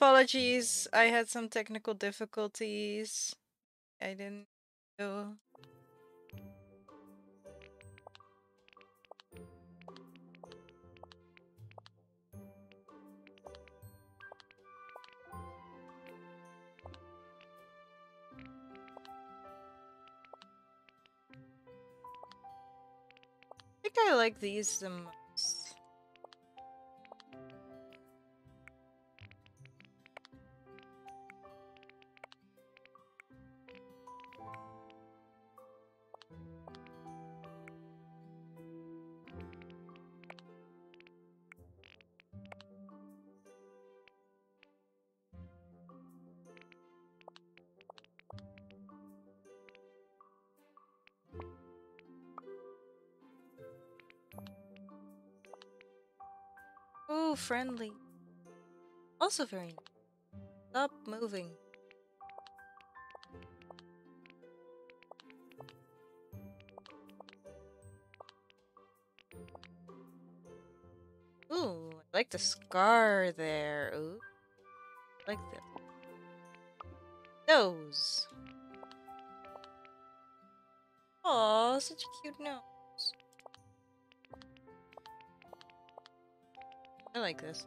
Apologies, I had some technical difficulties. I didn't know. I think I like these the most. Friendly. Also very nice. Stop moving. Ooh, I like the scar there. Ooh. like that. Nose. Aw, such a cute nose. I like this.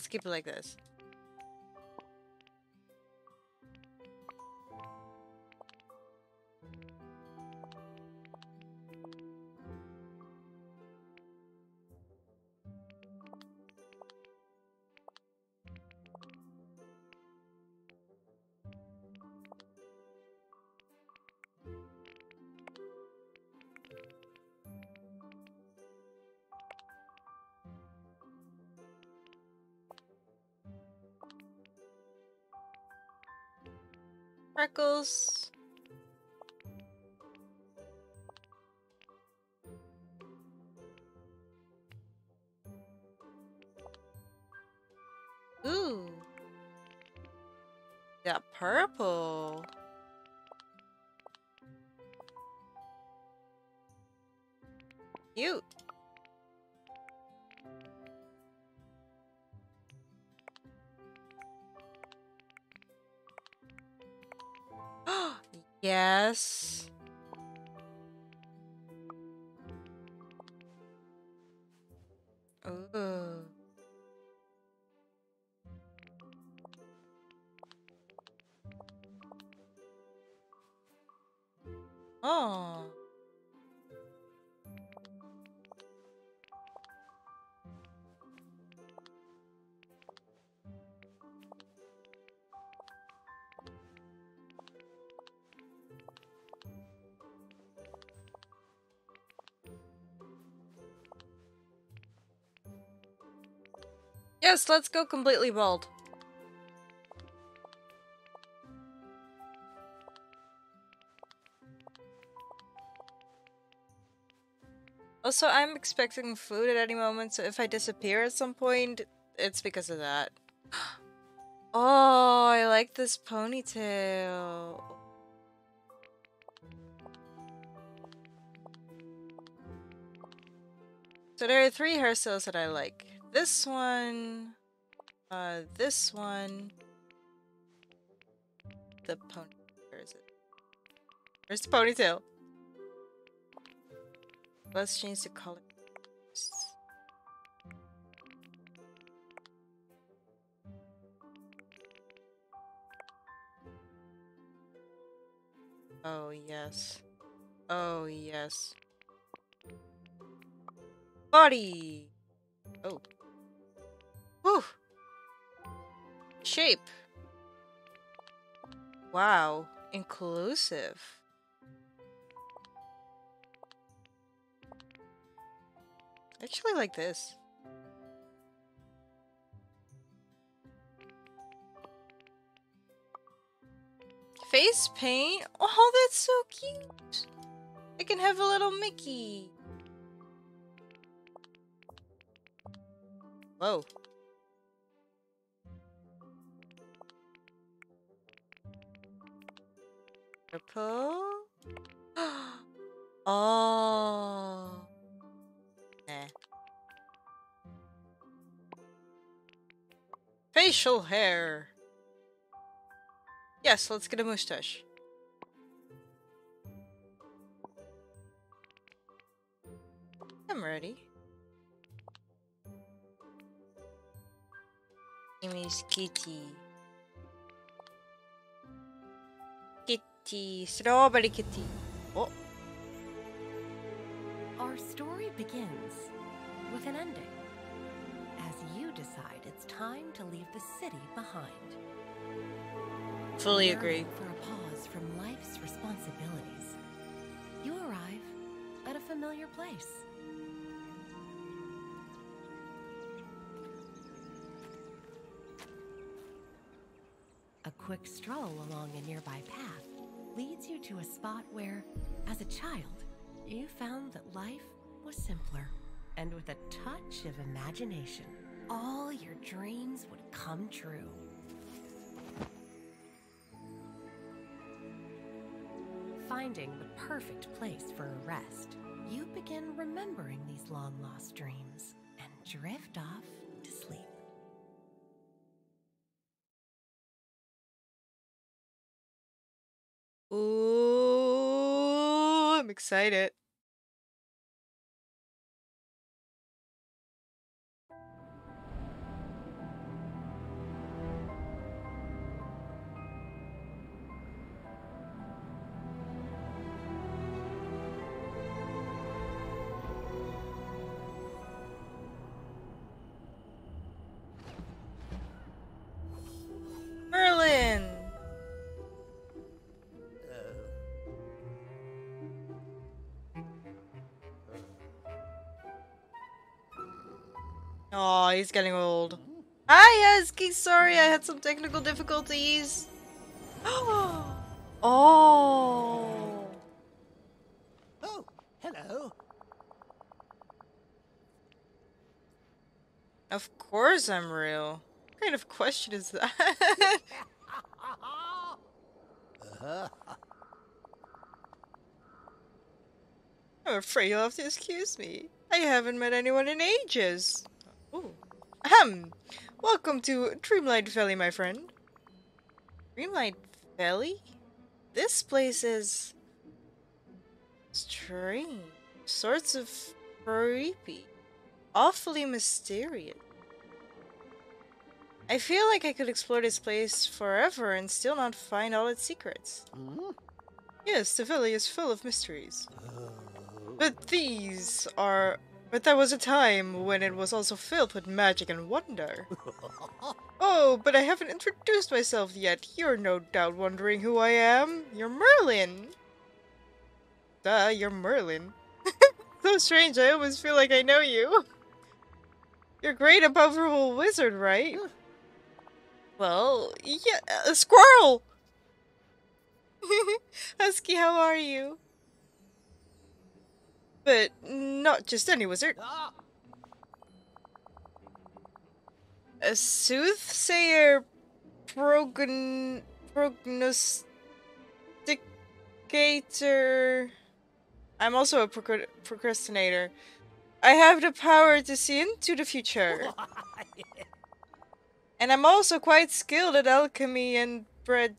Let's keep it like this. Freckles. Ooh. Got purple. Yes, let's go completely bald. Also, I'm expecting food at any moment, so if I disappear at some point, it's because of that. Oh, I like this ponytail. So there are three hairstyles that I like this one, uh, this one, the pony, where is it? Where's the ponytail? Let's change the color. Oh, yes. Oh, yes. Body! Oh. Whew! Shape! Wow. Inclusive. Actually like this. Face paint? Oh, that's so cute! I can have a little Mickey. Whoa. Purple? oh. Nah. Facial hair. Yes, let's get a mustache. I'm ready. Name is Kitty. Kitty. Strawberry Kitty. Oh. Our story begins with an ending. As you decide it's time to leave the city behind. Fully agree. For a pause from life's responsibilities, you arrive at a familiar place. A quick stroll along a nearby path leads you to a spot where, as a child, you found that life was simpler. And with a touch of imagination, all your dreams would come true. Finding the perfect place for a rest, you begin remembering these long lost dreams and drift off excited. He's getting old. Hi, Husky. Sorry, I had some technical difficulties. oh. Oh, hello. Of course I'm real. What kind of question is that? I'm afraid you'll have to excuse me. I haven't met anyone in ages. Ooh. Ahem. Welcome to Dreamlight Valley, my friend. Dreamlight Valley? This place is... strange. Sorts of creepy. Awfully mysterious. I feel like I could explore this place forever and still not find all its secrets. Hmm? Yes, the valley is full of mysteries. But these are. But there was a time when it was also filled with magic and wonder. Oh, but I haven't introduced myself yet. You're no doubt wondering who I am. You're Merlin. Duh, you're Merlin. so strange, I almost feel like I know you. You're great abominable wizard, right? Hmm. Well, yeah, a squirrel! Husky, how are you? But not just any wizard. A soothsayer progon prognosticator. I'm also a procra- procrastinator. I have the power to see into the future. And I'm also quite skilled at alchemy and bread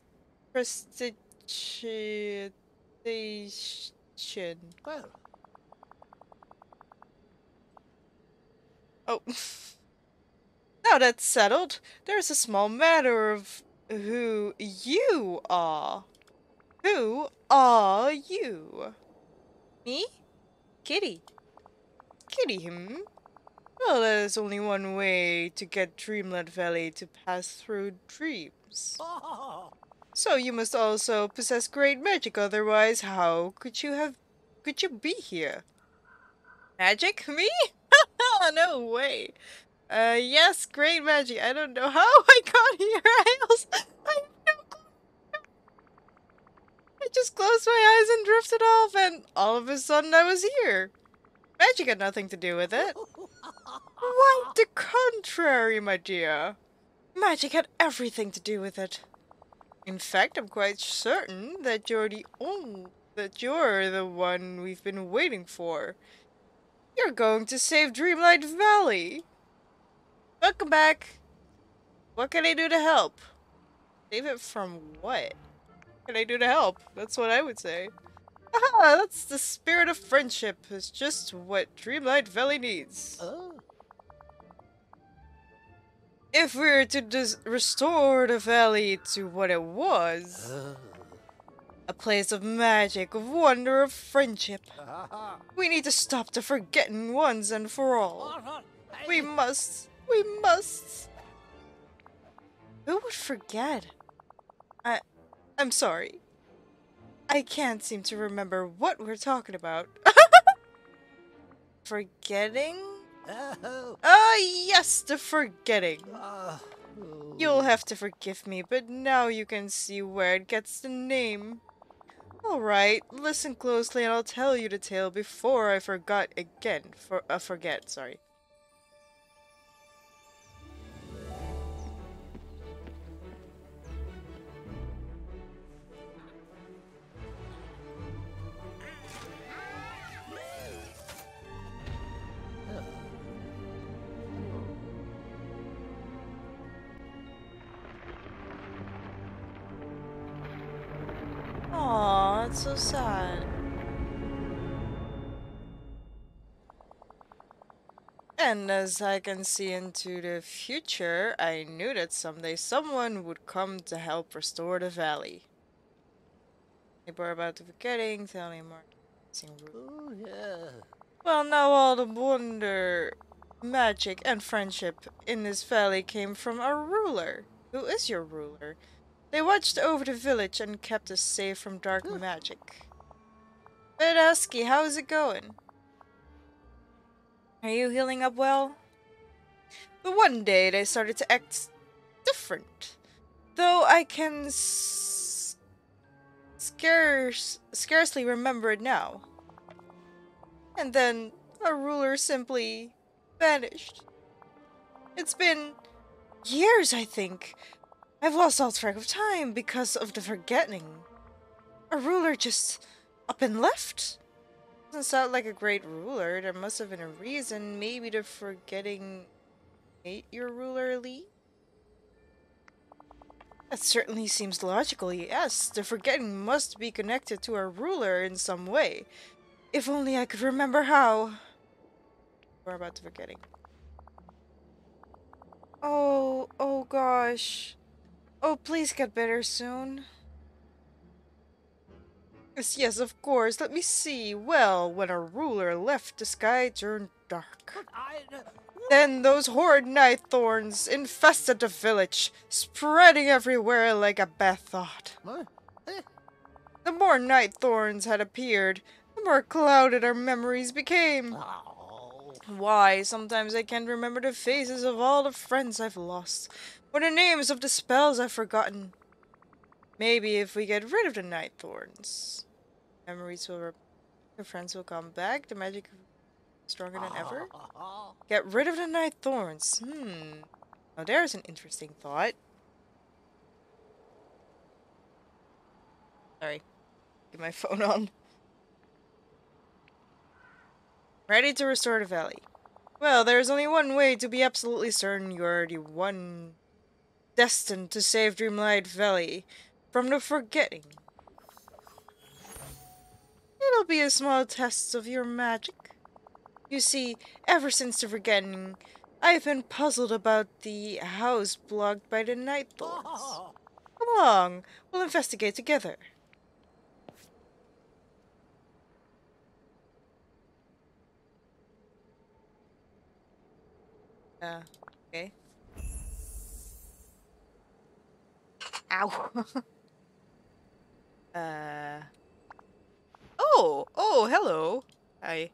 prestidigitation. well, Oh. now that's settled, there's a small matter of who you are. Who are you? Me? Kitty. Kitty, hmm? Well, there's only one way to get Dreamlight Valley to pass through dreams. So you must also possess great magic, otherwise how could you have could you be here? Magic? Me? no way. Uh yes, great magic. I don't know how I got here. I I. I just closed my eyes and drifted off and all of a sudden I was here. Magic had nothing to do with it. Quite the contrary, my dear. Magic had everything to do with it. In fact, I'm quite certain that you're the only that you're the one we've been waiting for. You're going to save Dreamlight Valley. Welcome back. What can I do to help? Save it from what? What can I do to help? That's what I would say. Ah, that's the spirit of friendship. It's just what Dreamlight Valley needs. Oh. If we were to restore the valley to what it was, Oh. A place of magic, of wonder, of friendship, we need to stop the forgetting once and for all. We must. We must. Who would forget? I. I'm sorry. I can't seem to remember what we're talking about. Forgetting? Oh. Ah, yes, the forgetting. You'll have to forgive me, but now you can see where it gets the name. Alright, listen closely and I'll tell you the tale before I forgot again. For uh, forget, sorry. It's so sad. And as I can see into the future, I knew that someday someone would come to help restore the valley. People are about to forgetting, tell me more. Sing ru- Oh, yeah. Well, now all the wonder, magic, and friendship in this valley came from our ruler. Who is your ruler? They watched over the village and kept us safe from dark Huh. magic. But Husky, how's it going? Are you healing up well? But one day they started to act different. Though I can s- scarce scarcely remember it now. And then our ruler simply vanished. It's been years, I think. I've lost all track of time because of the forgetting. A ruler just up and left? Doesn't sound like a great ruler. There must have been a reason. Maybe the forgetting made your ruler leave? That certainly seems logical, yes. The forgetting must be connected to our ruler in some way. If only I could remember how. We're about to forgetting. Oh, oh gosh. Oh, please get better soon. Yes, yes, of course. Let me see. Well, when our ruler left, the sky turned dark. Then those horrid night thorns infested the village, spreading everywhere like a bad thought. Eh, The more night thorns had appeared, the more clouded our memories became. Oh. Why, sometimes I can't remember the faces of all the friends I've lost, or the names of the spells I've forgotten. Maybe if we get rid of the night thorns, memories will, the friends will come back, the magic stronger than ever. Get rid of the night thorns. Hmm. Now there's an interesting thought. Sorry. Get my phone on. Ready to restore the valley. Well, there's only one way to be absolutely certain you're the one destined to save Dreamlight Valley from the forgetting. It'll be a small test of your magic. You see, ever since the forgetting, I've been puzzled about the house blocked by the Night Thorns. Come along, we'll investigate together. Yeah. Ow. uh. Oh, oh, hello. Hi.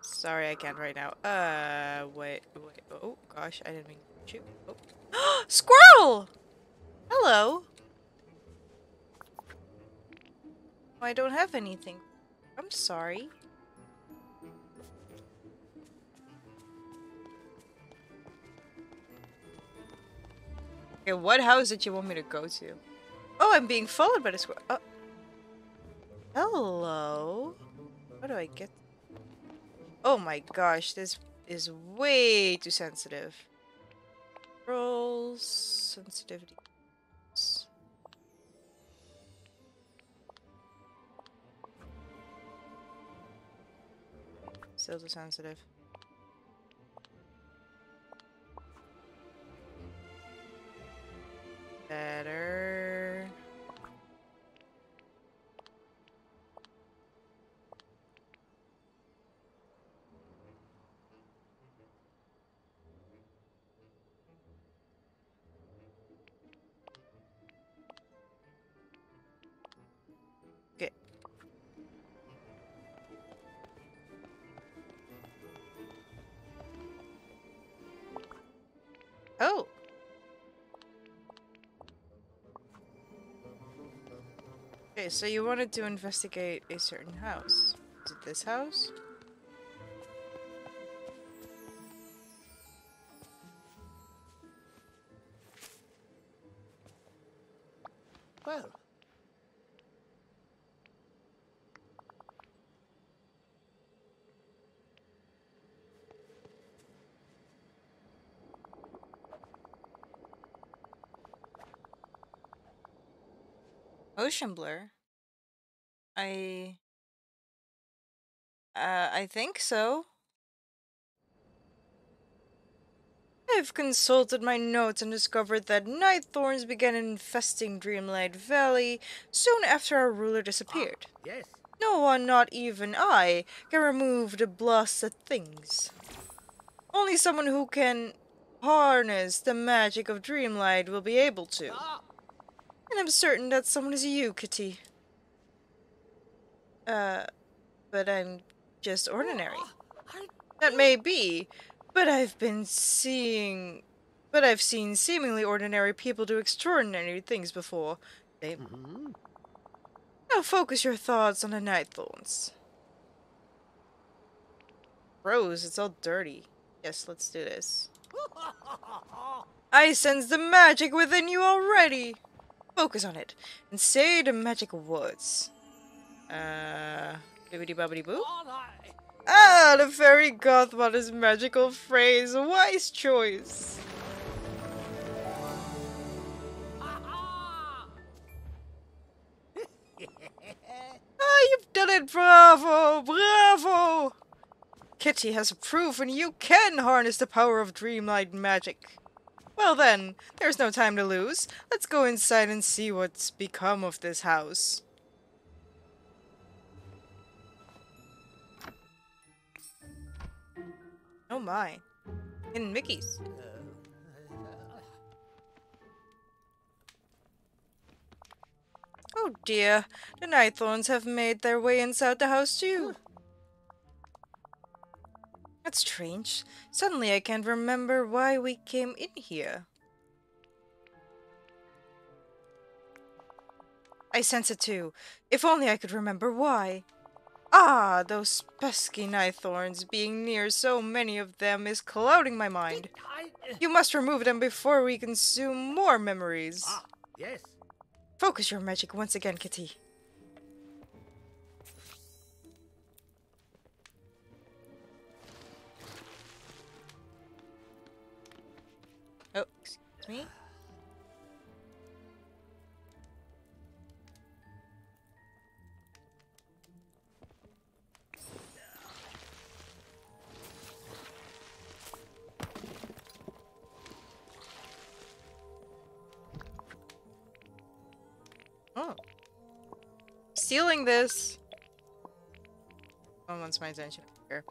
Sorry, I can't right now. Uh, wait, wait. Oh gosh, I didn't mean to shoot. Oh. Squirrel! Hello. Oh, I don't have anything. I'm sorry. Okay, what house did you want me to go to? Oh, I'm being followed by the squirrel. Oh. Hello. How do I get? Oh my gosh, this is way too sensitive. Rolls sensitivity. Still too sensitive. Better. Okay, so you wanted to investigate a certain house. Is it this house? Ocean blur. I. Uh, I think so. I've consulted my notes and discovered that night thorns began infesting Dreamlight Valley soon after our ruler disappeared. yes. No one, not even I, can remove the blasted things. Only someone who can harness the magic of Dreamlight will be able to. Ah, And I'm certain that someone is you, Kitty. Uh, but I'm just ordinary. That may be, but I've been seeing. But I've seen seemingly ordinary people do extraordinary things before. They. Mhm. Now focus your thoughts on the night thorns. Rose, it's all dirty. Yes, let's do this. I sense the magic within you already. Focus on it and say the magic words. Uh, bibbidi bobbidi boo. Ah, the fairy godmother's magical phrase. Wise choice. Ah, you've done it! Bravo! Bravo! Kitty has proven you can harness the power of dreamlight magic. Well then, there's no time to lose. Let's go inside and see what's become of this house. Oh my. In Mickey's. Oh dear, the Nightthorns have made their way inside the house too. That's strange. Suddenly I can't remember why we came in here. I sense it too. If only I could remember why. Ah, those pesky Nightthorns. Being near so many of them is clouding my mind. You must remove them before we consume more memories. ah, yes. Focus your magic once again, Kitty. Me? Oh. Stealing this. Oh, wants my attention here.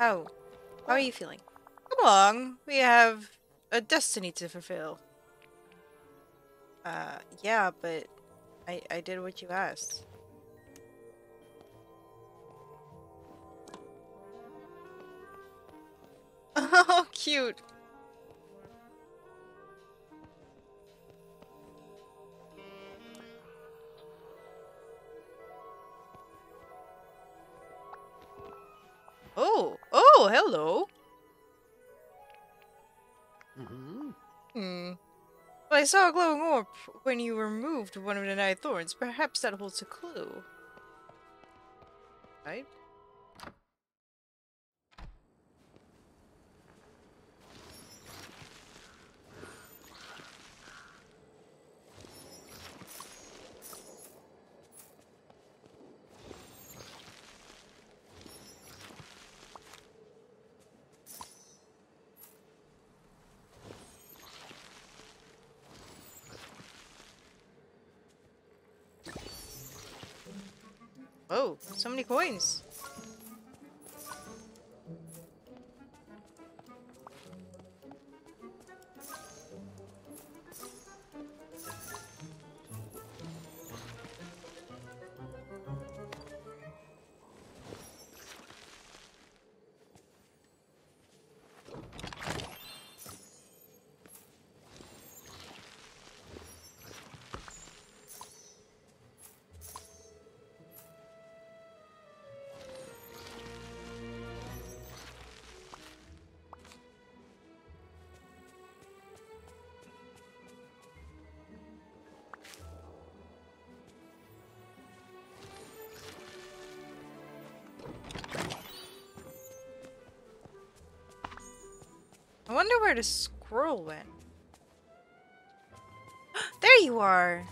Oh. How are you feeling? Come along. We have a destiny to fulfill. Uh, yeah, but I, I did what you asked. Oh, cute. Oh, hello. Mm-hmm. Hmm. Well, I saw a glowing orb when you removed one of the night thorns. Perhaps that holds a clue. Right? So many coins. I wonder where the squirrel went. there you are!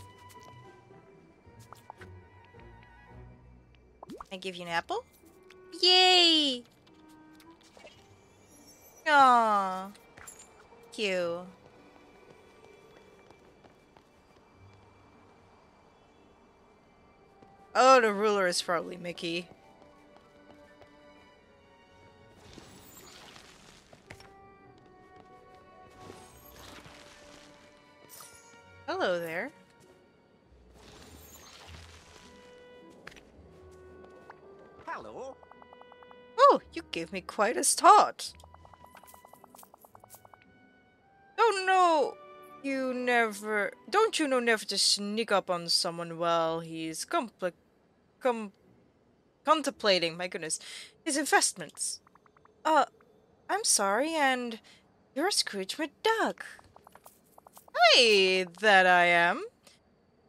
I give you an apple? Yay! Aww. Cute. Oh, the ruler is probably Mickey. Gave me quite a start. Don't know you never don't you know never to sneak up on someone while he's compl com contemplating my goodness his investments. Uh I'm sorry and you're Scrooge McDuck. Hey, that I am.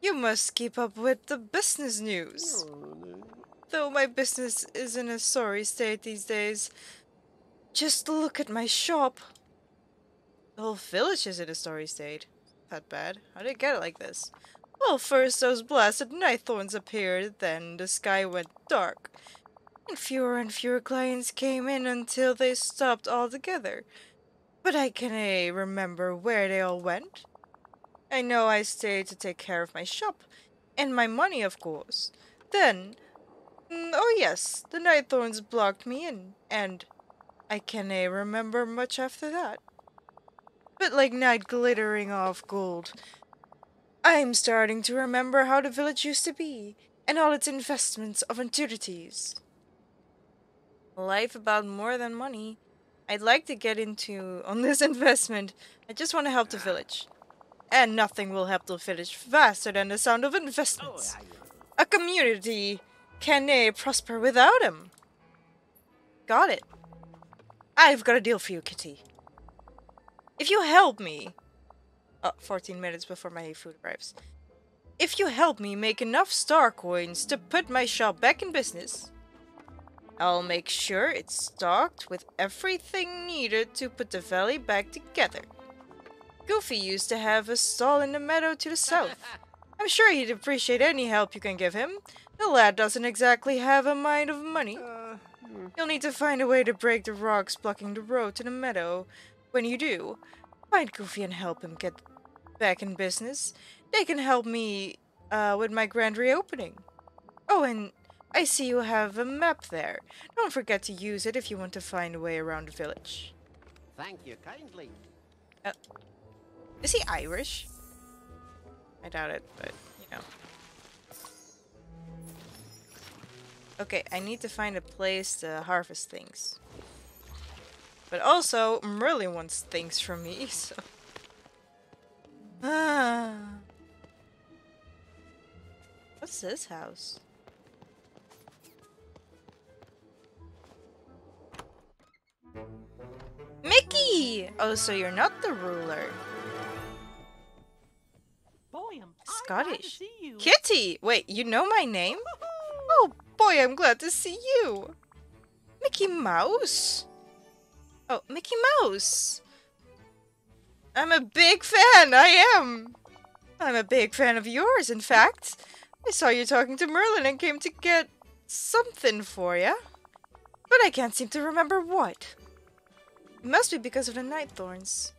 You must keep up with the business news. Though my business is in a sorry state these days. Just look at my shop. The whole village is in a sorry state. That bad. How did it get it like this? Well, first those blasted night thorns appeared, then the sky went dark. And fewer and fewer clients came in until they stopped altogether. But I can uh, remember where they all went. I know I stayed to take care of my shop, and my money, of course. Then, mm, oh yes, the night thorns blocked me in, and I can uh, remember much after that. But like night glittering off gold, I'm starting to remember how the village used to be, and all its investments of utilities. Life about more than money. I'd like to get into on this investment. I just want to help the village. And nothing will help the village faster than the sound of Oh, investments. A community can uh, prosper without him. Got it. I've got a deal for you, Kitty. If you help me... Oh, 14 minutes before my food arrives. If you help me make enough star coins to put my shop back in business, I'll make sure it's stocked with everything needed to put the valley back together. Goofy used to have a stall in the meadow to the south. I'm sure he'd appreciate any help you can give him. The lad doesn't exactly have a mind of money. Uh, mm, You'll need to find a way to break the rocks blocking the road to the meadow. When you do, find Goofy and help him get back in business. They can help me uh, with my grand reopening. Oh, and I see you have a map there. Don't forget to use it if you want to find a way around the village. Thank you kindly. Is he Irish? I doubt it, but you know. Okay, I need to find a place to harvest things. But also, Merlin wants things from me, so. Ah. What's this house? Mickey! Oh, so you're not the ruler. Boy, I'm Scottish. Kitty! Wait, you know my name? Boy, I'm glad to see you! Mickey Mouse? Oh, Mickey Mouse! I'm a big fan, I am! I'm a big fan of yours, in fact. I saw you talking to Merlin and came to get something for you. But I can't seem to remember what. It must be because of the night thorns.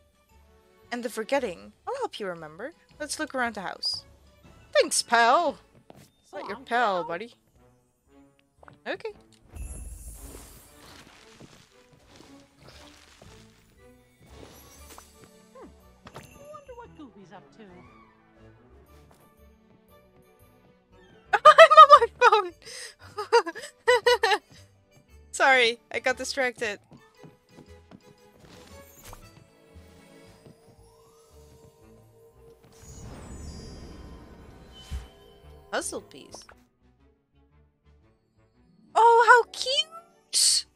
And the forgetting. I'll help you remember. Let's look around the house. Thanks, pal. So Not your pal, buddy. Okay. Hmm. I wonder what Goofy's up to. I'm on my phone. Sorry, I got distracted. Puzzle piece. Oh, how cute!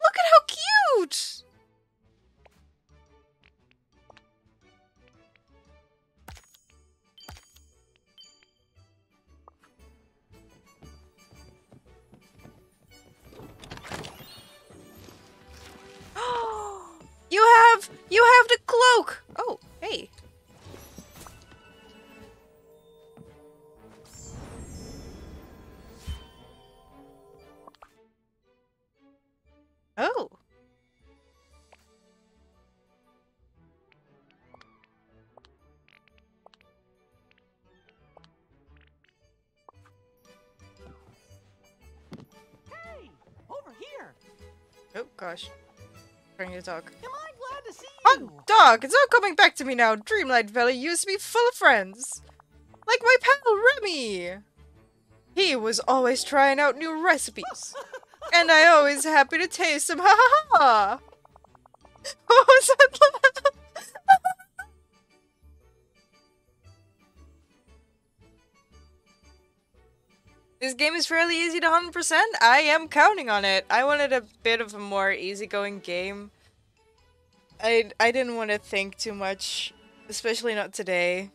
Look at how cute! you have you have the cloak. Oh, hey. Oh. Hey, over here. Oh gosh. Trying to talk. Am I glad to see you? Oh, dog, it's all coming back to me now. Dreamlight Valley used to be full of friends. Like my pal Remy. He was always trying out new recipes. and I always happy to taste them. Ha ha ha! What was that? This game is fairly easy to 100%. I am counting on it. I wanted a bit of a more easygoing game. I I didn't want to think too much, especially not today.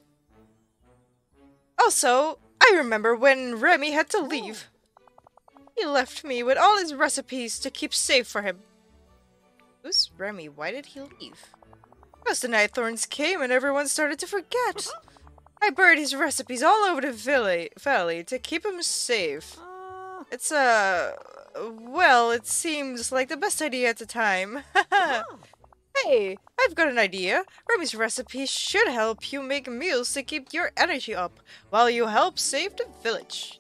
Also, I remember when Remy had to leave. He left me with all his recipes to keep safe for him. Who's Remy? Why did he leave? Because the night thorns came and everyone started to forget. I buried his recipes all over the valley, to keep him safe. It's uh, well, it seems like the best idea at the time. Hey, I've got an idea. Remy's recipe should help you make meals to keep your energy up while you help save the village.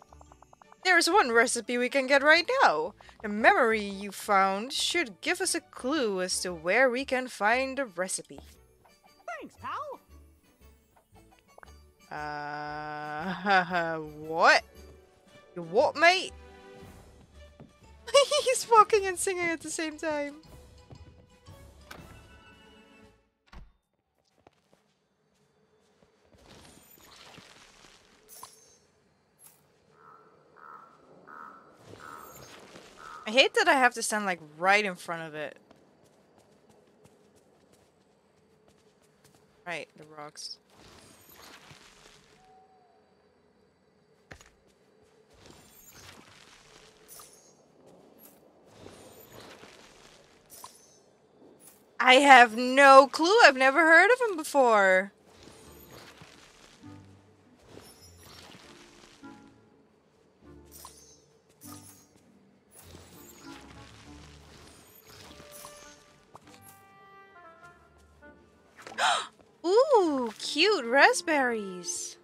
There's one recipe we can get right now. The memory you found should give us a clue as to where we can find the recipe. thanks, pal. Uh, what? You what, mate? He's walking and singing at the same time. I hate that I have to stand like right in front of it. Right, the rocks. I have no clue. I've never heard of him before. Ooh, cute raspberries.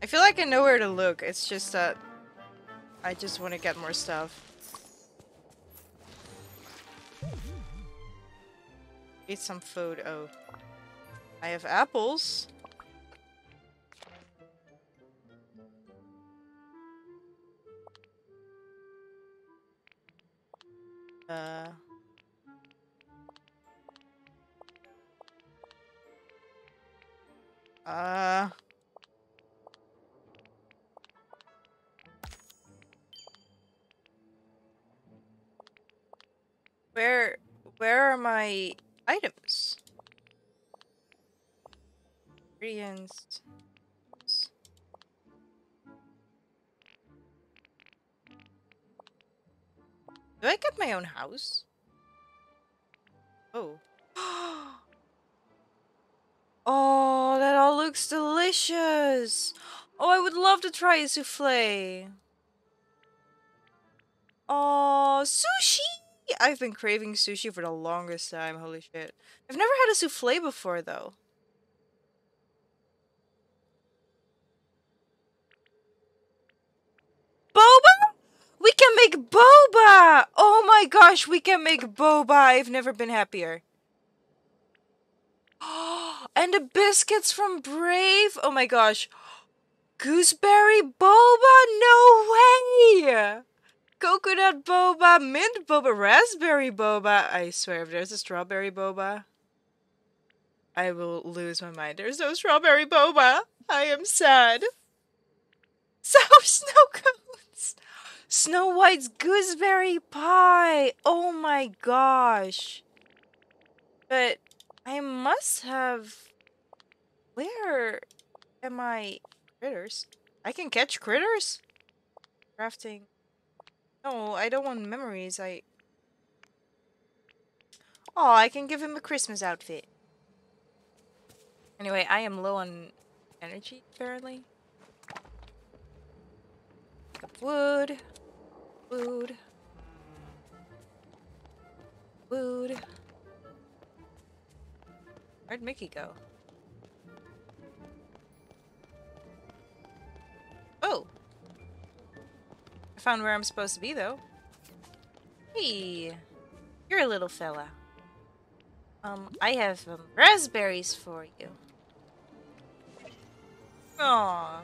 I feel like I know where to look. It's just that I just want to get more stuff. Eat some food. Oh. I have apples. Uh. Uh. Where where are my items? Ingredients. Do I get my own house? Oh. oh, that all looks delicious. Oh, I would love to try a souffle. Oh, sushi! I've been craving sushi for the longest time. Holy shit. I've never had a souffle before, though. Boba? We can make boba! Oh my gosh, we can make boba! I've never been happier. and the biscuits from Brave! Oh my gosh. Gooseberry boba? No way! Coconut boba, mint boba, raspberry boba. I swear, if there's a strawberry boba, I will lose my mind. There's no strawberry boba. I am sad. So snow cones. Snow White's gooseberry pie. Oh my gosh. But I must have. Where am I? Critters. I can catch critters? Crafting. No, I don't want memories. I. Oh, I can give him a Christmas outfit. Anyway, I am low on energy, apparently. Wood. Wood. Wood. Where'd Mickey go? Oh! I found where I'm supposed to be, though. Hey! You're a little fella. Um, I have some raspberries for you. Aww.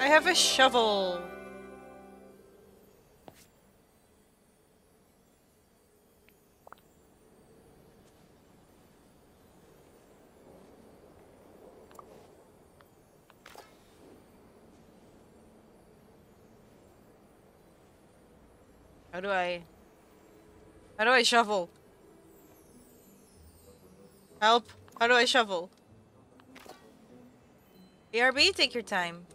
I have a shovel. How do I... How do I shovel? Help! How do I shovel? BRB, take your time.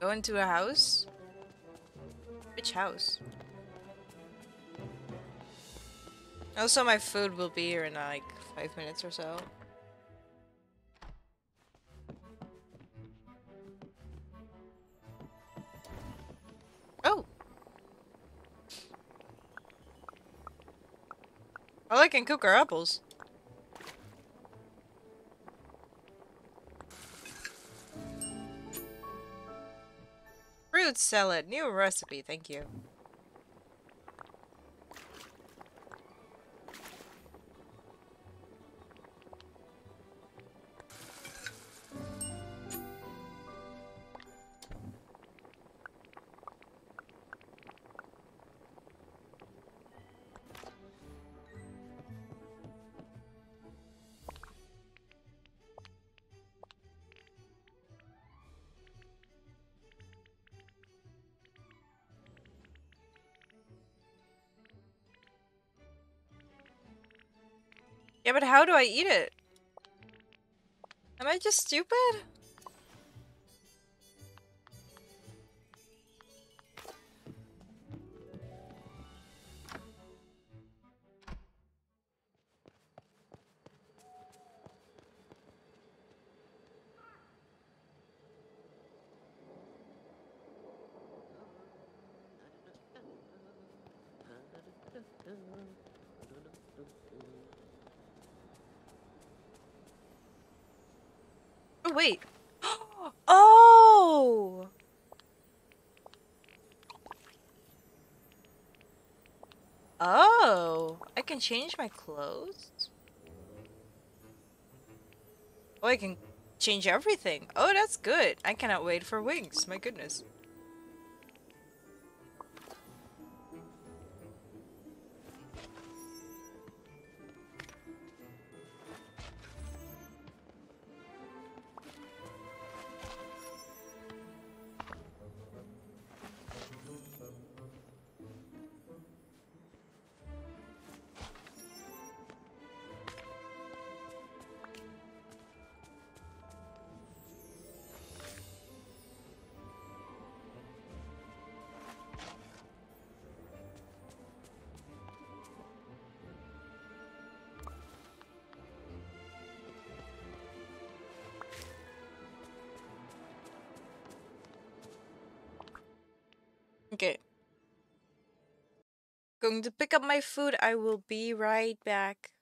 Go into a house? Which house? Also, my food will be here in uh, like five minutes or so. Oh! I can cook our apples. Fruit salad, new recipe, thank you. Yeah, but how do I eat it? Am I just stupid? Can change my clothes? Oh, I can change everything. Oh, that's good. I cannot wait for wings. My goodness. Going to pick up my food. I will be right back.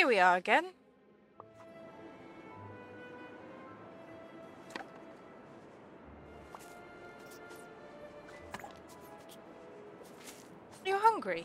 Here we are again. You're hungry.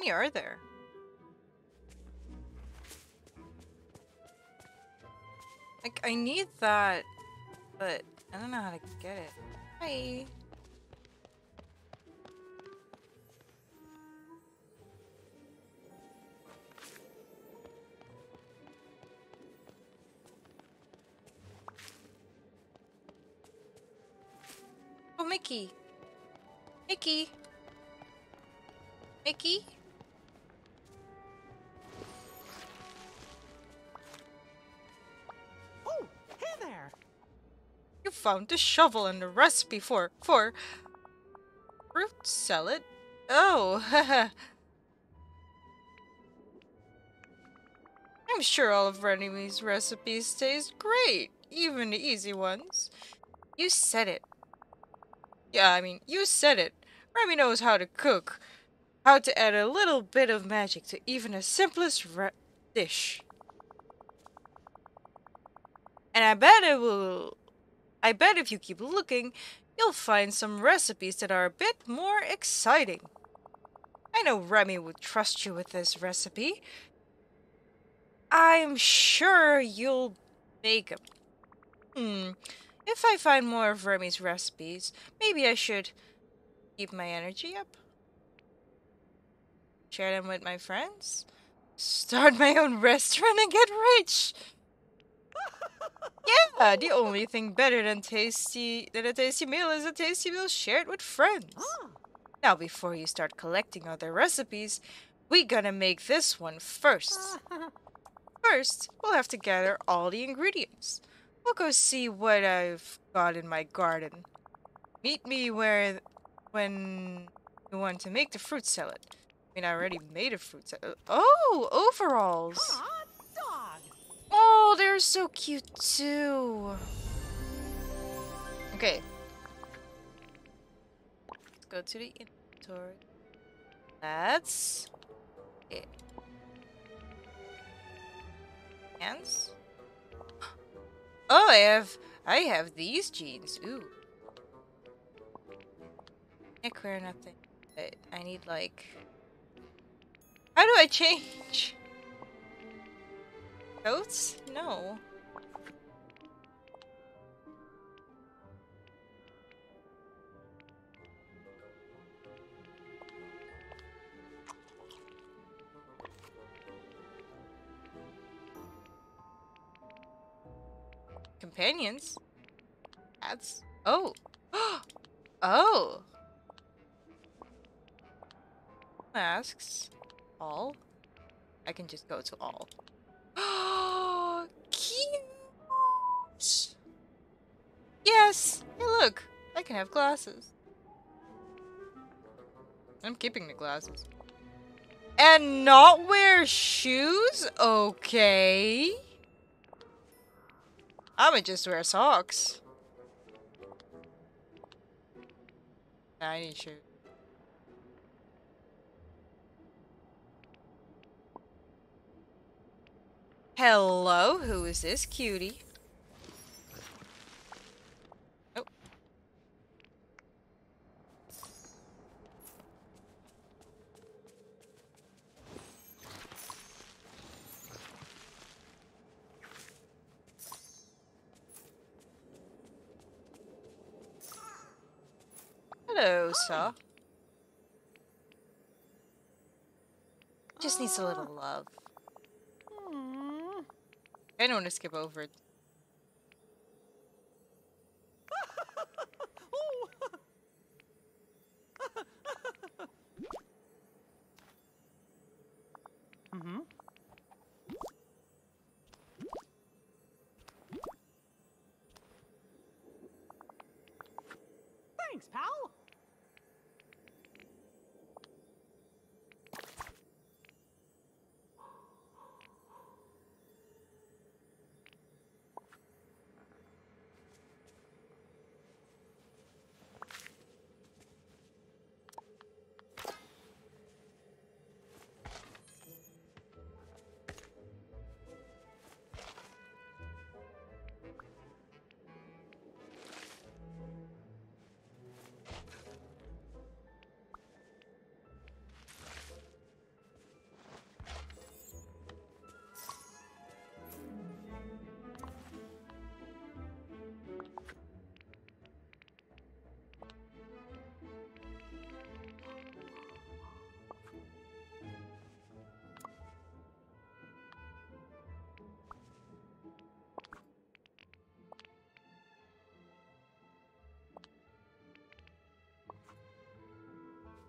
many are there? Like, I need that, but I don't know how to get it. Hi. Found the shovel and the recipe for for fruit salad. Oh, I'm sure all of Remy's recipes taste great, even the easy ones. You said it. Yeah, I mean, you said it. Remy knows how to cook, how to add a little bit of magic to even the simplest dish. And I bet it will I bet if you keep looking, you'll find some recipes that are a bit more exciting. I know Remy would trust you with this recipe. I'm sure you'll make 'em. Hmm. If I find more of Remy's recipes, maybe I should keep my energy up. Share them with my friends. Start my own restaurant and get rich. Yeah, the only thing better than tasty than a tasty meal is a tasty meal shared with friends. Ah, Now, before you start collecting other recipes, we gotta make this one first. First, we'll have to gather all the ingredients. We'll go see what I've got in my garden. Meet me where when you want to make the fruit salad. I mean, I already made a fruit salad. Oh, overalls. Oh, they're so cute too. Okay. Let's go to the inventory. That's it. Hands. Oh, I have I have these jeans. Ooh. Can't wear nothing. But I need like. How do I change? Goats? No. Companions? That's... Oh! oh! Masks. All? I can just go to all. Oh. Yes! Hey look! I can have glasses. I'm keeping the glasses. And not wear shoes? Okay. I'ma just wear socks. Nah, I need shoes. Hello, who is this cutie? Hello, sir. Just needs a little love. Hmm. I don't want to skip over it.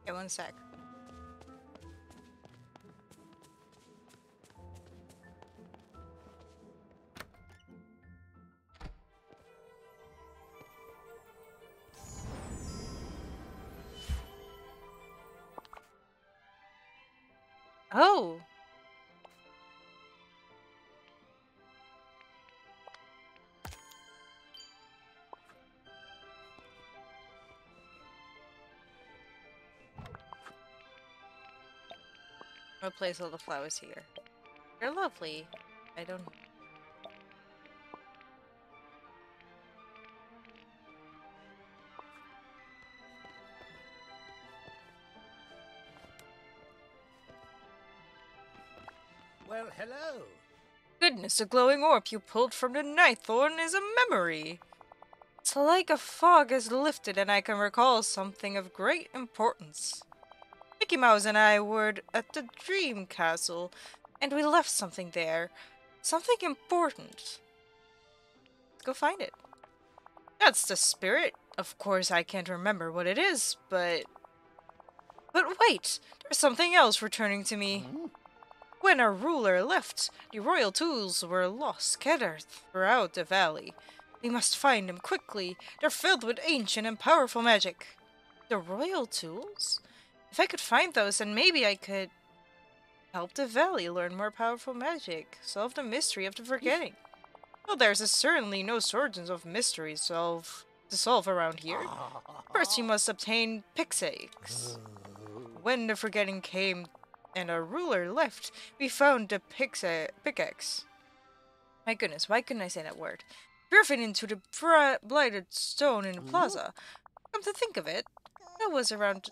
Okay, one sec. Oh. I'm gonna place all the flowers here. They're lovely. I don't. Well, hello. Goodness, a glowing orb you pulled from the night thorn is a memory. It's like a fog has lifted and I can recall something of great importance. Mickey Mouse and I were at the Dream Castle, and we left something there. Something important. Let's go find it. That's the spirit. Of course, I can't remember what it is, but. But wait! There's something else returning to me. Hmm? When our ruler left, the royal tools were lost, scattered throughout the valley. We must find them quickly. They're filled with ancient and powerful magic. The royal tools? If I could find those, then maybe I could help the valley learn more powerful magic, solve the mystery of the forgetting. Well, there's certainly no shortage of mysteries solve to solve around here. First, you must obtain Pixaches. When the forgetting came and our ruler left, we found the pixa- pickaxe. My goodness, why couldn't I say that word? Driven into the blighted stone in the plaza. Come to think of it, that was around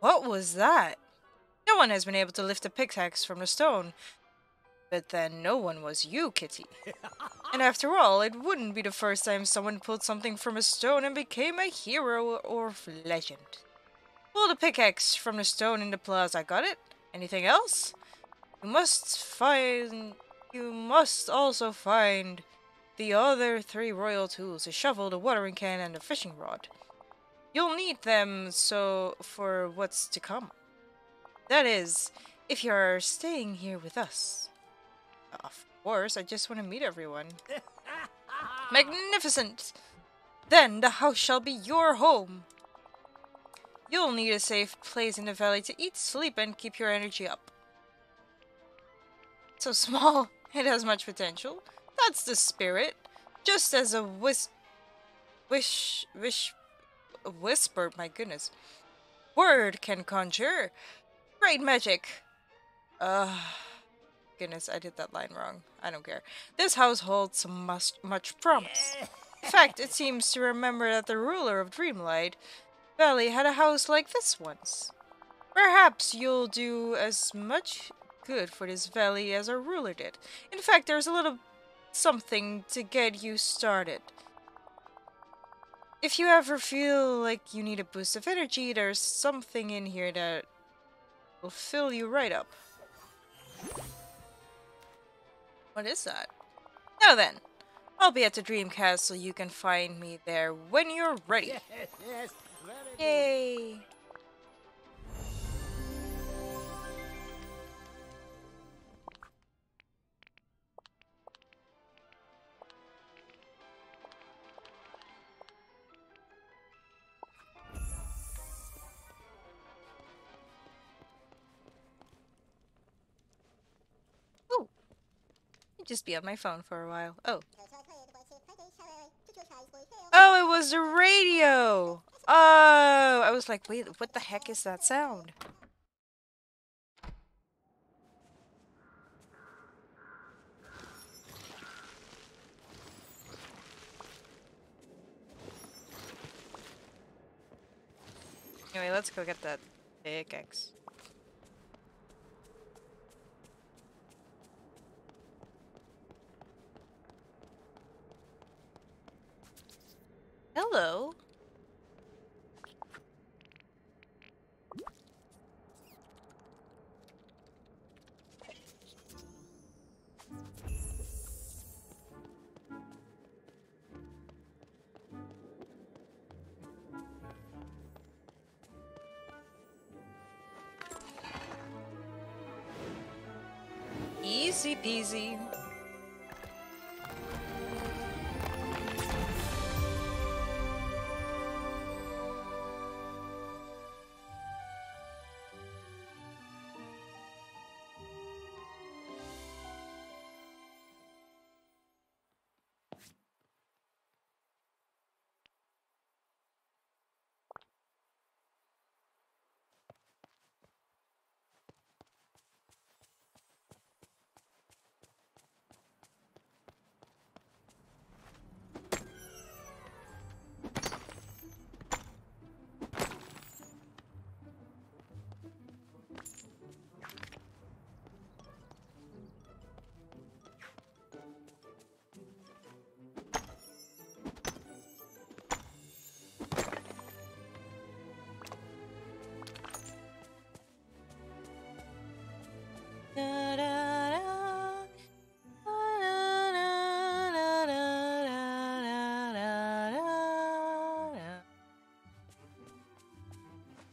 What was that? No one has been able to lift a pickaxe from the stone. But then no one was you, Kitty. and after all, it wouldn't be the first time someone pulled something from a stone and became a hero or legend. Pull the pickaxe from the stone in the plaza, I got it? Anything else? You must find... You must also find the other three royal tools, a shovel, the watering can, and a fishing rod. You'll need them so for what's to come. That is, if you're staying here with us. Of course, I just want to meet everyone. Magnificent! Then the house shall be your home. You'll need a safe place in the valley to eat, sleep, and keep your energy up. So small, it has much potential. That's the spirit. Just as a wish, Wish... Wish... Whisper, my goodness. Word can conjure. Great magic. Uh... Goodness, I did that line wrong. I don't care. This house holds must, much promise. In fact, it seems to remember that the ruler of Dreamlight Valley had a house like this once. Perhaps you'll do as much good for this valley as our ruler did. In fact, there's a little something to get you started. If you ever feel like you need a boost of energy, there's something in here that will fill you right up. What is that? Now then, I'll be at the Dream Castle. You can find me there when you're ready. Yes, yes. Yay! Just be on my phone for a while. Oh. Oh, it was the radio! Oh, I was like, wait, what the heck is that sound? Anyway, let's go get that pickaxe. Hello.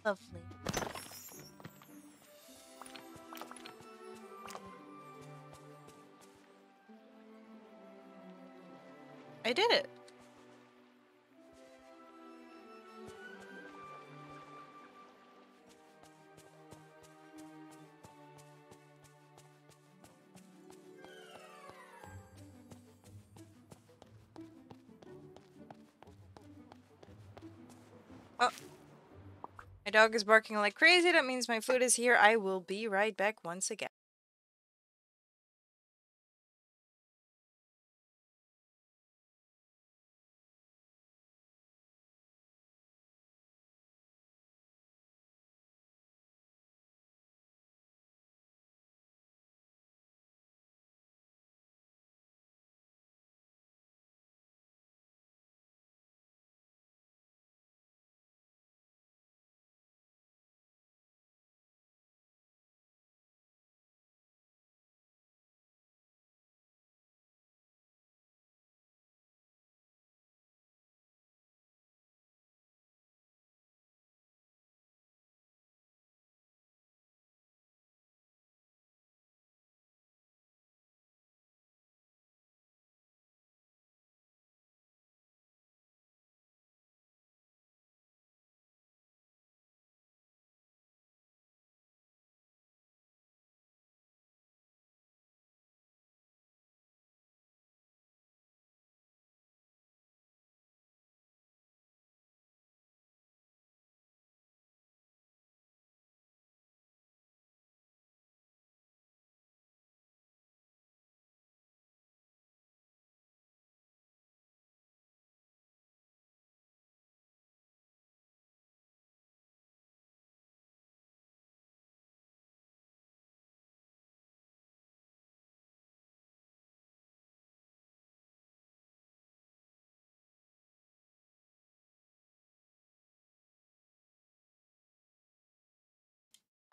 Lovely. I did it. Dog is barking like crazy. That means my food is here. I will be right back once again.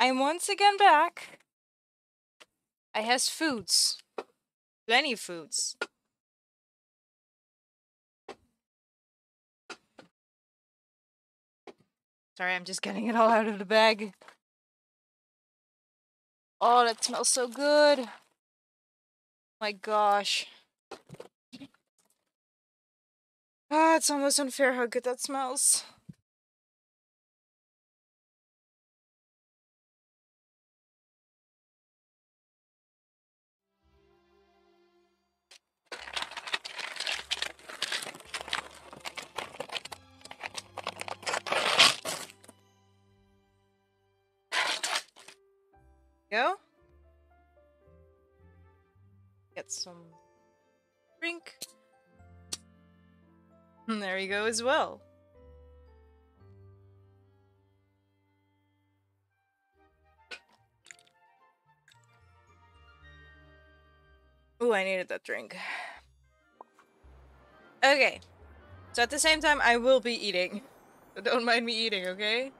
I'm once again back. I has foods. Plenty foods. Sorry, I'm just getting it all out of the bag. Oh, that smells so good. My gosh. Ah, it's almost unfair how good that smells. Go. Get some drink. And there you go as well. Ooh, I needed that drink. Okay. So at the same time, I will be eating. So don't mind me eating, okay?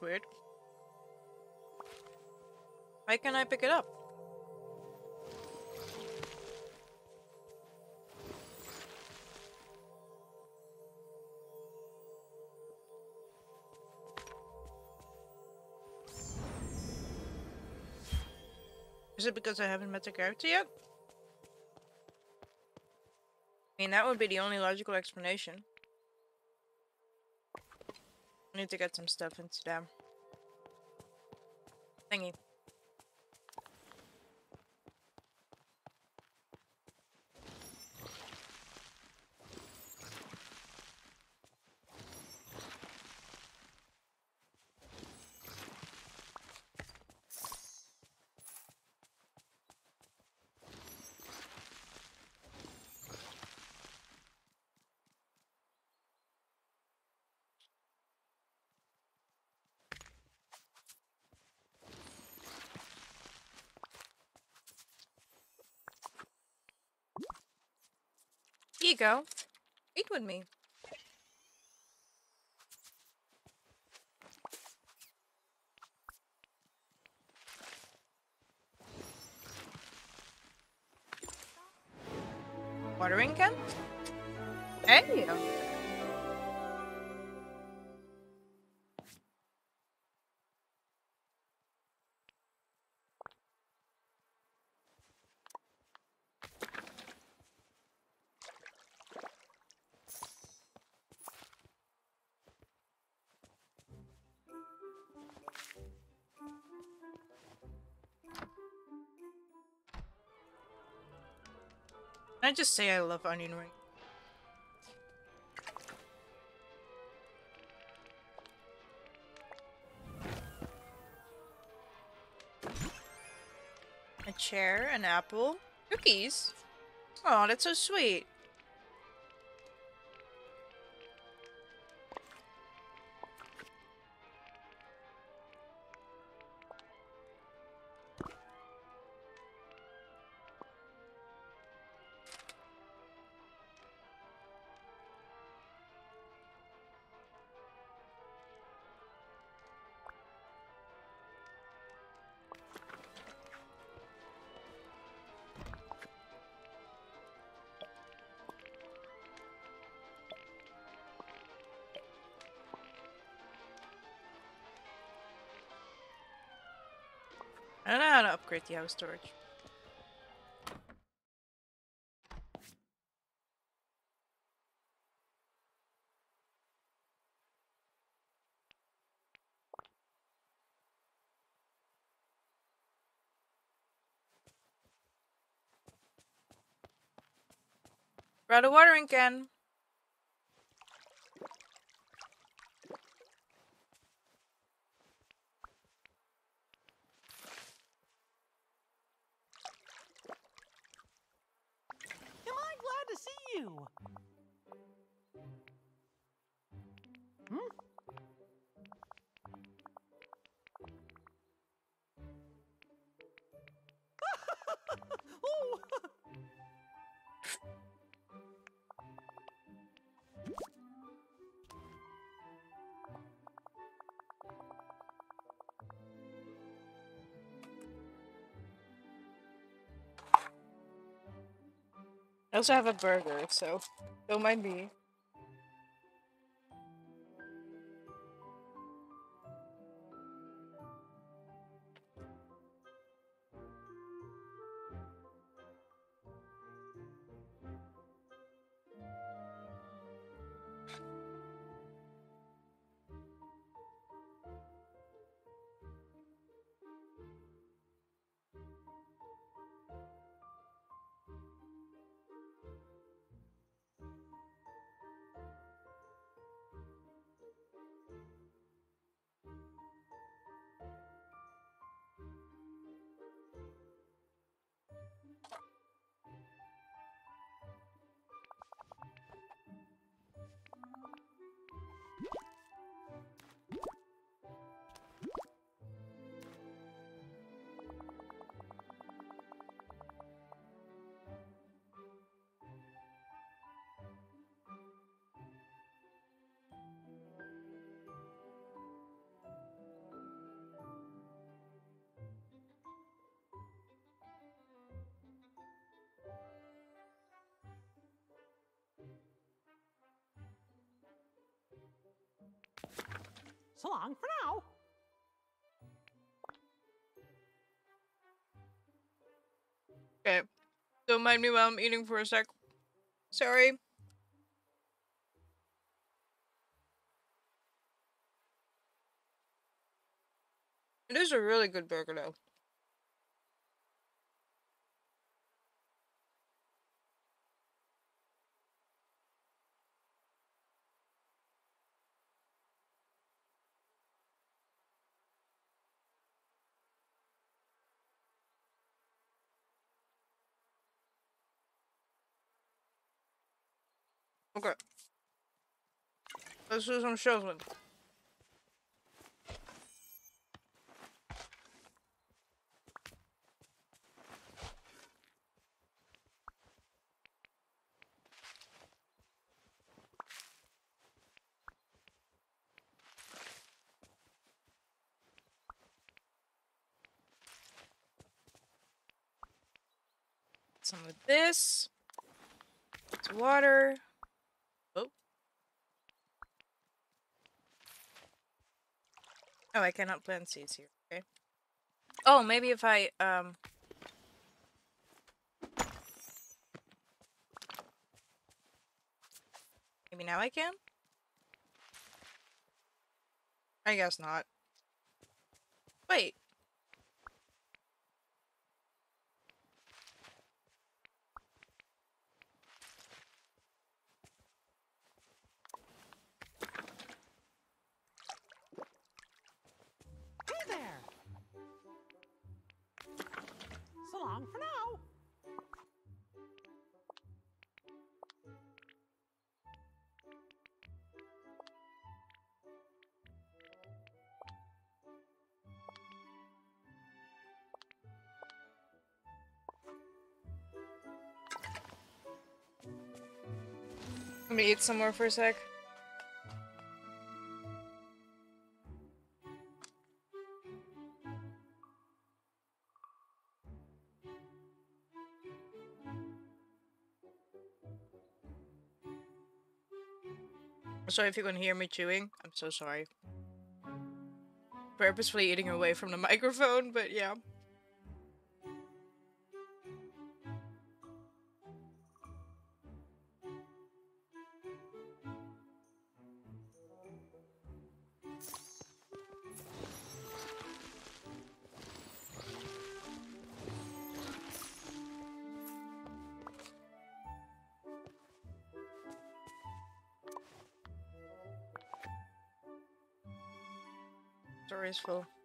Weird. Why can't I pick it up? Is it because I haven't met the character yet? I mean, that would be the only logical explanation. Need to get some stuff into them. Thingy. Go. Eat with me. I just say I love onion ring? A chair, an apple, cookies. Oh, that's so sweet. upgrade the house storage. The watering can. I also have a burger, so don't mind me. So long for now. Okay. Don't mind me while I'm eating for a sec. Sorry. It is a really good burger though. Okay. Let's do some shuffling. Some of this. It's water. Oh, I cannot plant seeds here. Okay. Oh, maybe if I um. Maybe now I can. I guess not. Wait. Long for now. Let me eat some more for a sec. Sorry if you can hear me chewing. I'm so sorry. Purposefully eating away from the microphone, but yeah. Is full.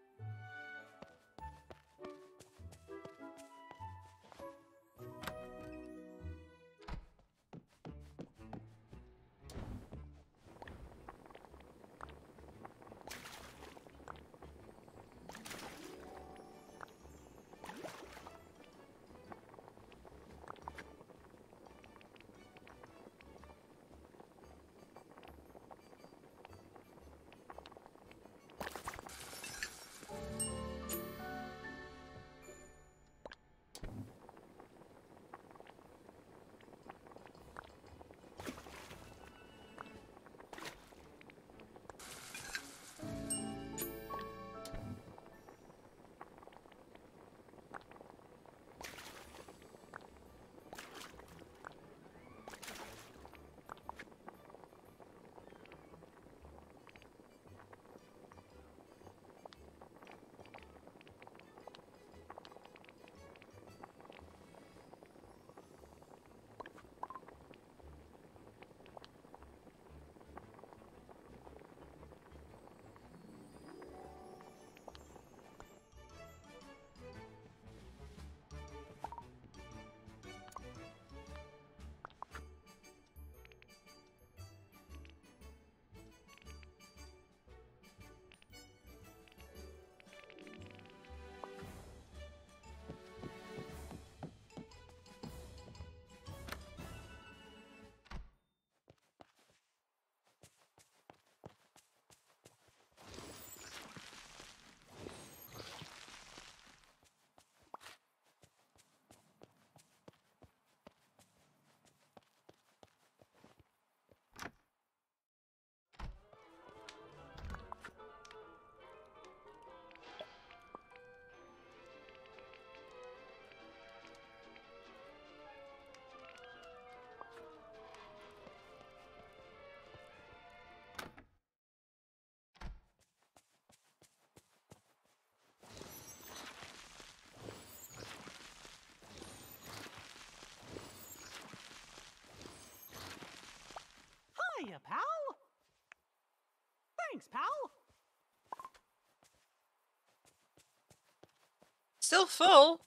Pal. Still full.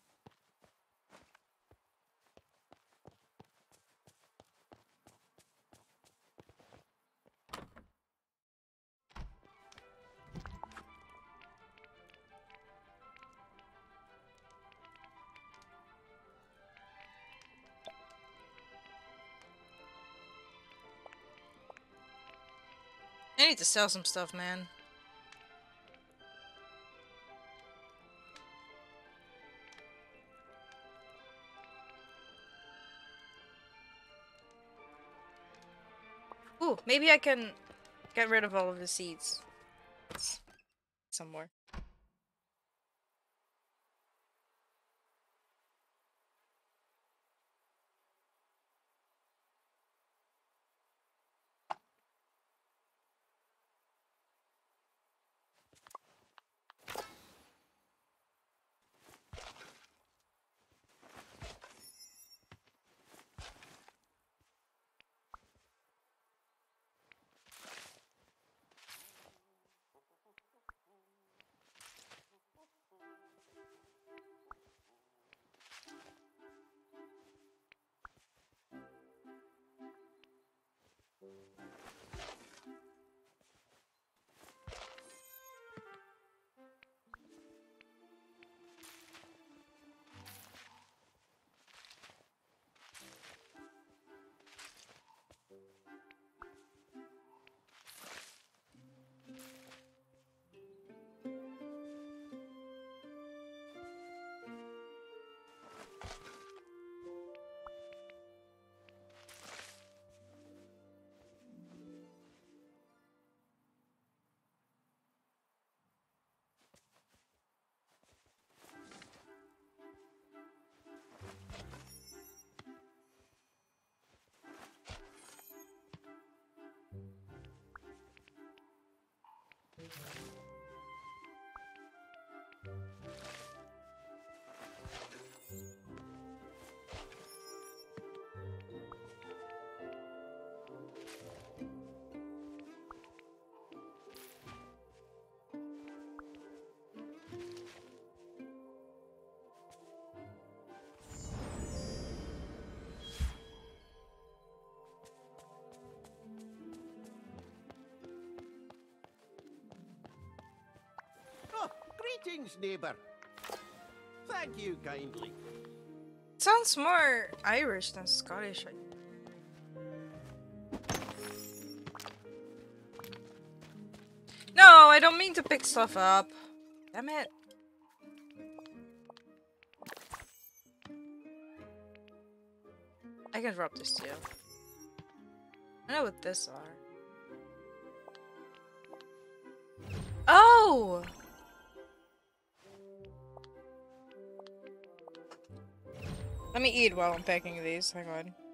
Need to sell some stuff, man. Ooh, maybe I can get rid of all of the seeds. Somewhere. Greetings, neighbour. Thank you kindly. Sounds more Irish than Scottish. No, I don't mean to pick stuff up. Damn it. I can drop this too. I know what this are. Oh! Me eat while I'm packing these. Hang on.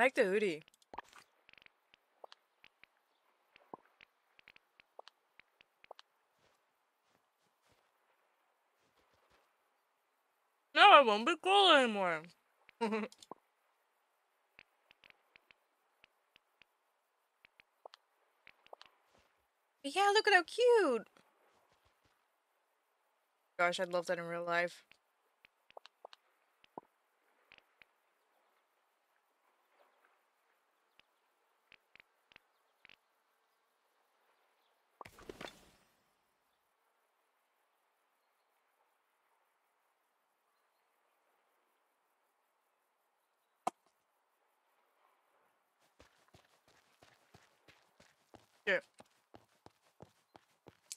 Like the hoodie. No, I won't be cool anymore. yeah, look at how cute. Gosh, I'd love that in real life.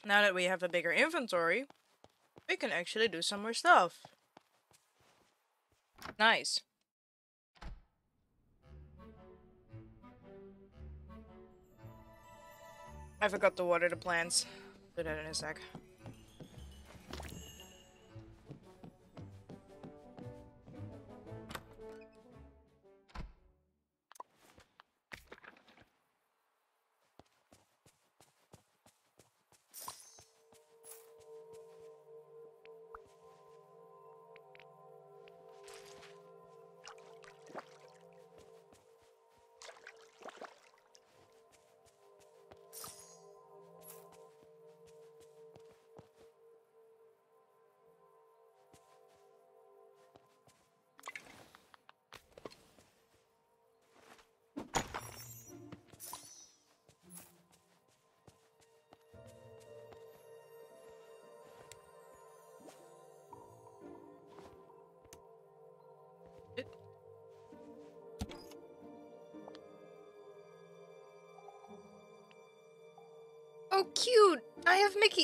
Now that we have a bigger inventory, we can actually do some more stuff. Nice. I forgot to water the plants. Do that in a sec.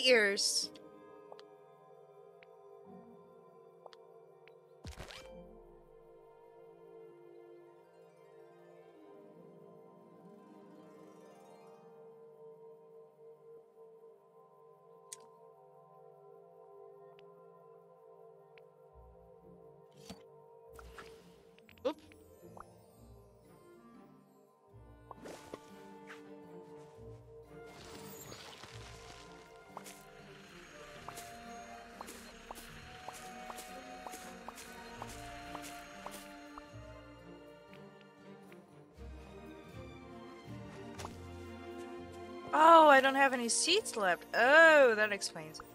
Ears. I don't have any seats left. Oh, that explains it.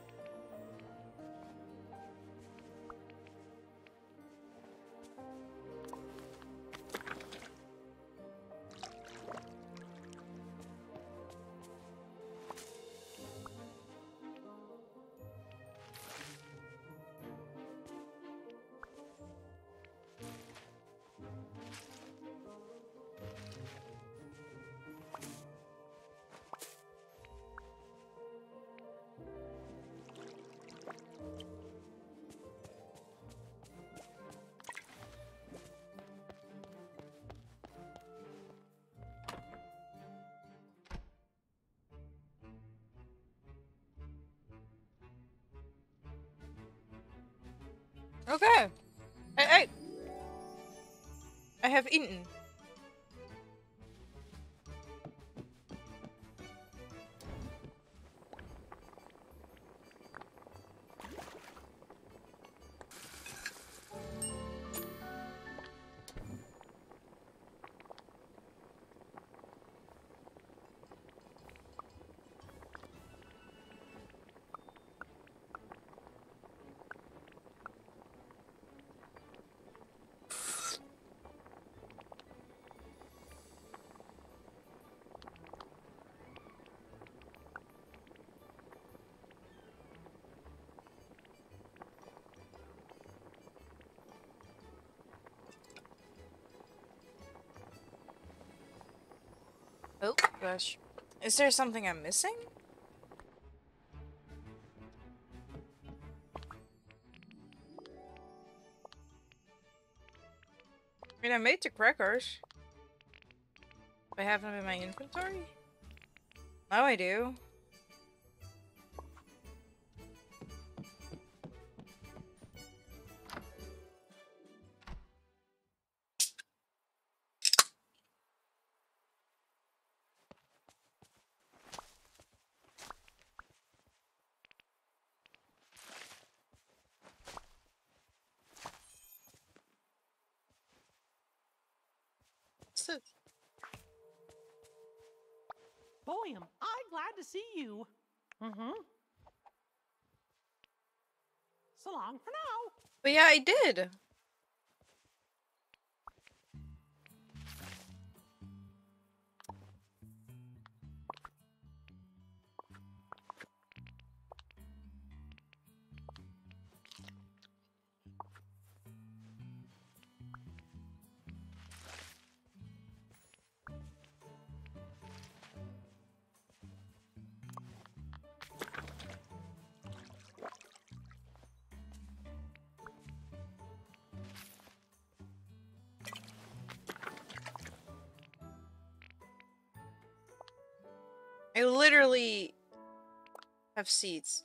Have eaten. Gosh. Is there something I'm missing? I mean, I made the crackers. I have them in my inventory? Now I do. But yeah, I did. Literally have seats.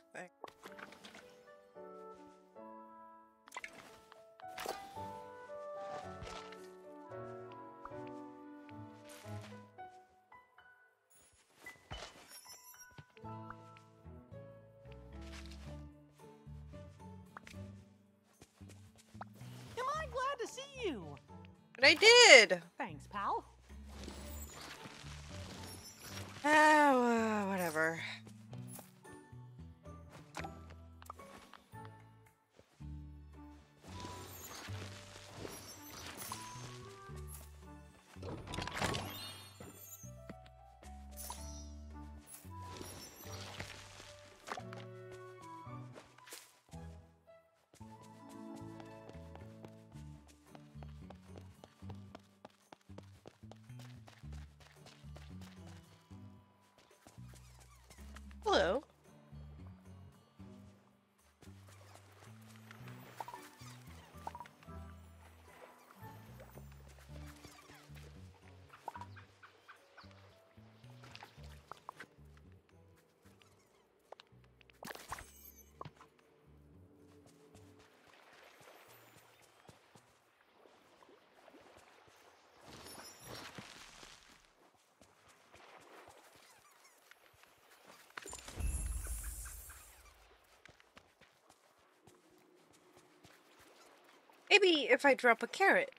Maybe if I drop a carrot.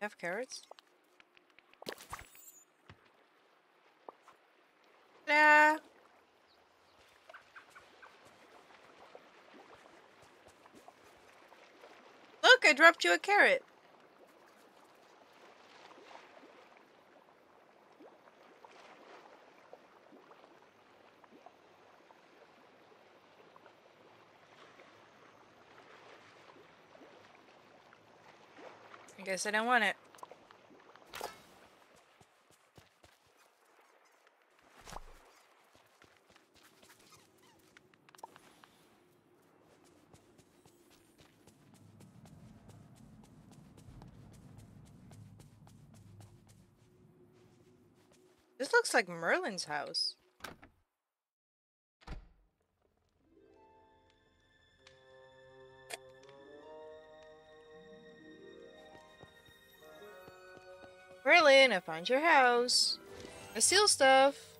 Have carrots? Nah. Look, I dropped you a carrot. Guess I don't want it. This looks like Merlin's house. I find your house. I steal stuff.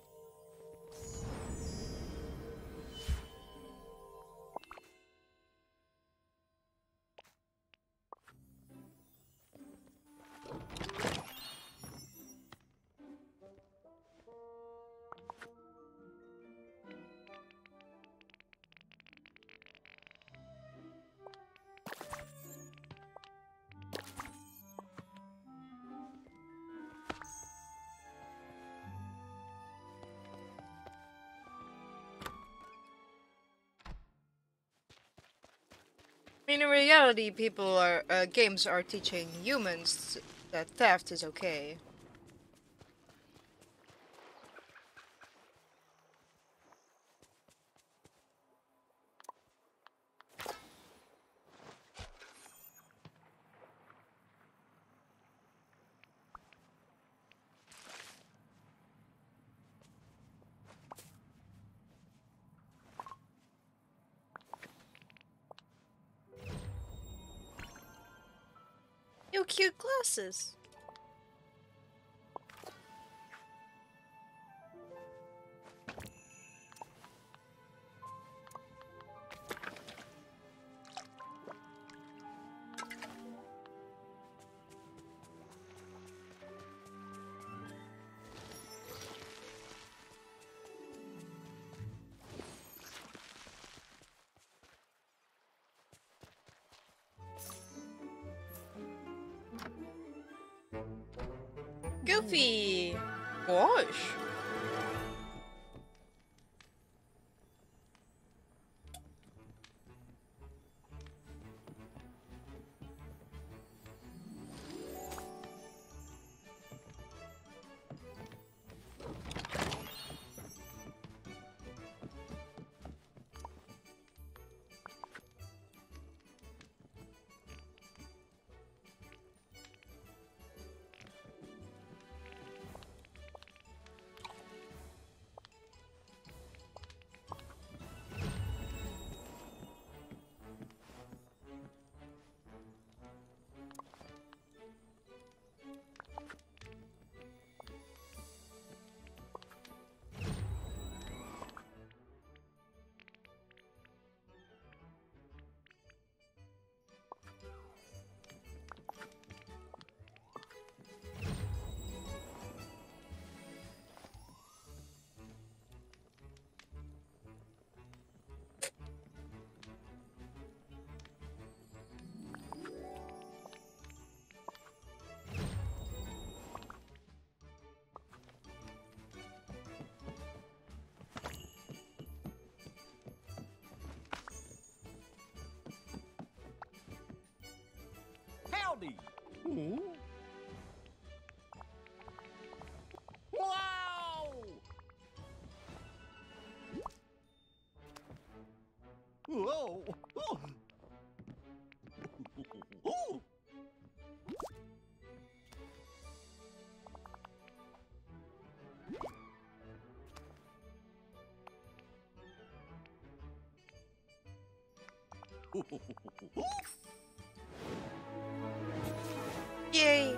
In reality, people are uh, games are teaching humans that theft is okay. Glasses. Howdy! Hmm? Wow! Whoa! Oh. Oh. Yay!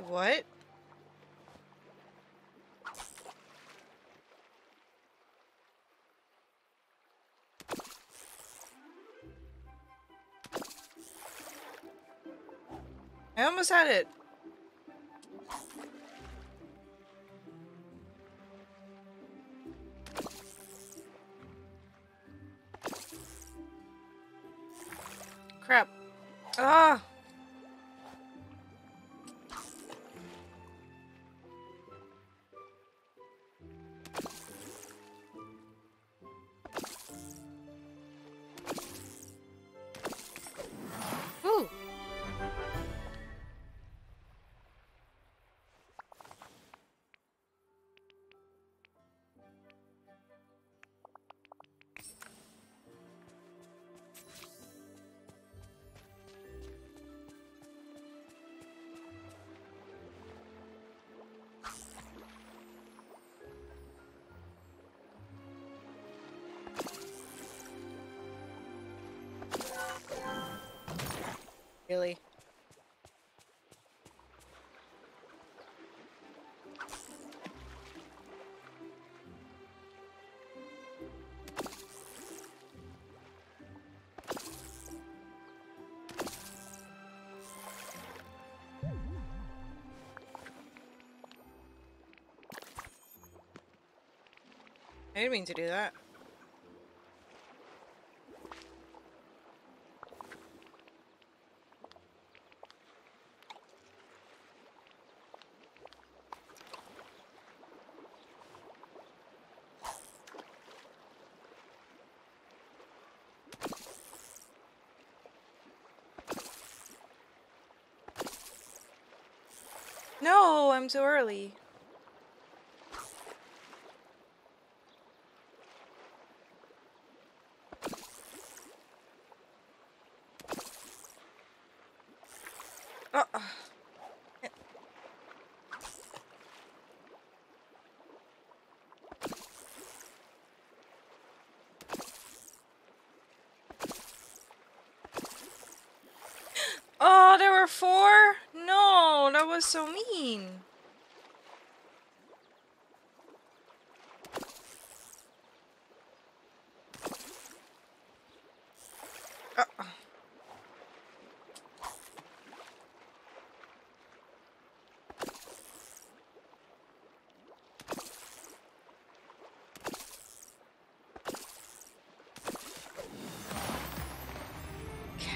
Wait, what? I almost had it. Crap. Ah! really. I didn't mean to do that. No, I'm too early. Uh, uh. Oh, there were four? No, that was so mean. Uh, uh.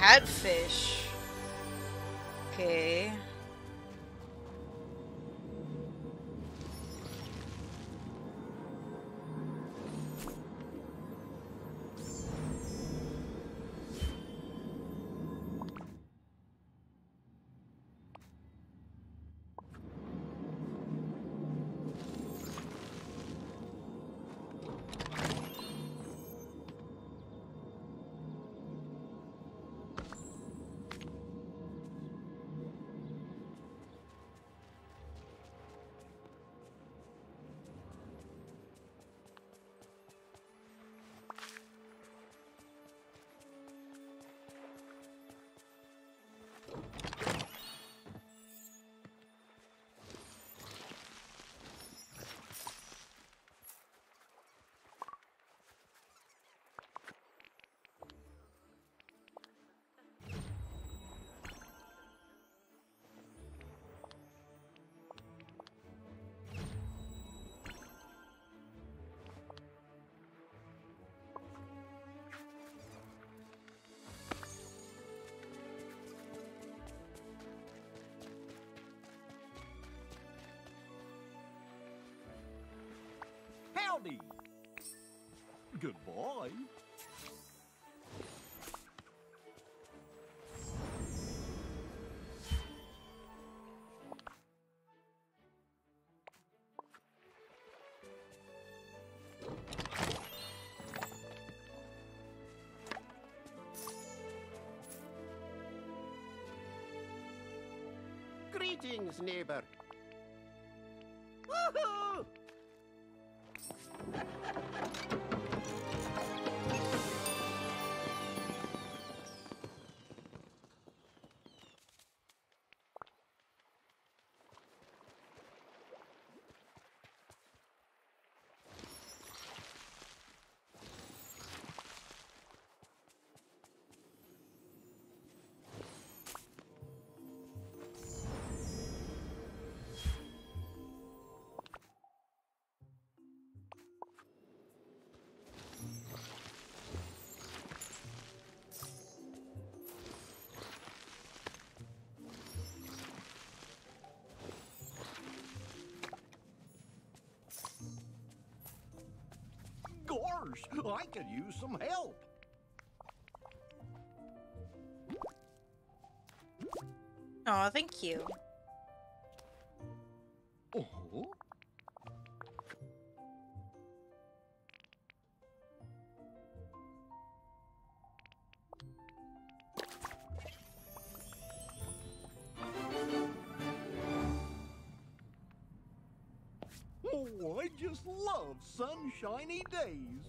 Catfish. Okay. Goodbye. Greetings, neighbor. Gosh, I could use some help. Oh, thank you. Oh, oh, I just love sunshiny days.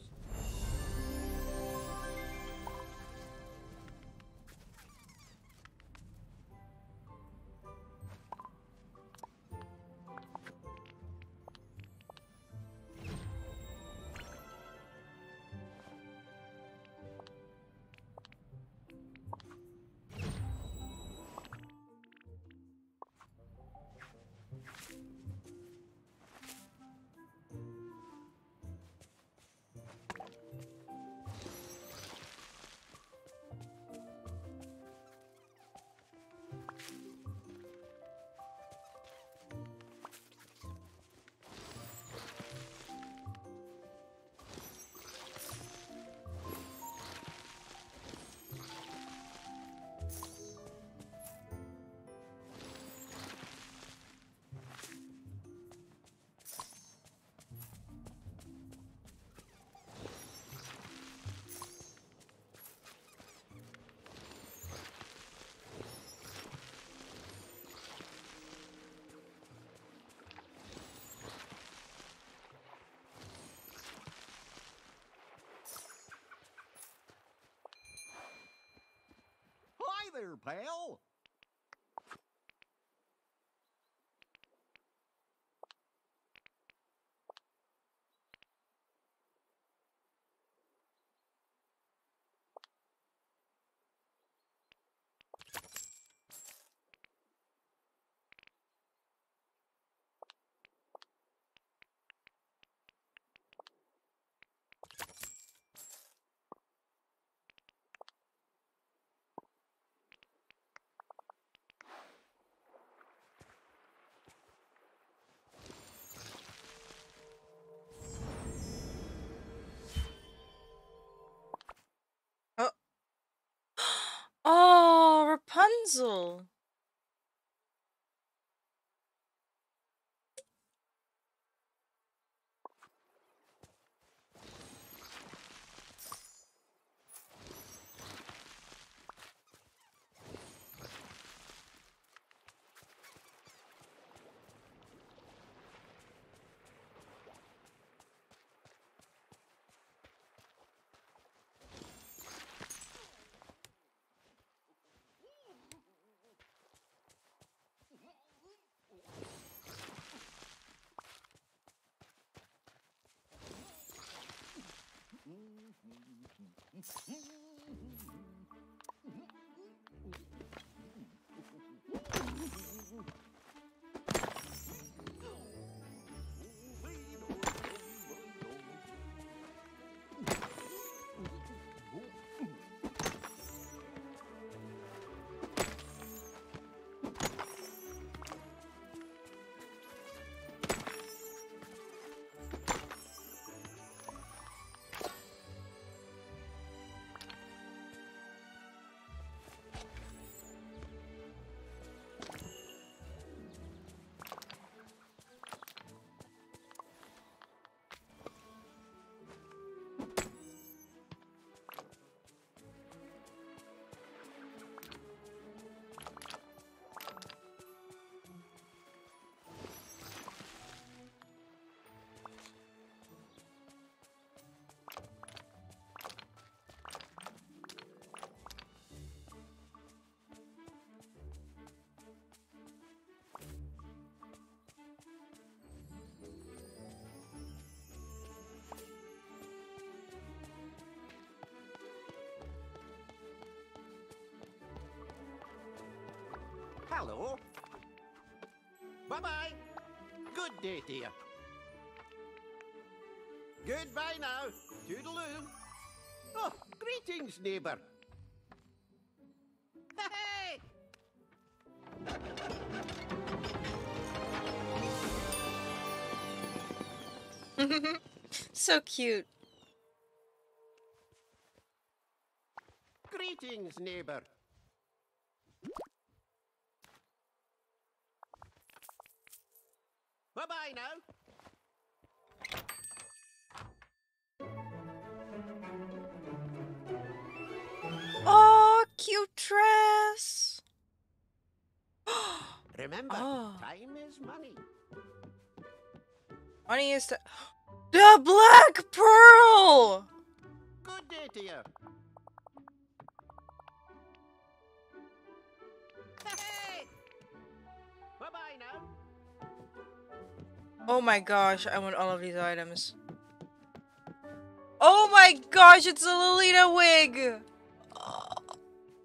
there, pal. Hello. Bye bye. Good day to you. Goodbye now. Toodaloo. Oh, greetings, neighbour. Hey! so cute. Greetings, neighbour. Is the the Black Pearl. Good day to you. Hey! Bye bye now. Oh my gosh, I want all of these items. Oh my gosh, it's a Lolita wig! Oh,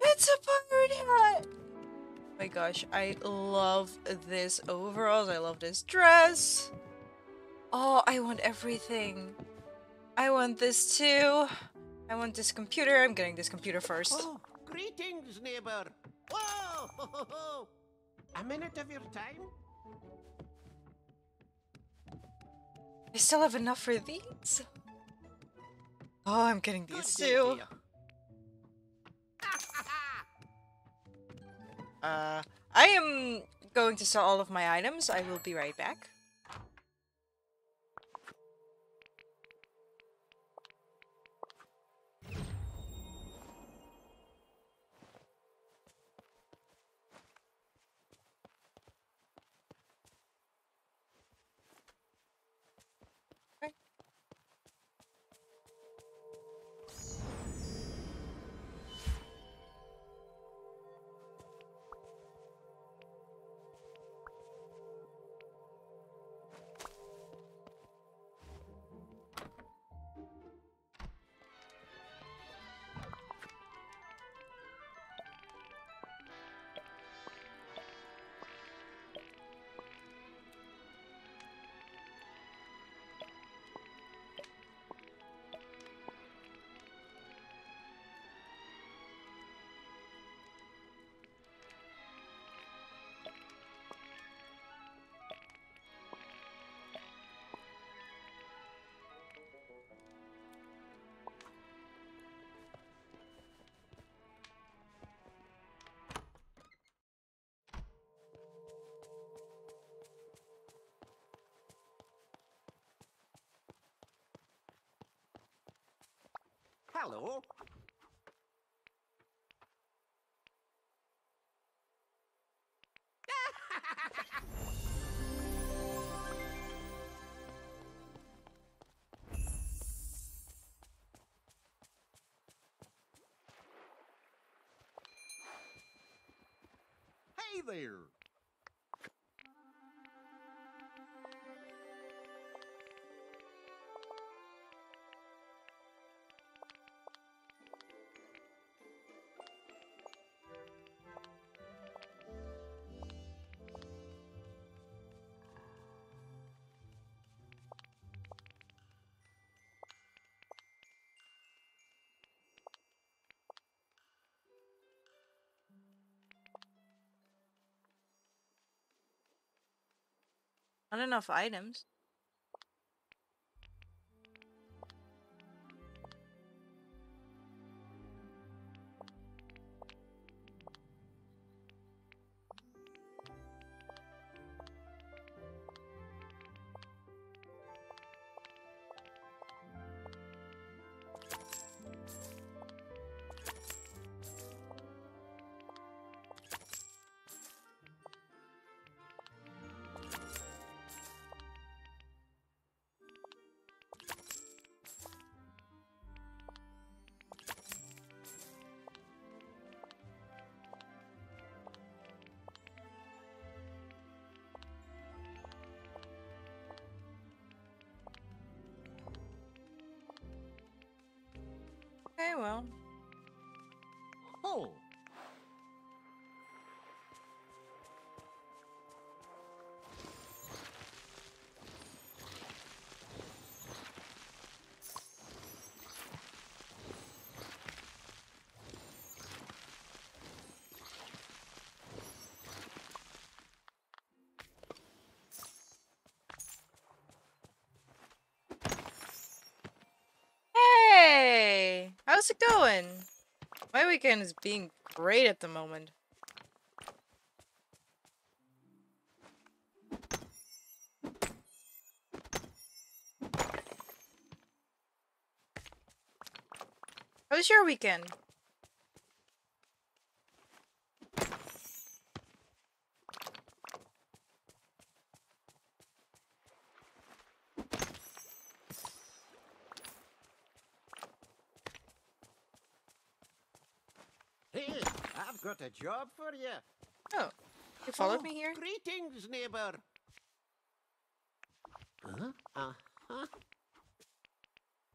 it's a pirate hat! Oh my gosh, I love this overalls, I love this dress. Oh, I want everything. I want this too. I want this computer. I'm getting this computer first. Oh, greetings, neighbour. Whoa! Ho, ho, ho. A minute of your time? I still have enough for these. Oh, I'm getting these to too. Uh, I am going to sell all of my items. I will be right back. Hello. Hey there. Not enough items. Well. How's it going? My weekend is being great at the moment. How was your weekend? Hey, I've got a job for you. Oh, you followed Oh, me here? Greetings, neighbor. Huh? Uh huh.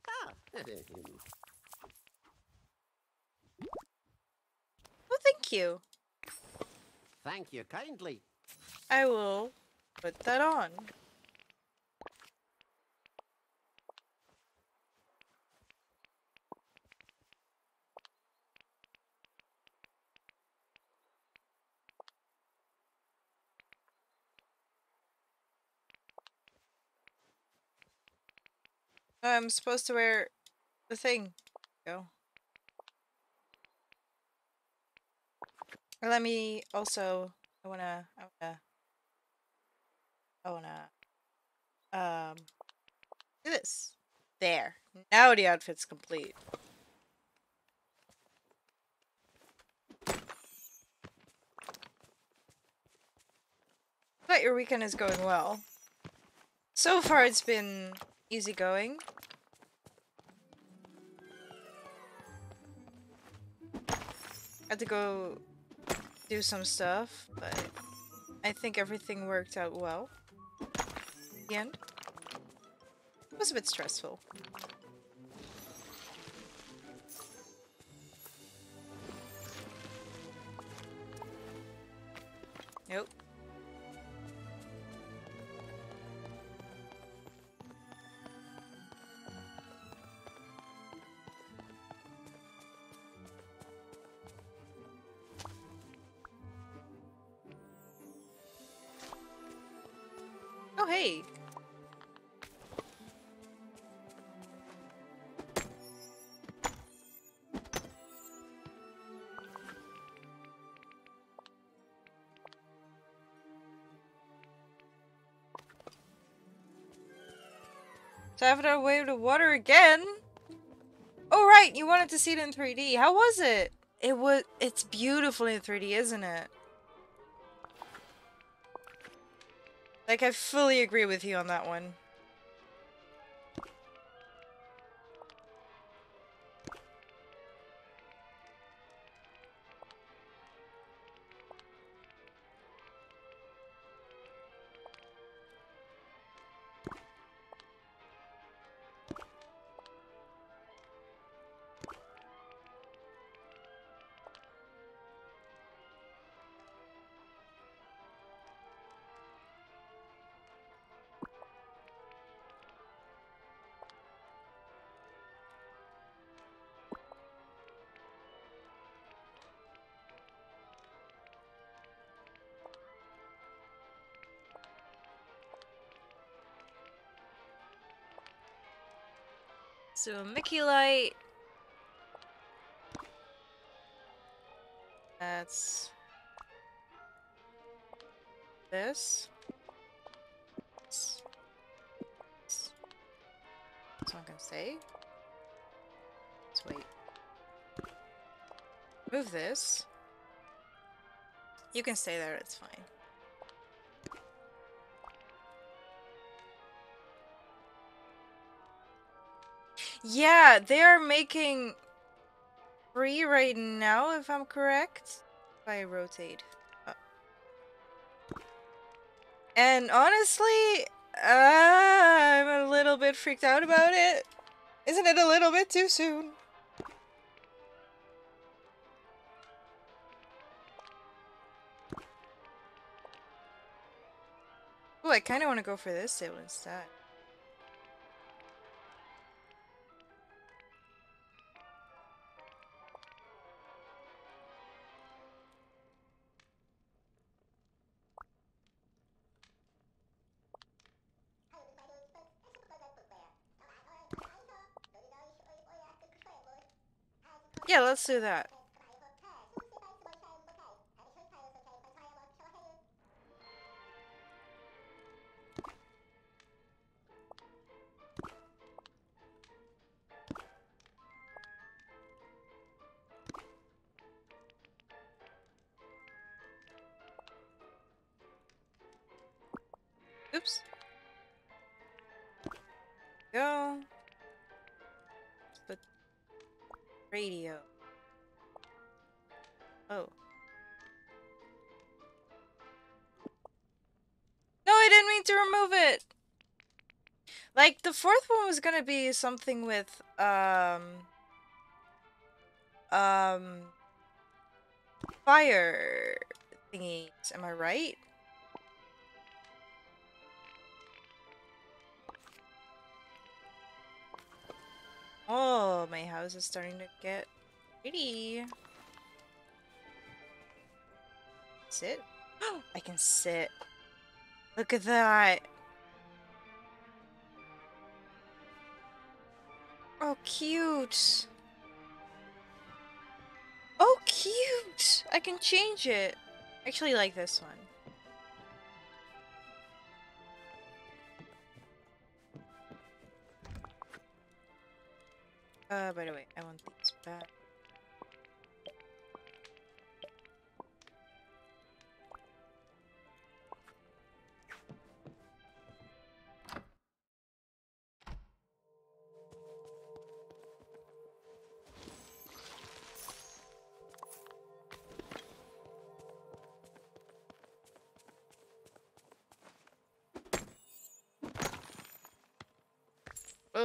Ah. Oh, thank you. Thank you kindly. I will put that on. I'm supposed to wear the thing. Go. Let me also. I wanna. I wanna. I wanna. Um. Do this. There. Now the outfit's complete. I But your weekend is going well. So far, it's been easygoing. Had to go do some stuff, but I think everything worked out well. The end. It was a bit stressful. Time to away the water again. Oh right, you wanted to see it in 3D. How was it? It was. It's beautiful in 3D, isn't it? Like I fully agree with you on that one. So Mickey light. That's this. This. this. That's what I'm gonna say. Let's wait. Move this. You can stay there, it's fine. Yeah, they are making three right now, if I'm correct. If I rotate. Uh. And honestly, uh, I'm a little bit freaked out about it. Isn't it a little bit too soon? Oh, I kind of want to go for this table instead. Let's do that. Oops. Go. But radio. Remove it. Like the fourth one was gonna be something with um um fire thingies. Am I right? Oh, my house is starting to get pretty. Sit? I can sit. Look at that. Oh, cute. Oh, cute. I can change it. I actually like this one. Uh, by the way, I want these back.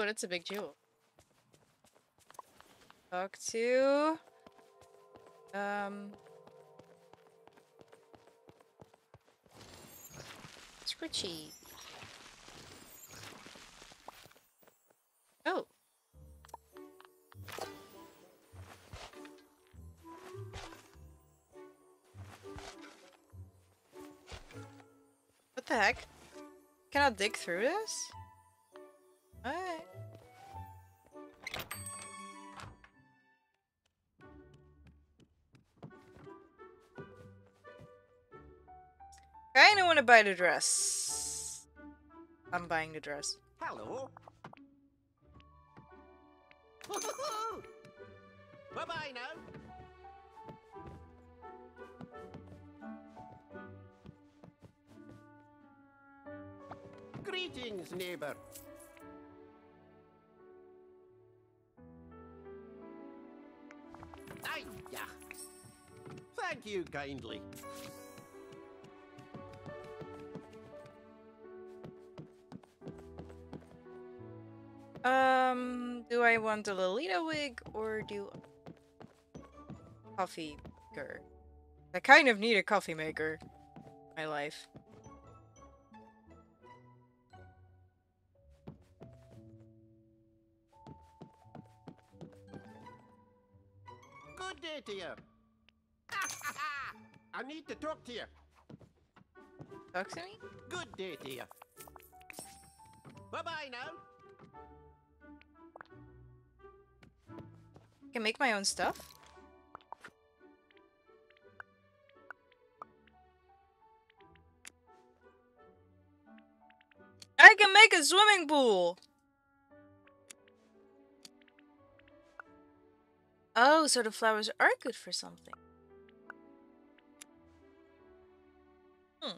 Oh, that's a big jewel. Talk to... Um... Scritchy. Oh. What the heck? Can I dig through this? Alright. Kinda wanna buy the dress. I'm buying the dress. Hello. bye bye now. Greetings, neighbor. Yeah. Thank you kindly. Um, do I want a Lolita wig or do coffee maker? I kind of need a coffee maker in my life. Good day to you. I need to talk to you. Talk to me? Good day to you. Bye bye now. Can make my own stuff? I can make a swimming pool! Oh, so the flowers are good for something. Hmm.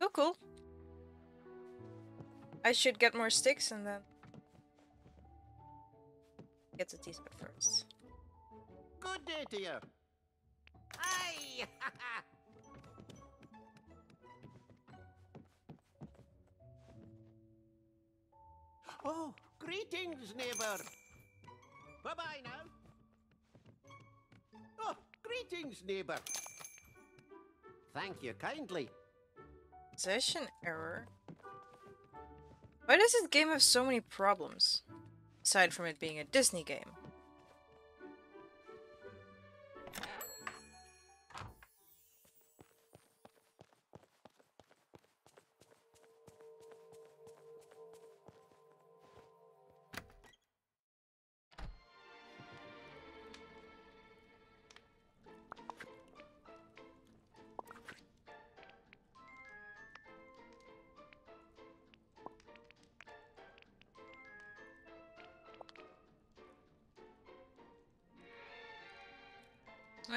Oh, cool. I should get more sticks and then get the teaspoon first. Good day to you. Aye. oh, greetings, neighbor. Bye bye now. Oh, greetings, neighbor. Thank you kindly. Possession error? Why does this game have so many problems? Aside from it being a Disney game.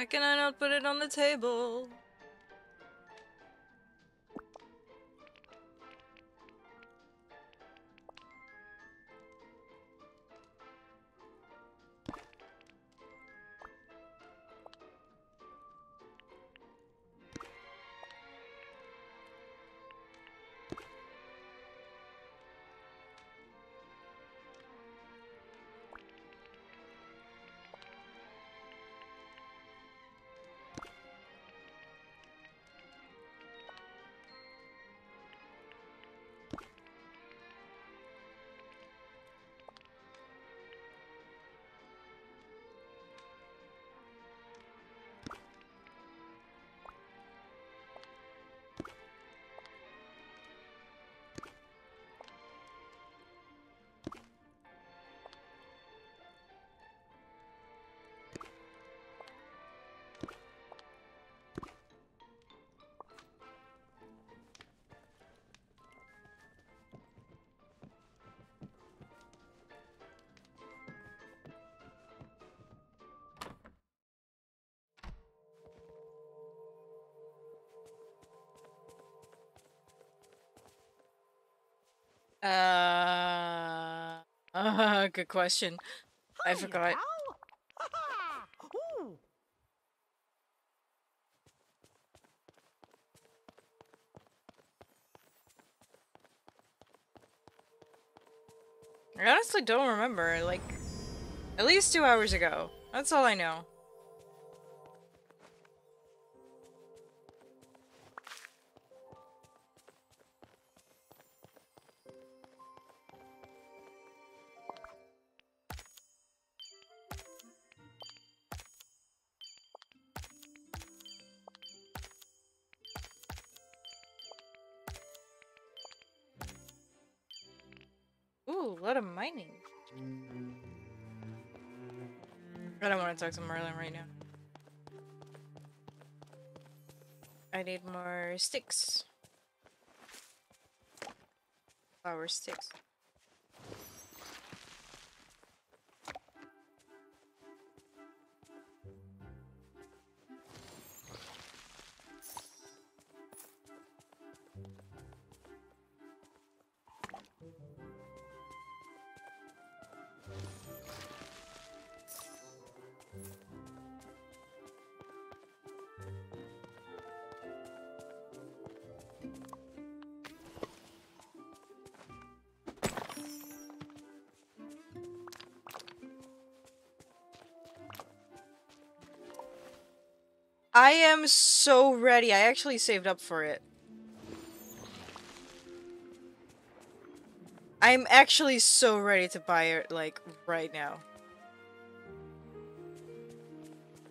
Can I not put it on the table? Uh, uh good question. I forgot. pal. Ha-ha. Ooh. I honestly don't remember. Like, at least two hours ago. That's all I know. Lot of mining. I don't want to talk to Merlin right now. I need more sticks. flower sticks. I am so ready. I actually saved up for it. I'm actually so ready to buy it, like, right now.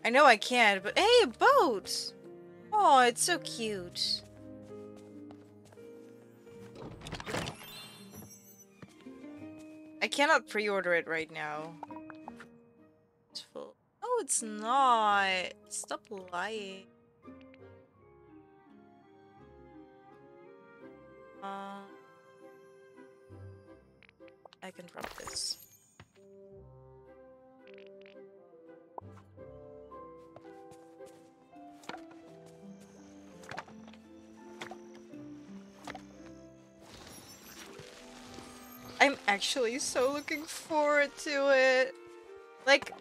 I know I can, but hey, a boat! Oh, it's so cute. I cannot pre-order it right now. It's not. Stop lying. Uh, I can drop this. I'm actually so looking forward to it. Like,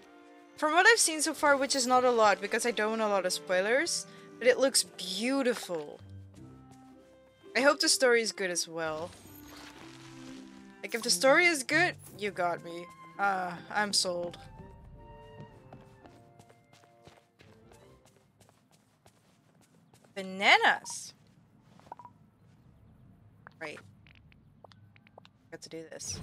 from what I've seen so far, which is not a lot because I don't want a lot of spoilers, but it looks beautiful. I hope the story is good as well. Like, if the story is good, you got me. Uh, I'm sold. Bananas! Right. Got to do this.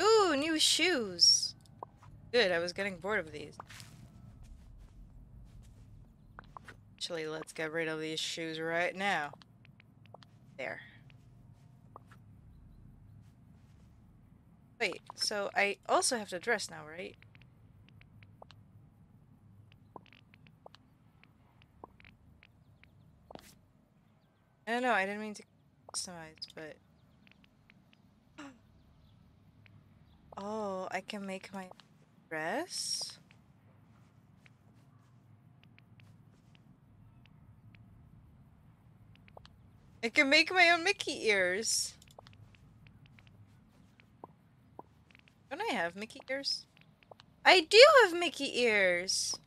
Ooh, new shoes! Good, I was getting bored of these. Actually, let's get rid of these shoes right now. There. Wait, so I also have to dress now, right? I don't know, I didn't mean to customize, but... Oh, I can make my dress? I can make my own Mickey ears. Don't I have Mickey ears? I do have Mickey ears!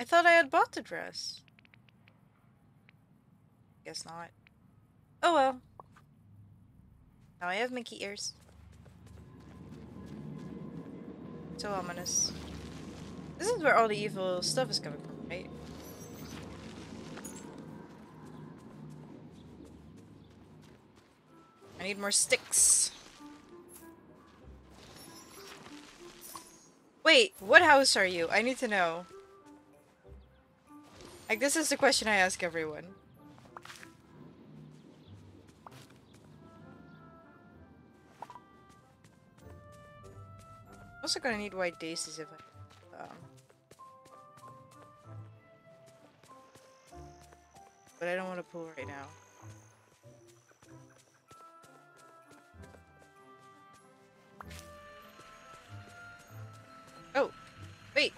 I thought I had bought the dress. Guess not. Oh well. Now I have Mickey ears. So ominous. This is where all the evil stuff is coming from, right? I need more sticks. Wait, what house are you? I need to know. Like, this is the question I ask everyone. also gonna need white daisies if I... Um, but I don't want to pull right now. Oh! Wait!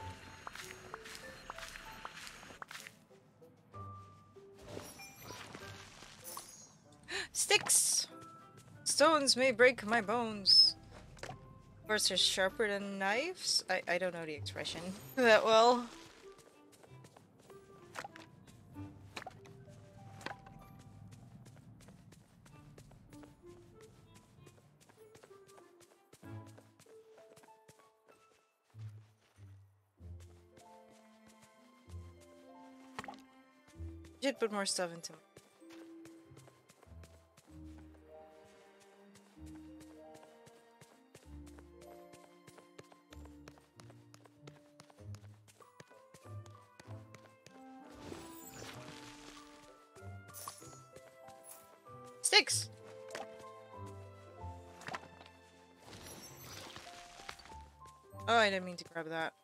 Sticks! Stones may break my bones. Swords are sharper than knives? I, I don't know the expression that well. Should put more stuff into it. Sticks! Oh, I didn't mean to grab that.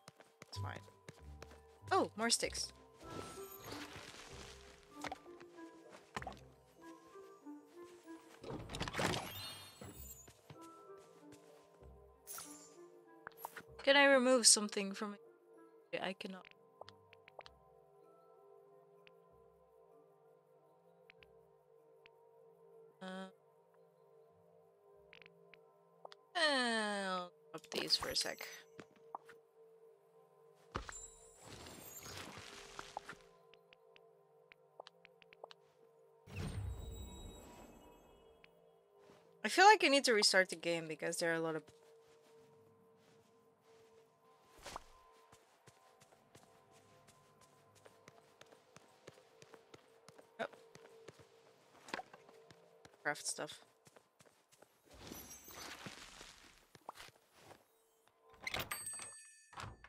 It's fine. Oh, more sticks. Can I remove something from it? I cannot. Uh, I'll drop these for a sec. I feel like I need to restart the game because there are a lot of craft stuff.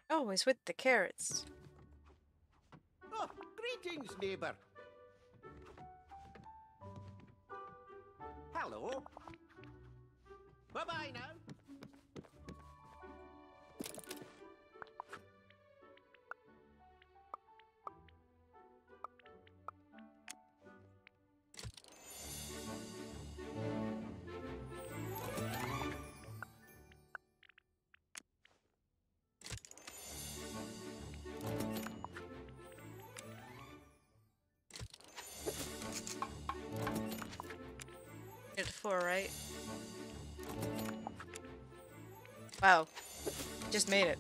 Oh, Always with the carrots. Oh, greetings, neighbor. Hello. Bye bye now. Four, right? Wow. Just made it.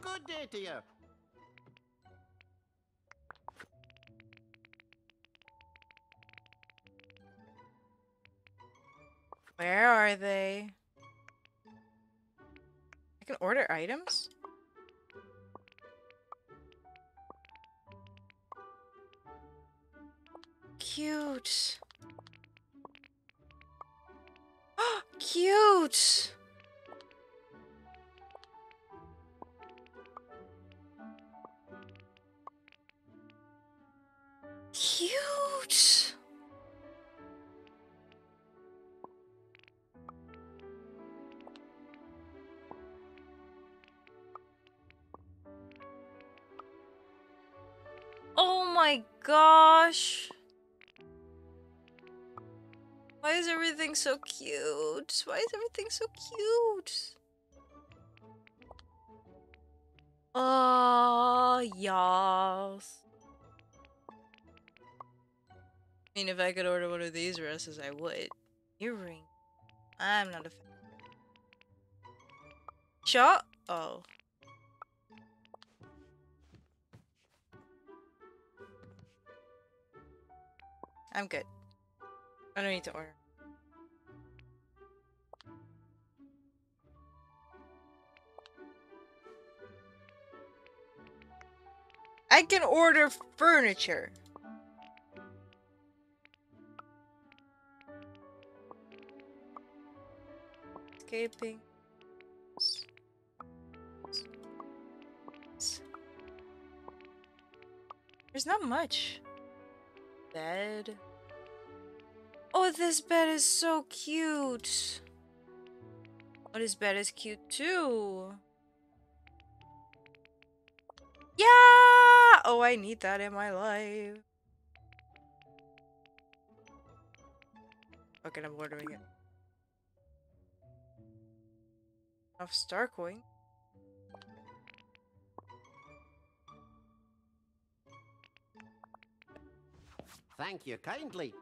Good day to you. Where are they? I can order items? Cute. Cute. So cute? Why is everything so cute? Oh, yes. I mean, if I could order one of these dresses, I would. Earring. I'm not a fan. Shot? Oh. I'm good. I don't need to order. I can order furniture. Escaping. There's not much. Bed. Oh, this bed is so cute. Oh, this bed is cute too. Yeah! Oh, I need that in my life. Okay, I'm ordering it. Of star coin. Thank you kindly.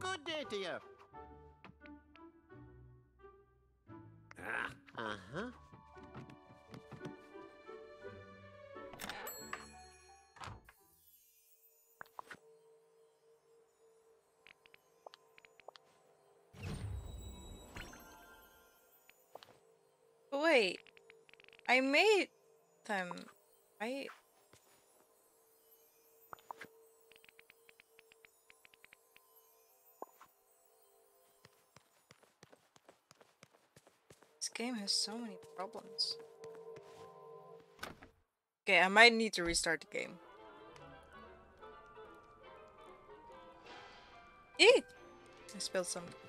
Good day to you. Ah, uh-huh. Wait. I made them, I This game has so many problems. Okay, I might need to restart the game. Eek! I spilled something.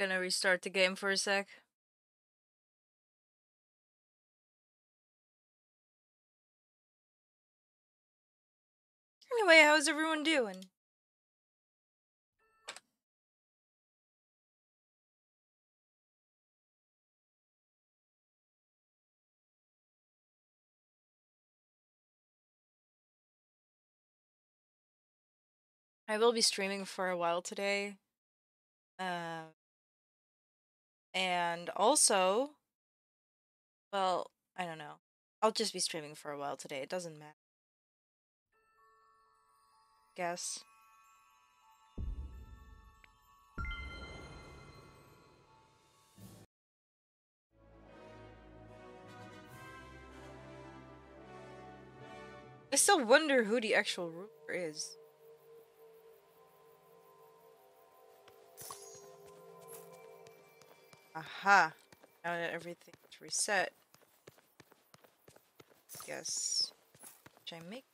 Gonna restart the game for a sec. Anyway, how's everyone doing? I will be streaming for a while today. Uh, and also, well, I don't know. I'll just be streaming for a while today. It doesn't matter. Guess. I still wonder who the actual ruler is. Aha. Now that everything's reset. Guess. Should I make?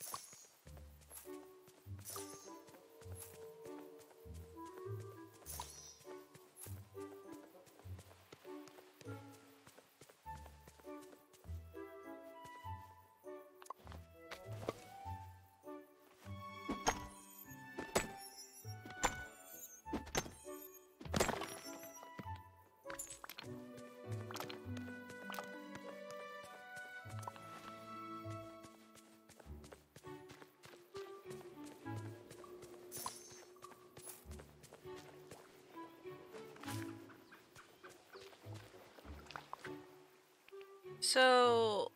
So,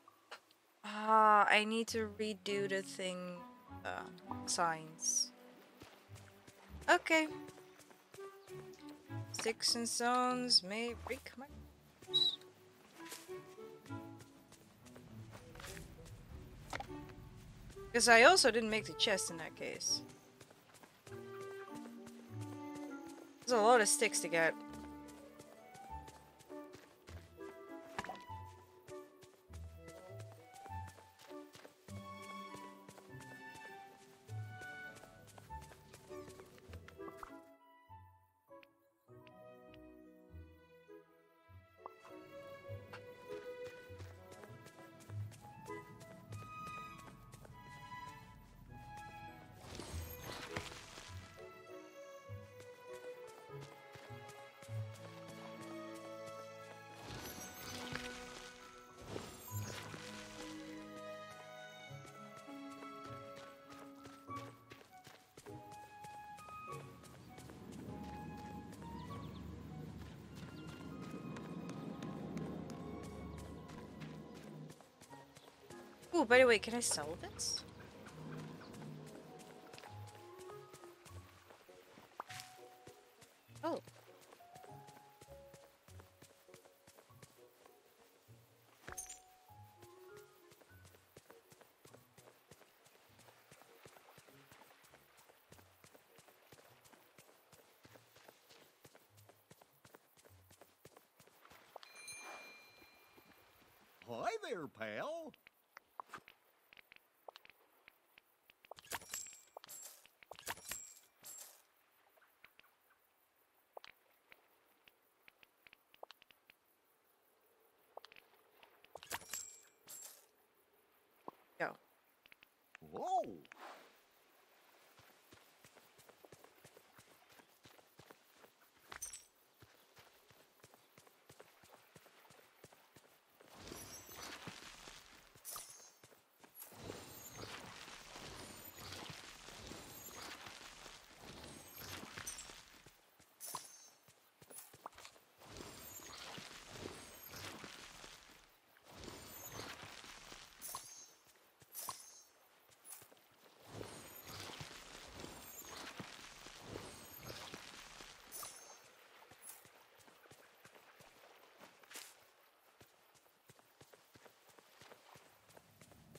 ah, I need to redo the thing, uh, signs. Okay. Sticks and stones may break my. Because I also didn't make the chest in that case. There's a lot of sticks to get. By the way, can I sell this? Whoa.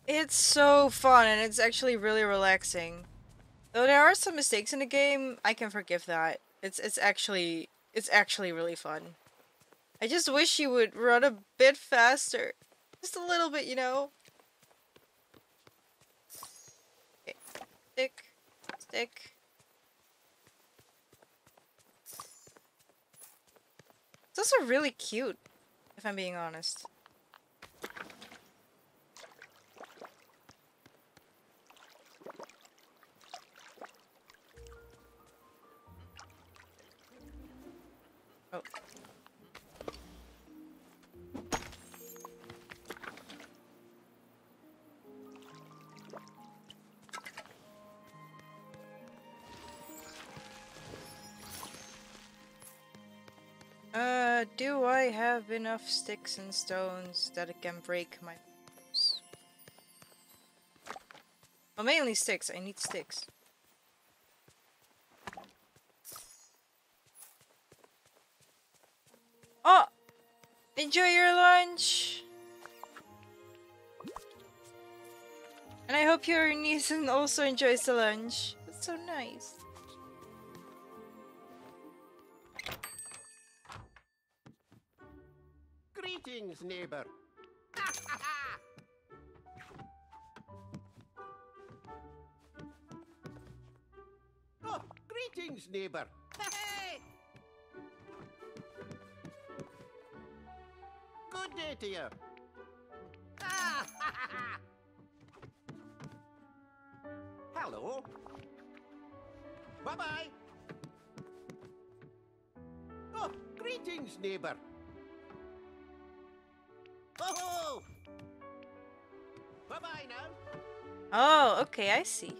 It's so fun and it's actually really relaxing. Though there are some mistakes in the game, I can forgive that. It's it's actually it's actually really fun. I just wish you would run a bit faster. Just a little bit, you know? Okay. Stick. Stick. It's also really cute, if I'm being honest. Have enough sticks and stones that it can break my bones? Well, mainly sticks. I need sticks. Oh! Enjoy your lunch! And I hope your niece also enjoys the lunch. That's so nice. Greetings, neighbor. oh, greetings, neighbor. Good day to you. Hello. Bye bye. Oh, greetings, neighbor. Oh, okay, I see.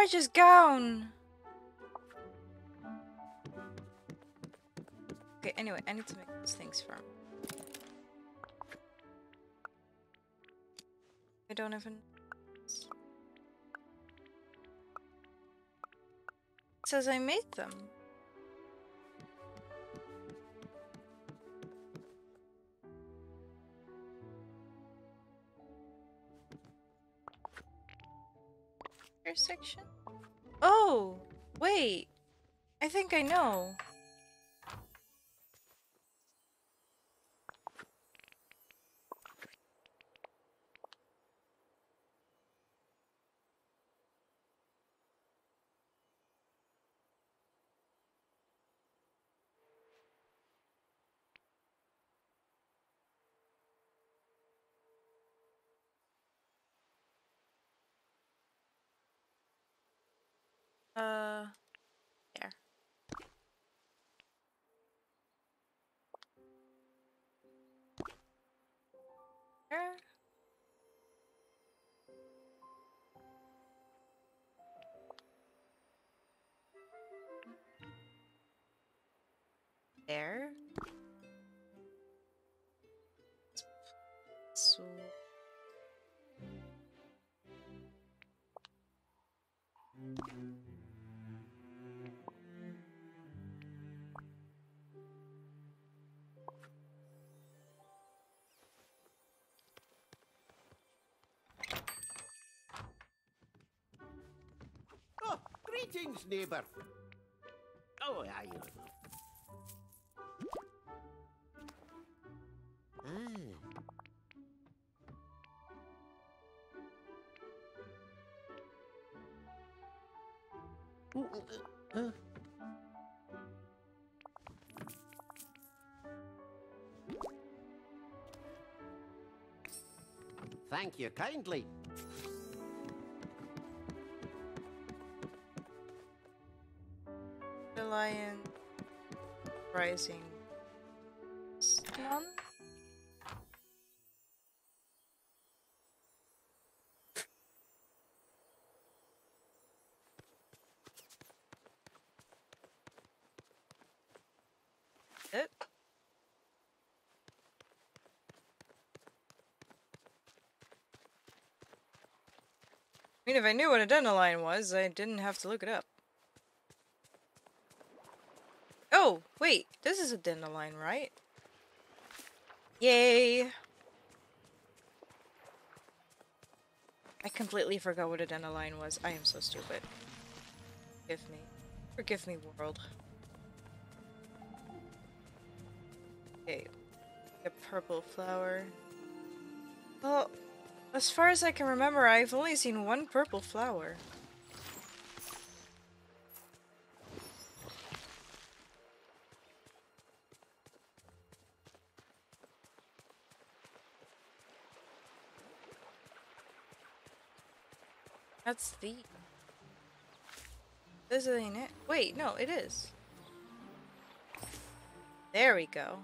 Gorgeous gown! Okay, anyway, I need to make these things firm. I don't even... It says I made them. section? Oh, wait. I think I know. Uh, there. There. There. Greetings, neighbor. Oh, aye. Ah. Thank you kindly. Dandelion rising. It. I mean, if I knew what a dandelion was, I didn't have to look it up. Oh, wait, this is a dandelion, right? Yay! I completely forgot what a dandelion was. I am so stupid. Forgive me. Forgive me, world. Okay. A purple flower. Well, as far as I can remember, I've only seen one purple flower. That's the. This ain't it. Wait, no, it is. There we go.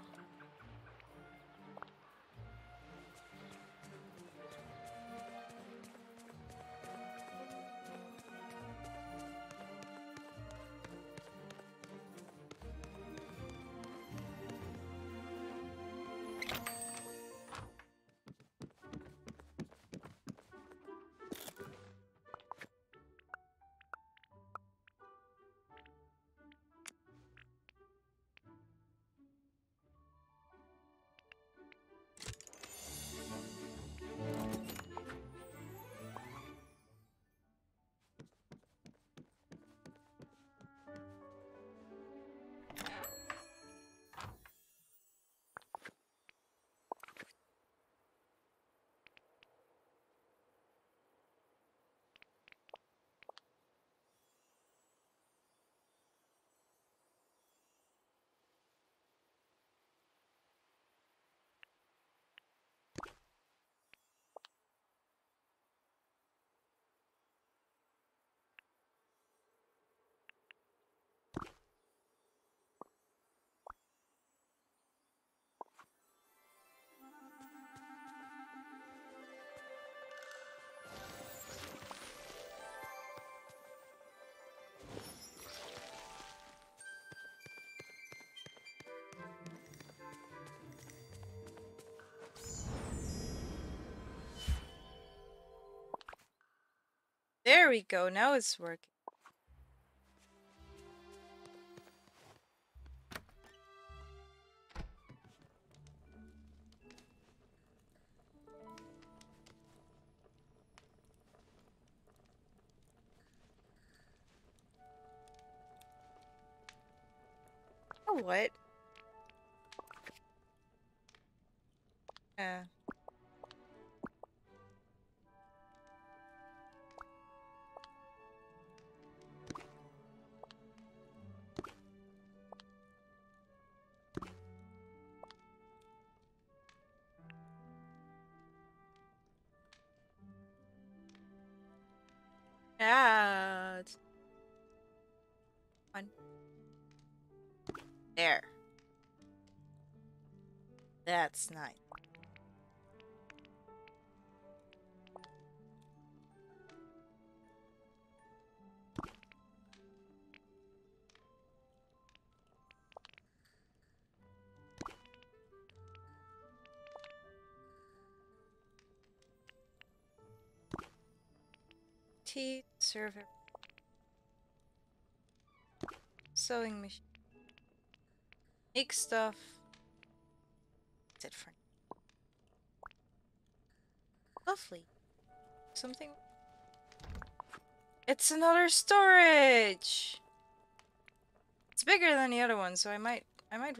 There we go. Now it's working. What? That's nice. Tea server. Sewing machine. Make stuff. It for. Lovely. Something. It's another storage. It's bigger than the other one, so I might, I might.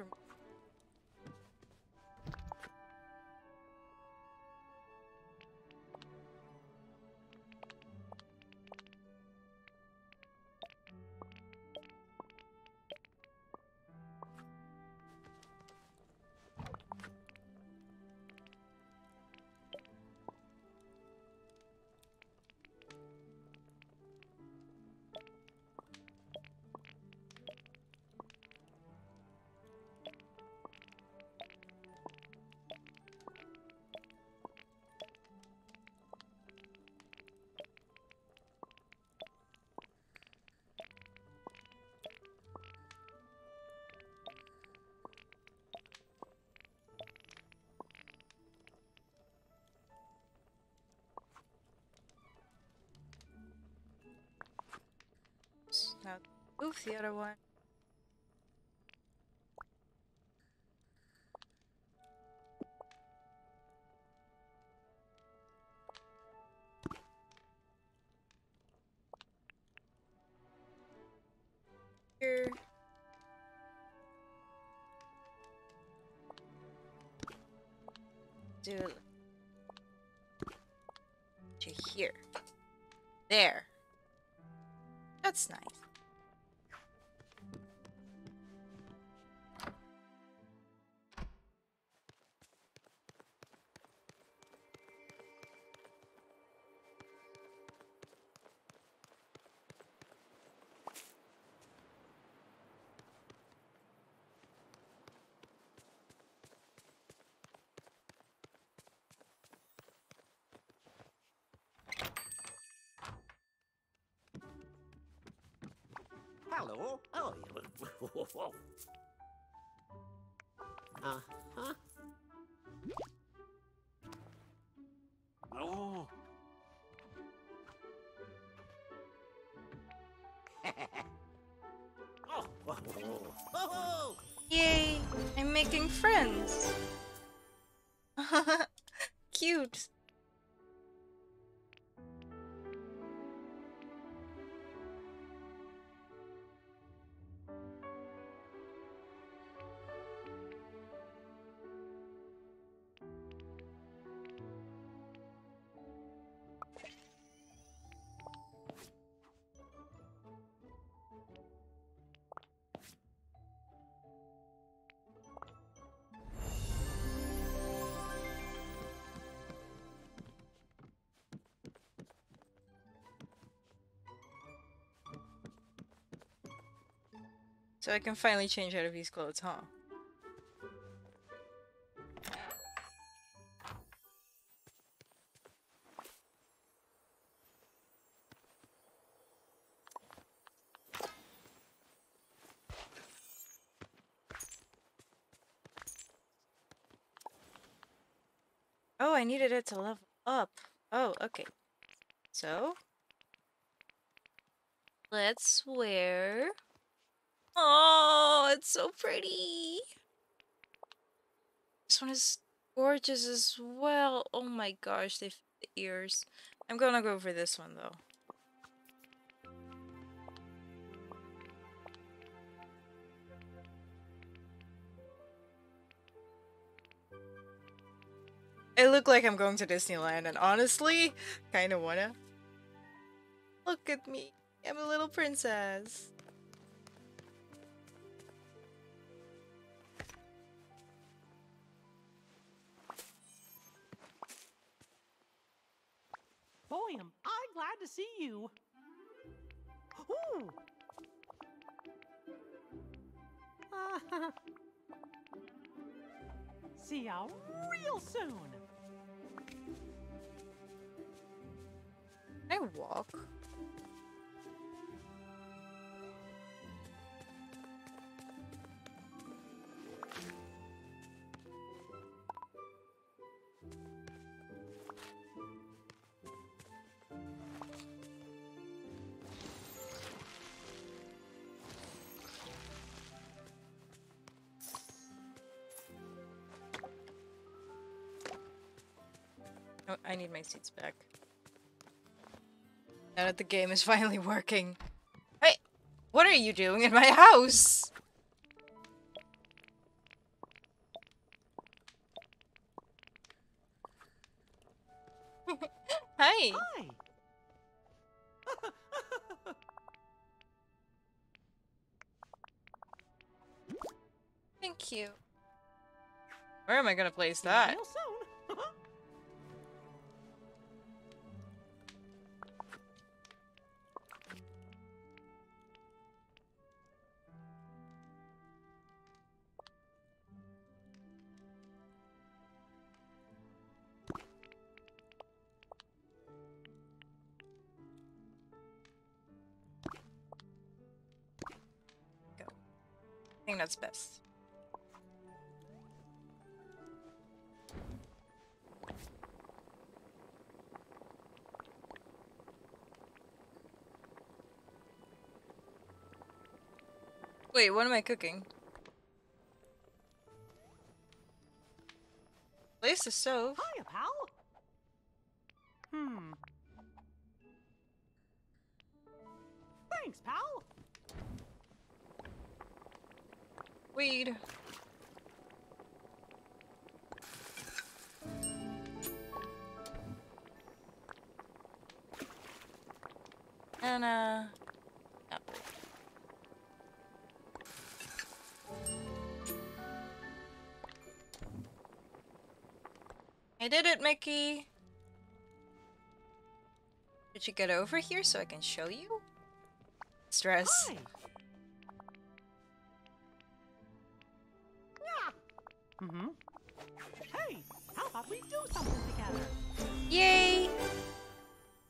Move the other one. Here. Do to here. There. That's nice. You- uh huh. Oh. oh. Oh. Oh. Yay! I'm making friends. So I can finally change out of these clothes, huh? Oh, I needed it to level up. Oh, okay. So, let's wear Oh, it's so pretty. This one is gorgeous as well. Oh my gosh, they the ears. I'm gonna go for this one though. It look like I'm going to Disneyland and honestly, kinda wanna. Look at me. I'm a little princess. Boy, am glad to see you. Ooh. Uh, see ya real soon. I walk? I need my seats back. Now that the game is finally working. Hey! What are you doing in my house? Hi! Hi. Thank you. Where am I gonna place that? Best. Wait, what am I cooking? Place the stove. Hiya, I did it, Mickey. Did you get over here so I can show you? Stress. Hi. Yeah. Mm-hmm. Hey, how about we do something together? Yay!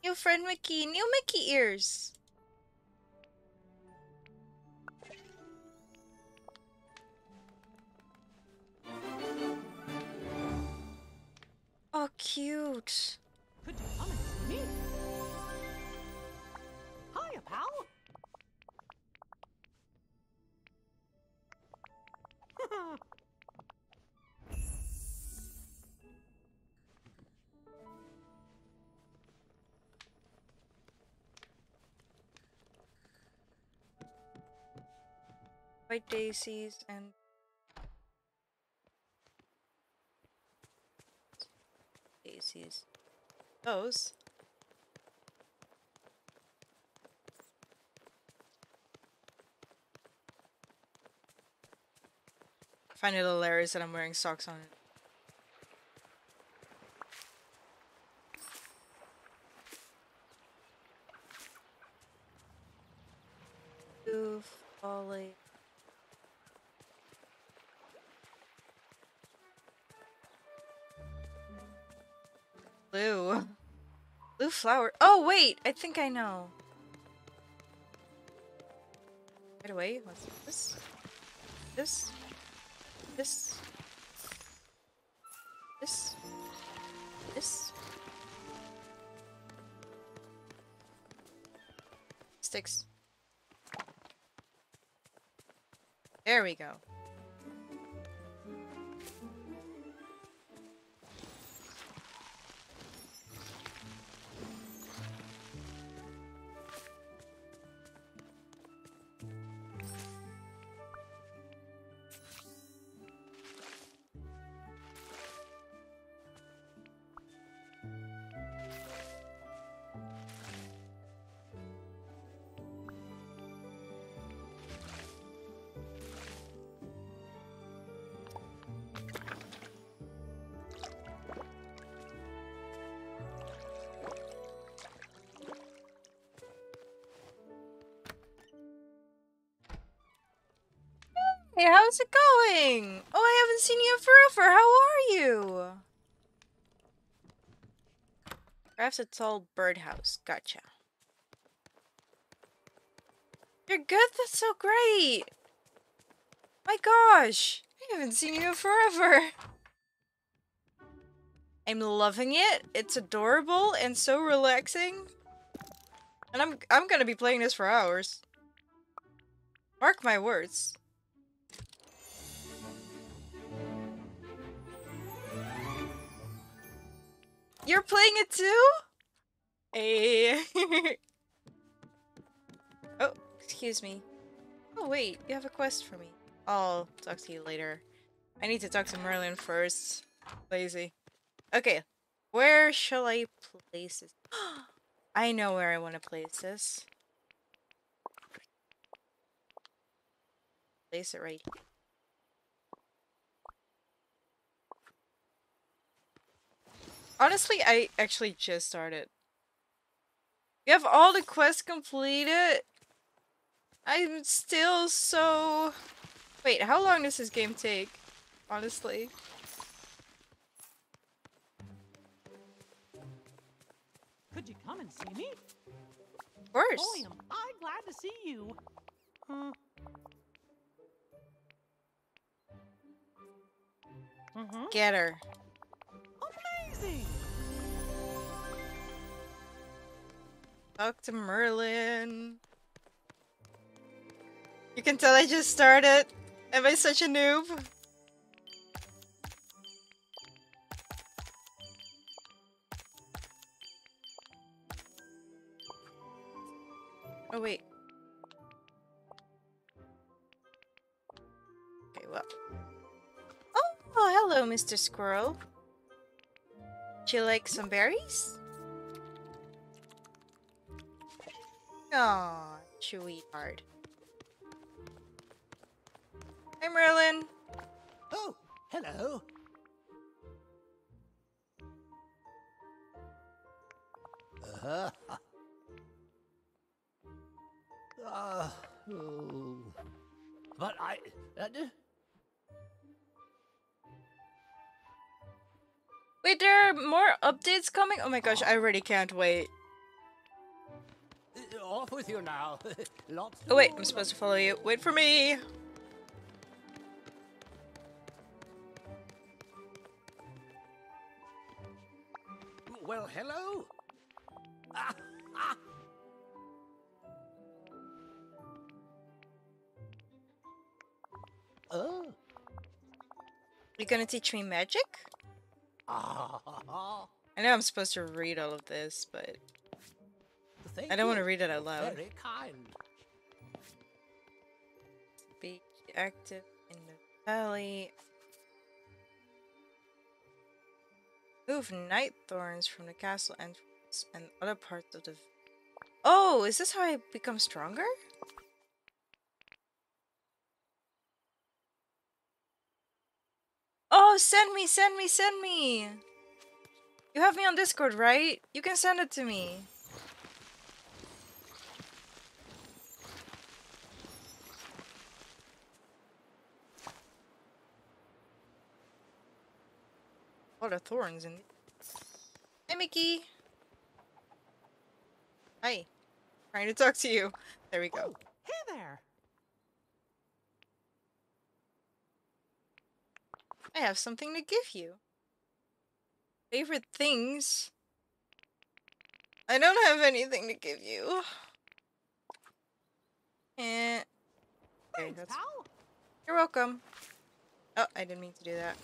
New friend Mickey, new Mickey ears. Daisies and daisies. Those. I find it hilarious that I'm wearing socks on it. Think I know. Right away. What's this? This? This? This? This? Sticks. There we go. How's it going? Oh, I haven't seen you forever. How are you? Perhaps it's all birdhouse. Gotcha. You're good? That's so great. My gosh. I haven't seen you in forever. I'm loving it. It's adorable and so relaxing. And I'm I'm gonna be playing this for hours. Mark my words. You're playing it too? Hey. Eh. oh, excuse me. Oh wait, you have a quest for me. I'll talk to you later. I need to talk to Merlin first. Lazy. Okay, where shall I place this? I know where I want to place this. Place it right here. Honestly, I actually just started. You have all the quests completed? I'm still so... Wait, how long does this game take? Honestly. Could you come and see me? Of course. Boy, am I glad to see you. Huh. Mm-hmm. Get her. Amazing. Talk to Merlin. You can tell I just started. Am I such a noob? Oh wait. Okay, well. Oh, oh hello, Mr. Squirrel. Would you like some berries? Aw, sweetheart. Hi, Merlin. Oh, hello. Uh-huh. Uh, oh. But I... Uh, Wait, there are more updates coming? Oh my gosh, I really can't wait. off with you now. Lots Oh wait, I'm supposed to follow you. Wait for me! Well, hello. Ah, ah. Oh. You're gonna teach me magic? I know I'm supposed to read all of this, but Thank I don't want to read it out loud. Very kind. Be active in the valley. Move night thorns from the castle entrance and other parts of the. Oh, is this how I become stronger? Oh, send me, send me, send me! You have me on Discord, right? You can send it to me. A lot of thorns in. Hey, Mickey. Hi. Trying to talk to you. There we go. Hey there. I have something to give you. Favorite things? I don't have anything to give you. Eh. Okay, Thanks, pal. You're welcome. Oh, I didn't mean to do that.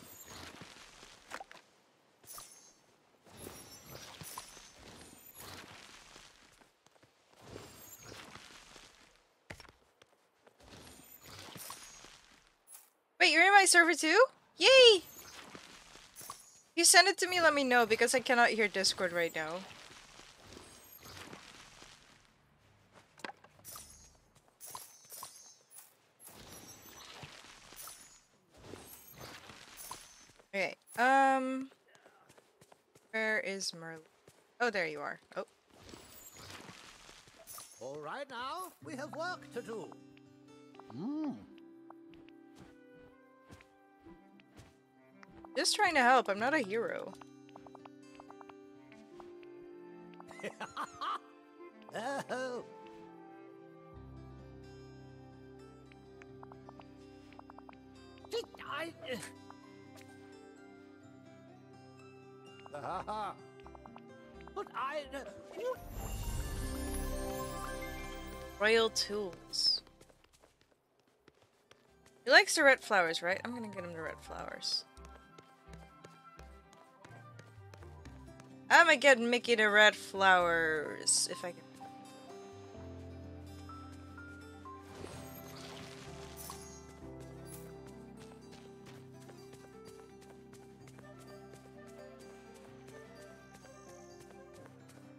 Wait, you're in my server too? Yay! You send it to me, let me know, because I cannot hear Discord right now. Okay, um... Where is Merlin? Oh, there you are. Oh, All right now, we have work to do. Hmm. Just trying to help. I'm not a hero. Oh. I. But I. Royal tools. He likes the red flowers, right? I'm gonna get him the red flowers. I'm gonna get Mickey the red flowers if I can.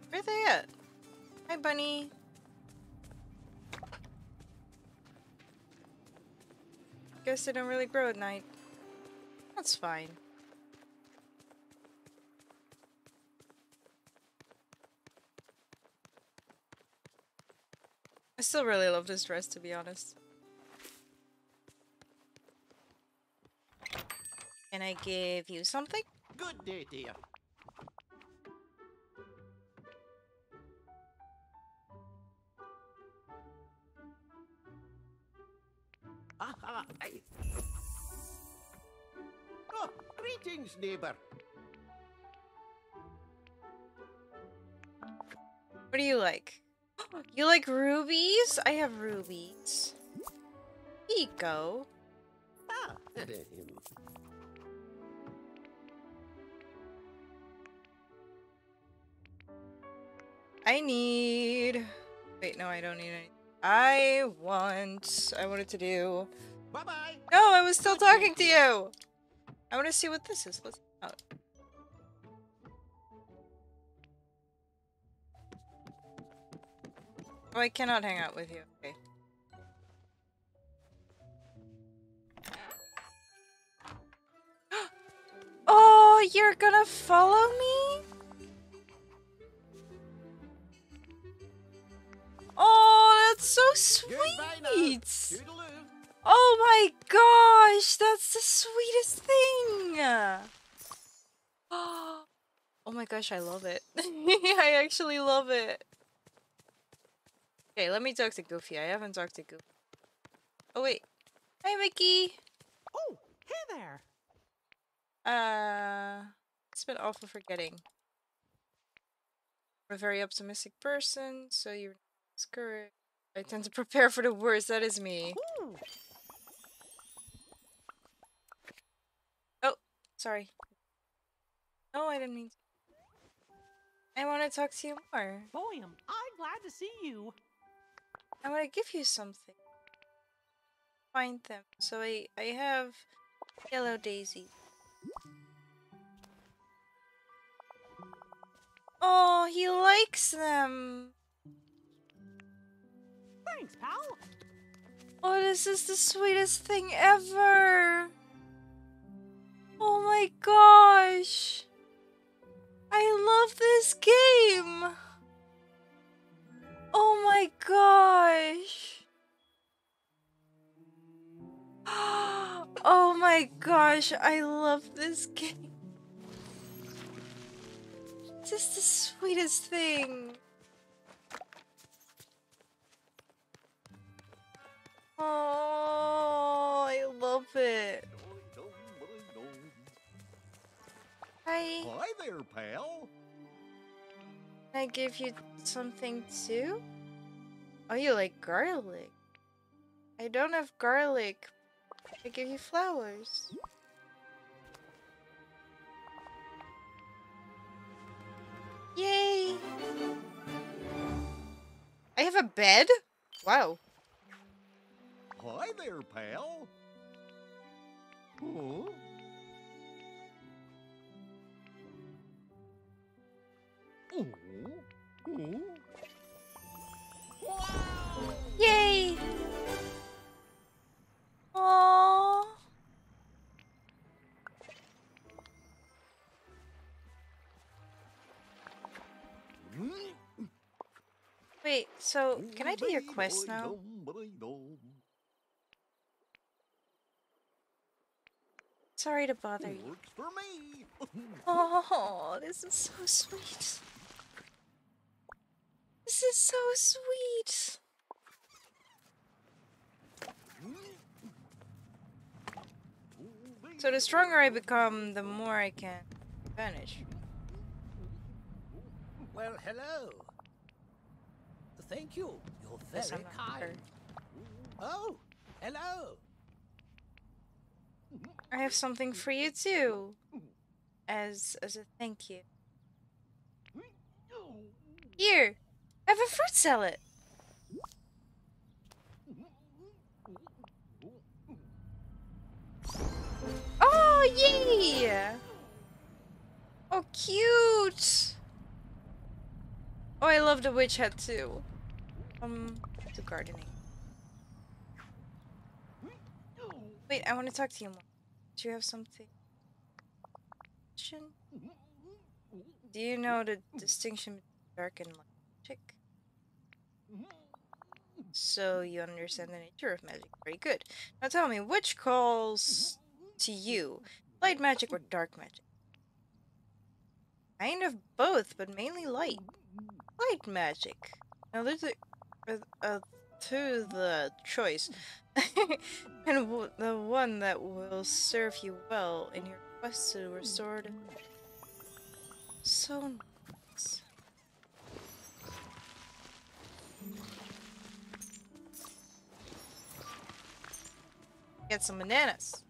Where they at? Hi, bunny. Guess they don't really grow at night. That's fine. Still really love this dress, to be honest. Can I give you something? Good day, dear. Ah, I... Oh, greetings, neighbor. What do you like? You like rubies? I have rubies. Pico? Ah, um, I need. Wait, no, I don't need any. I want. I wanted to do. bye bye. No, I was still talking to you. I want to see what this is. Let's out. Oh, I cannot hang out with you. Okay. oh, you're gonna follow me? Oh, that's so sweet. Oh my gosh, that's the sweetest thing. Oh my gosh, I love it. I actually love it. Okay, let me talk to Goofy. I haven't talked to Goofy. Oh wait. Hi, Mickey. Oh, hey there. Uh, it's been awful forgetting. I'm a very optimistic person, so you're discouraged. I tend to prepare for the worst. That is me. Ooh, Sorry. No, I didn't mean to. I want to talk to you more. boy, am I glad to see you. I want to give you something. Find them. So I I have yellow daisy. Oh, he likes them. Thanks, pal. Oh, this is the sweetest thing ever. Oh my gosh. I love this game. Oh my gosh. Oh my gosh, I love this game. This is the sweetest thing. Oh, I love it. Hi. Hi there, pal. Can I give you something too? Oh, you like garlic? I don't have garlic. I give you flowers. Yay! I have a bed? Wow. Hi there, pal. Huh? Yay! Aww. Wait, so can I do your quest now? Sorry to bother you. Works for me. Oh, this is so sweet. This is so sweet. So the stronger I become, the more I can vanish. Well, hello. Thank you. You're very kind. Oh, hello. I have something for you too. As as a thank you. Here, have a fruit salad. Oh yay! Oh cute! Oh, I love the witch hat too. Um, to gardening. Wait, I want to talk to you more. Do you have something? Do you know the distinction between dark and light magic? So you understand the nature of magic. Very good. Now tell me, which calls to you? Light magic or dark magic? Kind of both, but mainly light. Light magic. Now there's a, a, a to the choice. and the one that will serve you well in your quest to restore. So Get some bananas.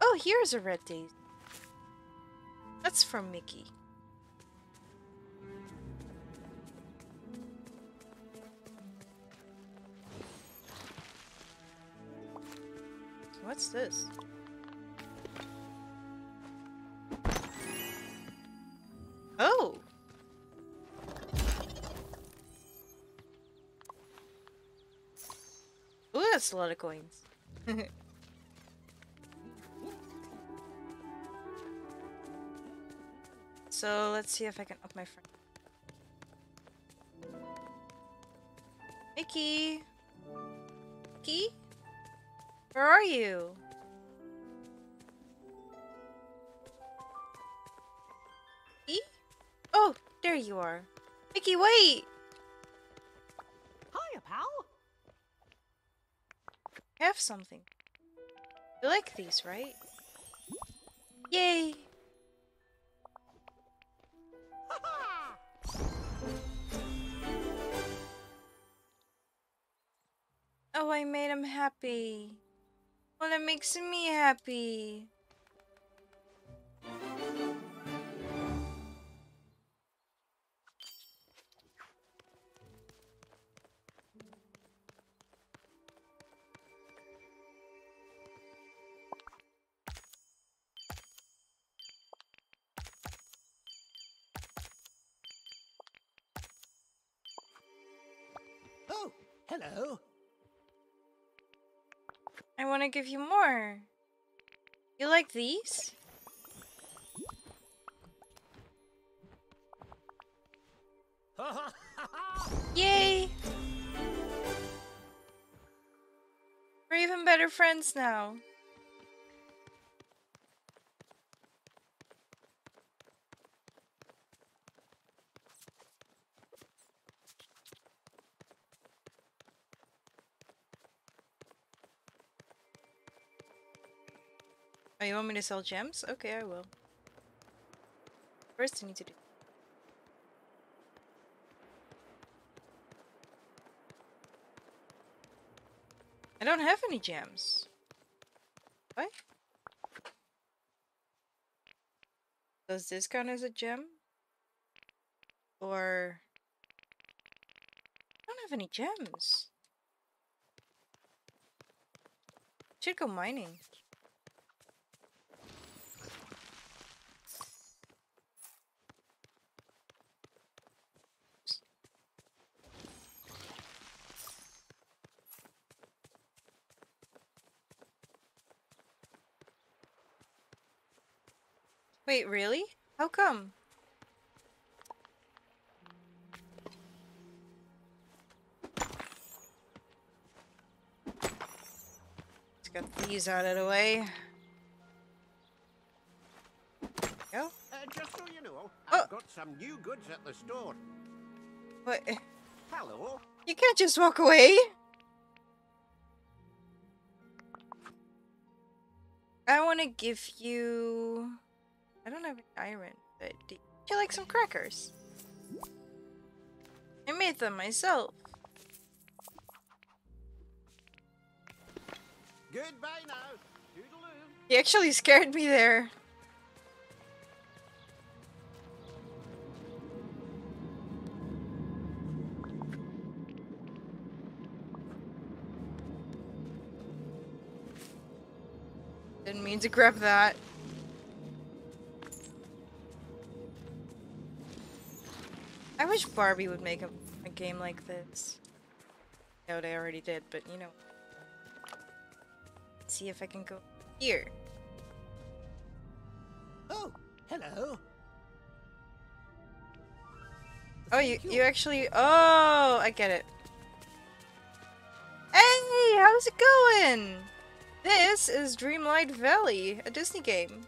Oh, here's a red daisy. That's from Mickey. What's this? That's a lot of coins. so let's see if I can up my friend. Mickey! Mickey? Where are you? Mickey? Oh, there you are. Mickey, wait! Have something. You like these, right? Yay! Oh, I made him happy. Well, it makes me happy. To give you more. You like these? Yay! We're even better friends now. Oh, you want me to sell gems? Okay, I will. First, I need to do. I don't have any gems. What? Does this count as a gem? Or... I don't have any gems. Should go mining. Wait, really? How come? Let's get these out of the way. Go. Uh, just so you know, Oh. I've got some new goods at the store. What? Hello. You can't just walk away. I want to give you. I don't have any iron, but do you like some crackers? I made them myself. Goodbye now. Toodaloo. He actually scared me there. Didn't mean to grab that. Wish Barbie would make a, a game like this. No, they already did, but you know. Let's see if I can go here. Oh, hello. Oh, you you actually. Oh, I get it. Hey, how's it going? This is Dreamlight Valley, a Disney game.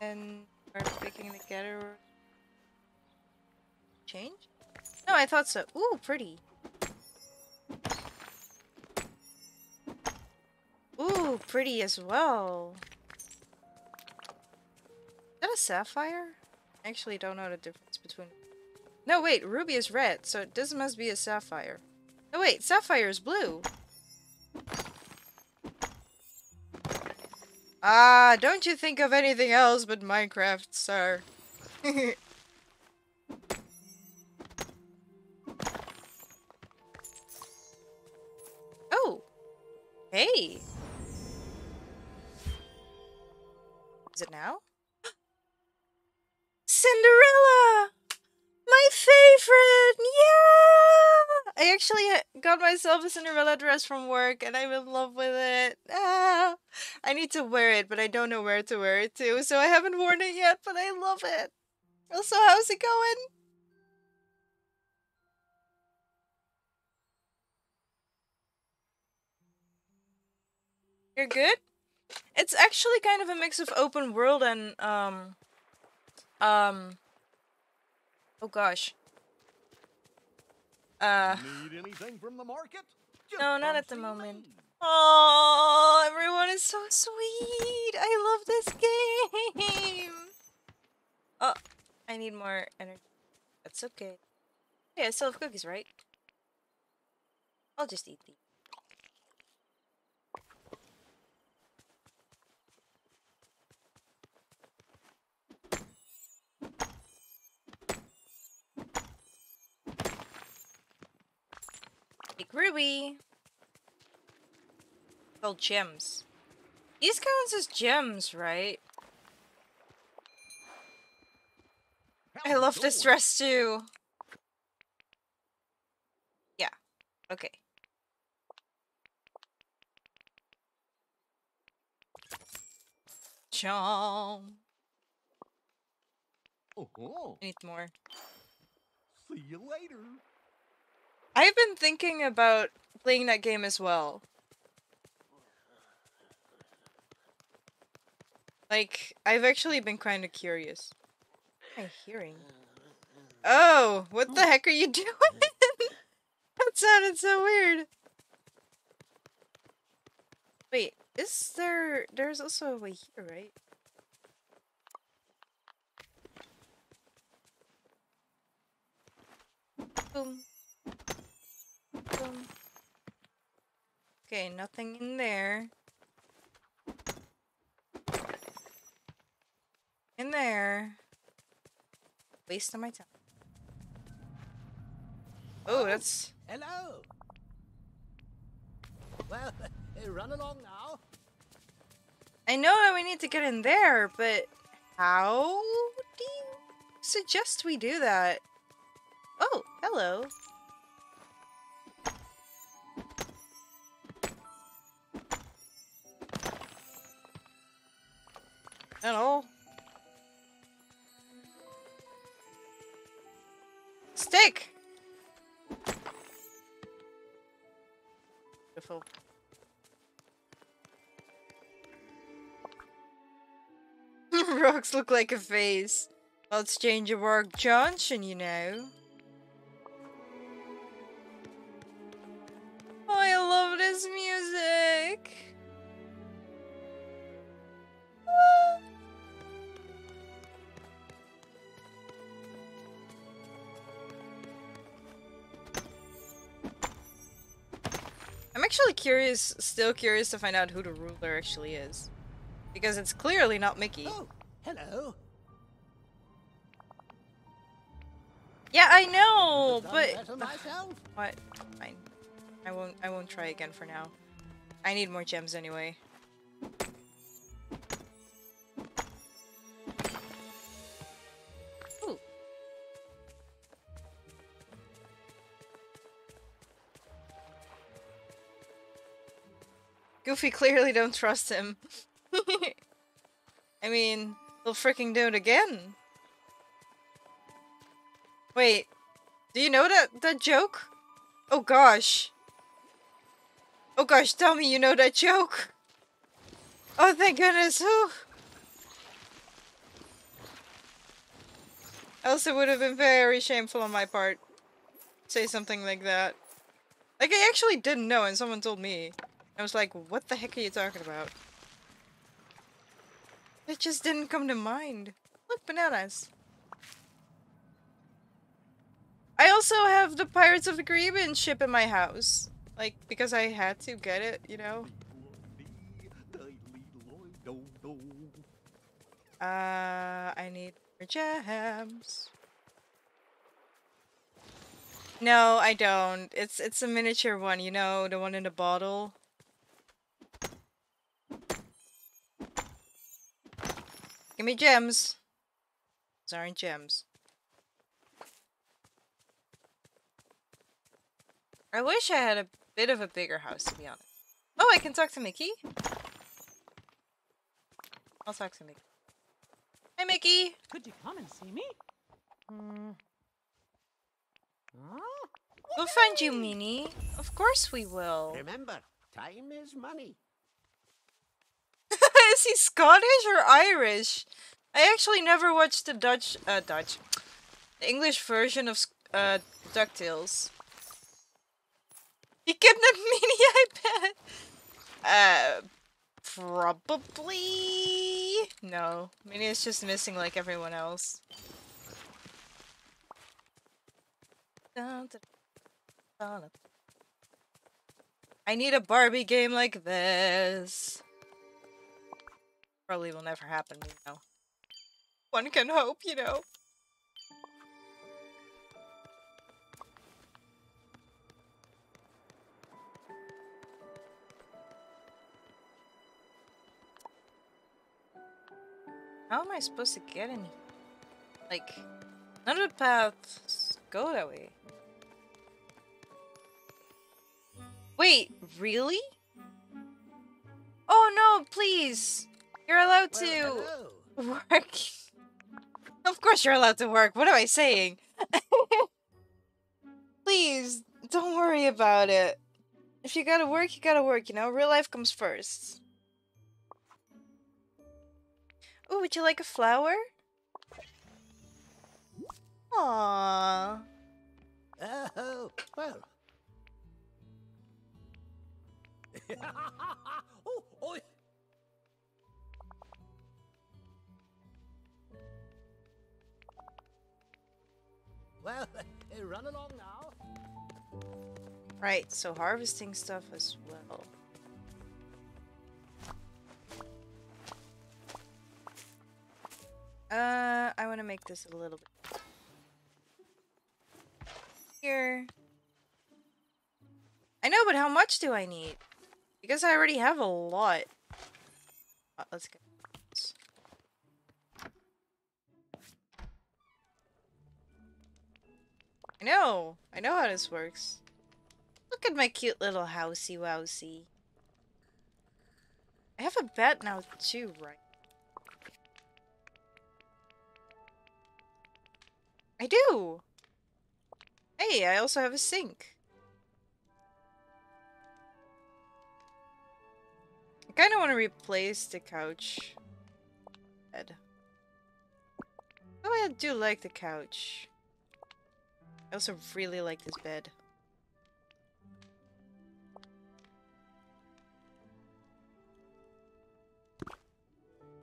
And we're picking together. Change? No, I thought so. Ooh, pretty. Ooh, pretty as well. Is that a sapphire? I actually don't know the difference between. No, wait, ruby is red, so this must be a sapphire. No, wait, sapphire is blue. Ah, don't you think of anything else but Minecraft, sir? oh! Hey! Actually got myself a Cinderella dress from work and I'm in love with it. Ah! I need to wear it, but I don't know where to wear it to, so I haven't worn it yet, but I love it. Also, how's it going? You're good? It's actually kind of a mix of open world and um um oh gosh. Uh Need anything from the market? Just No, not at the moment. Oh, everyone is so sweet. I love this game. Oh, I need more energy. That's okay. Yeah, I still have cookies, right? I'll just eat these. Ruby. Called gems. These counts as gems, right? I love this dress too. Yeah. Okay. Chom. Oh, need more. see you later. I've been thinking about playing that game as well. Like, I've actually been kind of curious. What am I hearing? Oh, what the heck are you doing? that sounded so weird. Wait, is there... There's also a way here, right? Boom. Boom. Okay, nothing in there. In there. Waste of my time. Oh, that's... Hello. Well, run along now. I know that we need to get in there, but how do you suggest we do that? Oh, hello. Hello. Stick! Beautiful. Rocks look like a face. Well, change Danger Work Junction, you know. Oh, I love this music. Ah. Actually curious, still curious to find out who the ruler actually is. Because it's clearly not Mickey. Oh, hello. Yeah, I know, but what? Fine. I won't. I won't try again for now. I need more gems anyway. Goofy clearly don't trust him. I mean, he'll freaking do it again. Wait, do you know that that joke? Oh gosh. Oh gosh, tell me you know that joke. Oh thank goodness. Whew. Else it would have been very shameful on my part. Say something like that. Like I actually didn't know and someone told me. I was like, what the heck are you talking about? It just didn't come to mind. Look, bananas. I also have the Pirates of the Caribbean ship in my house. Like, because I had to get it, you know? Uh, I need more gems. No, I don't. It's it's a miniature one, you know, the one in the bottle. Give me gems. Those aren't gems. I wish I had a bit of a bigger house, to be honest. Oh, I can talk to Mickey? I'll talk to Mickey. Hi, Mickey! Could you come and see me? Hmm. Huh? We'll find you, Minnie. Of course we will. Remember, time is money. Is he Scottish or Irish? I actually never watched the Dutch, uh, Dutch, English version of uh, DuckTales. He kidnapped Minnie, I bet. Uh, probably. No, Minnie is just missing like everyone else. I need a Barbie game like this. Probably will never happen, you know. One can hope, you know. How am I supposed to get in? Like, none of the paths go that way. Wait, really? Oh no, please! You're allowed to hello. work. Of course you're allowed to work. What am I saying? Please, don't worry about it. If you gotta work, you gotta work, you know? Real life comes first. Oh, would you like a flower? Aww. Oh, well. well, run along now. Right, so harvesting stuff as well. Uh, I want to make this a little bit here. I know, but how much do I need? Because I already have a lot. Uh, let's go. I know. I know how this works. Look at my cute little housey wousey. I have a bed now too, right? I do! Hey, I also have a sink. I kind of want to replace the couch bed. Oh, I do like the couch. I also really like this bed.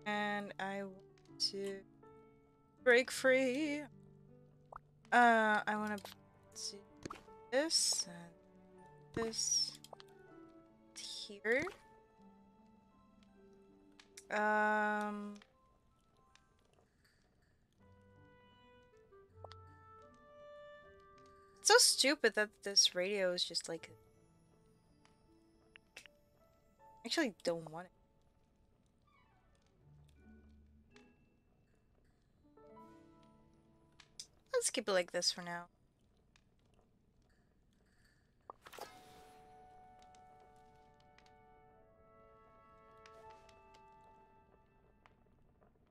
And I want to break free. Uh, I want to do this and this here. Um. So stupid that this radio is just like. Actually, don't want it. Let's keep it like this for now.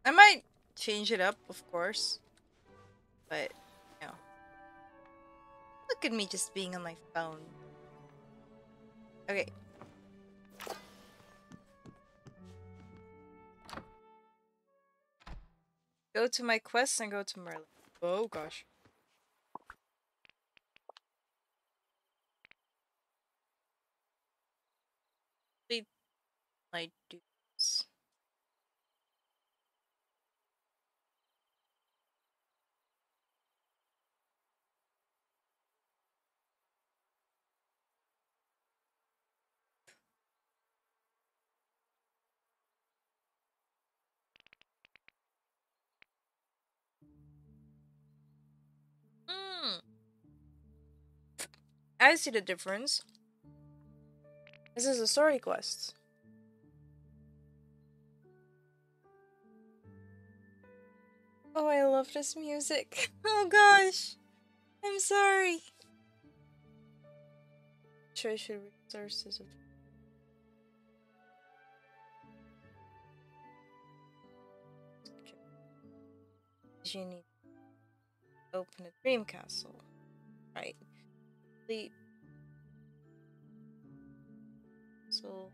I might change it up, of course. But, at me just being on my phone. Okay. Go to my quest and go to Merlin. Oh gosh. I do I see the difference. This is a story quest. Oh, I love this music. Oh gosh. I'm sorry. Treasure resources you need to open a dream castle. Right. Complete. So.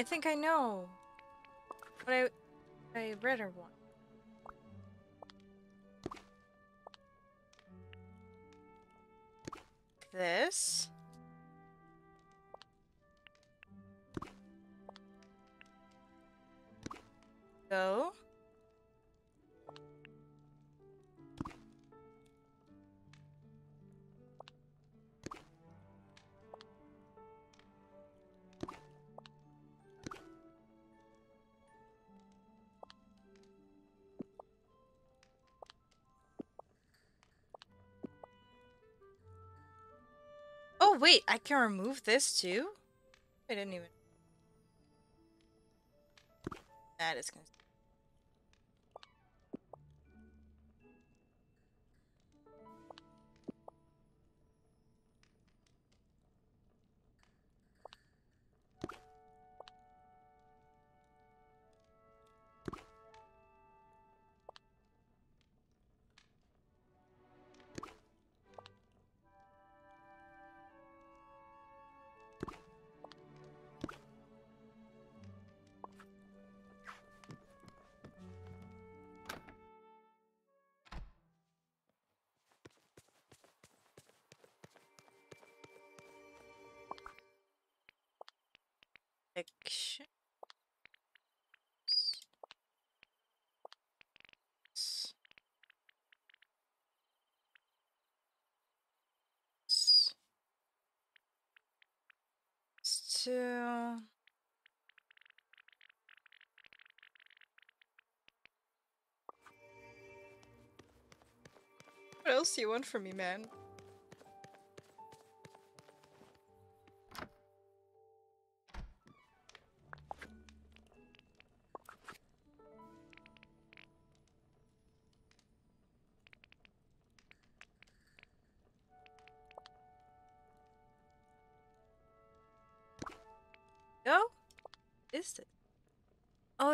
I think I know. But I, I read her one. Wait, I can remove this too? I didn't even. That is gonna. Fiction. S- s- What else do you want from me, man?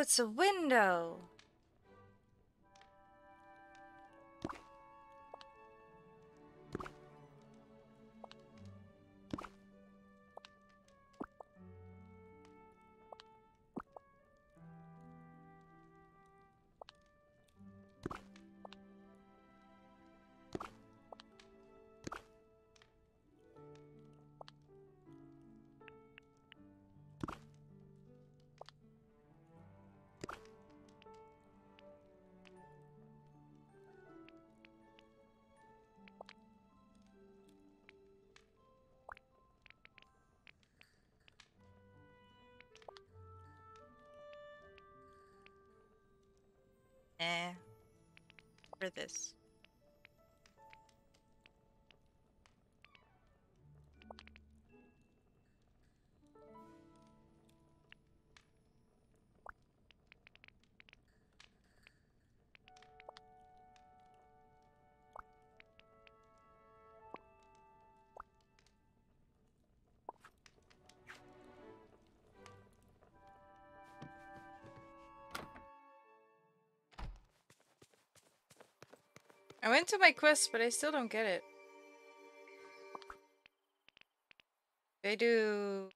It's a window. Eh. For this. I went to my quest, but I still don't get it. They do.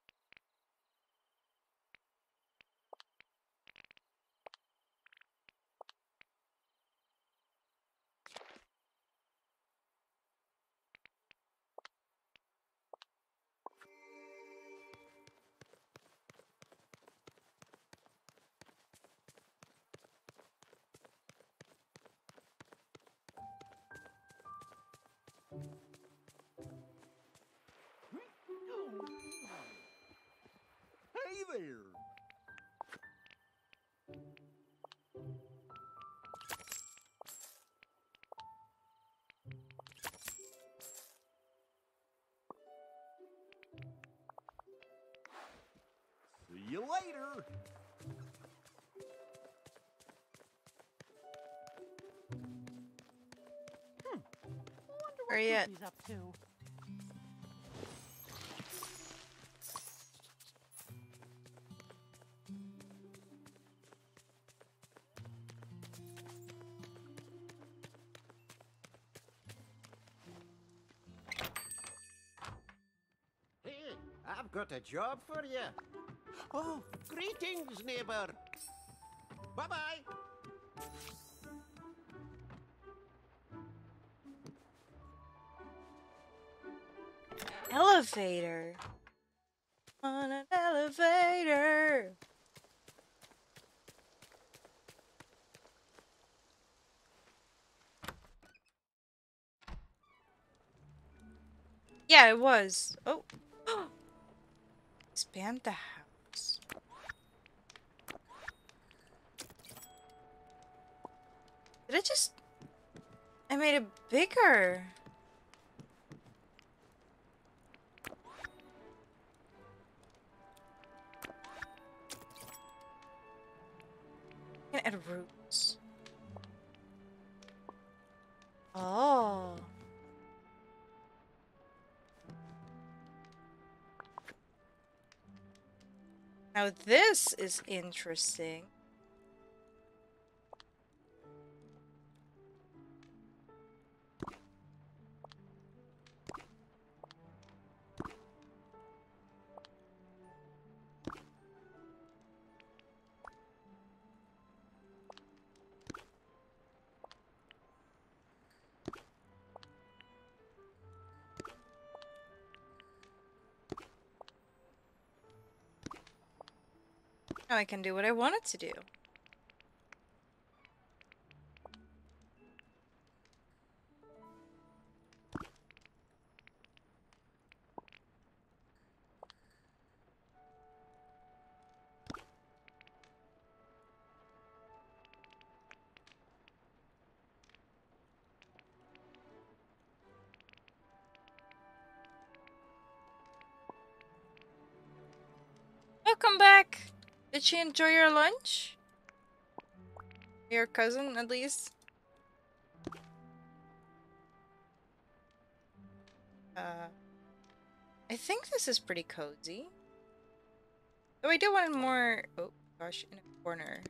Where you? He's up to. Hey, I've got a job for you. Oh, greetings, neighbor. Elevator. On an elevator. Yeah, it was. Oh. Expand the house. Did I just... I made it bigger. This is interesting. I can do what I wanted to do. Did she enjoy your lunch? Your cousin, at least? Uh, I think this is pretty cozy. Though I do want more. Oh gosh, in a corner.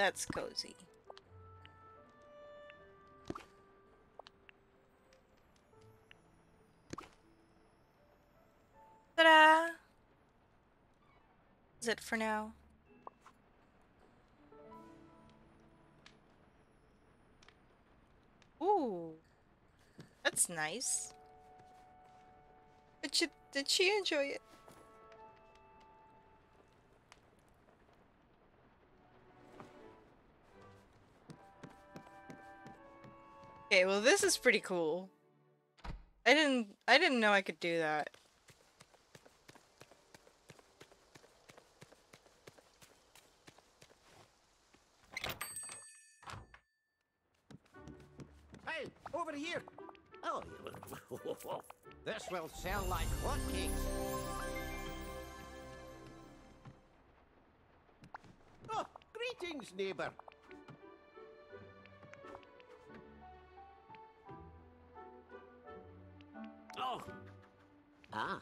That's cozy. Ta-da! Is it for now? Ooh. That's nice. Did she, did she enjoy it? Okay, well this is pretty cool. I didn't I didn't know I could do that. Hey, over here. Oh, this will sell like hotcakes. Oh, greetings, neighbor. Ah.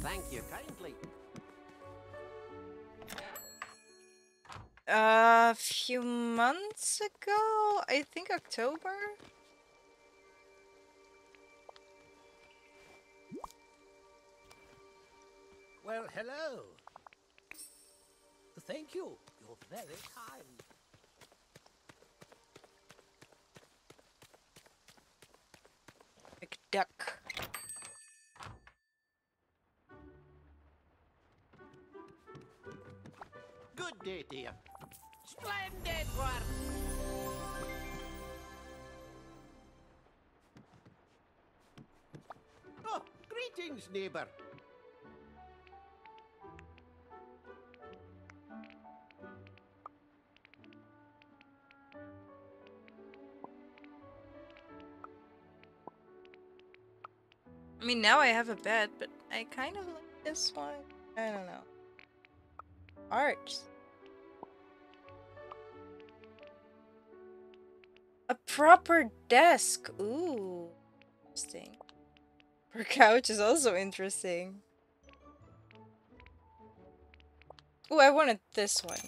Thank you kindly. A few months ago, I think October. Well, hello. Thank you. You're very kind. McDuck. Good day, dear. Splendid work. Oh, greetings, neighbor. I mean, now I have a bed, but I kind of like this one. I don't know. Art. A proper desk. Ooh. Interesting. Her couch is also interesting. Ooh, I wanted this one.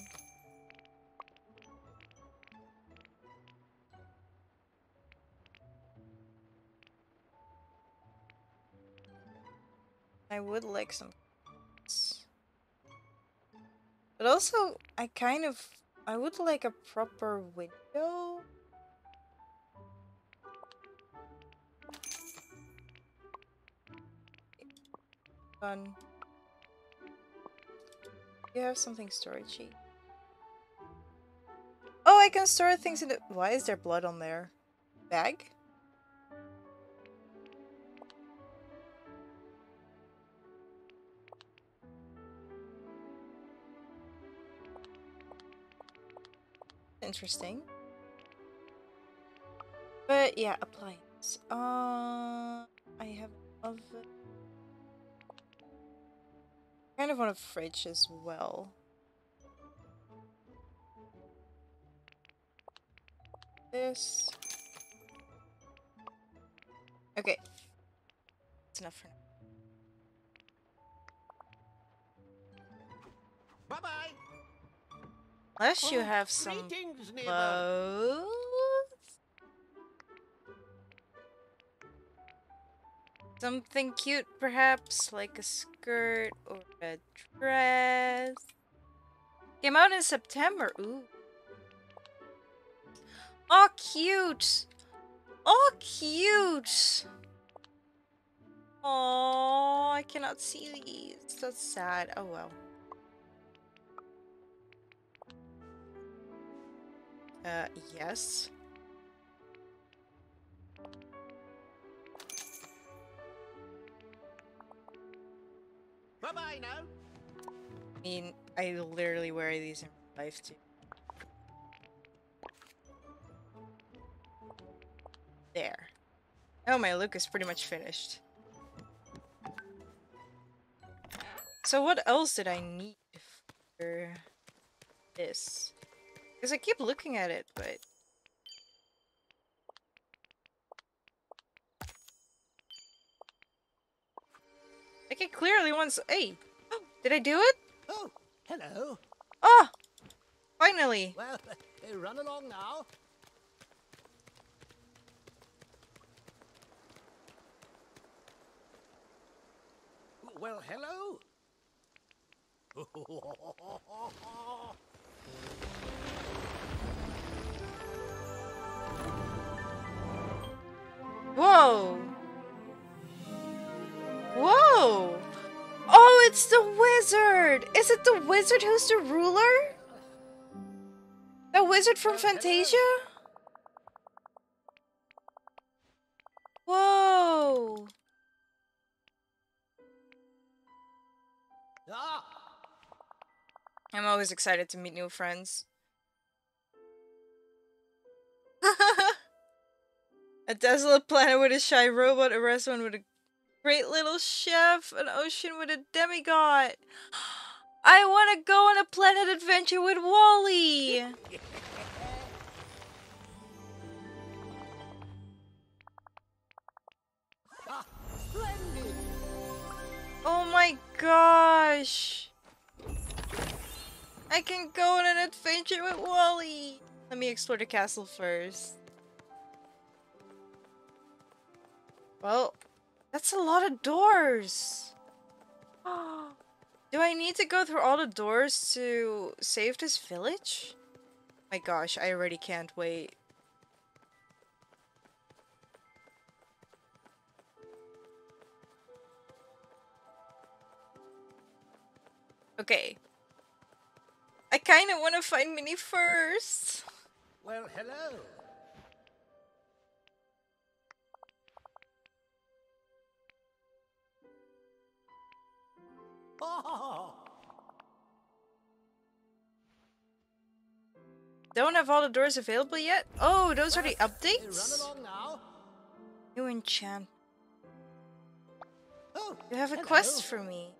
I would like some. But also, I kind of. I would like a proper window. Fun. You have something storagey. Oh, I can store things in the. Why is there blood on there? Bag? Interesting. But yeah, appliance. Uh, I have oven. Kind of want a fridge as well. This. Okay. That's enough for now. Bye bye. Unless you Oh, have some Greetings, clothes. Something cute, perhaps, like a skirt or a dress. Came out in September. Ooh. Oh, cute. Oh, cute. Oh, I cannot see these. That's sad. Oh well. Uh, yes. Bye bye now. I mean, I literally wear these in life too. There. Oh, my look is pretty much finished. So what else did I need for this? Because I keep looking at it, but... It clearly once- Hey! Did I do it? Oh, hello. Oh! Finally! Well, run along now. Well, hello. Whoa! Oh! Oh, it's the wizard! Is it the wizard who's the ruler? The wizard from Fantasia? Whoa! I'm always excited to meet new friends. a desolate planet with a shy robot, a restaurant with a great little chef, an ocean with a demigod. I want to go on a planet adventure with WALL-E. Oh my gosh. I can go on an adventure with WALL-E. Let me explore the castle first. Well, that's a lot of doors. Do I need to go through all the doors to save this village? My gosh, I already can't wait. Okay. I kind of want to find Minnie first. Well, hello. Don't have all the doors available yet? Oh, those are the updates? Run along now. New enchant. Oh, You have a hello. quest for me.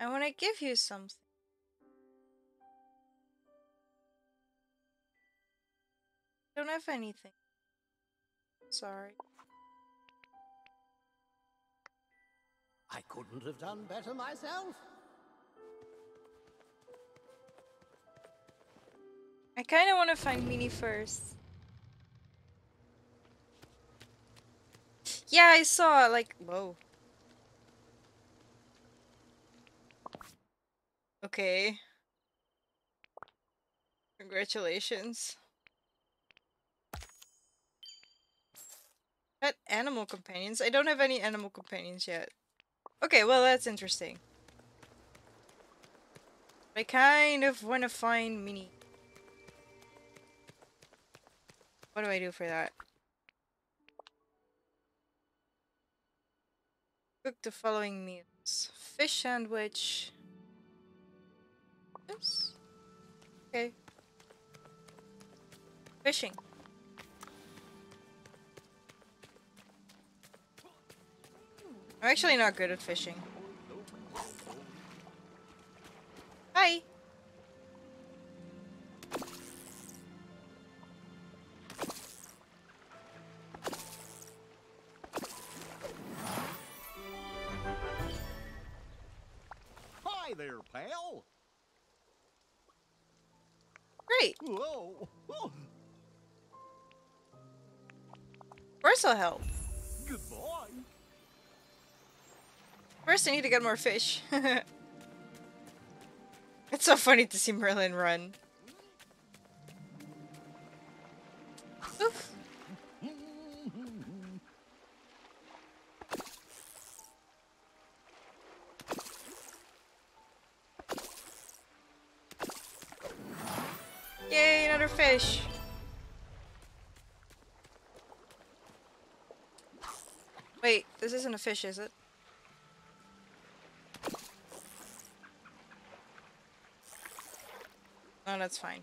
I want to give you something. Don't have anything. Sorry. I couldn't have done better myself. I kind of want to find Minnie first. Yeah, I saw like whoa. Okay. Congratulations. Pet animal companions? I don't have any animal companions yet. Okay, well that's interesting. I kind of want to find Minnie. What do I do for that? Cook the following meals. Fish sandwich. Oops. Okay. Fishing. I'm actually not good at fishing. Hi. Hi there, pal. Great. Whoa. Course I'll help. First I need to get more fish. it's so funny to see Merlin run. Oof. Yay, another fish. Wait, this isn't a fish, is it? That's fine.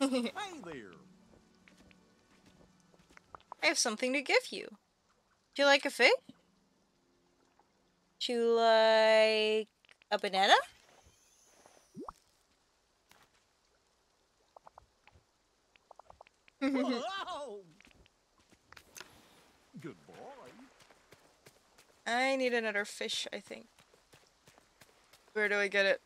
Hey there. I have something to give you. Do you like a fish? Do you like a banana? Whoa. Goodbye. I need another fish, I think. Where do I get it?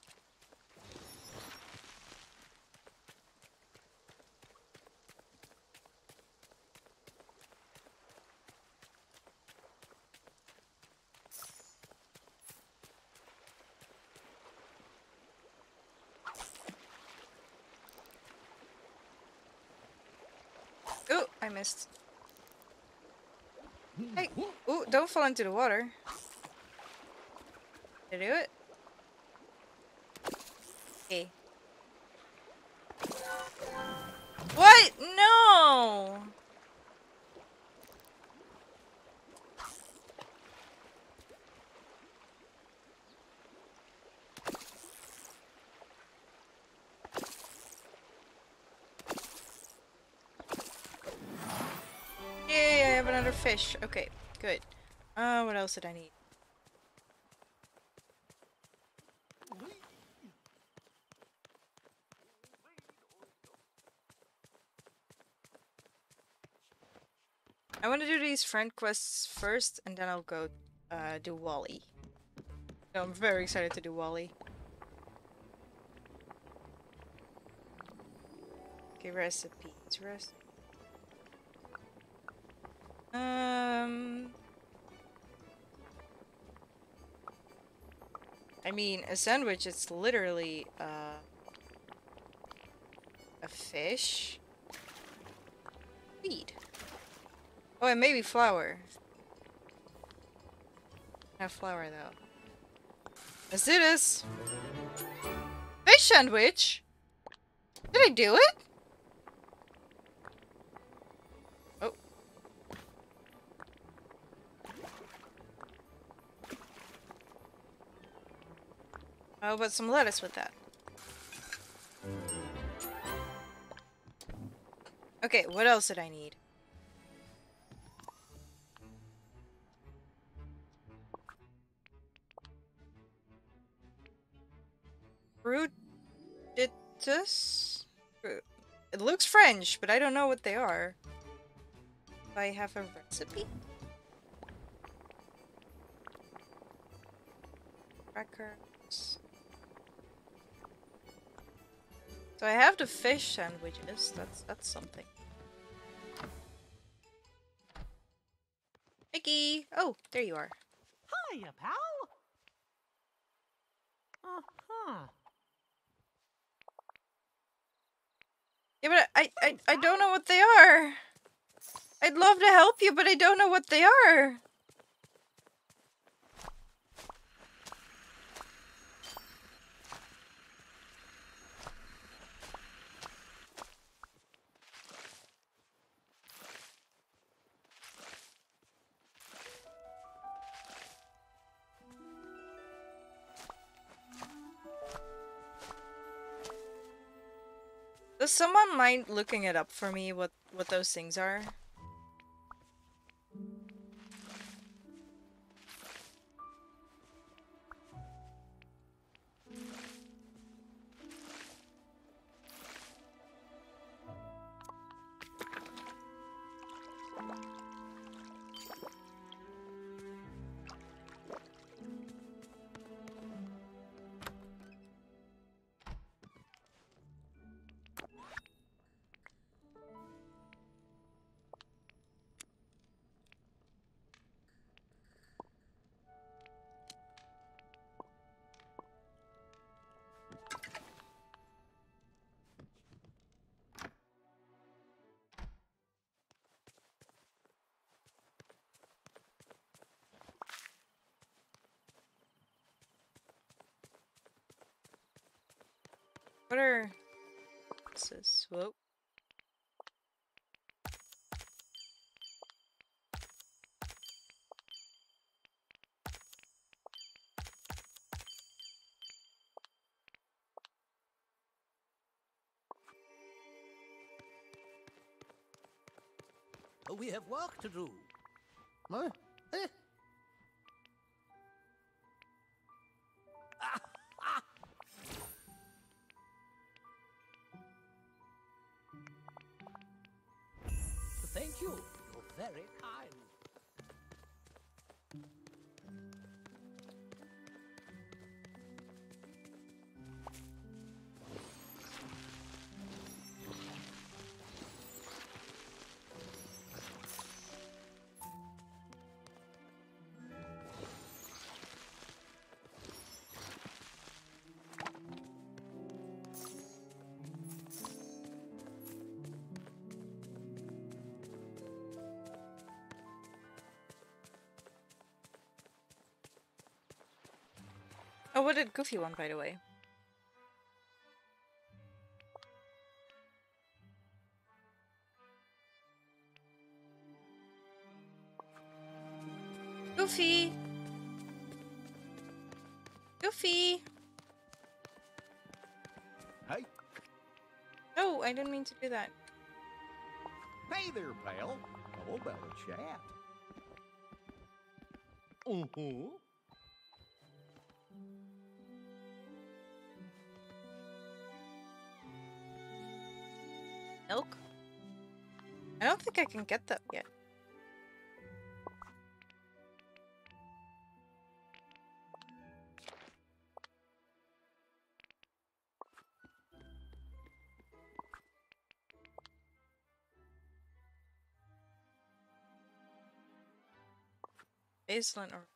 Oh, I missed. Hey, ooh, don't fall into the water. Did I do it? Okay. What? No! Yay, I have another fish. Okay, good. Uh, what else did I need? I want to do these friend quests first, and then I'll go uh, do WALL-E. So I'm very excited to do WALL-E. Okay, recipes. Rest. Um. I mean, a sandwich is literally uh, a fish. Feed. Oh, and maybe flour. Have flour though. Let's do this. Fish sandwich. Did I do it? How about some lettuce with that? Okay, what else did I need? Brutus? Bru- It looks French, but I don't know what they are. Do I have a recipe? Crackers. So I have the fish sandwiches. That's that's something. Mickey! Oh, there you are. Hiya, pal. Uh-huh. Yeah, but I, I, I don't know what they are. I'd love to help you, but I don't know what they are. Mind looking it up for me what what those things are? What are what's this? Whoa. We have work to do. Oh, what did Goofy want, by the way? Goofy! Goofy! Hey, Oh, I didn't mean to do that. hey there, pal. How about a chat? Uh-huh. Milk? I don't think I can get that yet. Baseline or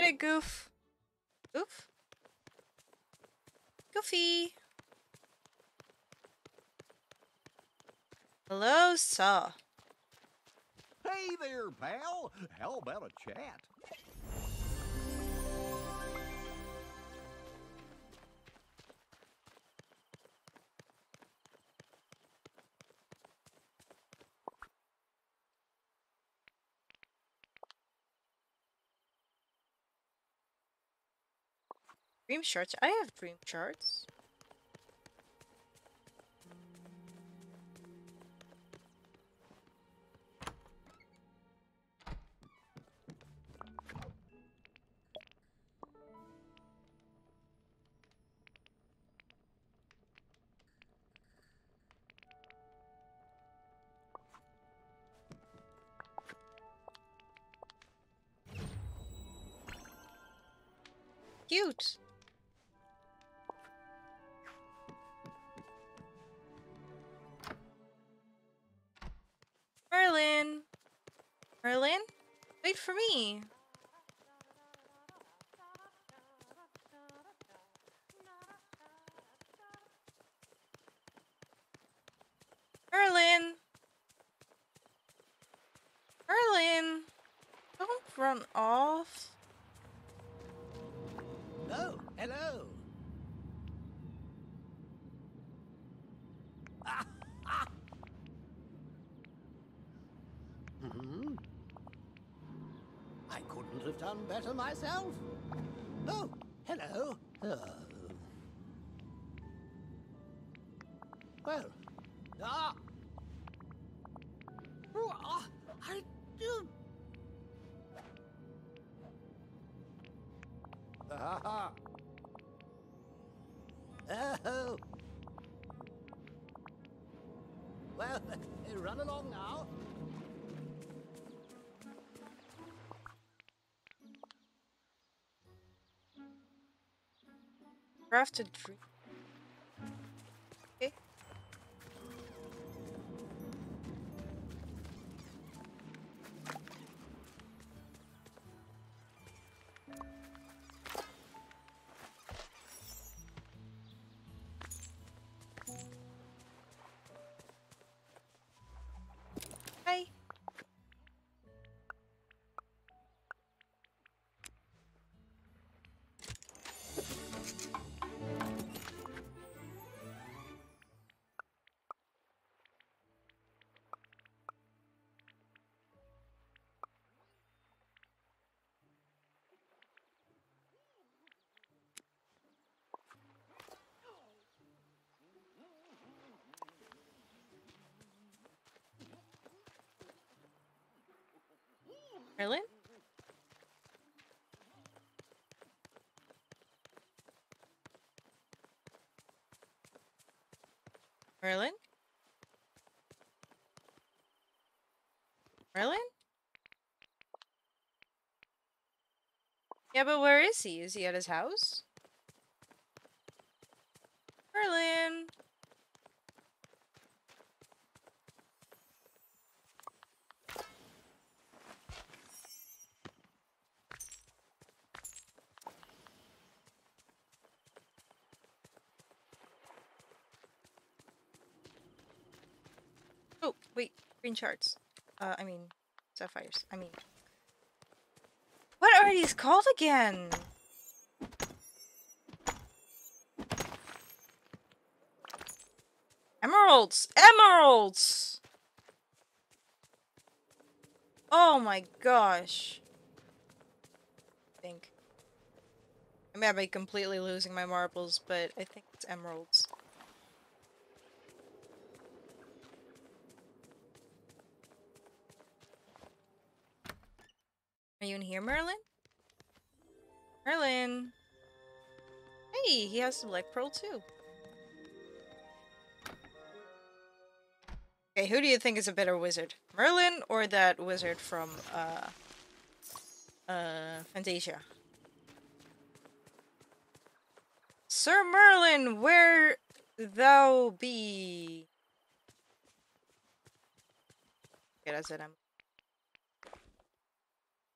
did it, Goof. Goof? Goofy. Hello, Saw. Hey there, pal. How about a chat? Dream shards? I have dream shards. Me. Merlin. Merlin. Don't run off. Oh, hello. hmm I couldn't have done better myself. Oh, hello. Oh. Crafted. Merlin? Merlin? Merlin? Yeah, but where is he? Is he at his house? Merlin! Oh, shards. Uh, I mean, sapphires. I mean... What are these called again? Emeralds! Emeralds! Oh my gosh. I think. I may be completely losing my marbles, but I think it's emeralds. Are you in Merlin? Merlin! Hey, he has the black pearl too. Okay, who do you think is a better wizard? Merlin or that wizard from, uh... Uh, Fantasia? Sir Merlin, where thou be? Okay, that's it. I'm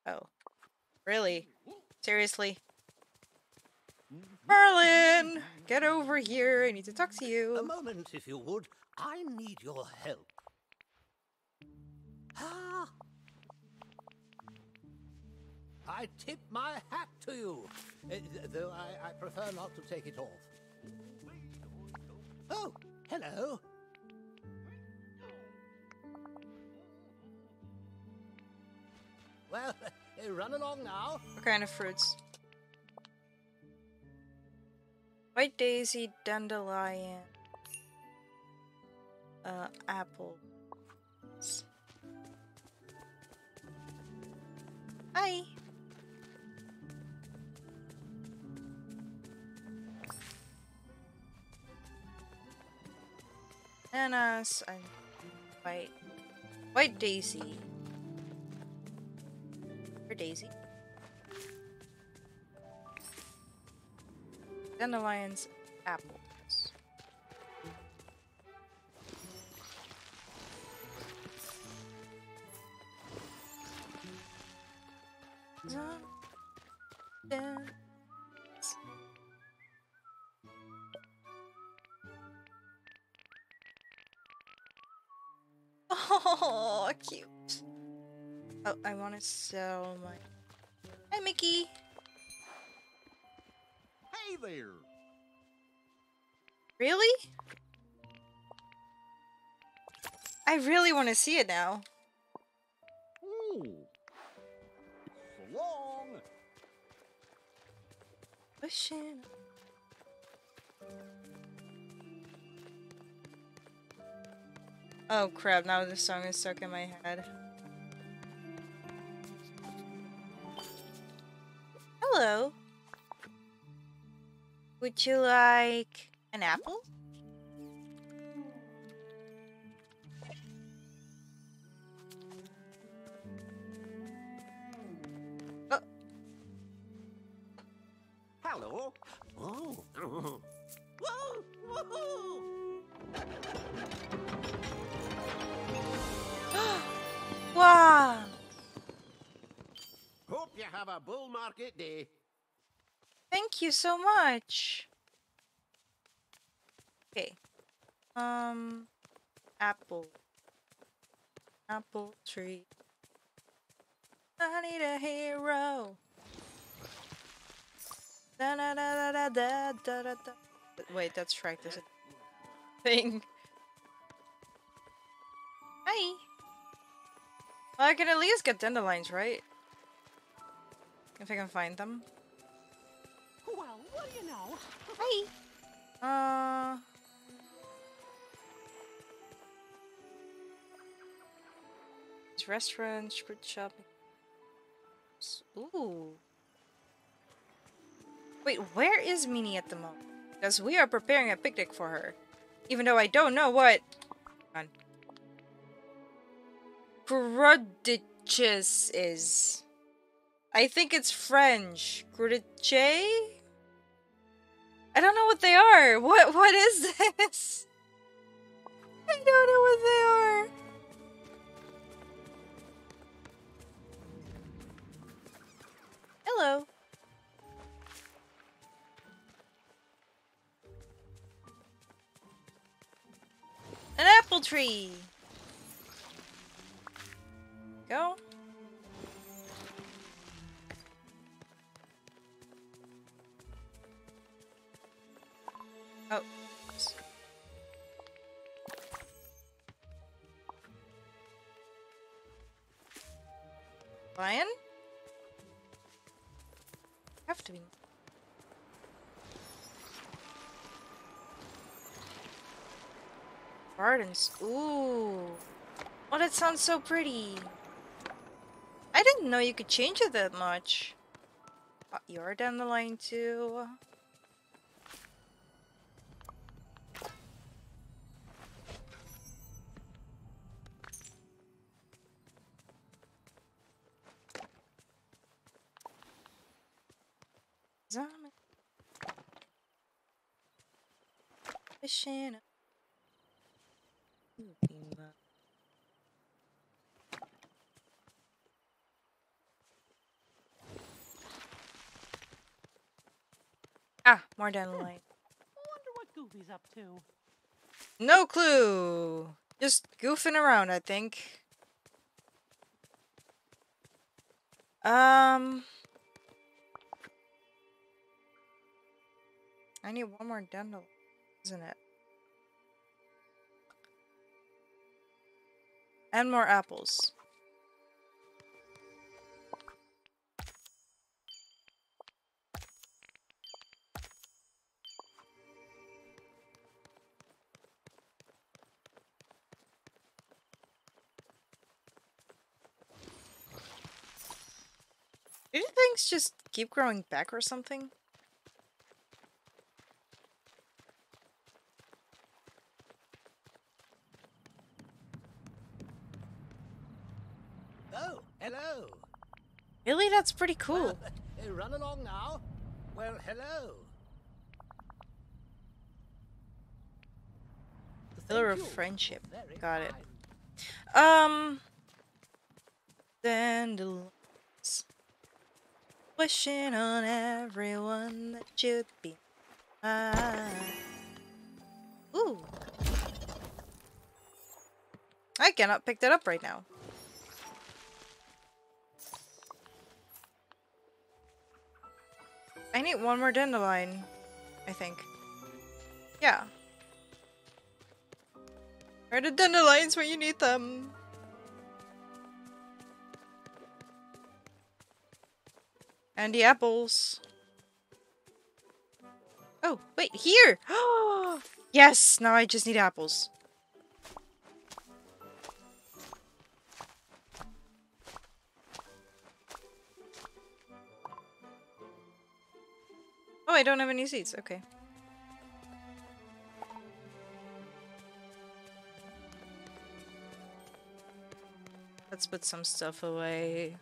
Oh. Really? Seriously? Merlin! Get over here. I need to talk to you. A moment, if you would. I need your help. Ah! I tip my hat to you, uh, though I, I prefer not to take it off. Oh, hello. Well, uh, run along now. What kind of fruits? White daisy, dandelion, uh, apple. Hi. Bananas and white, white daisy. For daisy. Dandelions, apples. To sell. Hi, Mickey. Hey there. Really? I really want to see it now. Oh. So long. Wishing. Oh crap, now this song is stuck in my head. Hello. Would you like an apple? So much. Okay. Um apple. Apple tree. I need a hero. Da da da da da da da da. Wait, that's Shrek. There's a thing. Hi. Well, I can at least get dandelions, right? If I can find them. Well, what do you know? Hi. Uh. These restaurants, fruit shop. S- Ooh. Wait, where is Minnie at the moment? Because we are preparing a picnic for her. Even though I don't know what. Hang on. Prodigious is. I think it's French. Crudité? I don't know what they are. What what is this? I don't know what they are. Hello. An apple tree. Go. Oh. Lion? Have to be. Gardens. Ooh. Oh, that sounds so pretty. I didn't know you could change it that much. Oh, you're down the line too. Fishing. Ah, more the. Wonder what Goofy's up to. No clue. Just goofing around, I think. Um. I need one more dental, isn't it? And more apples. Do things just keep growing back or something? Oh, hello. Really? That's pretty cool. Well, run along now. Well, hello. Pillar of friendship. Very Got it. Um. Dandelions. Wishing on everyone that you'd be mine. Ooh. I cannot pick that up right now. I need one more dandelion, I think. Yeah. Where the dandelions when you need them? And the apples. Oh, wait, here! yes, now I just need apples. Oh, I don't have any seeds. Okay. Let's put some stuff away.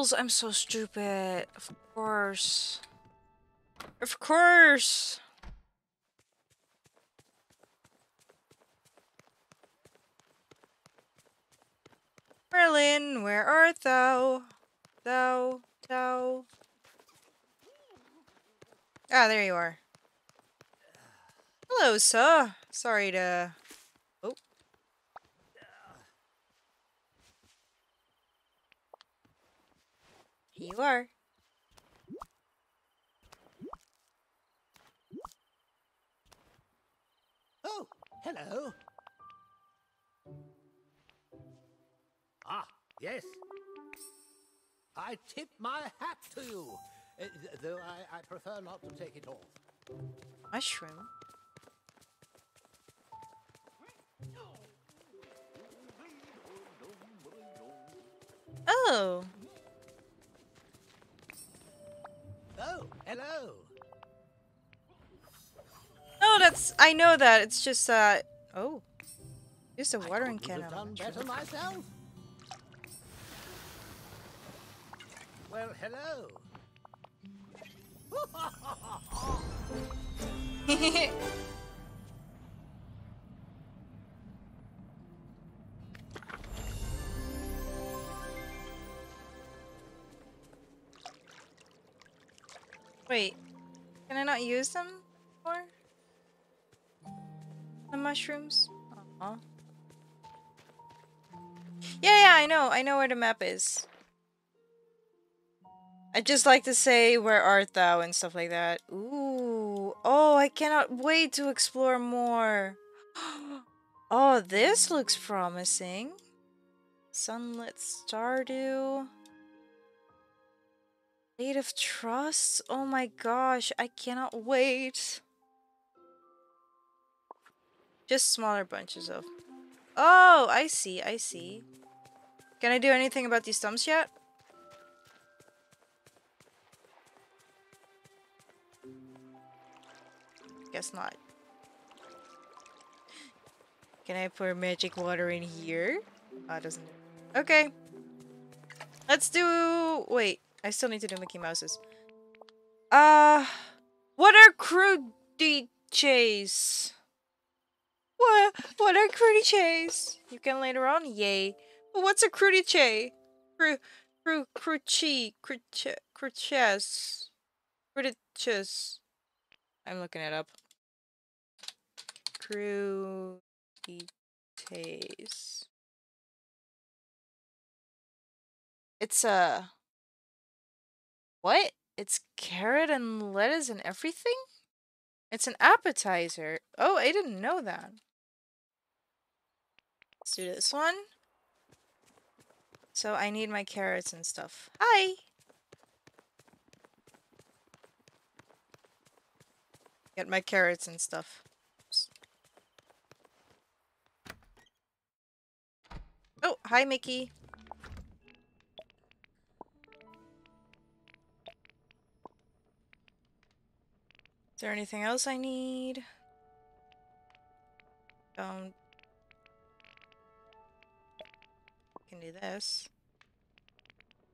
I'm so stupid. Of course. Of course. Merlin, where art thou? Thou, thou. Ah, there you are. Hello, sir. Sorry to. Here you are. Oh, hello. Ah, yes. I tip my hat to you, uh, th- though I, I prefer not to take it off. Mushroom. Oh. Oh, hello. No, that's I know that. It's just uh oh. Just a watering can. done better myself. Well, hello. Wait, can I not use them more? The mushrooms? Aw. Yeah, yeah, I know. I know where the map is. I just like to say, where art thou and stuff like that. Ooh. Oh, I cannot wait to explore more. oh, this looks promising. Sunlit Stardew. Glade of Trust? Oh my gosh, I cannot wait. Just smaller bunches of. Oh, I see, I see. Can I do anything about these stumps yet? Guess not. Can I pour magic water in here? Oh, doesn't. Okay. Let's do. Wait, I still need to do Mickey Mouse's. Uh, what are crudiches? What? What are crudiches? You can later on. Yay. But what's a crudiche? Cru, cru, cruci, cruche, cruches, crudiches. I'm looking it up. Crudites. It's a. What? It's carrot and lettuce and everything? It's an appetizer. Oh, I didn't know that. Let's do this one. So I need my carrots and stuff. Hi! Get my carrots and stuff. Oh, hi Mickey. There anything else I need? Don't. Can do this.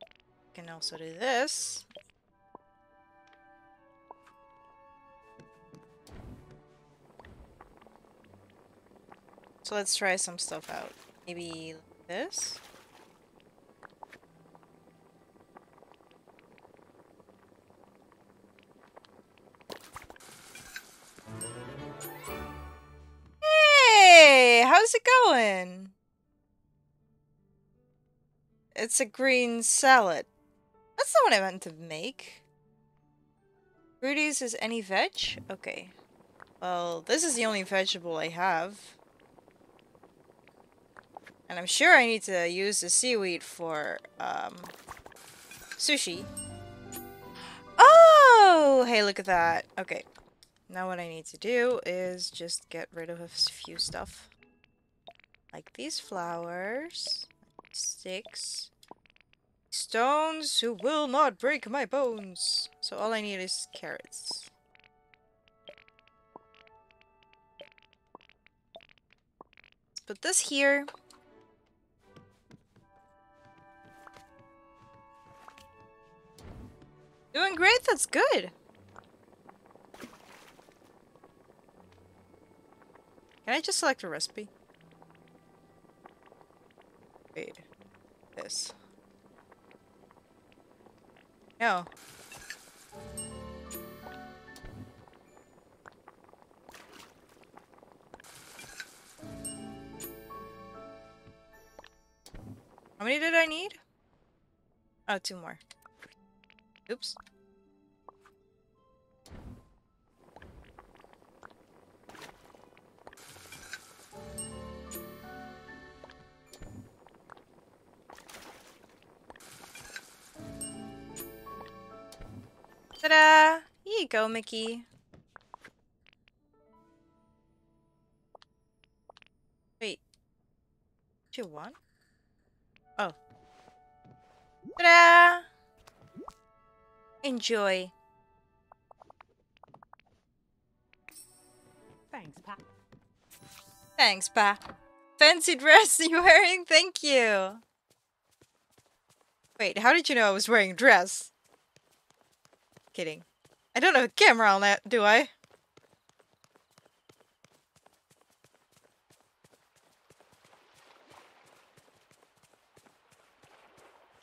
I Can also do this. So let's try some stuff out. Maybe this? Hey, how's it going? It's a green salad. That's not what I meant to make. Rudy's is any veg? Okay. Well, this is the only vegetable I have. And I'm sure I need to use the seaweed for, um, sushi. Oh! Hey, look at that. Okay. Now what I need to do is just get rid of a few stuff. Like these flowers. Sticks. Stones who will not break my bones. So all I need is carrots. Let's put this here. Doing great, that's good. Can I just select a recipe? Wait. This. No. How many did I need? Oh, two more. Oops. Ta-da! Here you go, Mickey. Wait. You want? Oh. Ta-da! Enjoy. Thanks, Pa. Thanks, pa. Fancy dress you're wearing? Thank you. Wait, how did you know I was wearing a dress? Kidding. I don't have a camera on that, do I?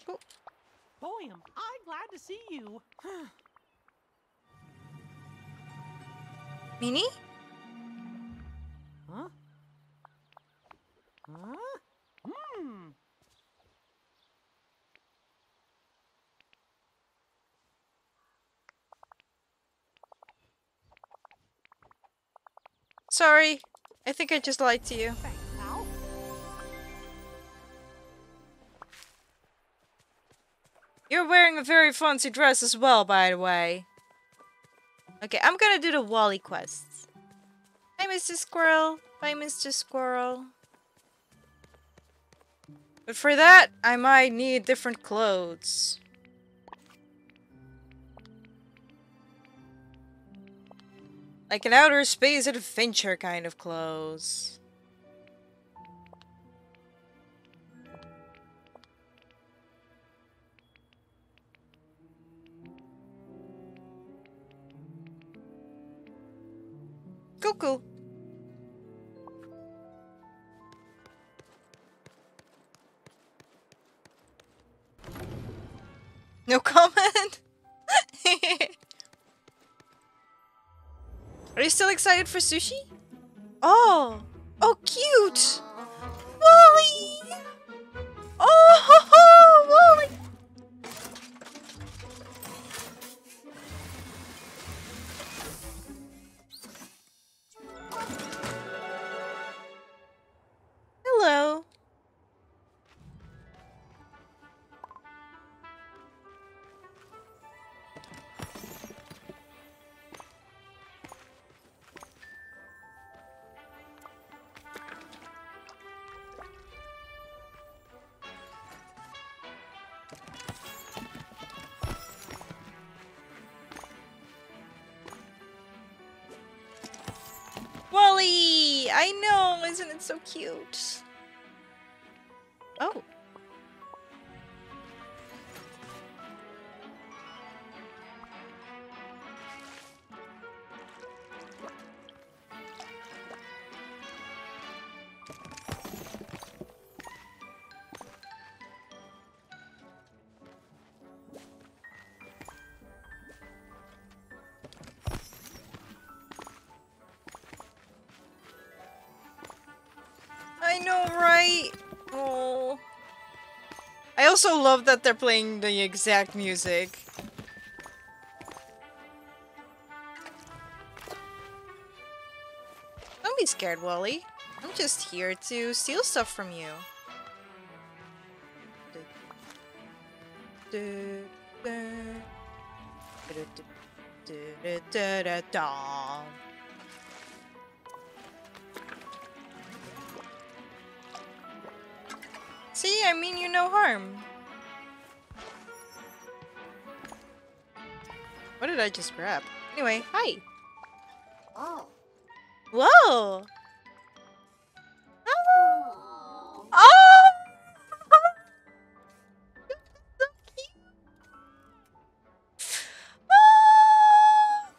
Boy, am I glad to see you. Minnie? Huh? Huh? Hmm. Sorry. I think I just lied to you. You're wearing a very fancy dress as well, by the way. Okay, I'm gonna do the WALL-E quests. Hi, Mr. Squirrel. Bye, Mr. Squirrel. But for that, I might need different clothes. Like an outer space adventure kind of clothes. Cool. No comment? Are you still excited for sushi? Oh! Oh, cute! WALL-E! Oh, so cute? Also love that they're playing the exact music. Don't be scared, WALL-E. I'm just here to steal stuff from you. See, I mean you no harm. Did I just grab? Anyway, hi. Oh. Whoa! Oh! Oh! So cute. Oh!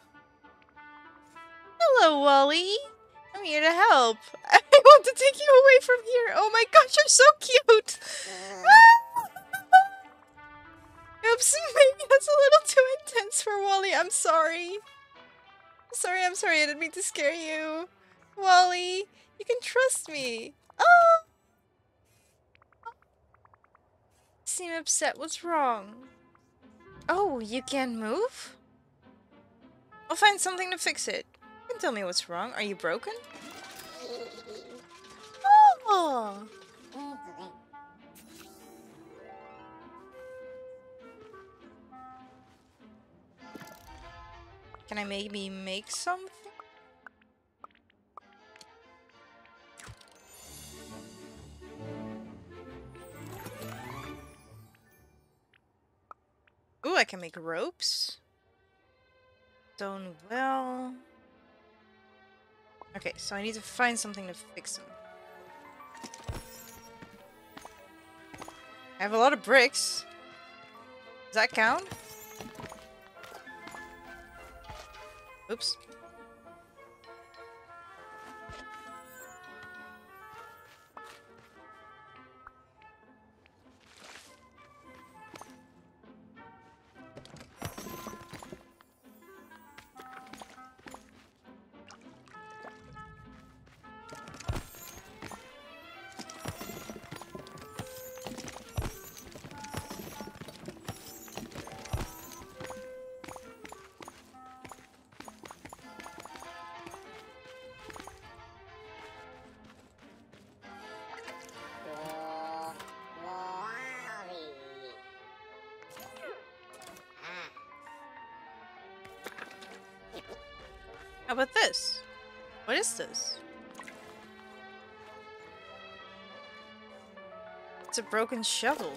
Hello, WALL-E. I'm here to help. I want to take you away from here. Oh my gosh, you're so cute. WALL-E. I'm sorry. Sorry, I'm sorry. I didn't mean to scare you. WALL-E, you can trust me. Oh! Seem upset. What's wrong? Oh, you can't move? I'll find something to fix it. You can tell me what's wrong. Are you broken? Oh! Can I maybe make something? Ooh, I can make ropes. Stone well. Okay, so I need to find something to fix them. I have a lot of bricks. Does that count? Oops. It's a broken shovel.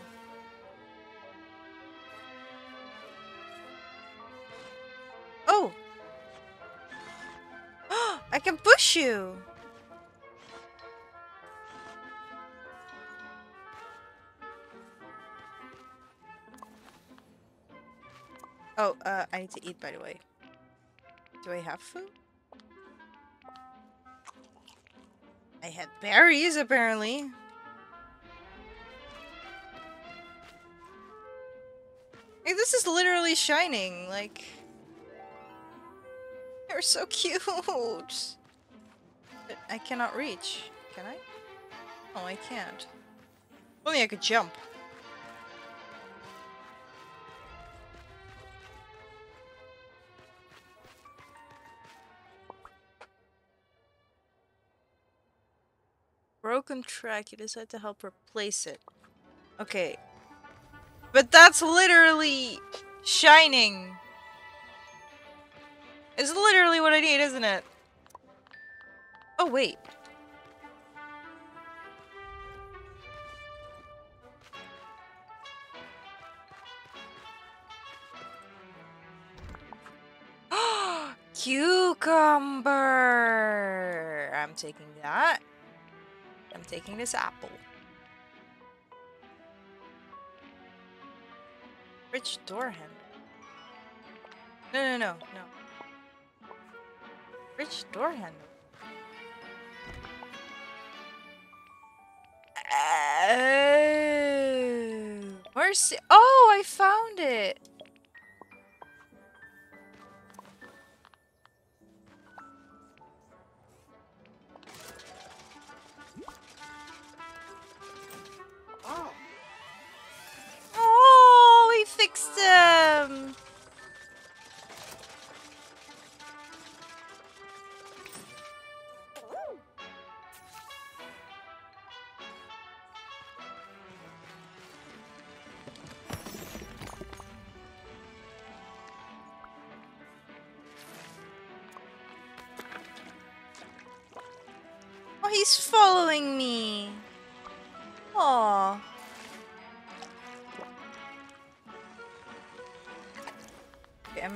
Oh! I can push you! Oh, uh, I need to eat by the way. Do I have food? I had berries, apparently. This is literally shining, like... They're so cute! But I cannot reach. Can I? Oh, I can't. Only I could jump. Broken track, you decide to help replace it. Okay. But that's literally shining. It's literally what I need, isn't it? Oh, wait. Cucumber! I'm taking that. Taking this apple. Rich door handle. No, no, no, no. Rich door handle. Oh, it? Oh, I found it.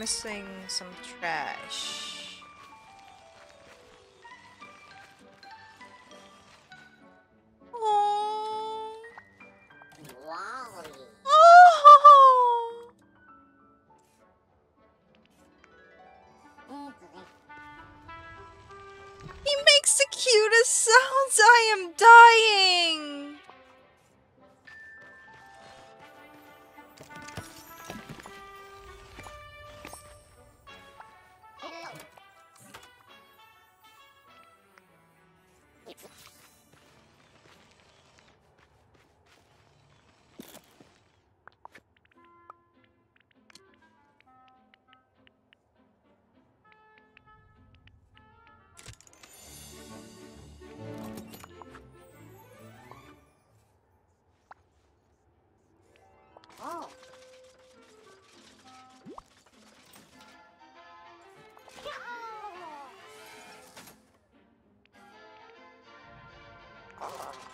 Missing some trash. Thank you.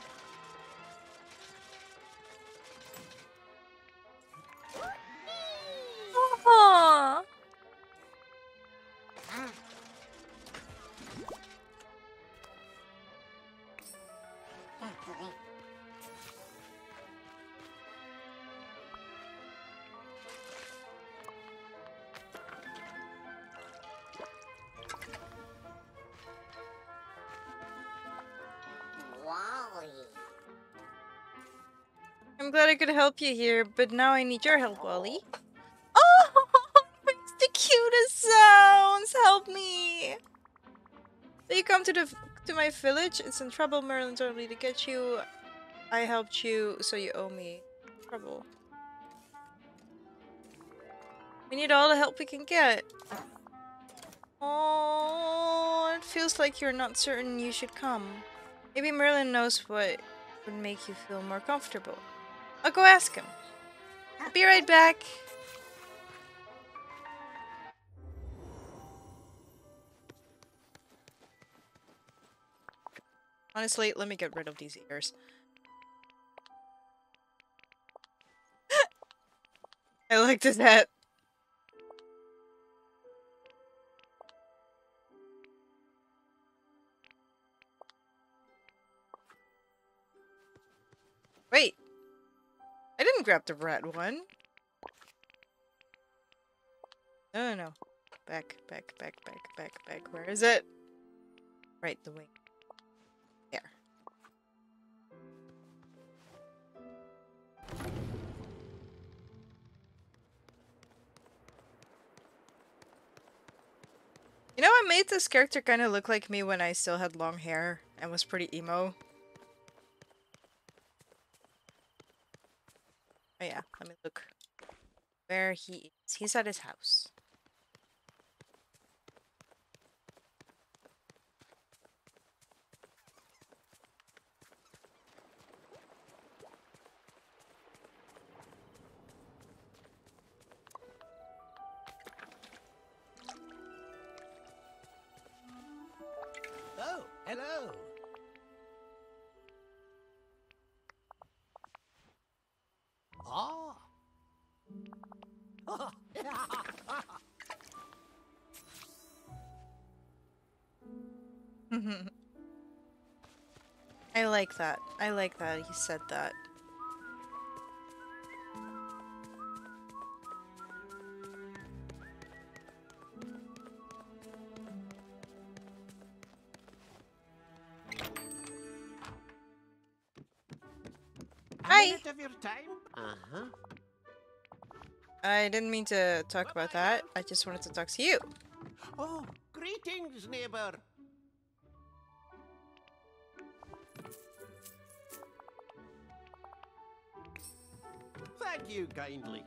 I'm glad I could help you here, but now I need your help, WALL-E. Oh, it's the cutest sounds. Help me. So you come to the to my village. It's in trouble. Merlin told me to get you. I helped you, so you owe me trouble. We need all the help we can get. Oh, it feels like you're not certain you should come. Maybe Merlin knows what would make you feel more comfortable. I'll go ask him. I'll be right back. Honestly, let me get rid of these ears. I like this hat. Didn't grab the red one. No, no, no. Back, back, back, back, back, back. Where is it? Right, the wing. There. You know, I made this character kind of look like me when I still had long hair and was pretty emo. Oh yeah, let me look where he is. He's at his house. Like that. I like that he said that. Hi. of your time? Uh-huh. I didn't mean to talk about that. I just wanted to talk to you. Oh, greetings, neighbor. Kindly.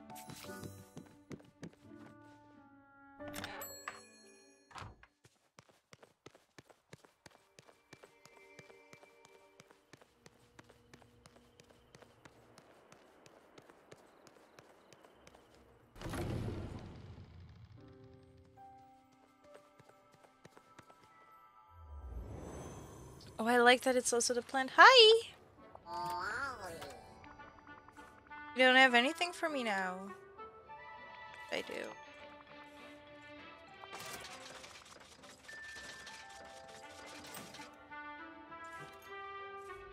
Oh, I like that it's also the plant. Hi! You don't have anything for me now. I do.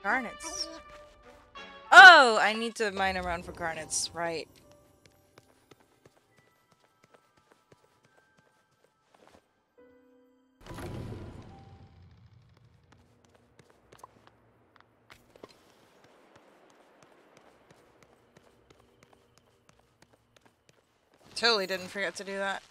Garnets. Oh, I need to mine around for garnets, right. Totally didn't forget to do that.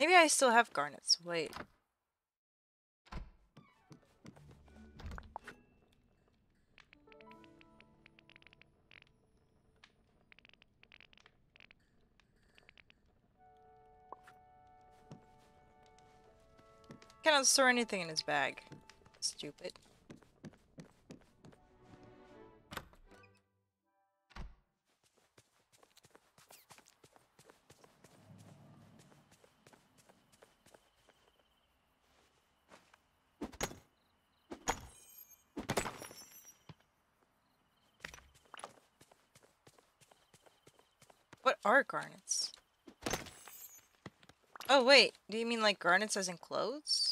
Maybe I still have garnets. Wait. Cannot store anything in his bag. Stupid. What are garnets? Oh wait, do you mean like garnets as in clothes?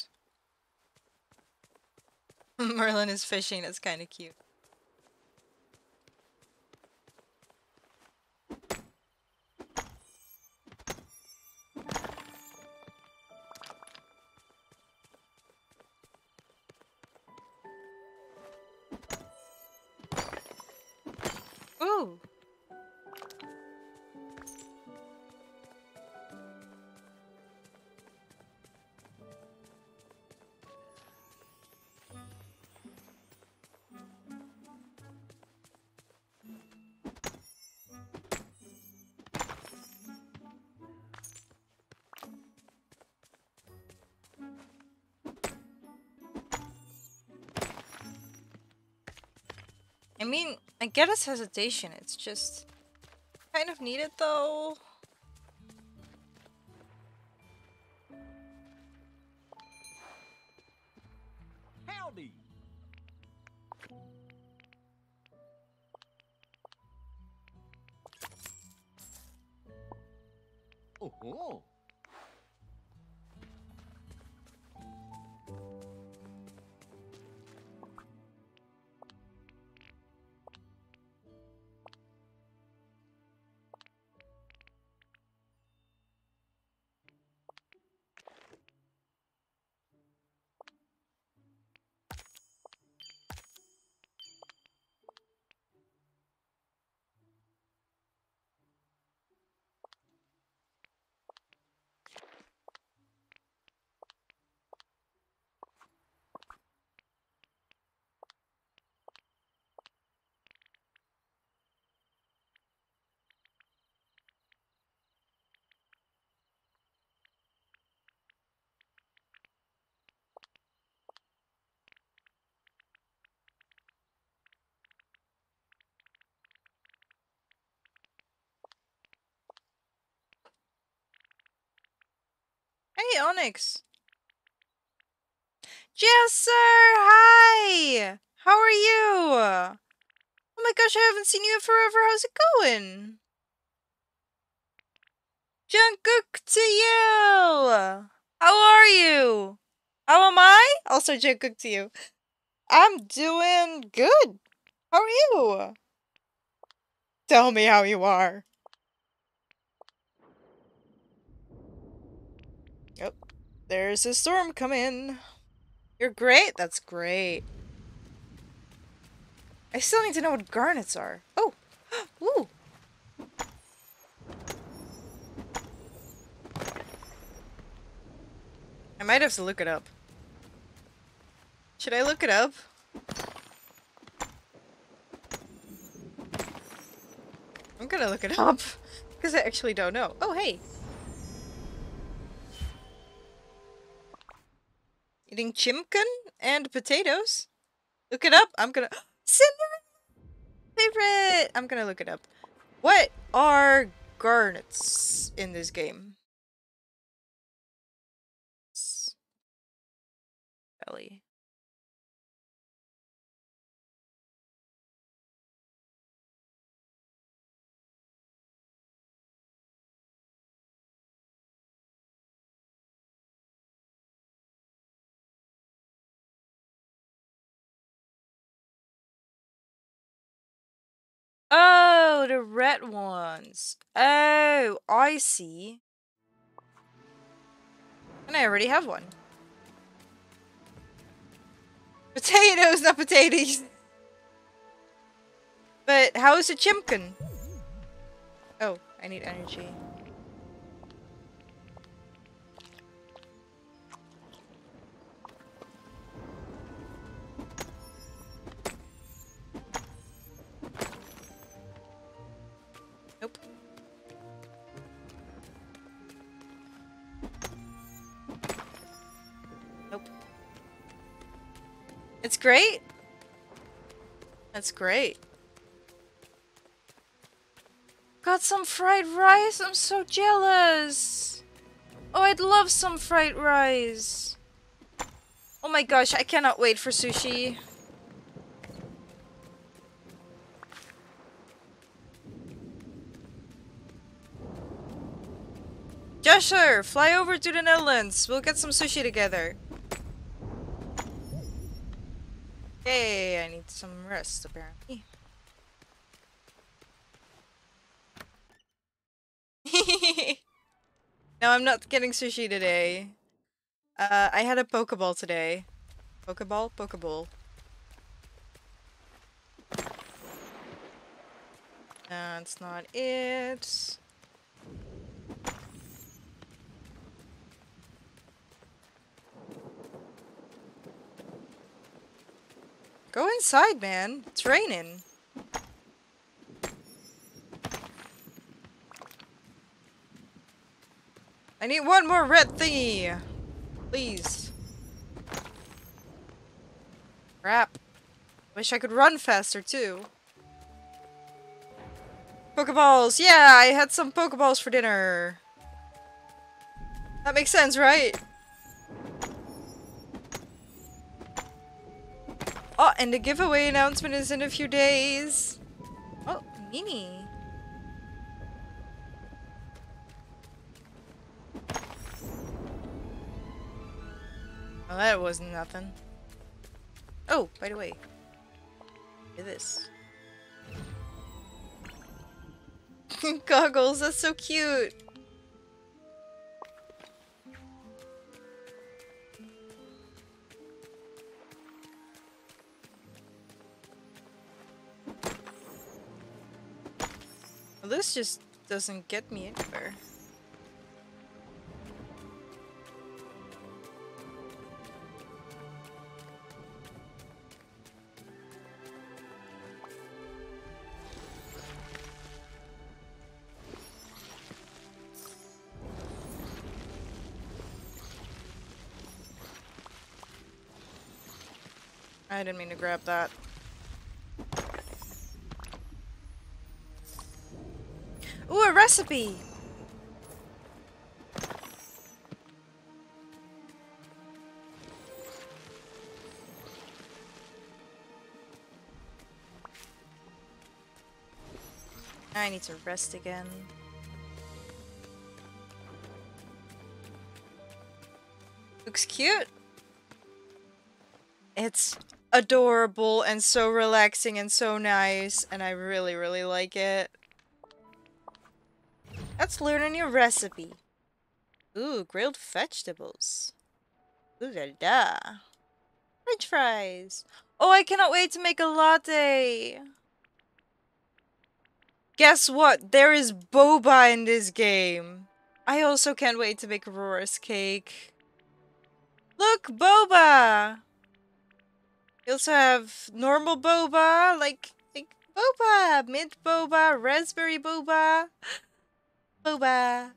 Merlin is fishing, that's kind of cute. Get his hesitation. It's just kind of needed though. Jesser, hi. How are you? Oh my gosh, I haven't seen you in forever. How's it going? Jungkook to you. How are you? How am I? Also Jungkook to you. I'm doing good. How are you? Tell me how you are. Yep. There's a storm coming. You're great? That's great. I still need to know what garnets are. Oh! Ooh! I might have to look it up. Should I look it up? I'm gonna look it up. Because I actually don't know. Oh, hey! Eating chimkin and potatoes? Look it up. I'm gonna. Cinnamon! Favorite! I'm gonna look it up. What are garnets in this game? Belly. Oh, the red ones. Oh, I see. And I already have one. Potatoes, not potatoes. But how is a chimkin? Oh, I need energy. Great. That's great. Got some fried rice? I'm so jealous. Oh, I'd love some fried rice. Oh my gosh, I cannot wait for sushi. Joshua, fly over to the Netherlands. We'll get some sushi together. Hey, I need some rest, apparently. no, I'm not getting sushi today. Uh, I had a Pokeball today. Pokeball? Pokeball. That's not it. Go inside, man. It's raining. I need one more red thingy. Please. Crap. Wish I could run faster too. Pokeballs! Yeah, I had some Pokeballs for dinner. That makes sense, right? Oh, and the giveaway announcement is in a few days. Oh, Mimi. Well, that wasn't nothing. Oh, by the way. Look at this. Goggles, that's so cute. This just doesn't get me anywhere. I didn't mean to grab that. Recipe! I need to rest again. Looks cute. It's adorable and so relaxing and so nice, and I really, really like it. Let's learn a new recipe. Ooh, grilled vegetables. Ooh la la. French fries. Oh, I cannot wait to make a latte. Guess what? There is boba in this game. I also can't wait to make Aurora's cake. Look, boba! We also have normal boba, like, like boba, mint boba, raspberry boba, boba.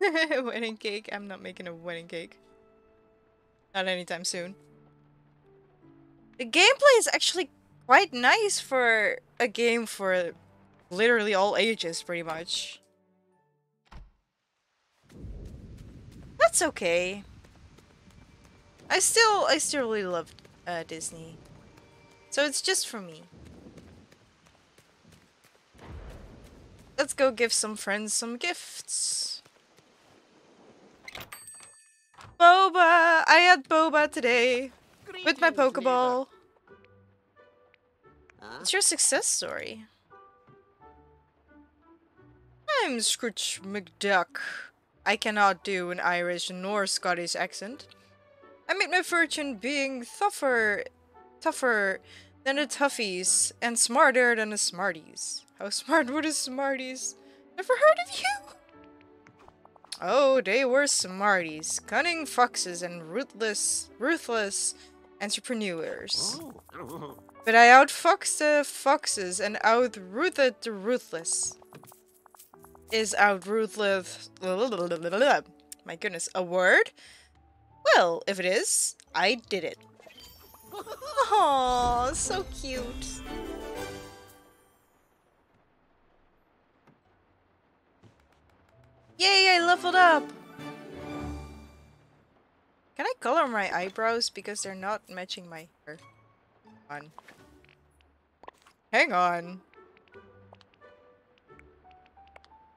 wedding cake. I'm not making a wedding cake. Not anytime soon. The gameplay is actually quite nice for a game for literally all ages, pretty much. That's okay. I still, I still really love uh, Disney. So it's just for me. Let's go give some friends some gifts. Boba! I had boba today with my Pokeball. What's your success story? I'm Scrooge McDuck. I cannot do an Irish nor Scottish accent. I made my fortune being tougher, tougher than the toughies and smarter than the smarties. How smart were the smarties? Never heard of you? Oh, they were smarties, cunning foxes and ruthless, ruthless entrepreneurs. Oh. But I outfoxed the foxes and outruthed the ruthless. Is out ruthless. My goodness, a word? Well, if it is, I did it. Aww, so cute. Yay, I leveled up! Can I color my eyebrows because they're not matching my hair? Hang on. Hang on.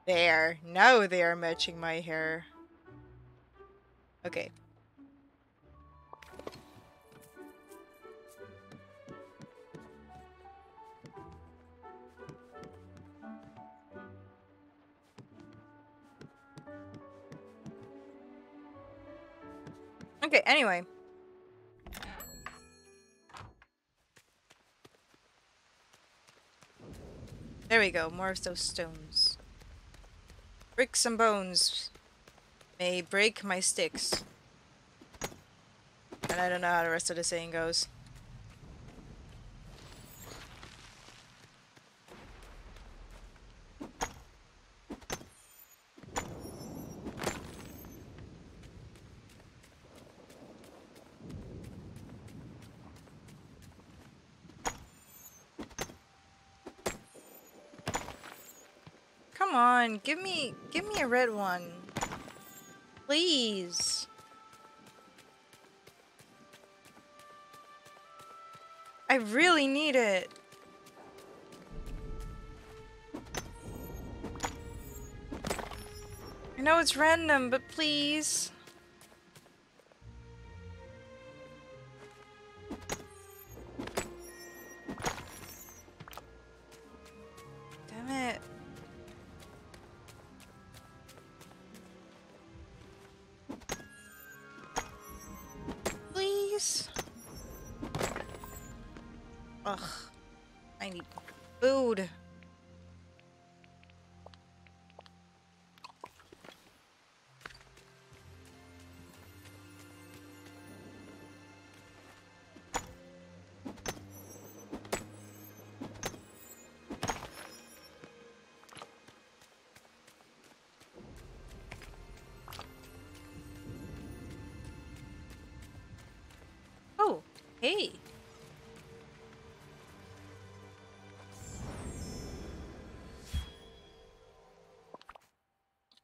There. Now they are matching my hair. Okay. Okay, anyway. There we go, more of those stones. Bricks and bones may break my sticks. And I don't know how the rest of the saying goes. Come on, give me give me a red one. Please. I really need it. I know it's random, but please.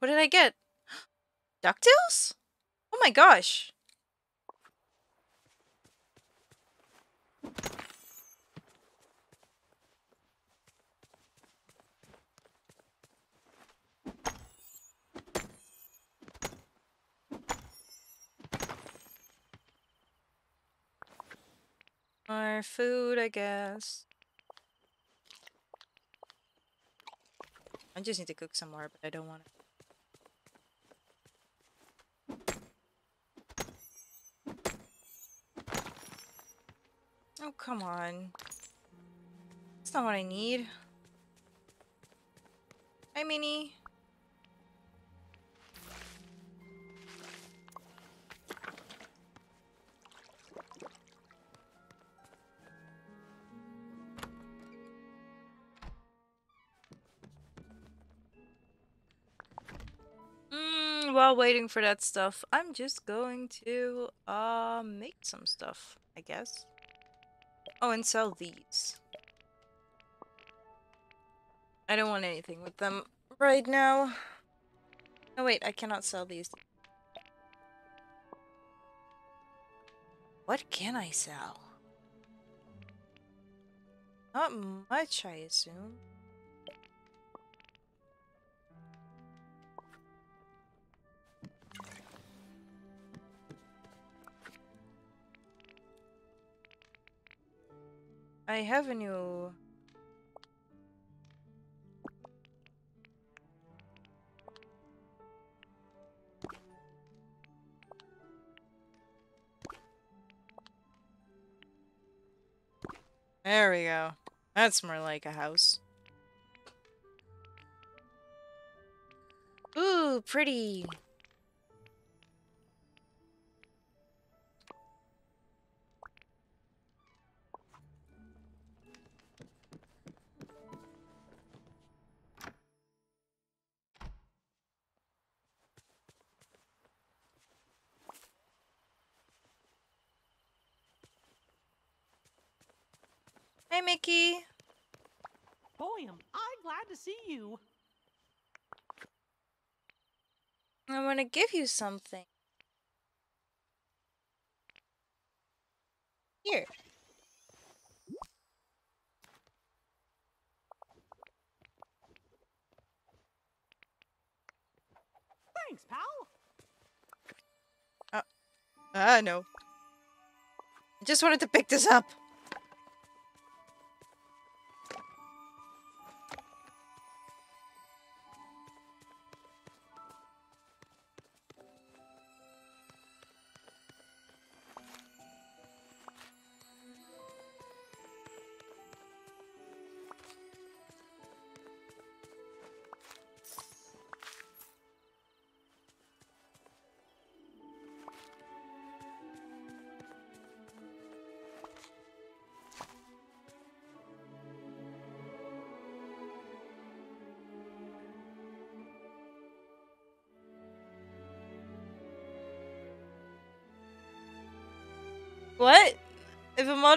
What did I get? DuckTales? Oh my gosh. More food, I guess. I just need to cook some more, but I don't want to. Come on. That's not what I need. Hi, Minnie. Mm, while waiting for that stuff, I'm just going to uh make some stuff, I guess. Oh, and sell these. I don't want anything with them right now. Oh wait, I cannot sell these. What can I sell? Not much, I assume. I have a new... There we go. That's more like a house. Ooh, pretty. Hey, Mickey. Boy, am I glad to see you. I want to give you something. Here. Thanks, pal. Ah, no. I just wanted to pick this up.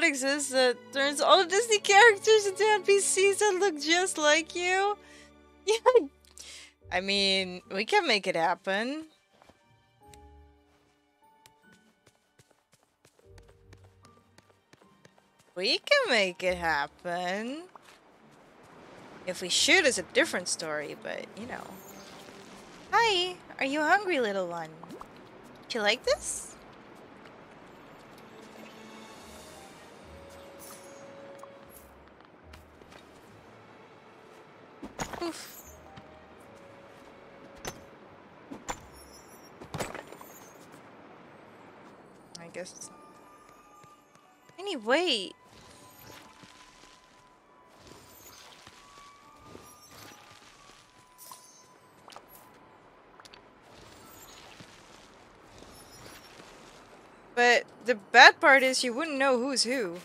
Exists that turns all the Disney characters into NPCs that look just like you? Yeah. I mean, we can make it happen. We can make it happen. If we shoot, it's a different story, but you know. Hi, are you hungry, little one? Do you like this? Anyway. But the bad part is you wouldn't know who's who.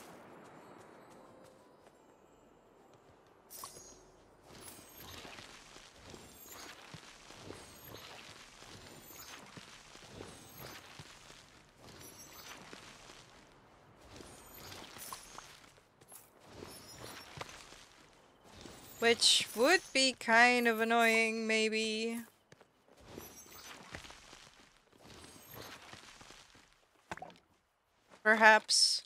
Which would be kind of annoying, maybe. Perhaps.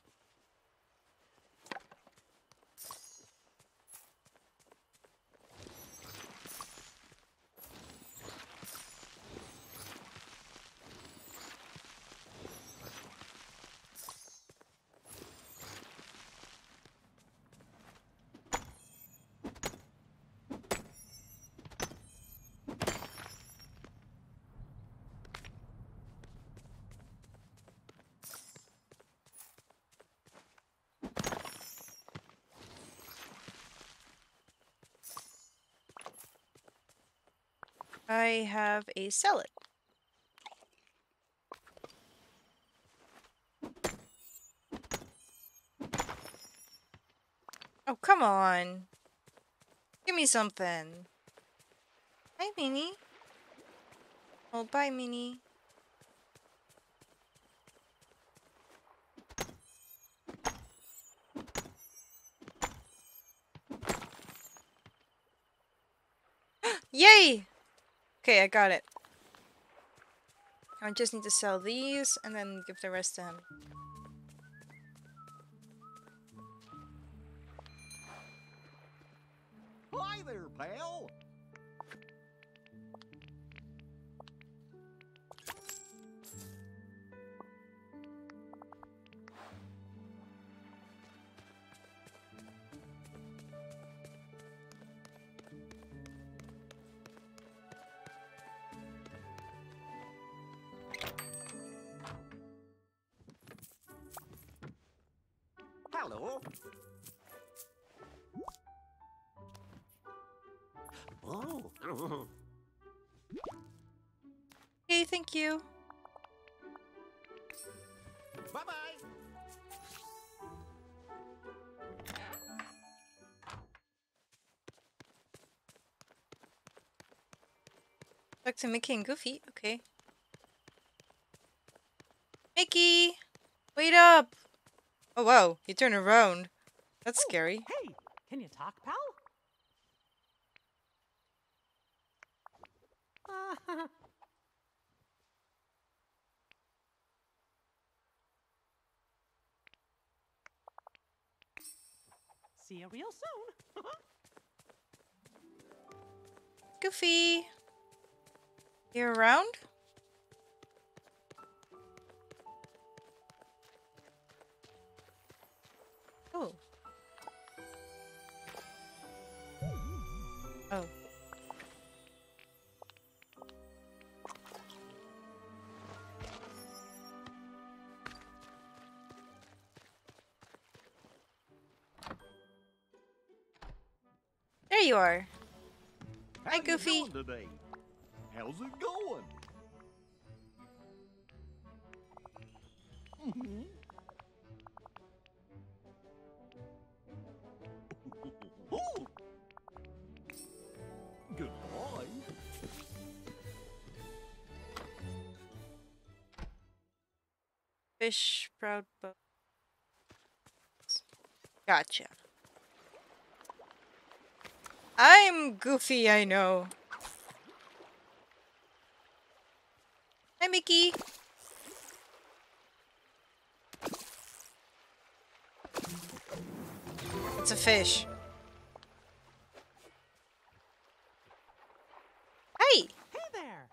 I have a salad. Oh, come on. Give me something. Hi, Minnie. Oh, bye, Minnie. Yay! Okay, I got it. I just need to sell these and then give the rest to him. Hi there, pal. You. bye bye. Back to Mickey and Goofy. Okay. Mickey! Wait up! Oh wow, You turned around. That's Oh, scary. Hey, can you talk, pal? See you real soon. Goofy! You around? Oh. You are. How Hi, Goofy. doing today? How's it going? Mhm. Ooh. Goodbye. Fish proud boat. Gotcha. I'm goofy, I know. Hi, Mickey. It's a fish. Hey! Hey there.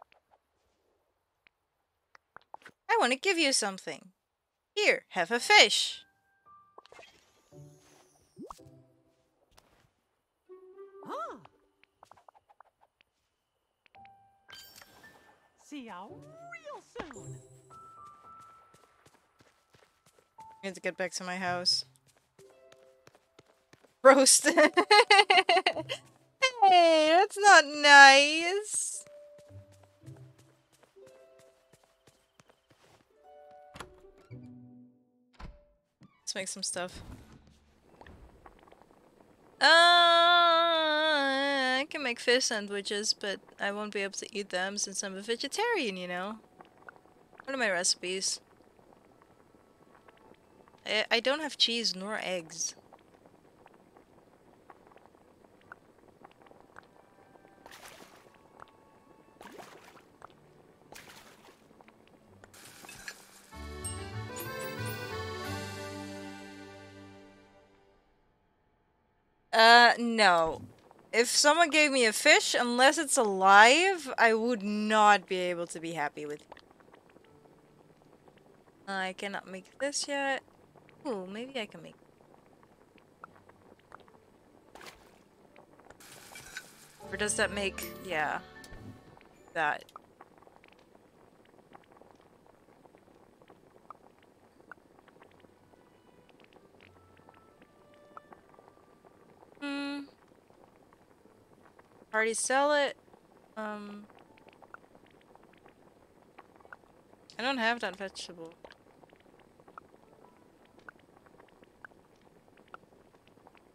I want to give you something. Here, have a fish. See y'all real soon. I need to get back to my house. Roast. hey, that's not nice. Let's make some stuff. Uh, I can make fish sandwiches, but I won't be able to eat them since I'm a vegetarian, you know? What are my recipes? I, I don't have cheese nor eggs. Uh, no. If someone gave me a fish, unless it's alive, I would not be able to be happy with it. I cannot make this yet. Ooh, maybe I can make. Or does that make, yeah, that. Hmm. Already sell it. Um. I don't have that vegetable.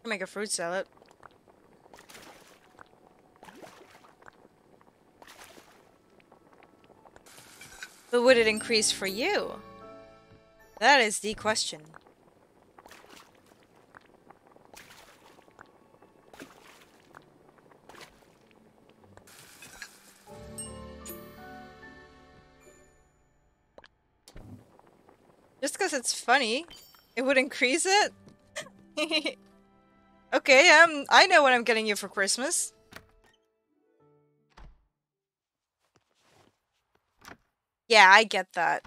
Make a fruit salad. But would it increase for you? That is the question. Because it's funny, it would increase it? okay, um, I know what I'm getting you for Christmas. Yeah, I get that.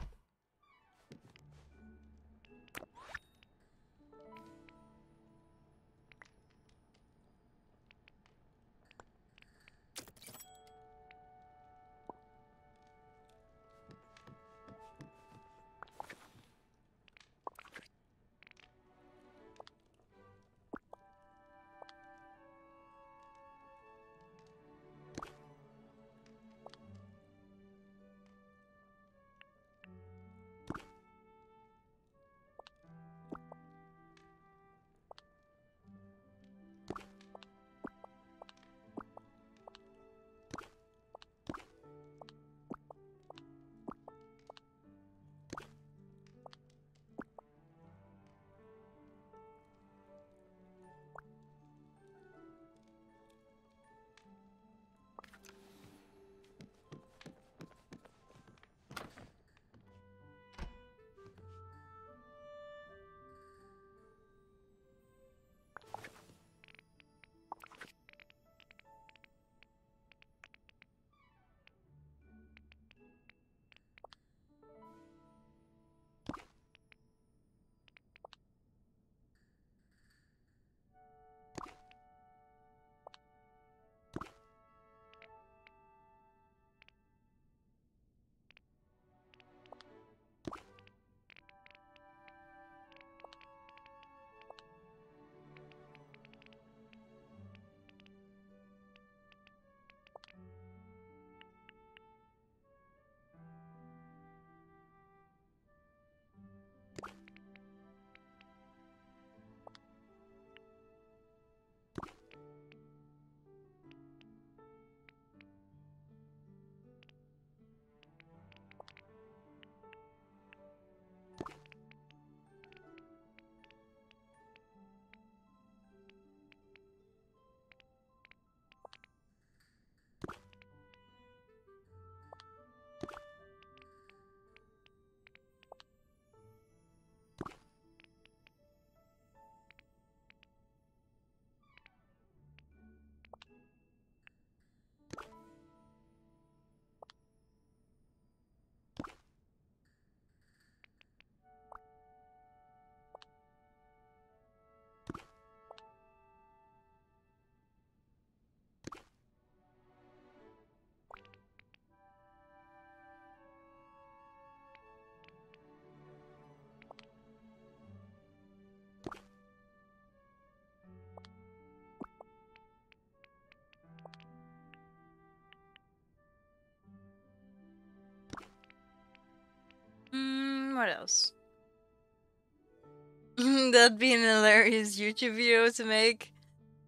What else? That'd be an hilarious YouTube video to make.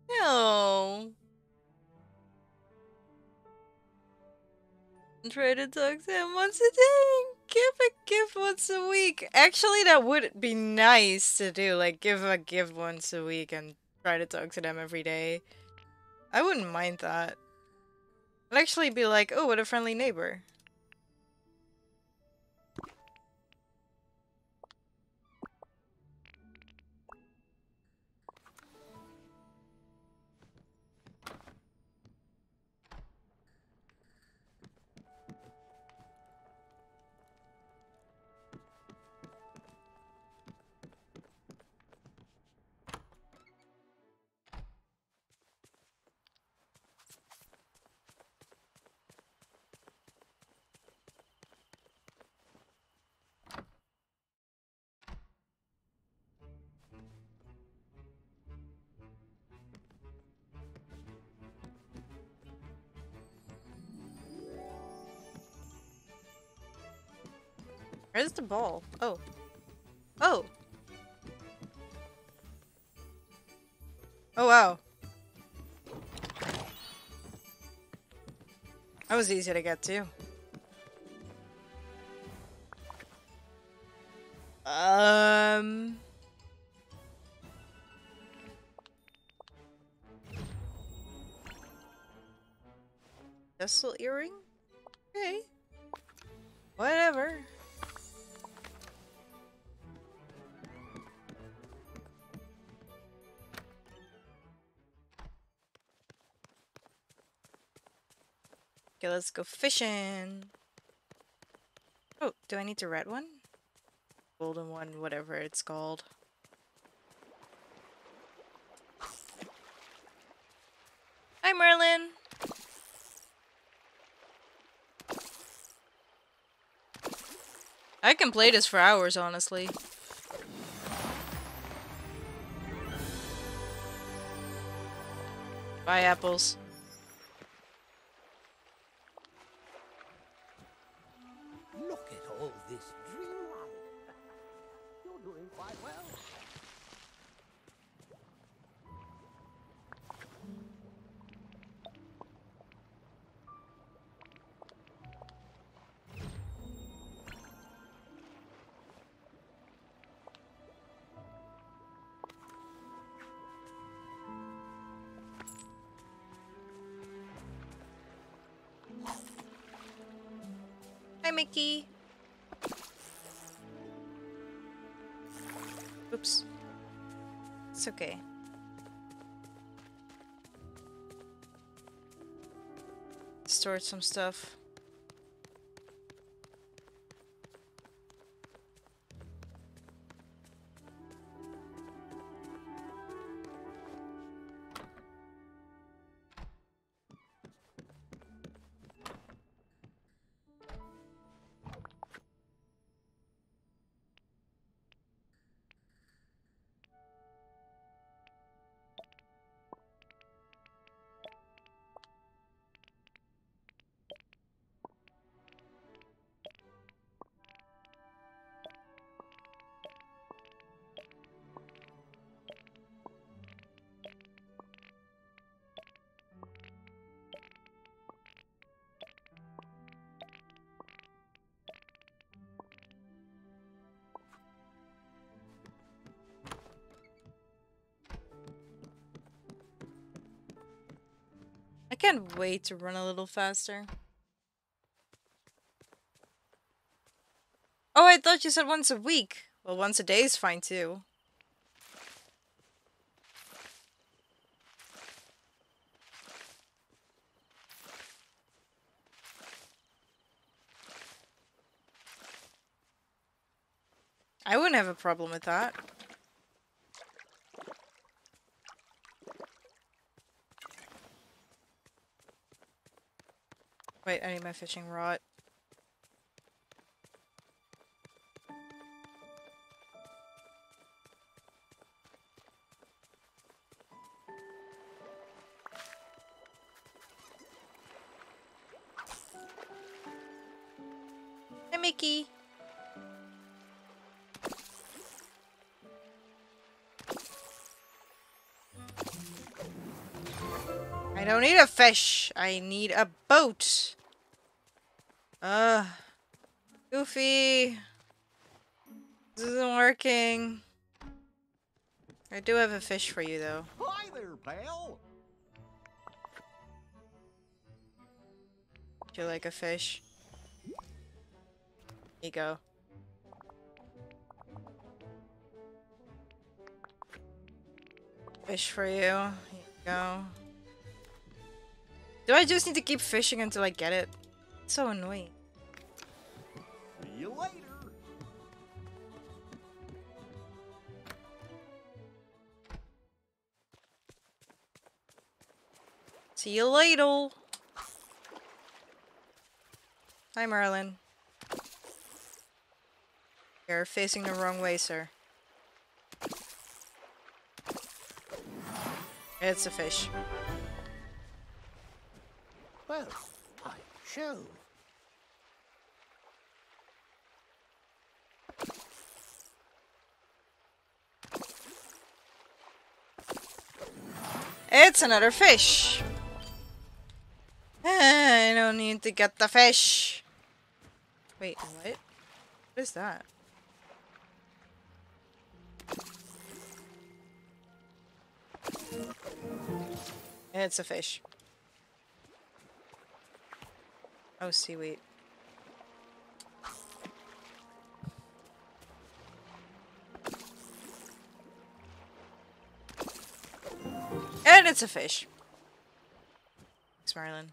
No. Try to talk to him once a day. Give a gift once a week. Actually, that would be nice to do. Like, give a gift once a week and try to talk to them every day. I wouldn't mind that. I'd actually be like, oh, what a friendly neighbor. Ball? Oh. Oh! Oh wow. That was easy to get to. Um... Vessel earring? Okay. Whatever. Okay, let's go fishing. Oh, do I need the red one? Golden one, whatever it's called. Hi, Merlin. I can play this for hours, honestly. Bye, apples. Okay. Stored some stuff. I to run a little faster. Oh, I thought you said once a week. Well, once a day is fine too. I wouldn't have a problem with that. Wait, I need my fishing rod. A fish. I need a boat. Ugh. Goofy. This isn't working. I do have a fish for you, though. Hi there, pal. Do you like a fish? Here you go. Fish for you. Here you go. Do I just need to keep fishing until I get it? It's so annoying. See you later. See you later. Hi, Merlin. You're facing the wrong way, sir. It's a fish. By Jove. It's another fish. I don't need to get the fish. Wait, what? What is that? It's a fish. Oh, seaweed. And it's a fish. Thanks, Marlin.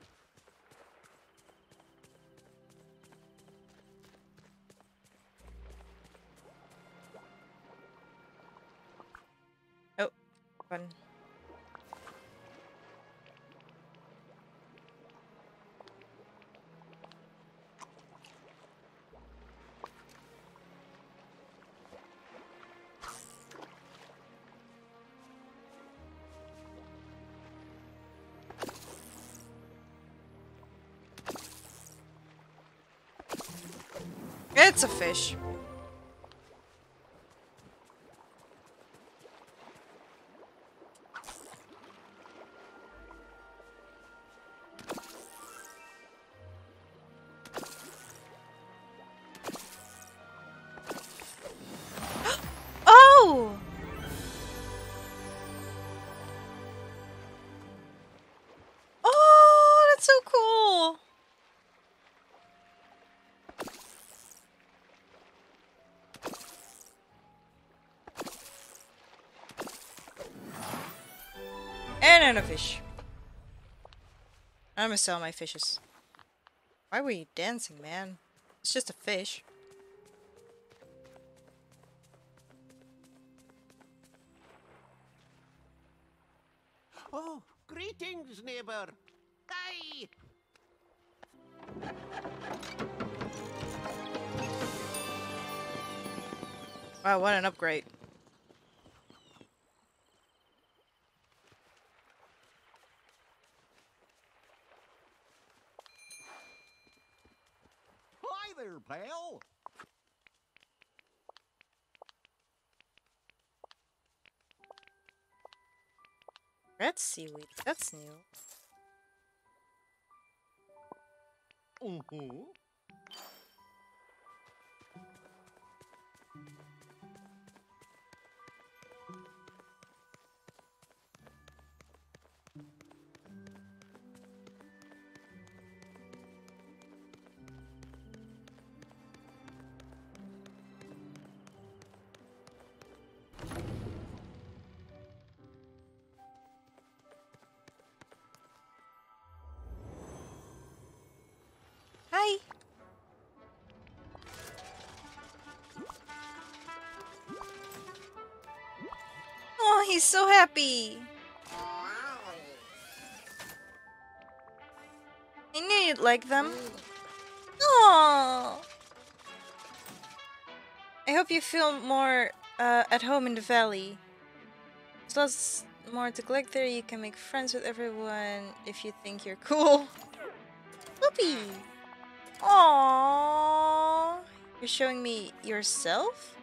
Oh, fun. It's a fish. And a fish. I'm gonna sell my fishes. Why were you dancing, man? It's just a fish. Oh, greetings, neighbor. Hi. Wow, what an upgrade. Hi there, pal. Red seaweed. That's new. Mm-hmm. Hi. Happy. I knew you'd like them. Oh. I hope you feel more uh, at home in the valley. There's lots more to collect there. You can make friends with everyone if you think you're cool. Whoopee! Aww. You're showing me yourself?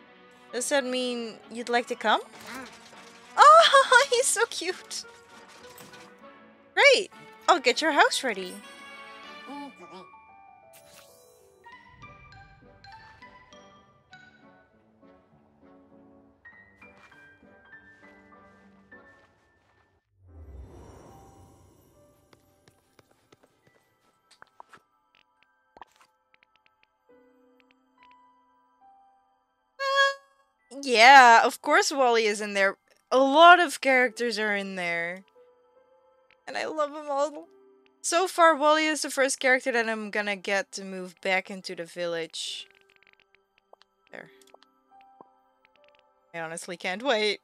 Does that mean you'd like to come? He's so cute. Great! I'll get your house ready. Uh, yeah, of course WALL-E is in there. A lot of characters are in there. And I love them all. So far, WALL-E is the first character that I'm gonna get to move back into the village. There. I honestly can't wait.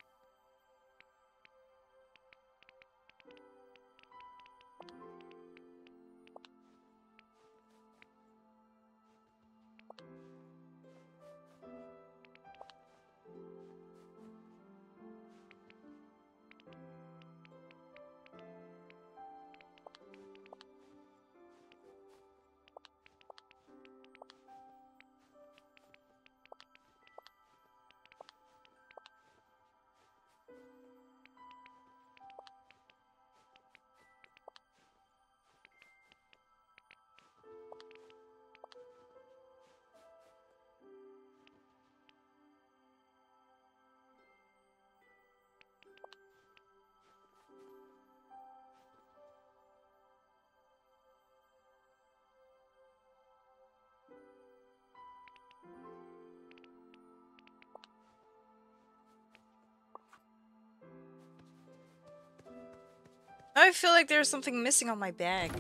I feel like there's something missing on my bag.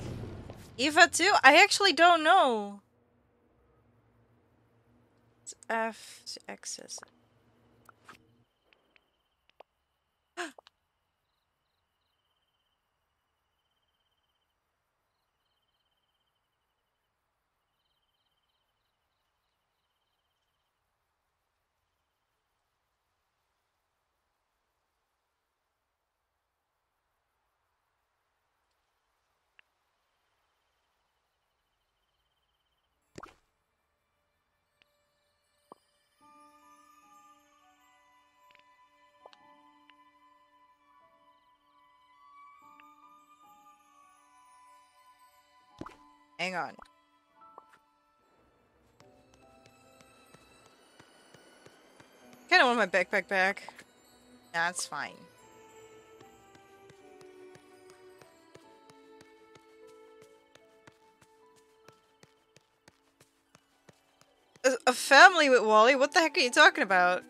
Eva too? I actually don't know. It's F to access. Hang on. Kind of want my backpack back. That's fine. A, a family with WALL-E? What the heck are you talking about?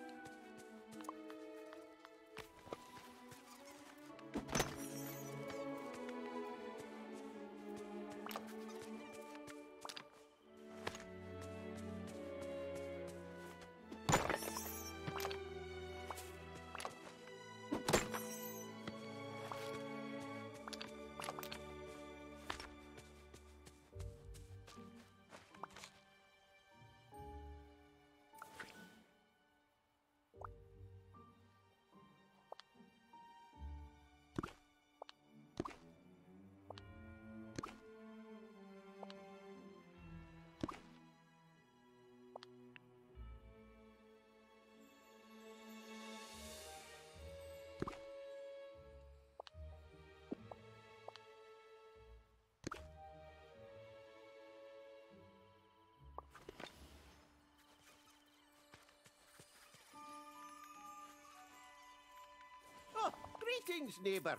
Greetings, neighbor.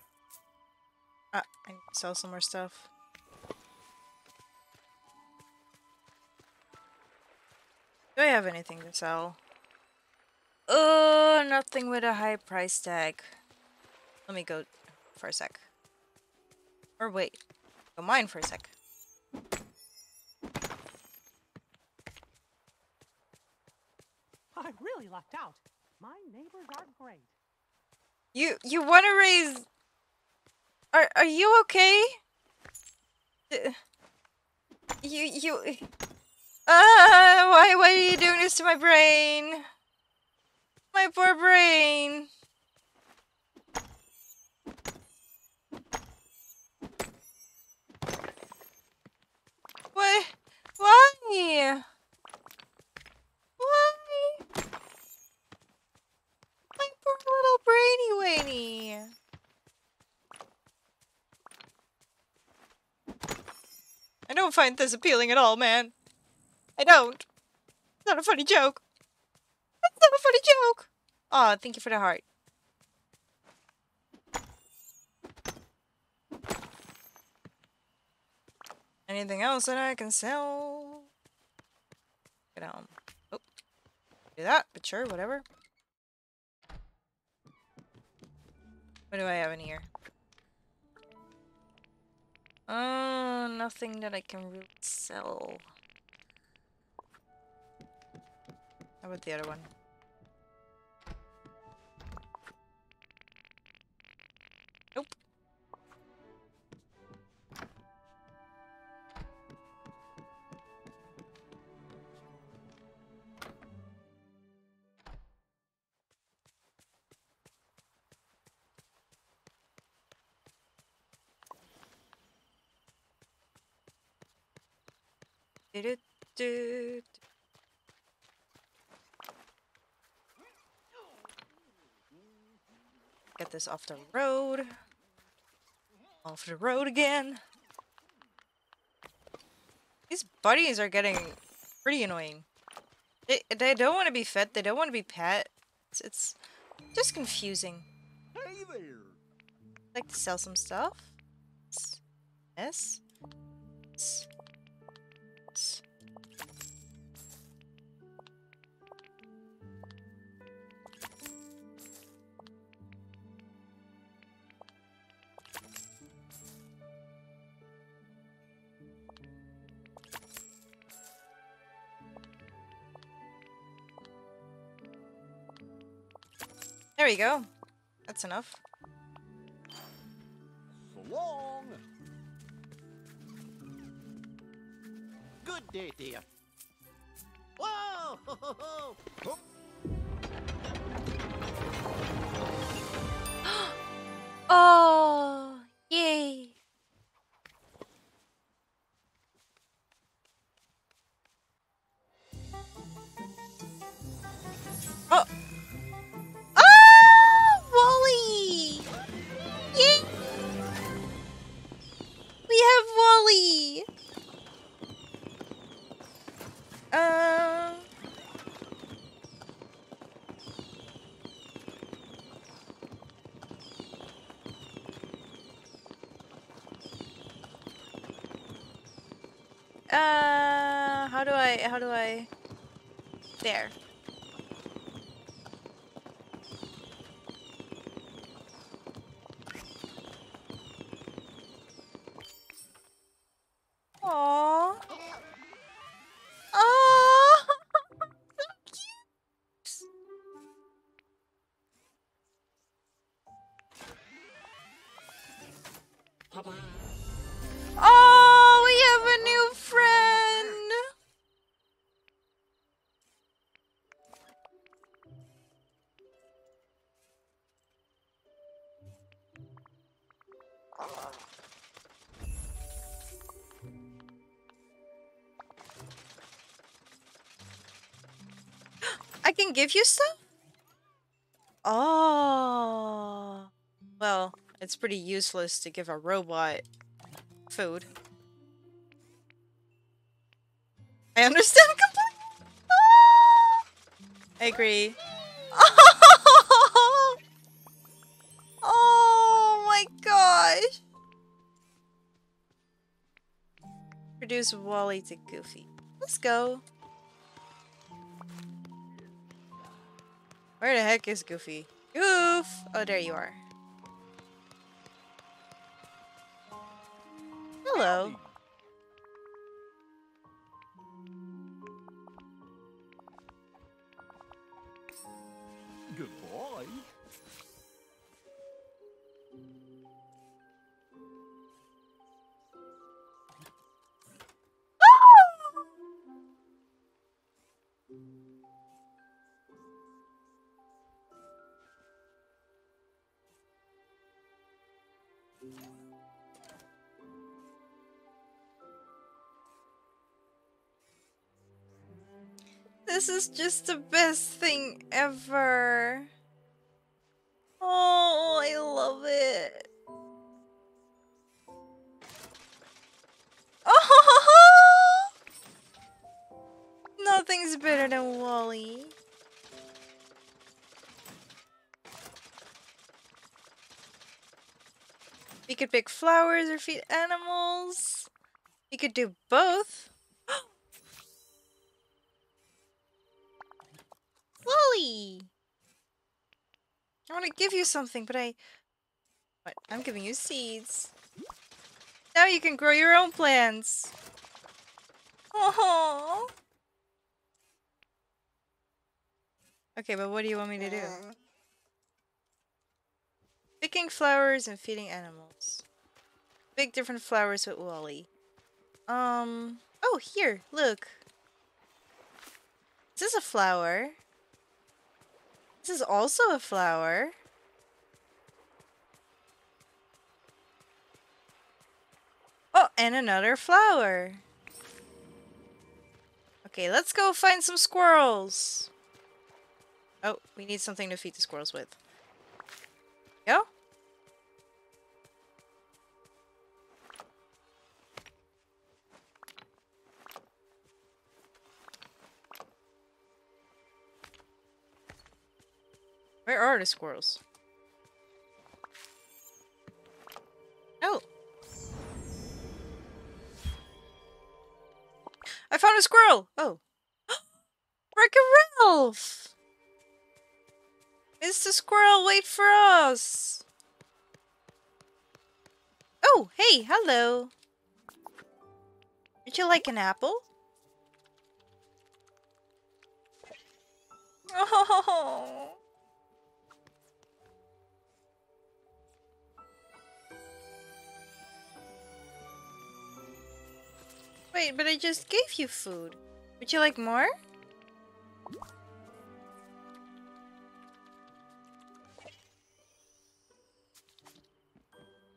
Uh, I need to sell some more stuff. Do I have anything to sell? Oh, nothing with a high price tag. Let me go for a sec. Or wait, go mine for a sec. I'm really lucked out. My neighbors are great. You you want to raise? Are are you okay? Uh, You you. Ah! why why are you doing this to my brain? My poor brain. What? Why? Why? Poor little brainy weenie. find this appealing at all, man. I don't. It's not a funny joke. It's not a funny joke. Aw, thank you for the heart. Anything else that I can sell? Get on. Oh. Do that, but sure, whatever. What do I have in here? Uh, nothing that I can really sell. How about the other one? Get this off the road. Off the road again. These buddies are getting pretty annoying. They, they don't want to be fed. They don't want to be pet. It's, it's just confusing. Hey there. like to sell some stuff. Yes. Yes. There you go. That's enough. So long. Good day, dear. Whoa! Ho, ho, ho. Oh, Oh, How do I, there. I can give you stuff? Oh. Well, it's pretty useless to give a robot food. I understand completely. I agree. Oh my gosh. Reduce WALL-E to Goofy. Let's go. Where the heck is Goofy? Goof! Oh, there you are. Hello. This is just the best thing ever. Oh, I love it. Oh! Nothing's better than WALL-E. We could pick flowers or feed animals. We could do both. WALL-E! I want to give you something, but I... What? I'm giving you seeds. Now you can grow your own plants. Oh. Okay, but what do you want me to do? Picking flowers and feeding animals. Big different flowers with WALL-E. Um. Oh, here, look. Is this a flower? This is also a flower. Oh, and another flower. Okay, let's go find some squirrels. Oh, we need something to feed the squirrels with. Go. Where are the squirrels? Oh. I found a squirrel! Oh. Wreck-It Ralph! Mr. Squirrel, wait for us! Oh, hey, hello! Would you like an apple? Oh! Wait, but I just gave you food. Would you like more?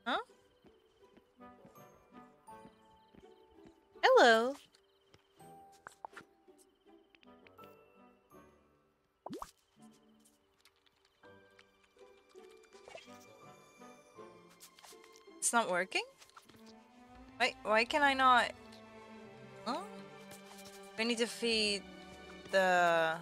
Huh? Hello. It's not working? Wait, why can I not? Huh? We need to feed the...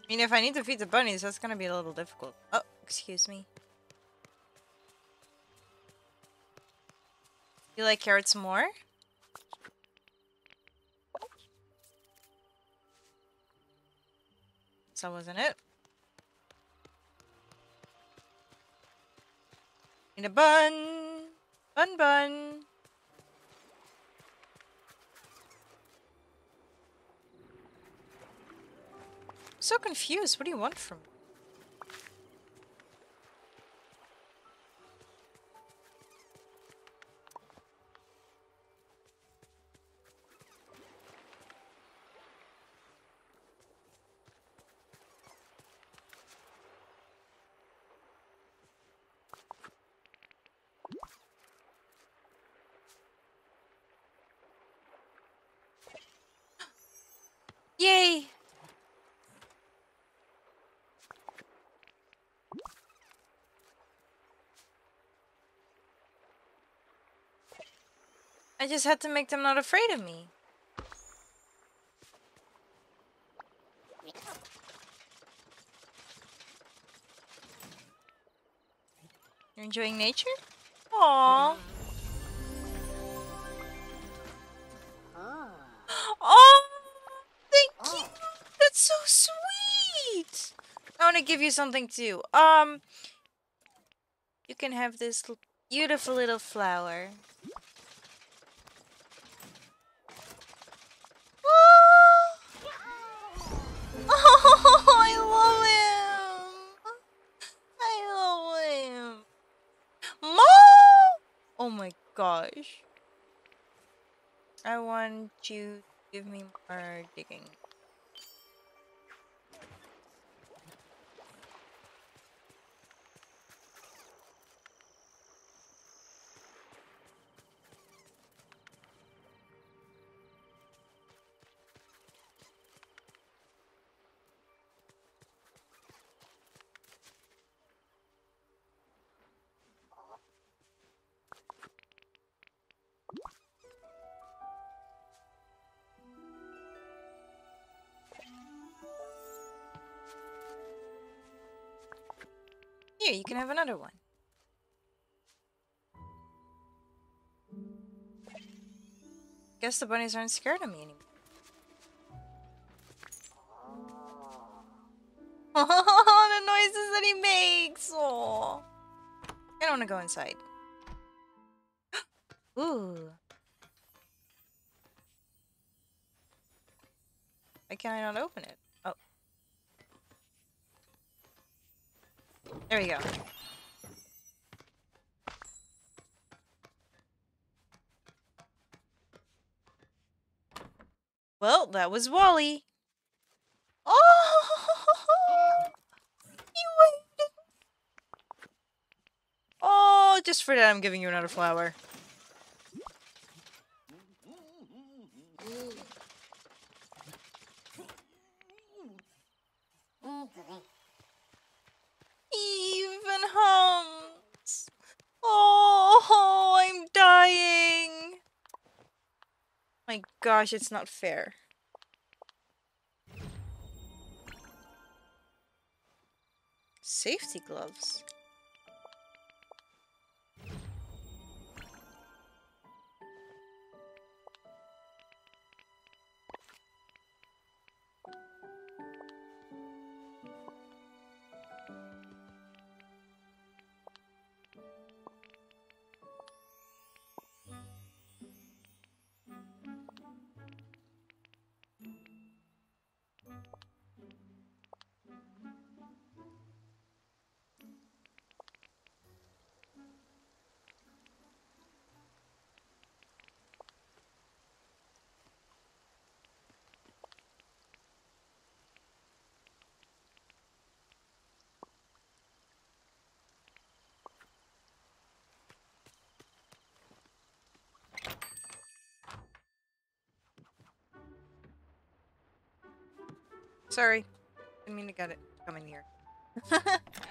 I mean, if I need to feed the bunnies, that's gonna be a little difficult. Oh, excuse me. You like carrots more? So wasn't it? In a bun! Bun bun! so confused. What do you want from me? Yay! I just had to make them not afraid of me. You're enjoying nature? Aww. Oh, thank you. That's so sweet. I want to give you something too. Um, you can have this beautiful little flower. Gosh. I want you to give me more digging. Can have another one. Guess the bunnies aren't scared of me anymore. Oh, the noises that he makes! Oh, I don't want to go inside. Ooh. Why can I not open it? There we go. Well, that was WALL-E. Oh! Oh, just for that, I'm giving you another flower. Mm-hmm. Oh, I'm dying. My gosh, it's not fair. Safety gloves. Sorry. Didn't mean to get it. Come in here.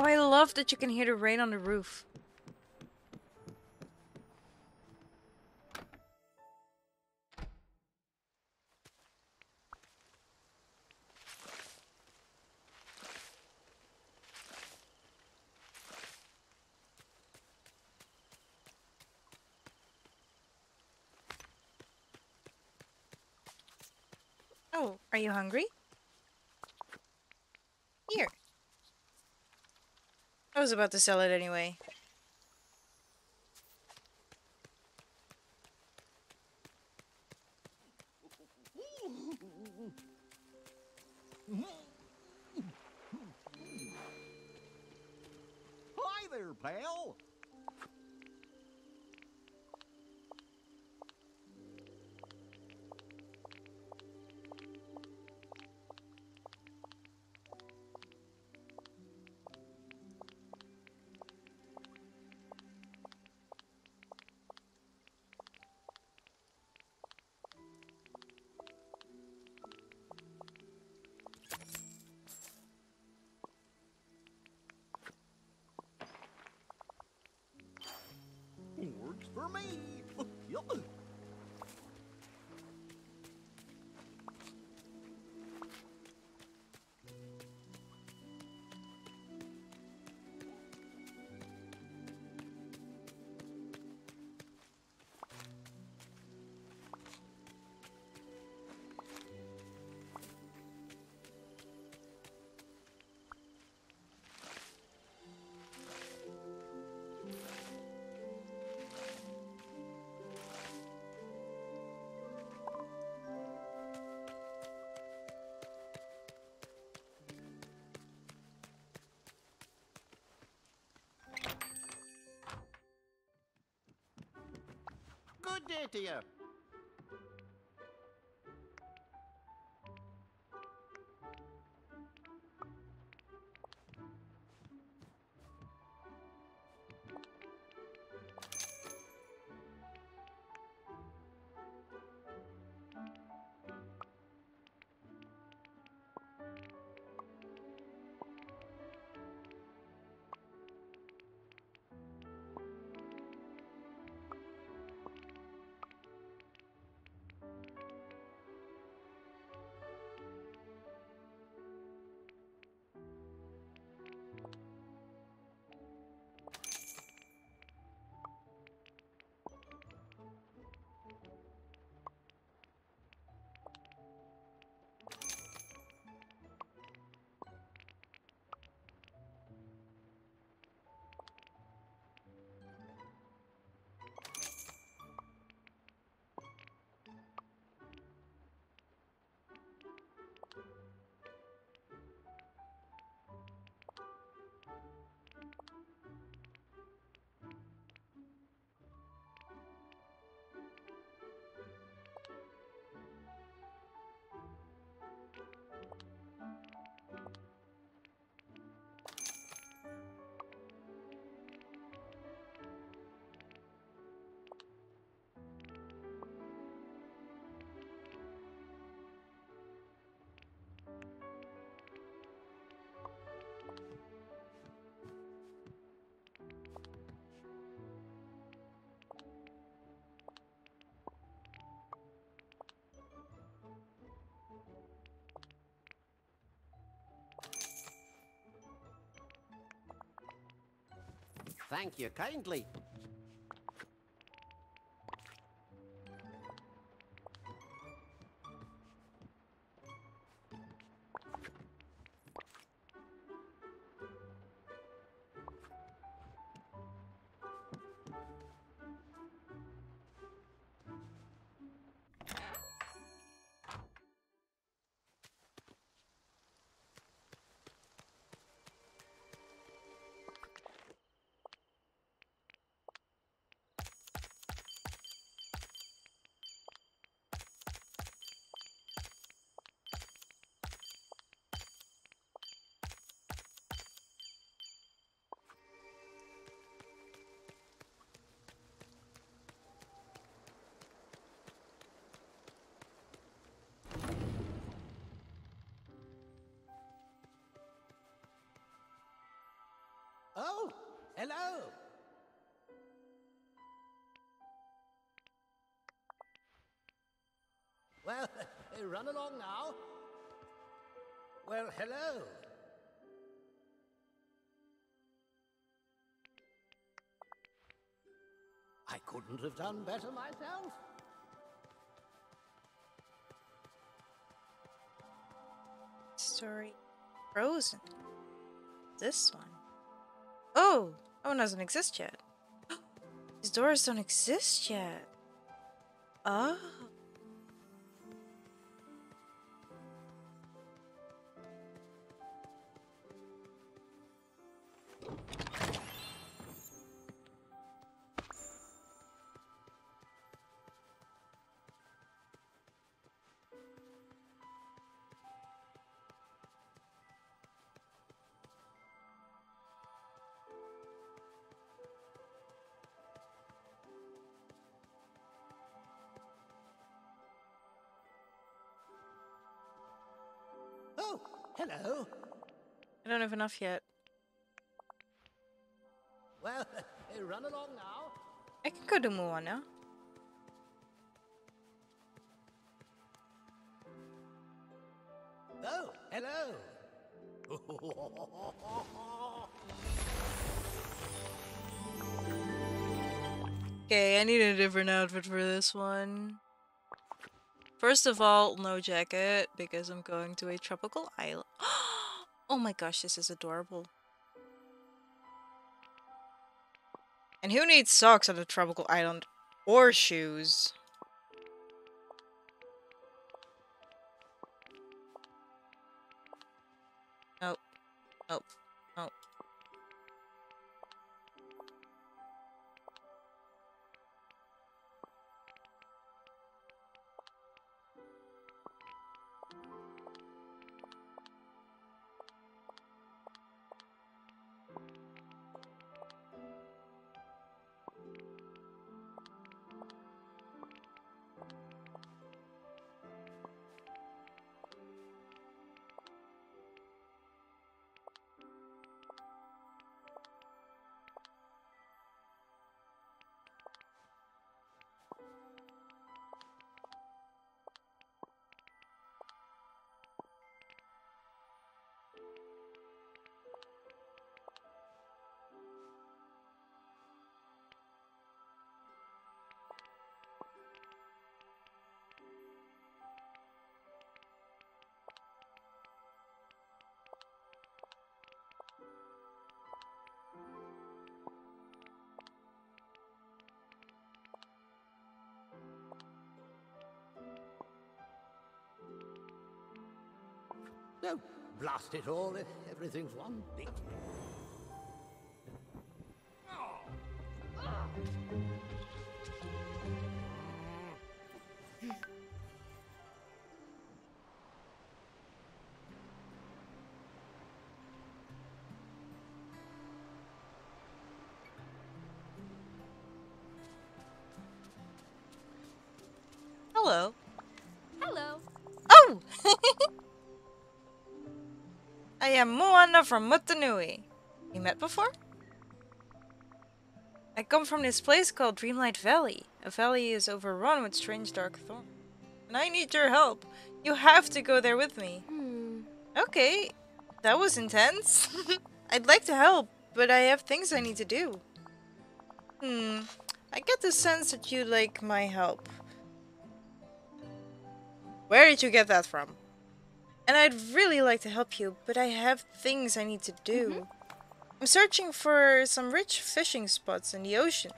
Oh, I love that you can hear the rain on the roof. Oh, are you hungry? Here. I was about to sell it anyway. girdėti ją Thank you kindly. Well, run along now. Well, hello. I couldn't have done better myself. Story Frozen. This one. Oh, oh that one doesn't exist yet. These doors don't exist yet. Oh. Don't have enough yet. Well, run along now. I can go to Moana. Oh, hello. Okay, I need a different outfit for this one. First of all, no jacket, because I'm going to a tropical island. oh my gosh, this is adorable. And who needs socks on a tropical island? Or shoes? Nope. Nope. No, blast it all. Everything's one big. Hello. Hello. Oh! I am Moana from Motunui. We met before? I come from this place called Dreamlight Valley. A valley is overrun with strange dark thorns. And I need your help. You have to go there with me. Hmm. Okay, that was intense. I'd like to help, but I have things I need to do. Hmm, I get the sense that you like my help. Where did you get that from? And I'd really like to help you, but I have things I need to do. Mm-hmm. I'm searching for some rich fishing spots in the ocean.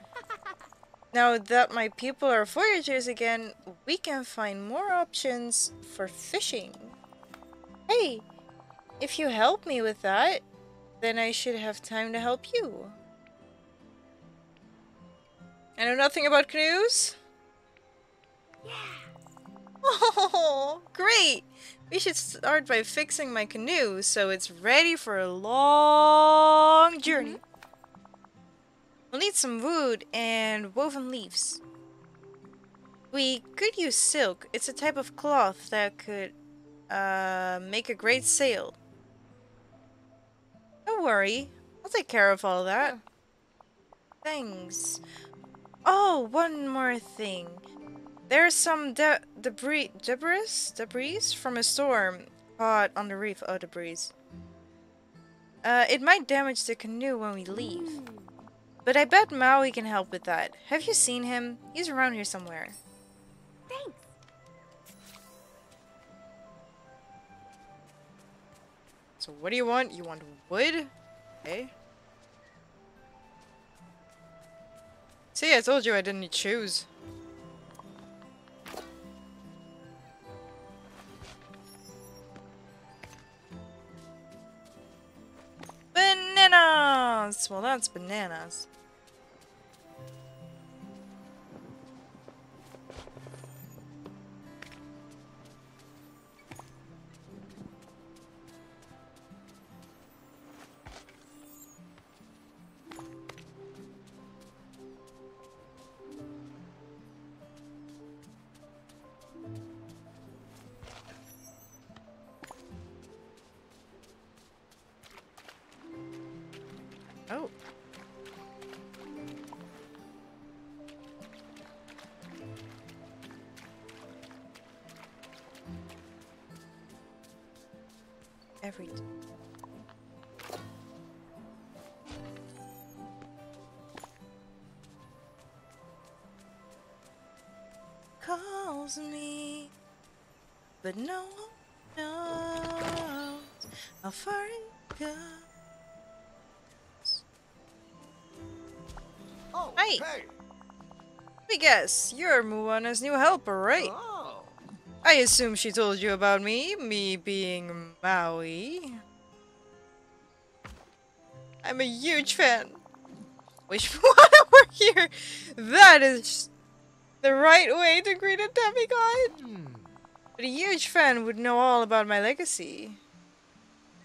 now that my people are voyagers again, we can find more options for fishing. Hey, if you help me with that, then I should have time to help you. I know nothing about canoes? Yeah. Oh, great! We should start by fixing my canoe so it's ready for a long journey. We'll need some wood and woven leaves. We could use silk. It's a type of cloth that could uh, make a great sail. Don't worry. I'll take care of all that. Thanks. Oh, one more thing. There's some de debris, debris, debris from a storm caught on the reef. Oh, debris. Uh, it might damage the canoe when we leave. But I bet Maui can help with that. Have you seen him? He's around here somewhere. Thanks. So what do you want? You want wood? Okay. See, I told you I didn't choose. Bananas! Well, that's bananas. Calls me, but no one knows how far it goes. Oh, Hey. hey. Let me guess, you're Moana's new helper, right? Oh. I assume she told you about me, me being Maui. I'm a huge fan. Wish Moana were here. That is the right way to greet a demigod. But a huge fan would know all about my legacy.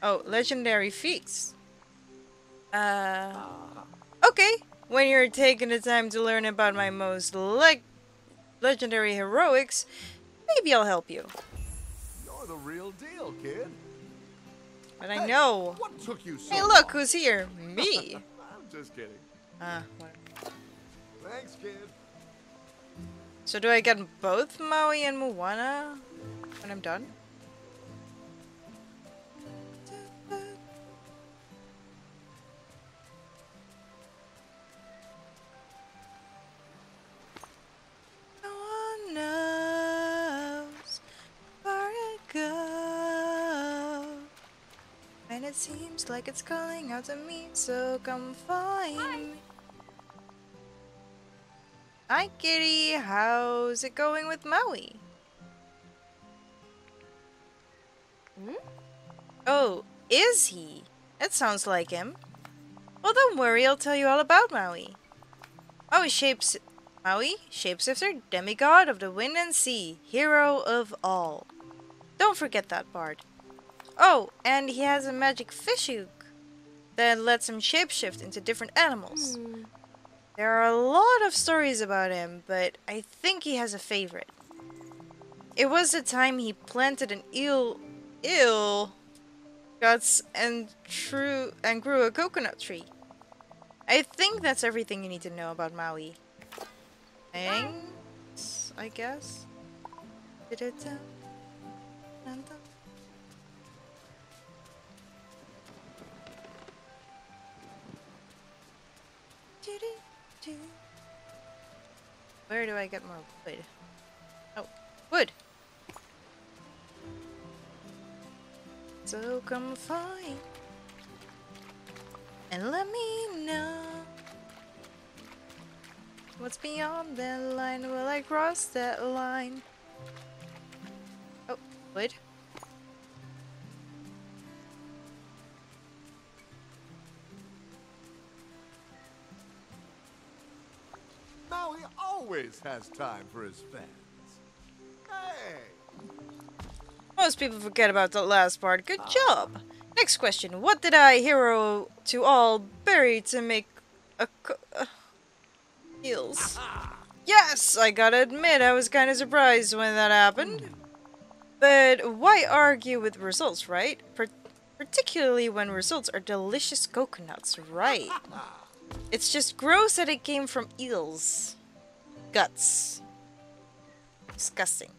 Oh, legendary feats. Uh, okay. When you're taking the time to learn about my most leg legendary heroics, maybe I'll help you. You're the real deal, kid. But I Hey, know. What took you so Hey, look who's here. Me. I'm just kidding. Ah. Thanks, kid. So do I get both Maui and Moana when I'm done? No one knows where to go. And it seems like it's calling out to me, so come find me. Hi, Kitty. How's it going with Maui? Hmm? Oh, is he? That sounds like him. Well, don't worry. I'll tell you all about Maui. Maui shapes Maui, shapeshifter, demigod of the wind and sea, hero of all. Don't forget that part. Oh, and he has a magic fish hook that lets him shapeshift into different animals. There are a lot of stories about him, but I think he has a favorite. It was the time he planted an eel, eel guts and true and grew a coconut tree. I think that's everything you need to know about Maui. Thanks, I guess. Da-da-da. Where do I get more wood? Oh, wood! So come find and let me know what's beyond that line. Will I cross that line? Oh, wood. Maui always has time for his fans. Hey. Most people forget about the last part. Good job. Next question. What did I, hero to all, bury to make a co- uh, heels? Yes, I gotta admit, I was kind of surprised when that happened. But why argue with results, right? Per- particularly when results are delicious coconuts, right? It's just gross that it came from eels. Guts. Disgusting.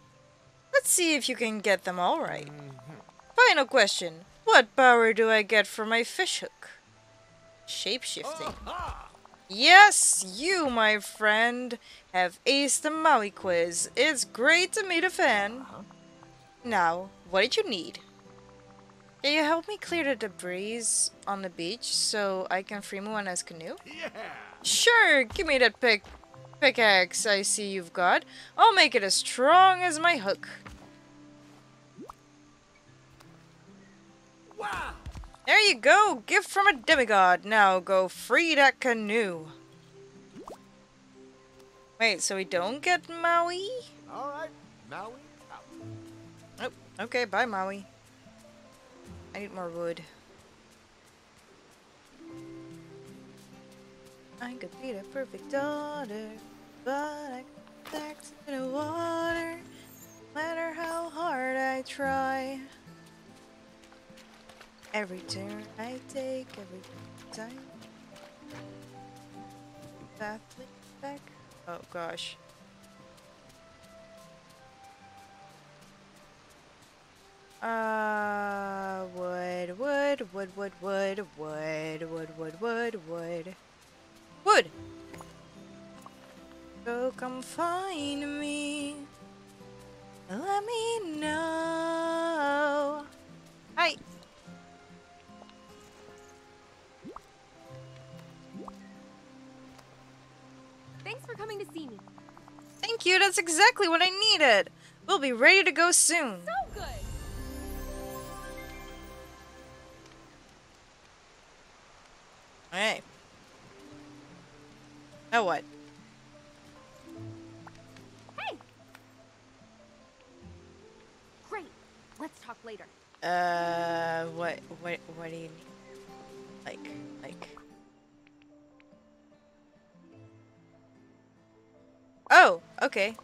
Let's see if you can get them all right. Final question. What power do I get for my fishhook? Shapeshifting. Yes, you, my friend, have aced the Maui quiz. It's great to meet a fan. Now, what did you need? Can you help me clear the debris on the beach so I can free Moana's canoe? Yeah. Sure, give me that pick pickaxe I see you've got. I'll make it as strong as my hook. Wow. There you go, gift from a demigod. Now go free that canoe. Wait, so we don't get Maui? All right. Maui out. Oh, okay, bye Maui. I need more wood. I could be the perfect daughter, but I get back to the water. No matter how hard I try. Every turn I take, every time. Leads back. Oh gosh. Uh, wood, wood, wood, wood, wood, wood, wood, wood. Wood! So come find me. Let me know. Hi. Thanks for coming to see me. Thank you, that's exactly what I needed. We'll be ready to go soon. So good. Alright. Now what? Let's talk later. Uh, what, what, what do you? Like, like. Oh, okay.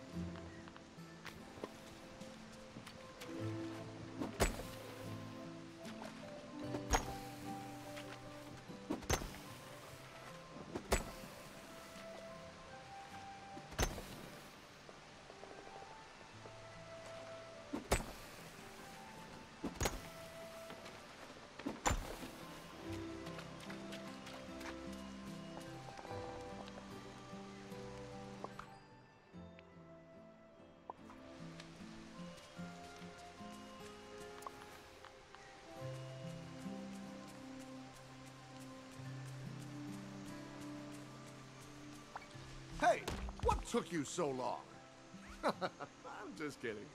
Took you so long? I'm just kidding.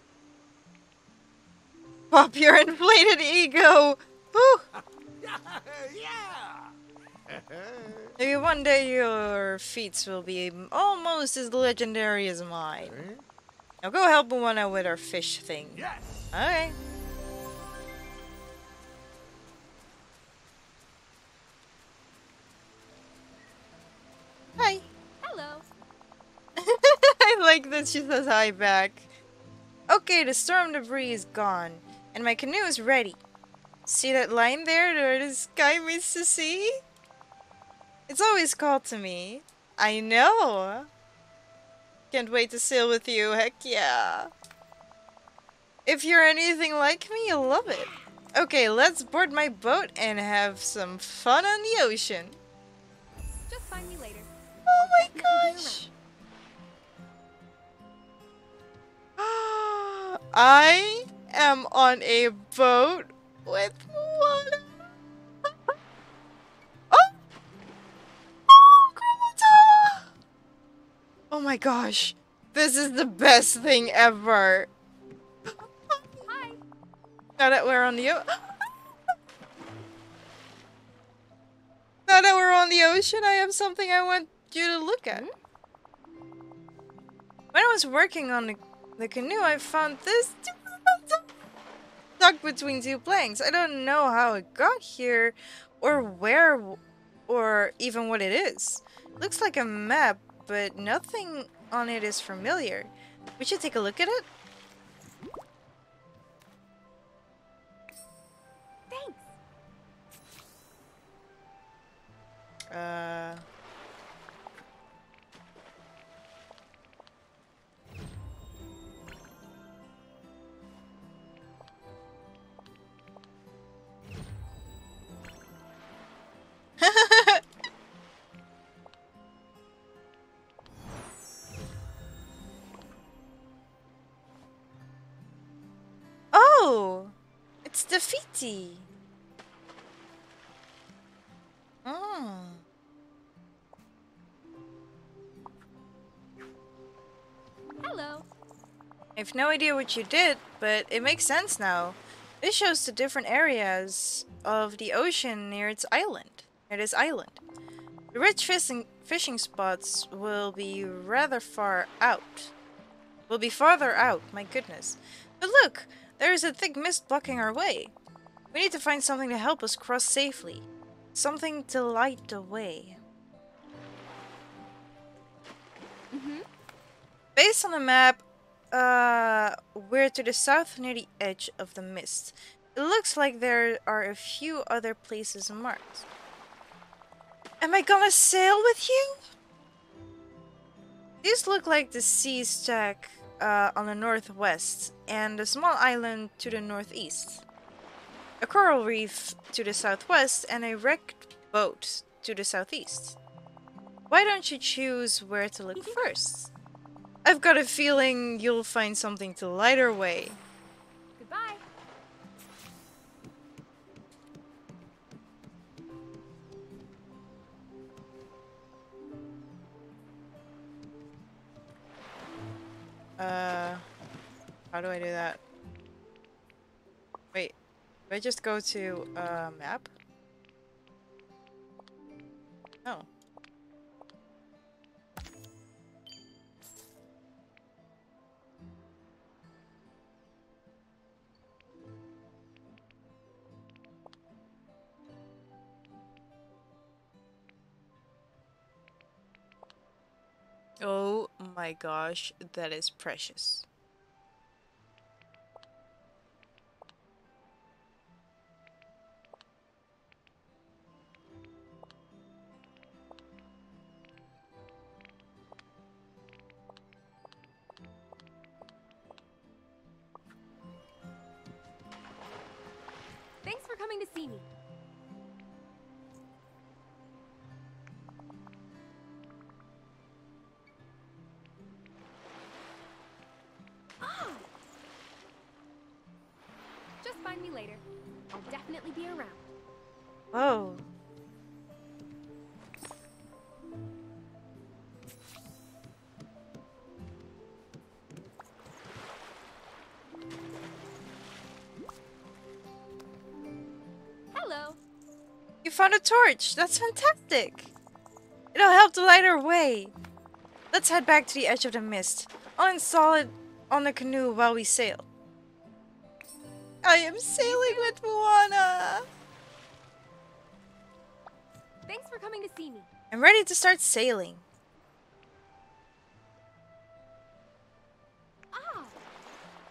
Pop your inflated ego! Whew. yeah! Maybe one day your feats will be almost as legendary as mine. Now go help Moana with our fish thing. yes! Okay. Hi. she says hi back. Okay, the storm debris is gone, and my canoe is ready. See that line there where the sky meets the sea? It's always called to me. I know. Can't wait to sail with you, heck yeah. If you're anything like me, you'll love it. Okay, let's board my boat and have some fun on the ocean. Just find me later. Oh my gosh. I am on a boat with Moana. oh! Oh, Grandma! Oh my gosh. This is the best thing ever. Hi. Now that we're on the o- Now that we're on the ocean, I have something I want you to look at. Hmm? When I was working on the, the canoe, I found this stuck between two planks. I don't know how it got here, or where, or even what it is. Looks like a map, but nothing on it is familiar. We should take a look at it. Thanks. Uh. oh, it's Te Fiti. Oh. Hmm. Hello. I have no idea what you did, but it makes sense now. This shows the different areas of the ocean near its island. Near this island. The rich fishing fishing spots will be rather far out. Will be farther out, my goodness. But look, there is a thick mist blocking our way. We need to find something to help us cross safely. Something to light the way. Mm-hmm. Based on the map, uh, we're to the south near the edge of the mist. It looks like there are a few other places marked. Am I gonna sail with you? These look like the sea stack uh, on the northwest and a small island to the northeast. a coral reef to the southwest, and a wrecked boat to the southeast. Why don't you choose where to look first? I've got a feeling you'll find something to light our way. Uh, how do I do that? Wait, do I just go to uh, map? Oh my gosh, that is precious. Thanks for coming to see me. Found a torch! That's fantastic! It'll help to light our way. Let's head back to the edge of the mist. I'll install it on the canoe while we sail. I am sailing with Moana! Thanks for coming to see me. I'm ready to start sailing. Ah!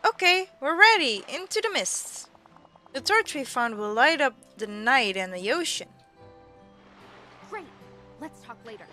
Okay, we're ready. Into the mist. The torch we found will light up the night and the ocean. Let's talk later.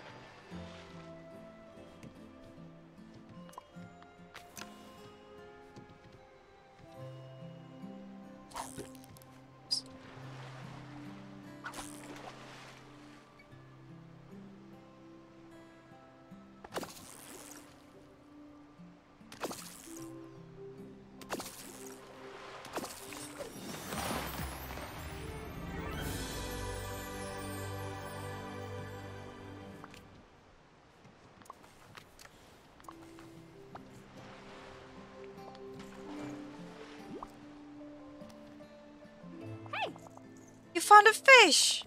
Fish!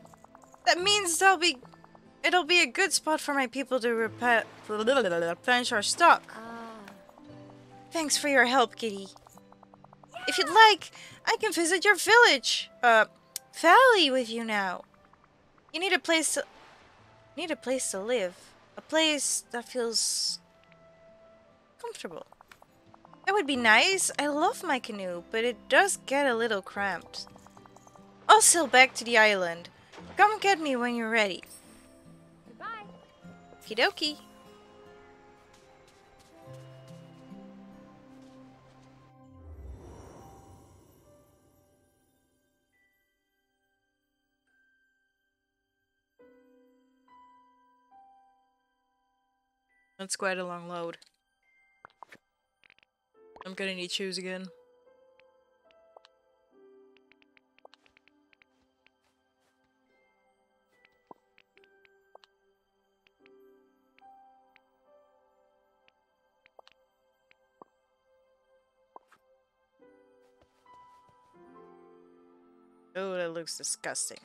That means there'll be... It'll be a good spot for my people to repa- replenish our stock. Ah. Thanks for your help, Kitty. If you'd like, I can visit your village, uh, valley with you now. You need a place to... Need a place to live. A place that feels... comfortable. That would be nice. I love my canoe, but it does get a little cramped. I'll sail back to the island. Come get me when you're ready. Goodbye. Okie dokie. That's quite a long load. I'm gonna need shoes again. Oh, that looks disgusting.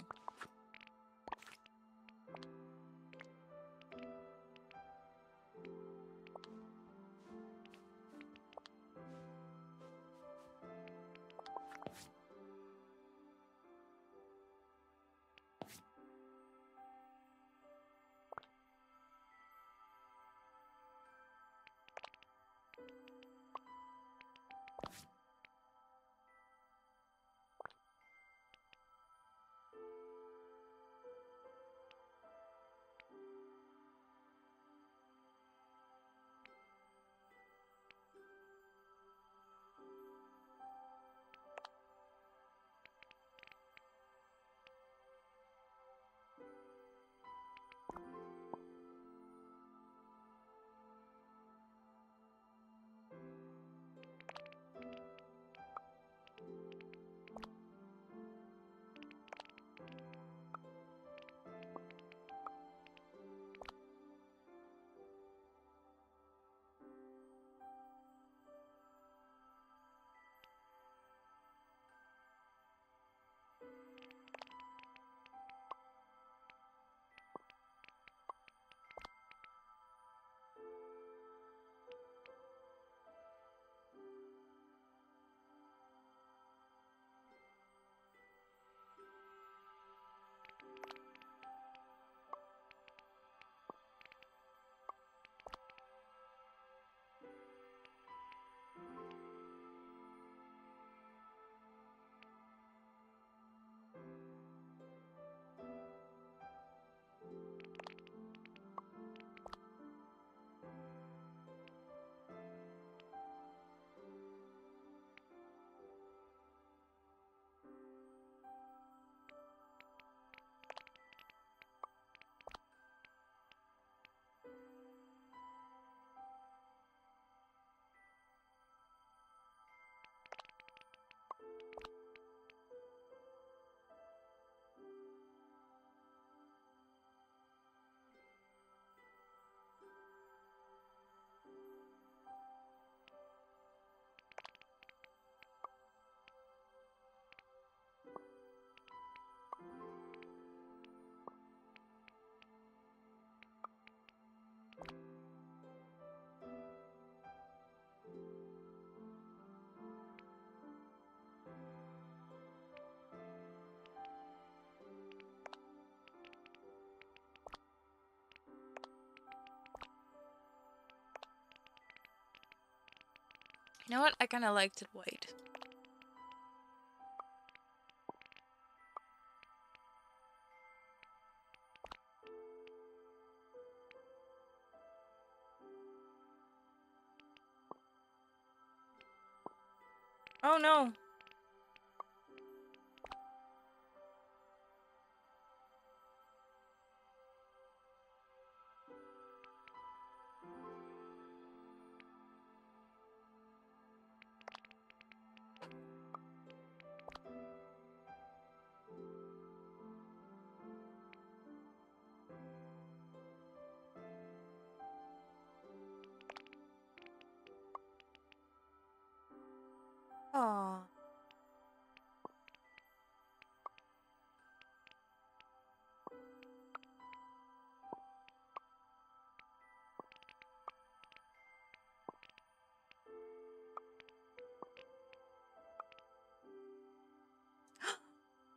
You know what? I kind of liked it white.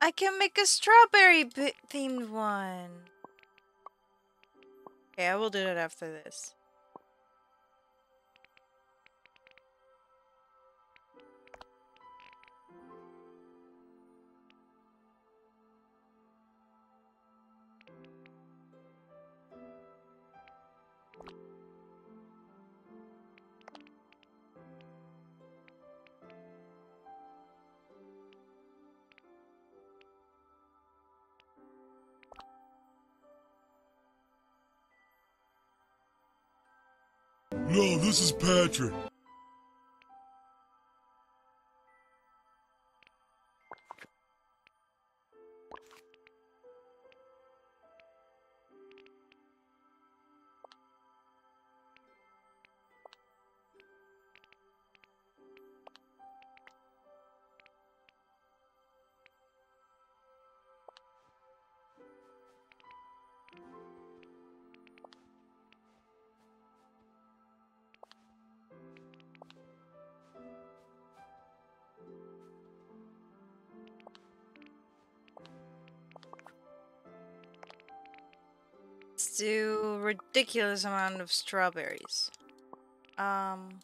I can make a strawberry themed one. Okay, I will do that after this. No, this is Patrick. Ridiculous amount of strawberries. Um.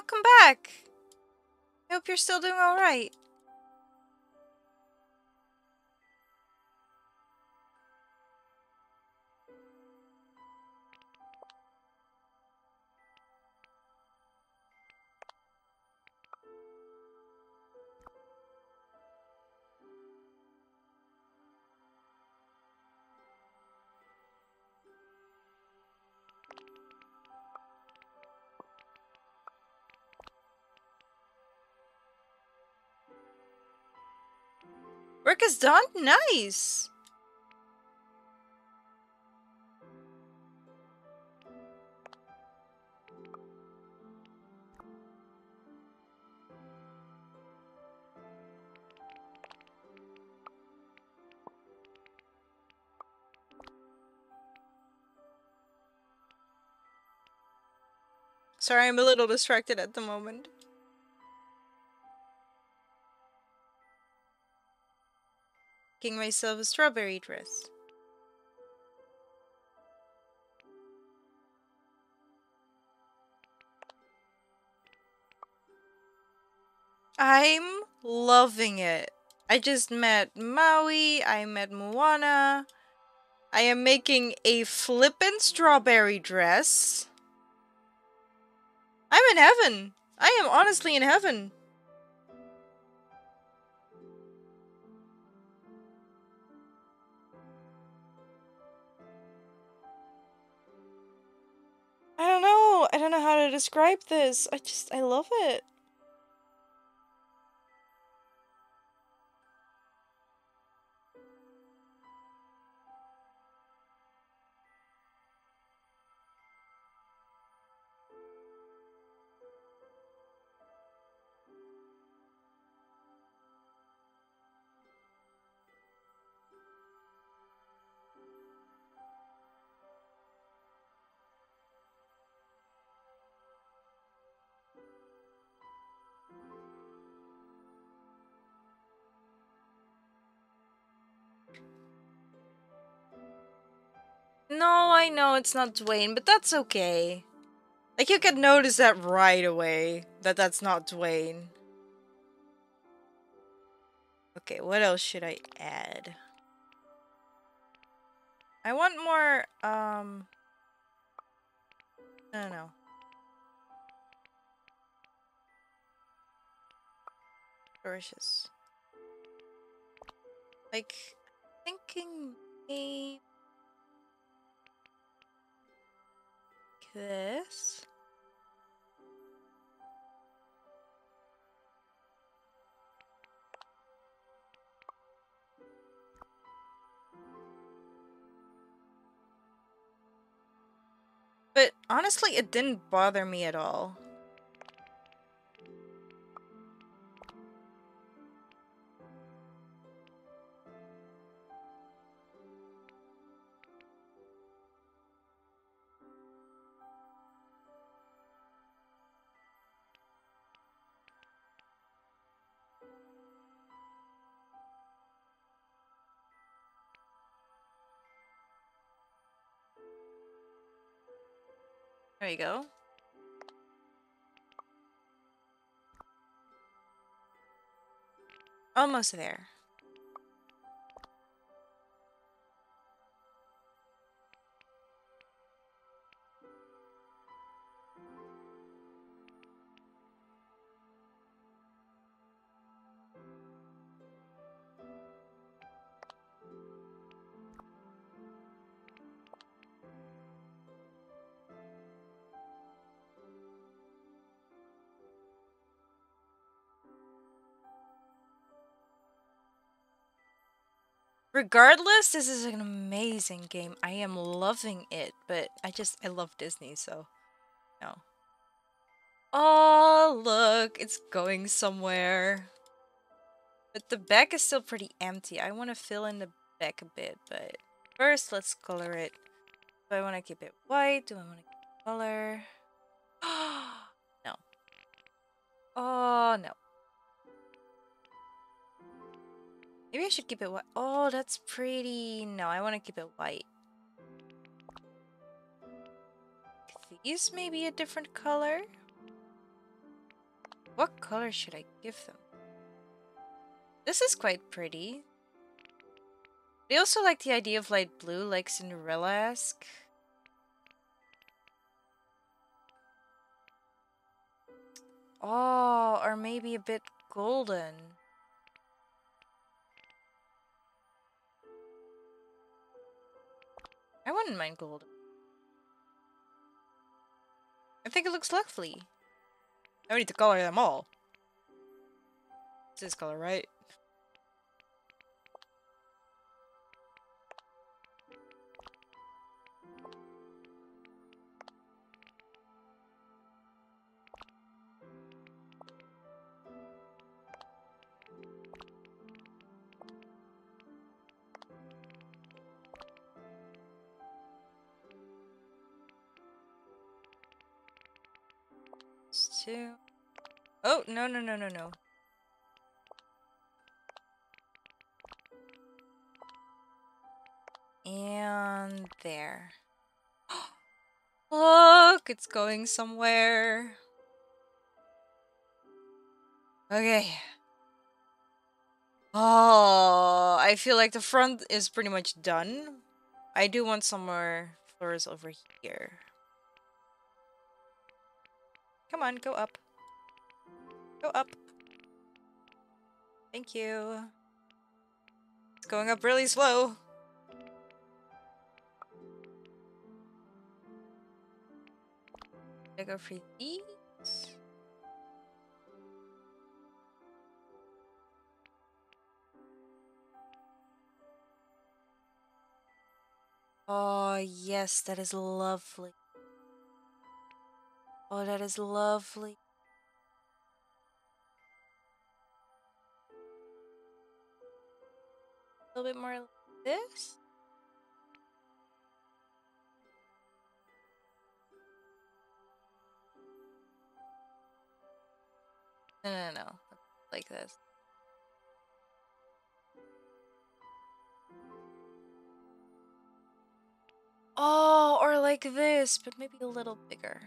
Welcome back. I hope you're still doing all is done? Nice. Sorry, I'm a little distracted at the moment. Making myself a strawberry dress. I'm loving it. I just met Maui, I met Moana. I am making a flippin' strawberry dress. I'm in heaven. I am honestly in heaven. I don't know. I don't know how to describe this. I just, I love it. Know it's not Dwayne, but that's okay. Like, you could notice that right away, that that's not Dwayne. Okay, what else should I add? I want more, um... I don't know. Flourishes. Like, thinking maybe... this. But honestly, it didn't bother me at all. There you go. Almost there. Regardless, this is an amazing game. I am loving it, but I just, I love Disney, so, no. Oh, look, it's going somewhere. But the back is still pretty empty. I want to fill in the back a bit, but first let's color it. Do I want to keep it white? Do I want to keep color? no. Oh, no. Maybe I should keep it white. Oh, that's pretty. No, I want to keep it white. These may be a different color. What color should I give them? This is quite pretty. I also like the idea of light blue, like Cinderella-esque. Oh, or maybe a bit golden. I wouldn't mind gold. I think it looks lovely. I need to color them all. It's this color, right? Oh, no, no, no, no, no. And there. Look, it's going somewhere. Okay. Oh, I feel like the front is pretty much done. I do want some more floors over here. Come on, go up. Go up. Thank you. It's going up really slow. I go for these? Oh, yes, that is lovely. Oh, that is lovely. A little bit more like this? No, no, no. Like this. Oh, or like this, but maybe a little bigger.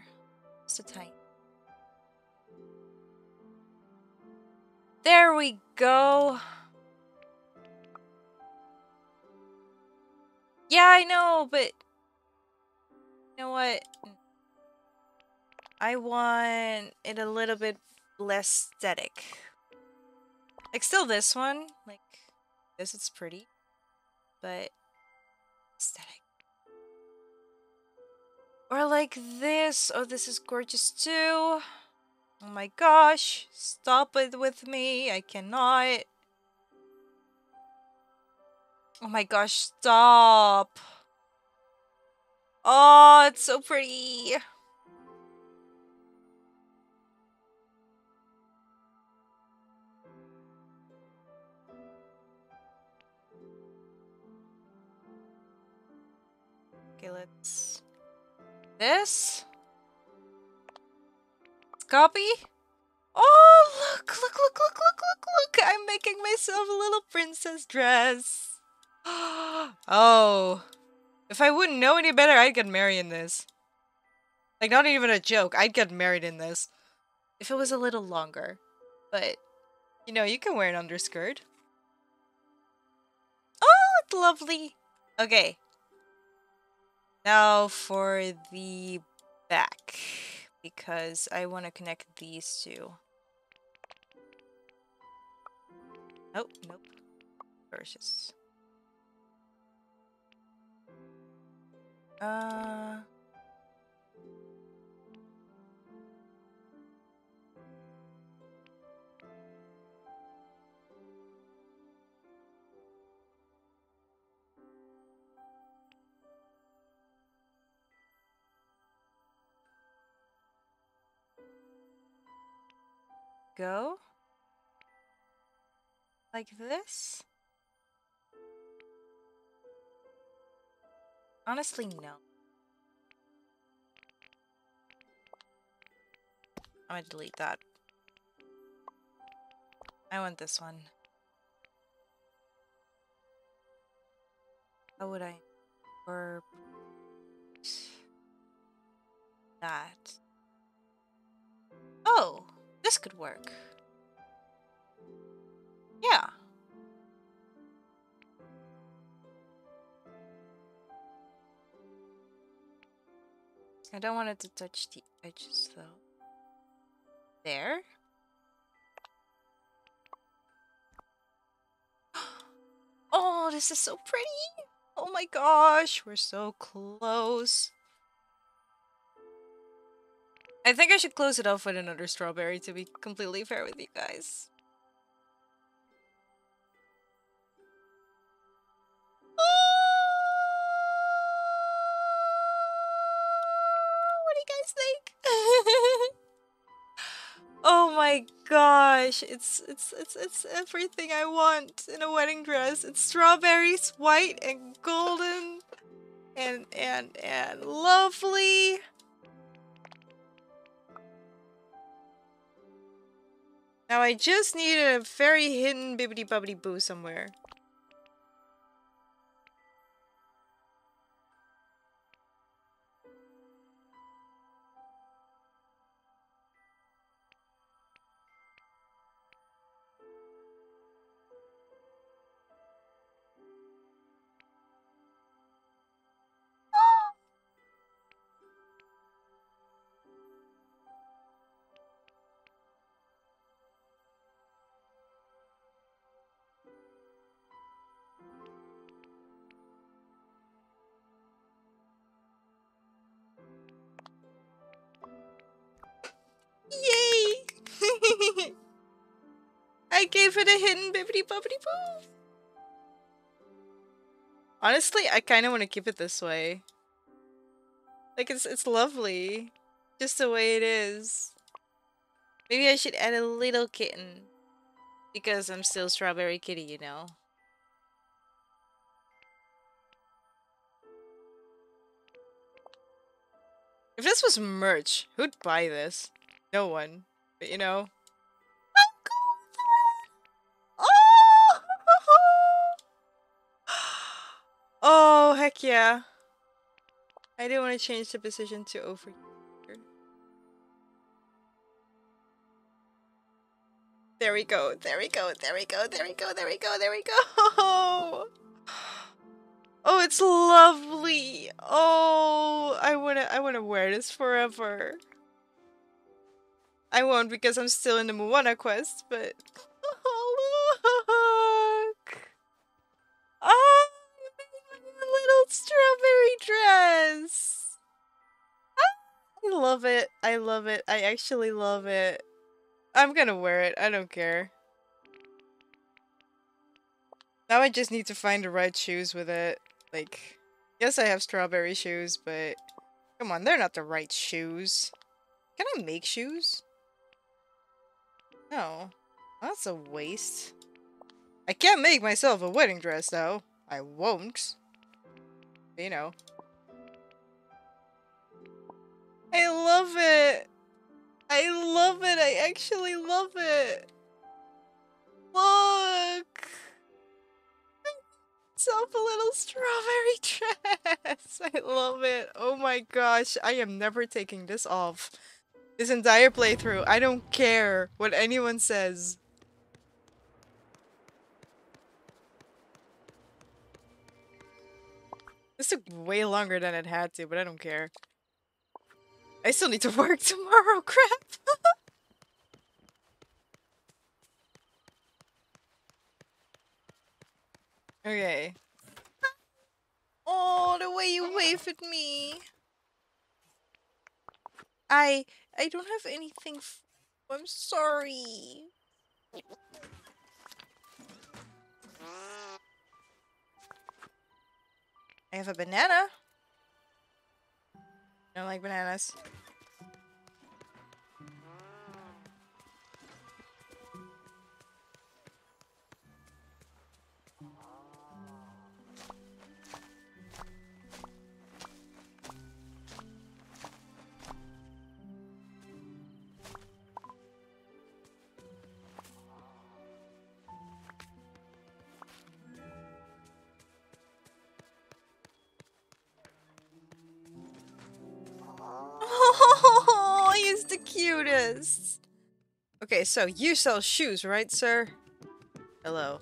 Tiny. There we go. Yeah, I know, but you know what? I want it a little bit less static. Like still this one, like this it's pretty, but aesthetic. Or like this. Oh, this is gorgeous too. Oh my gosh. Stop it with me. I cannot. Oh my gosh, stop. Oh, it's so pretty. Okay, let's... This? Copy? Oh, look, look, look, look, look, look, look! I'm making myself a little princess dress. oh. If I wouldn't know any better, I'd get married in this. Like, not even a joke. I'd get married in this. If it was a little longer. But, you know, you can wear an underskirt. Oh, it's lovely. Okay. Now for the back. Because I want to connect these two. Oh, nope. Versus. Uh... Go? Like this? Honestly, no. I'm gonna delete that. I want this one. How would I or that? Oh, this could work. Yeah. I don't want it to touch the edges though. There? Oh, this is so pretty! Oh my gosh, we're so close. I think I should close it off with another strawberry to be completely fair with you guys. Oh! What do you guys think? oh my gosh, it's it's it's it's everything I want in a wedding dress. It's strawberries, white and golden and and and lovely. Now I just need a very hidden bibbity bobbity boo somewhere. I gave it a hidden bibbity bobbity boo. Honestly, I kind of want to keep it this way. Like it's it's lovely, just the way it is. Maybe I should add a little kitten because I'm still strawberry kitty, you know. If this was merch, who'd buy this? No one. But you know. Oh, heck yeah. I didn't want to change the position to over here. There we go, there we go, there we go, there we go, there we go, there we go! Oh, it's lovely! Oh, I wanna, I wanna wear this forever. I won't because I'm still in the Moana quest, but... strawberry dress! I love it. I love it. I actually love it. I'm gonna wear it. I don't care. Now I just need to find the right shoes with it. Like, yes, I have strawberry shoes, but come on, they're not the right shoes. Can I make shoes? No. That's a waste. I can't make myself a wedding dress, though. I won't. You know. I love it! I love it! I actually love it! Look! Myself a little strawberry dress! I love it! Oh my gosh, I am never taking this off. This entire playthrough, I don't care what anyone says. This took way longer than it had to, but I don't care. I still need to work tomorrow, crap! okay. Oh, the way you wave at me! I... I don't have anything I'm sorry. I have a banana. I don't like bananas. Cutest. Okay, so you sell shoes, right, sir? Hello.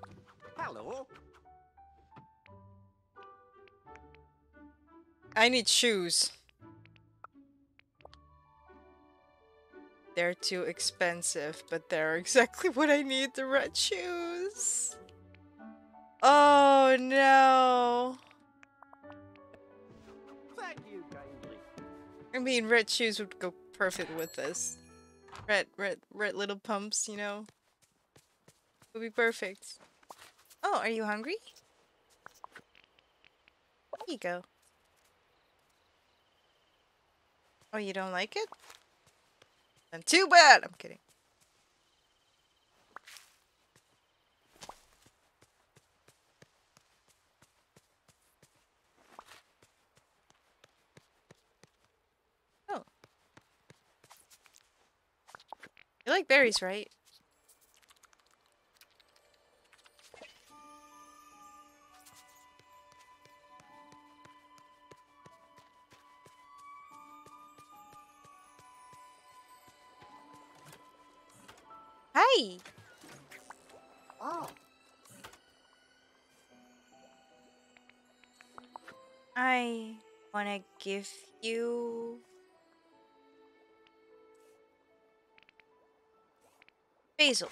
Hello. I need shoes. They're too expensive, but they're exactly what I need, the red shoes. Oh no. Thank you kindly. I mean, red shoes would go perfect with this. Red, red, red little pumps, you know? It Would be perfect. Oh, are you hungry? There you go. Oh, you don't like it? Then too bad! I'm kidding. You like berries, right? Hi! Oh. I wanna give you basil.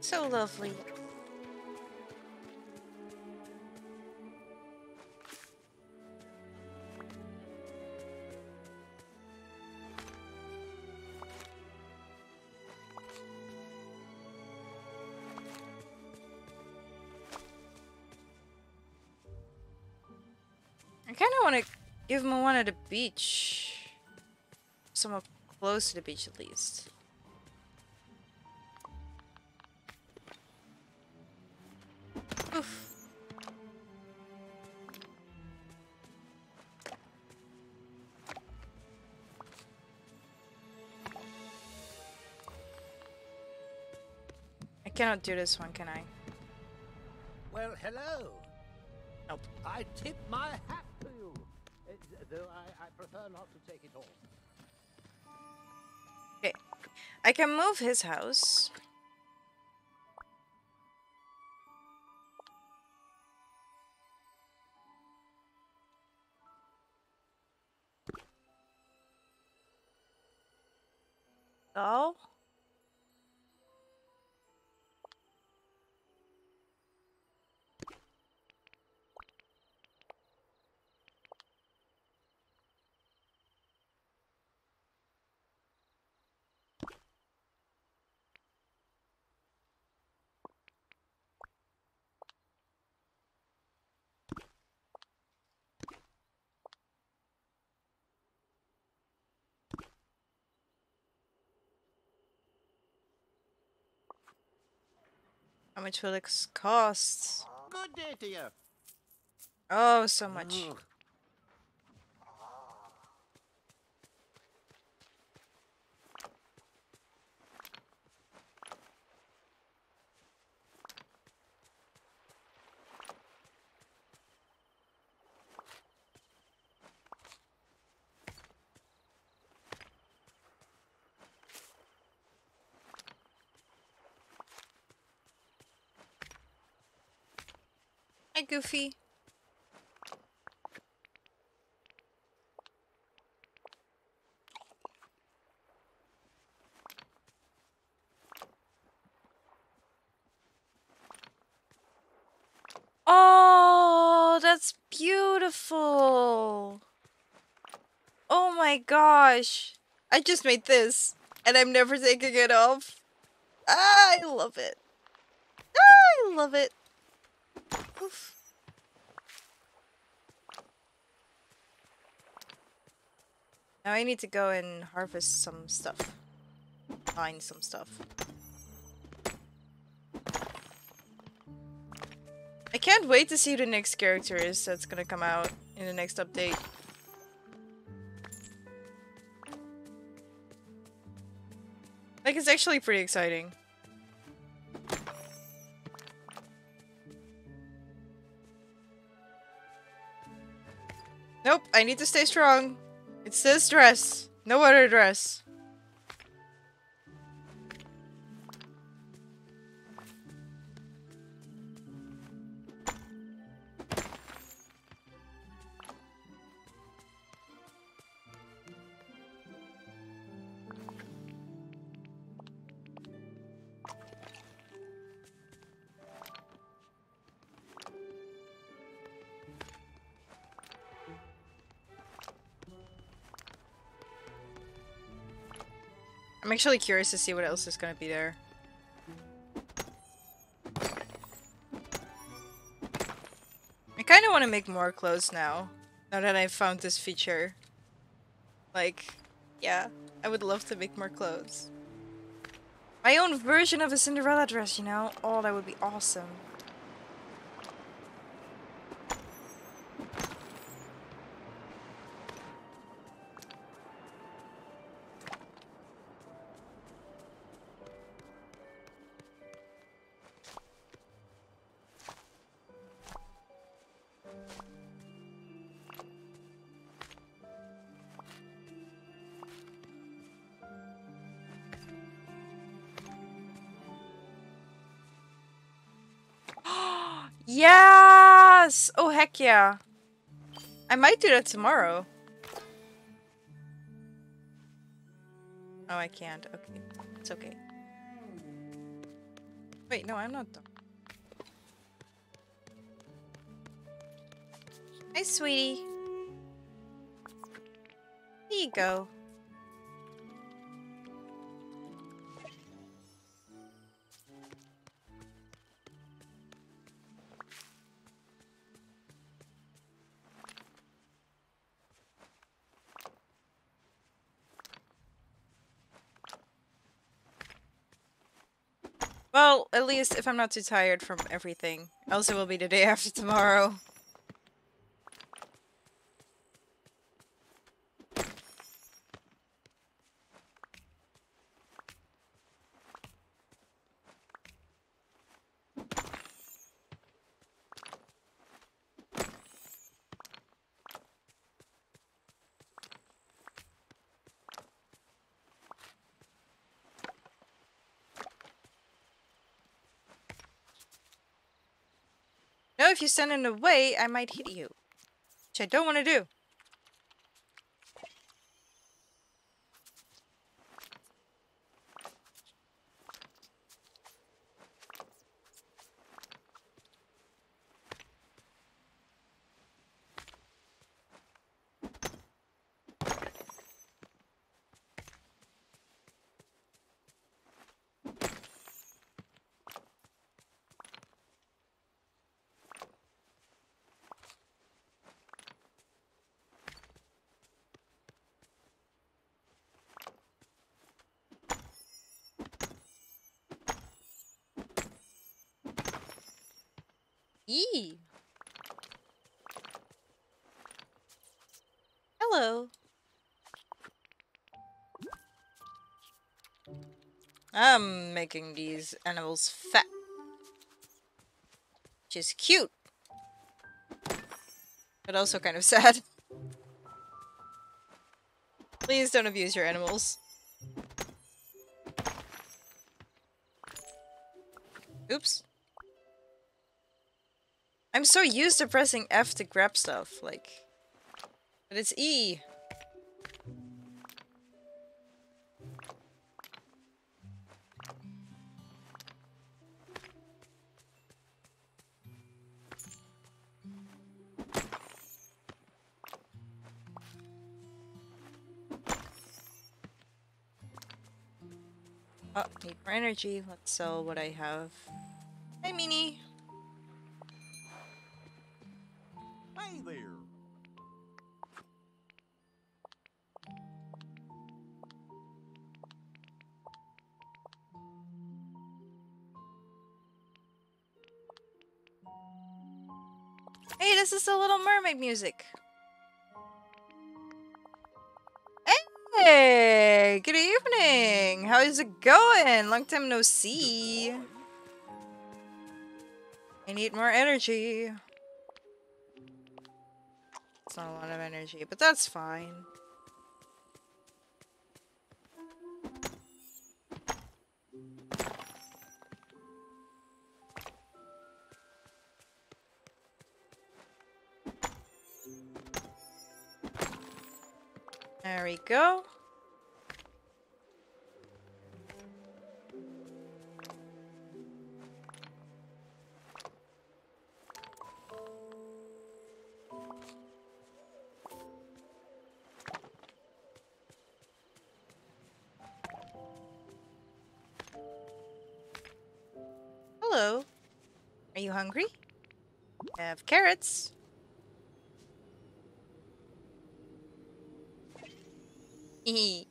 So lovely. Give him one at the beach. Somewhere close to the beach, at least. Oof. I cannot do this one, can I? Well, hello. Nope. I tip my hat though I, I prefer not to take it off. Okay. I can move his house. Oh. How much will it cost? Good day to you. Oh, so much. Mm. Goofy. Oh, that's beautiful. Oh my gosh. I just made this and I'm never taking it off. I love it. I love it. Oof. Now I need to go and harvest some stuff. Find some stuff. I can't wait to see who the next character is that's gonna come out in the next update. Like, it's actually pretty exciting. Nope, I need to stay strong. It's this dress. No other dress. Actually curious to see what else is gonna be there. I kind of want to make more clothes now. Now that I've found this feature. Like, yeah, I would love to make more clothes. My own version of a Cinderella dress, you know? Oh, that would be awesome. Yes! Oh, heck yeah. I might do that tomorrow. Oh, I can't. Okay. It's okay. Wait, no, I'm not done. Hi, sweetie. Here you go. At least if I'm not too tired from everything. Else it will be the day after tomorrow. In the way, I might hit you. Which I don't want to do. Yee. Hello. I'm making these animals fat. Which is cute. But also kind of sad. Please don't abuse your animals. Oops. I'm so used to pressing F to grab stuff, like... But it's E. energy. Let's sell what I have. Hi, Minnie. Hey there. Hey, this is the Little Mermaid music. Evening. How is it going? Long time no see. I need more energy. It's not a lot of energy, but that's fine. There we go. Have carrots.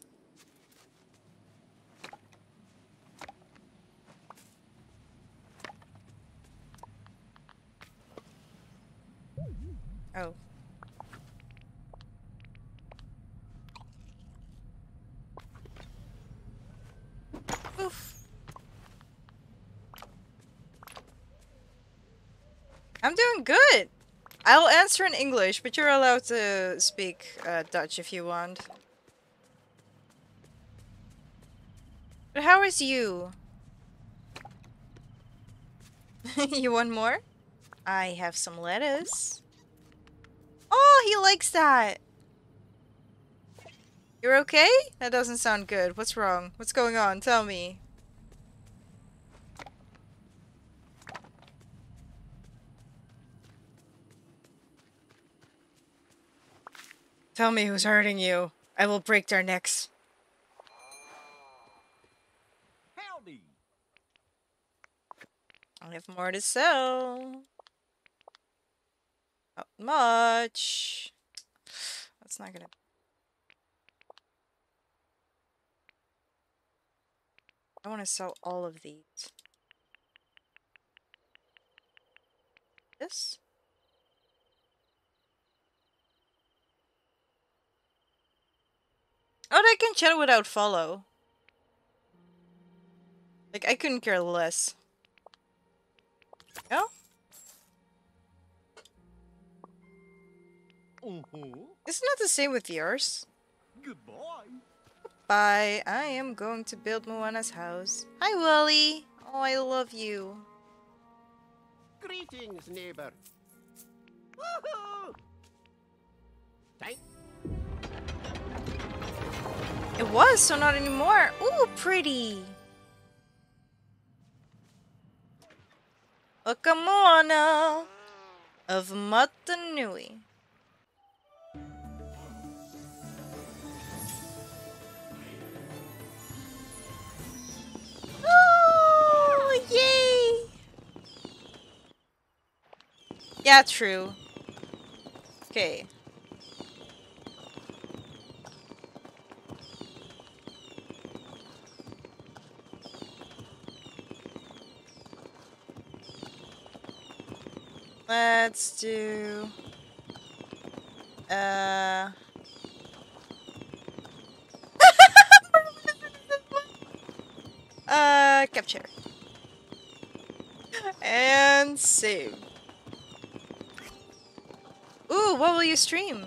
Oh. Oof. I'm doing good. I'll answer in English, but you're allowed to speak uh, Dutch if you want. But how is you? you want more? I have some lettuce. Oh, he likes that. You're okay? That doesn't sound good. What's wrong? What's going on? Tell me. Tell me who's hurting you. I will break their necks. Howdy. I have more to sell. Not much. That's not gonna. I want to sell all of these. This? Oh, I can chat without follow. Like, I couldn't care less. No? Uh-huh. It's not the same with yours. Goodbye. Bye. I am going to build Moana's house. Hi, WALL-E. Oh, I love you. Greetings, neighbor. Woohoo! Thank It was, so not anymore. Ooh, pretty. Look a Moana of Motunui. Oh, yay! Yeah, true. Okay. Let's do... Uh... uh, capture. And save. Ooh, what will you stream?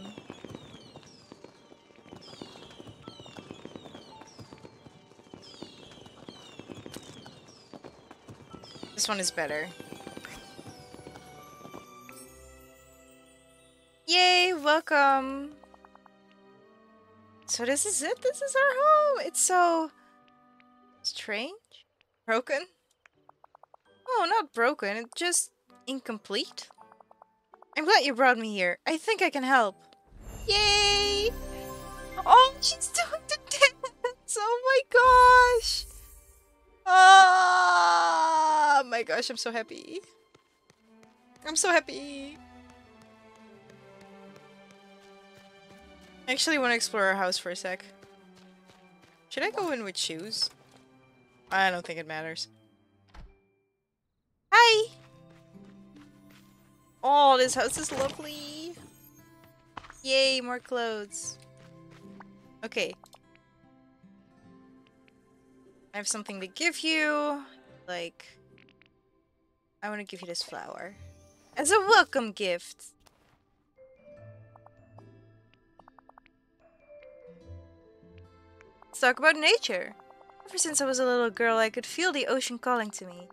This one is better. Welcome. So this is it? This is our home. It's so strange. Broken? Oh, not broken. It's just incomplete. I'm glad you brought me here. I think I can help. Yay! Oh, she's doing the dance! Oh my gosh! Oh my gosh, I'm so happy. I'm so happy. I actually want to explore our house for a sec. Should I go in with shoes? I don't think it matters. Hi! Oh, this house is lovely. Yay, more clothes. Okay. I have something to give you. Like, I want to give you this flower. As a welcome gift. Let's talk about nature. Ever since I was a little girl, I could feel the ocean calling to me.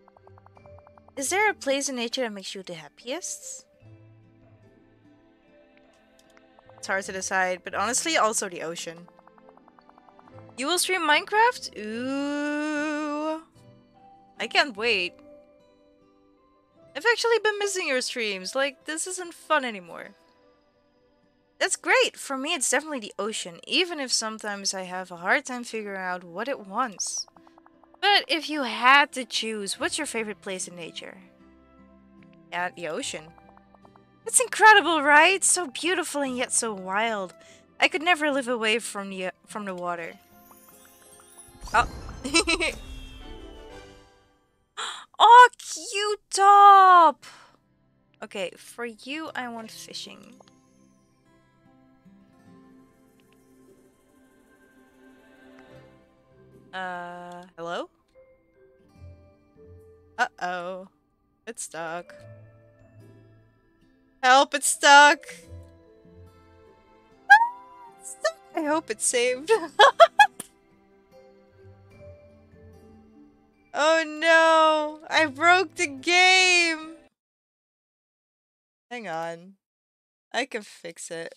Is there a place in nature that makes you the happiest? It's hard to decide, but honestly, also the ocean. You will stream Minecraft? Ooh. I can't wait. I've actually been missing your streams. Like, this isn't fun anymore. That's great. For me, it's definitely the ocean, even if sometimes I have a hard time figuring out what it wants. But if you had to choose, what's your favorite place in nature? Yeah, the ocean. It's incredible, right? So beautiful and yet so wild. I could never live away from the from the water. Oh. oh, cute top. Okay, for you, I want fishing. Uh, hello? Uh-oh. It's stuck. Help, it's stuck! It's stuck. I hope it's saved. oh no! I broke the game! Hang on. I can fix it.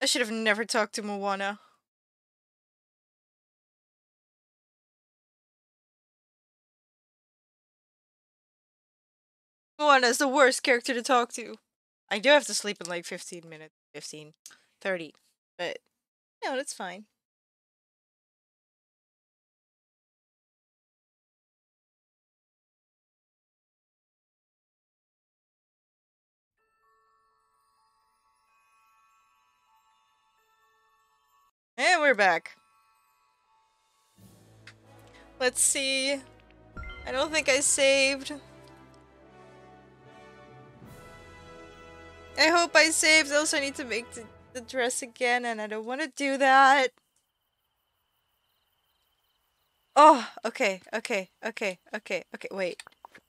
I should have never talked to Moana. Moana is the worst character to talk to. I do have to sleep in like 15 minutes. 15. 30. But, no, that's fine. And we're back. Let's see. I don't think I saved. I hope I saved. Also, I need to make the, the dress again, and I don't want to do that. Oh, okay, okay, okay, okay, okay, wait.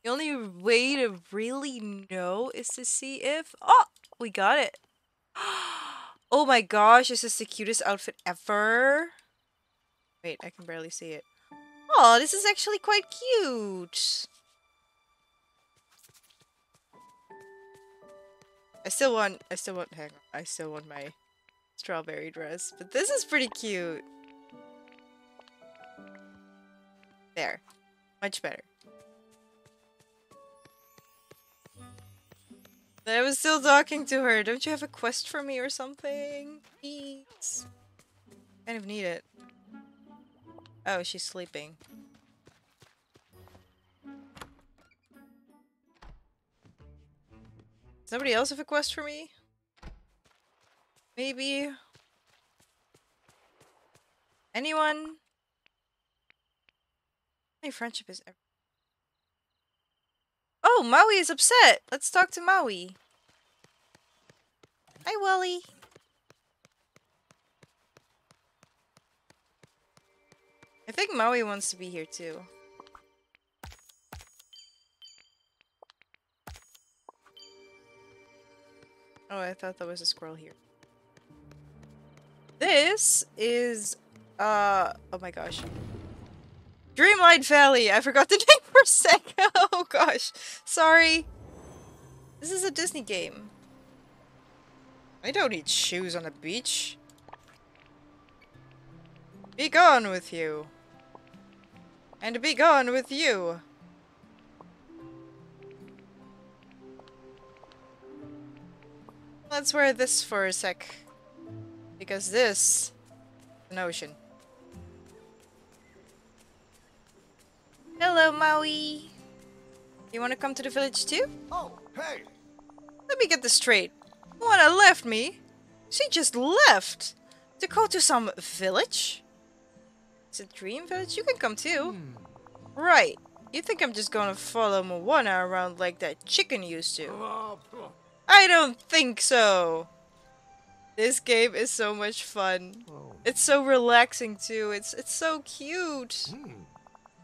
The only way to really know is to see if... Oh, we got it. Oh, Oh my gosh, this is the cutest outfit ever. Wait, I can barely see it. Oh, this is actually quite cute. I still want, I still want, hang on, I still want my strawberry dress, but this is pretty cute. There. Much better. I was still talking to her. Don't you have a quest for me or something? Please. Kind of need it. Oh, she's sleeping. Does nobody else have a quest for me? Maybe? Anyone? My friendship is Oh, Maui is upset. Let's talk to Maui. Hi, WALL-E. I think Maui wants to be here too. Oh, I thought that was a squirrel here. This is, uh, oh my gosh. Dreamlight Valley! I forgot the name for a sec. oh gosh. Sorry. This is a Disney game. I don't need shoes on the beach. Be gone with you. And be gone with you. Let's wear this for a sec. Because this is an ocean. Hello, Maui. You want to come to the village too? Oh, hey! Let me get this straight. Moana left me. She just left to go to some village. It's a dream village. You can come too. Hmm. Right. You think I'm just gonna follow Moana around like that chicken used to? I don't think so. This game is so much fun. Oh. It's so relaxing too. It's it's so cute. Hmm.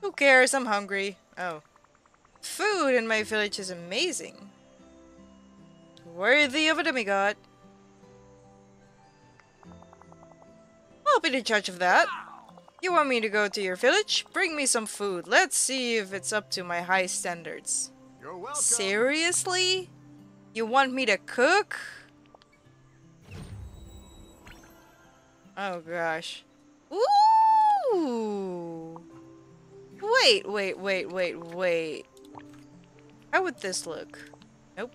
Who cares? I'm hungry. Oh. Food in my village is amazing. Worthy of a demigod. I'll be the judge of that. You want me to go to your village? Bring me some food. Let's see if it's up to my high standards. You're welcome. Seriously? You want me to cook? Oh gosh. Ooh! Wait, wait, wait, wait, wait. How would this look? Nope.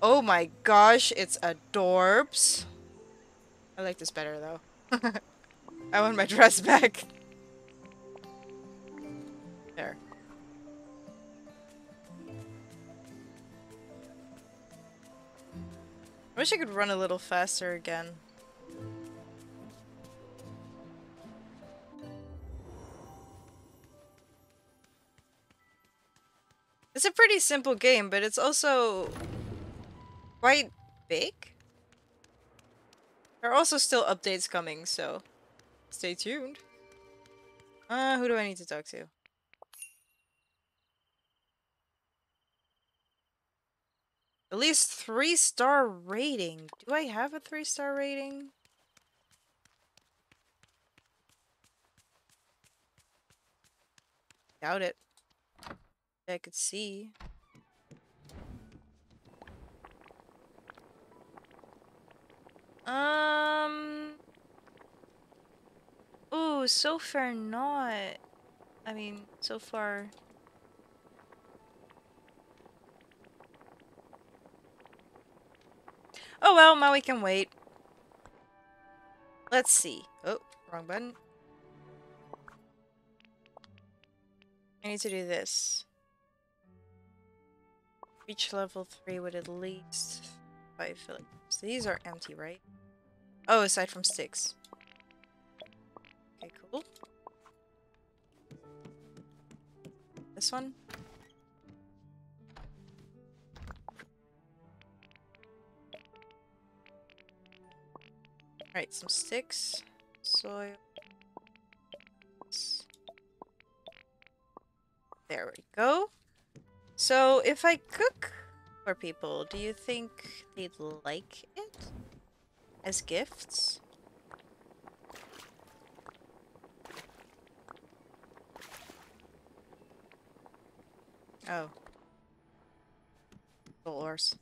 Oh my gosh, it's adorbs. I like this better though. I want my dress back. There. I wish I could run a little faster again. It's a pretty simple game, but it's also quite big. There are also still updates coming, so stay tuned. Uh, who do I need to talk to? At least three star rating. Do I have a three star rating? Doubt it. I could see. Um. Ooh, so far not. I mean, so far. Oh well, now we can wait. Let's see. Oh, wrong button. I need to do this. Reach level 3 with at least 5 villages. These are empty, right? Oh, aside from sticks. Okay, cool. This one? Alright, some sticks. Soil. There we go. So, if I cook for people, do you think they'd like it? As gifts? Oh. Dolores.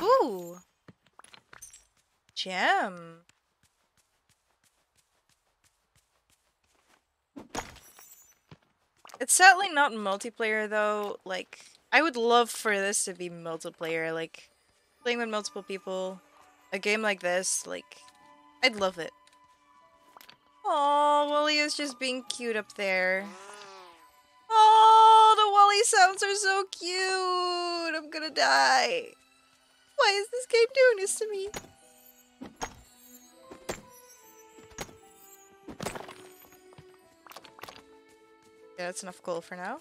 Ooh. Gem. It's sadly not multiplayer though. Like, I would love for this to be multiplayer. Like, playing with multiple people. A game like this, like, I'd love it. Oh, WALL-E is just being cute up there. Oh, the WALL-E sounds are so cute. I'm gonna die. Why is this game doing this to me? Yeah, that's enough coal for now.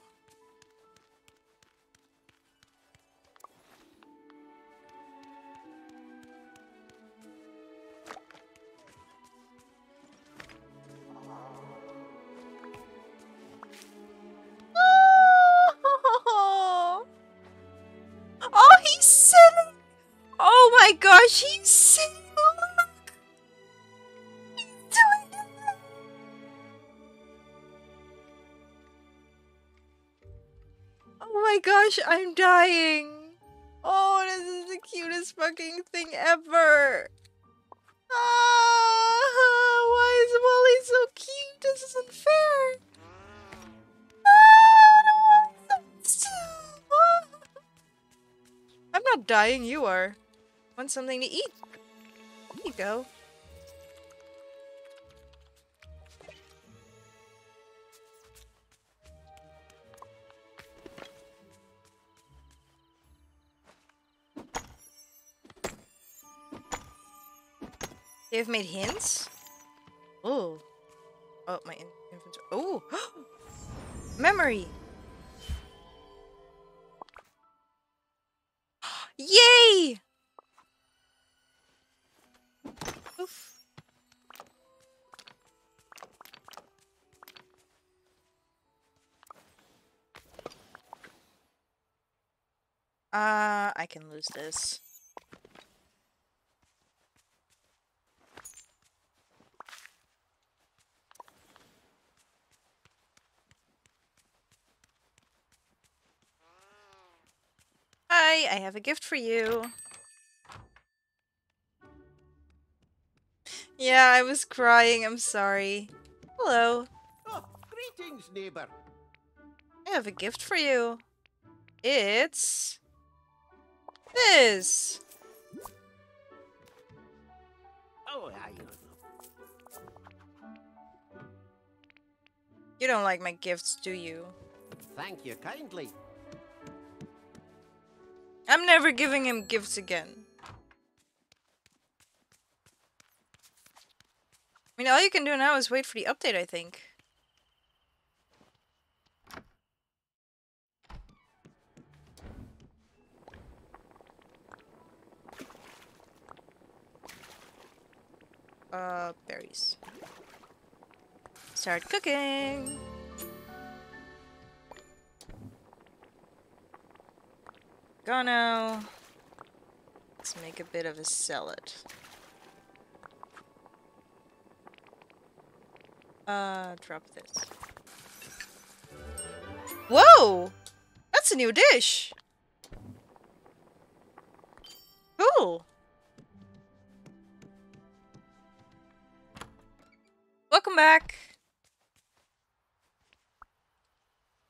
Ever. Ah, why is WALL-E so cute? This is unfair. Ah, so. I'm not dying, you are. Want something to eat? Here you go. They've made hints? Oh. Oh, my in Inventory. Oh! Memory! Yay! Oof. Uh, I can lose this. Hi, I have a gift for you. Yeah, I was crying. I'm sorry. Hello. Oh, greetings, neighbor. I have a gift for you. It's this. Oh, I You don't like my gifts, do you? thank you kindly. I'm never giving him gifts again. I mean, all you can do now is wait for the update, I think. Uh, berries. Start cooking! Gano. Let's make a bit of a salad. Uh, drop this. Whoa! That's a new dish! Cool! Welcome back!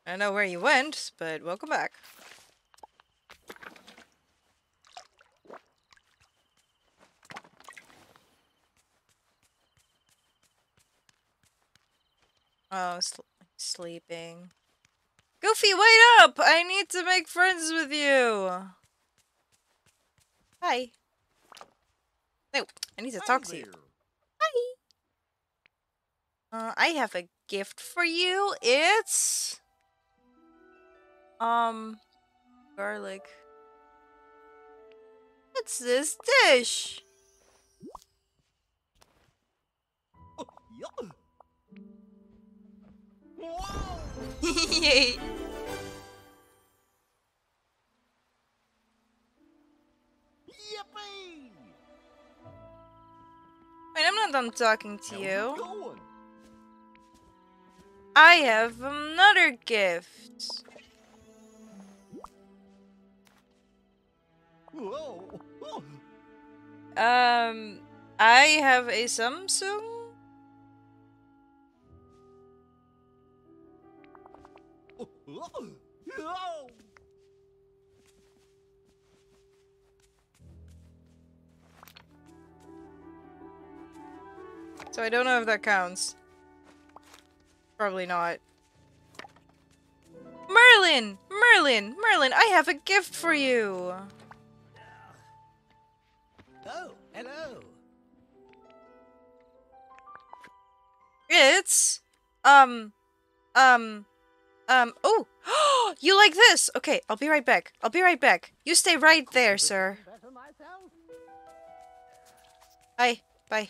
I don't know where you went, but welcome back. Oh, sl sleeping. Goofy, wait up! I need to make friends with you! Hi. No, I need to talk to you. Hi! Uh, I have a gift for you. It's... Um... Garlic. What's this dish! Yeah. Yay! Yippee! Wait, I'm not done talking to you. I have another gift. Um, I have a Samsung. Oh. So I don't know if that counts. Probably not. Merlin! Merlin! Merlin, I have a gift for you! Oh, hello. It's... Um... Um... Um... Oh! you like this! Okay, I'll be right back. I'll be right back. You stay right there, sir. Bye. Bye.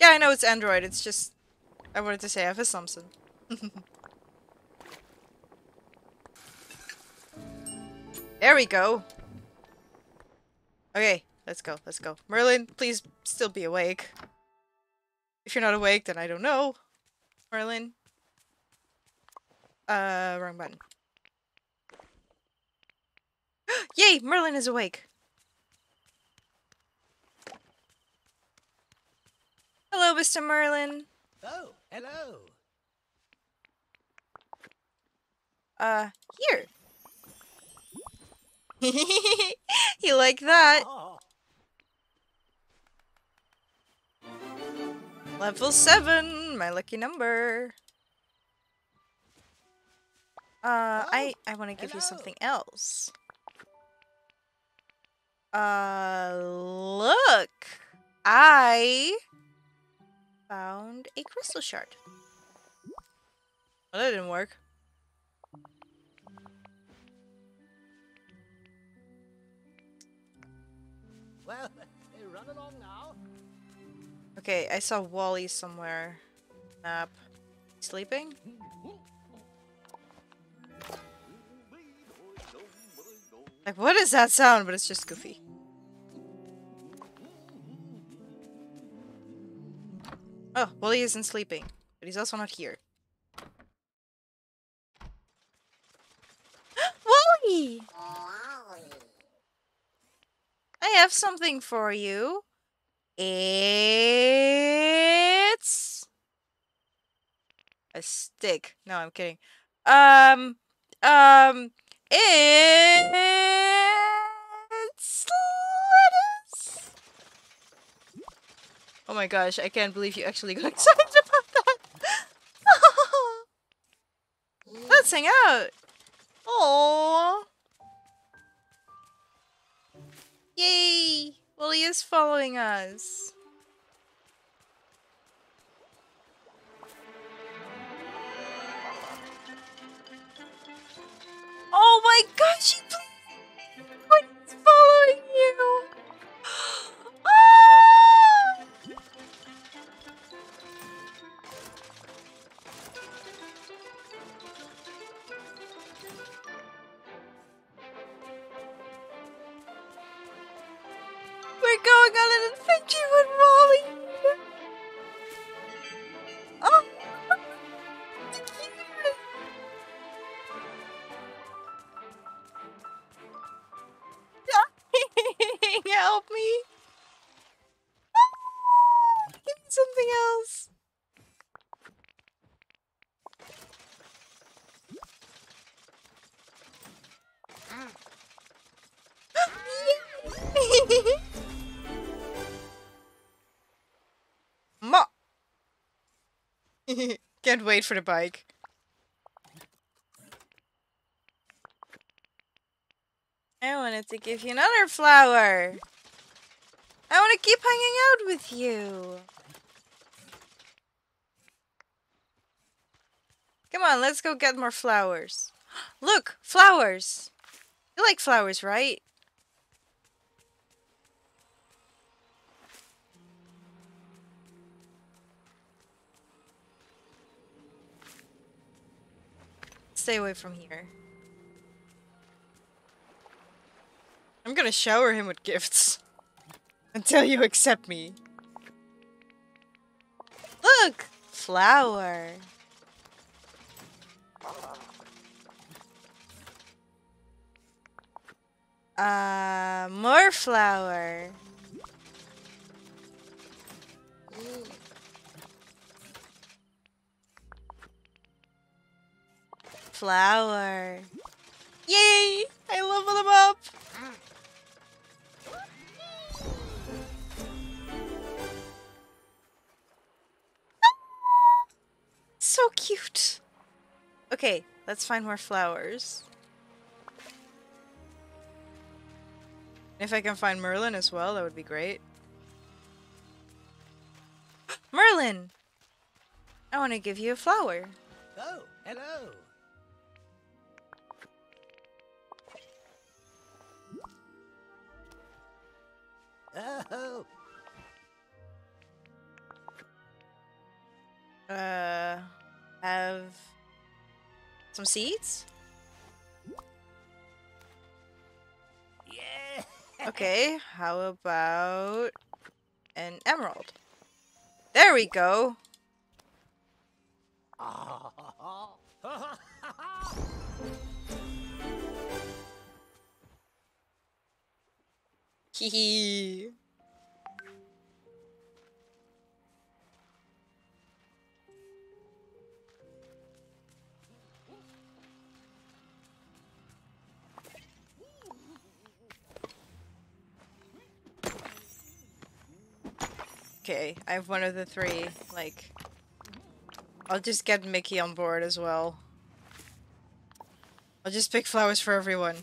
Yeah, I know it's Android. It's just... I wanted to say I have a Samsung. there we go. Okay, let's go. Let's go. Merlin, please still be awake. If you're not awake, then I don't know. Merlin. Uh, wrong button. Yay! Merlin is awake. Hello, Mr. Merlin. Oh, hello. Uh, here. you like that? Oh, Level 7, my lucky number. Uh, I, I want to give you something else. Uh, look. I found a crystal shard. Well, that didn't work. Well, run along now. Okay, I saw WALL-E somewhere. Map. Sleeping? Like, what is that sound? But it's just Goofy. Oh, WALL-E isn't sleeping, but he's also not here. WALL-E! I have something for you. It's a stick. No, I'm kidding. Um, um, it's lettuce. Oh my gosh, I can't believe you actually got excited about that. Let's hang out. Oh. Yay! Well, he is following us. Oh my gosh, he What is following you? On an adventure with WALL-E. Oh. Help me. Ah, Give me something else. Can't wait for the bike. I wanted to give you another flower. I want to keep hanging out with you. Come on, let's go get more flowers. Look, flowers. You like flowers, right? Stay away from here. I'm gonna shower him with gifts. Until you accept me. Look! Flower. Uh, more flower. Flower. Yay! I level them up! Ah, so cute. Okay, let's find more flowers. If I can find Merlin as well, that would be great. Merlin! I want to give you a flower. Oh, hello. Oh, Uh, have some seeds? yeah. Okay, how about an emerald? There we go. Hee Okay, I have one of the three. Like, I'll just get Mickey on board as well. I'll just pick flowers for everyone.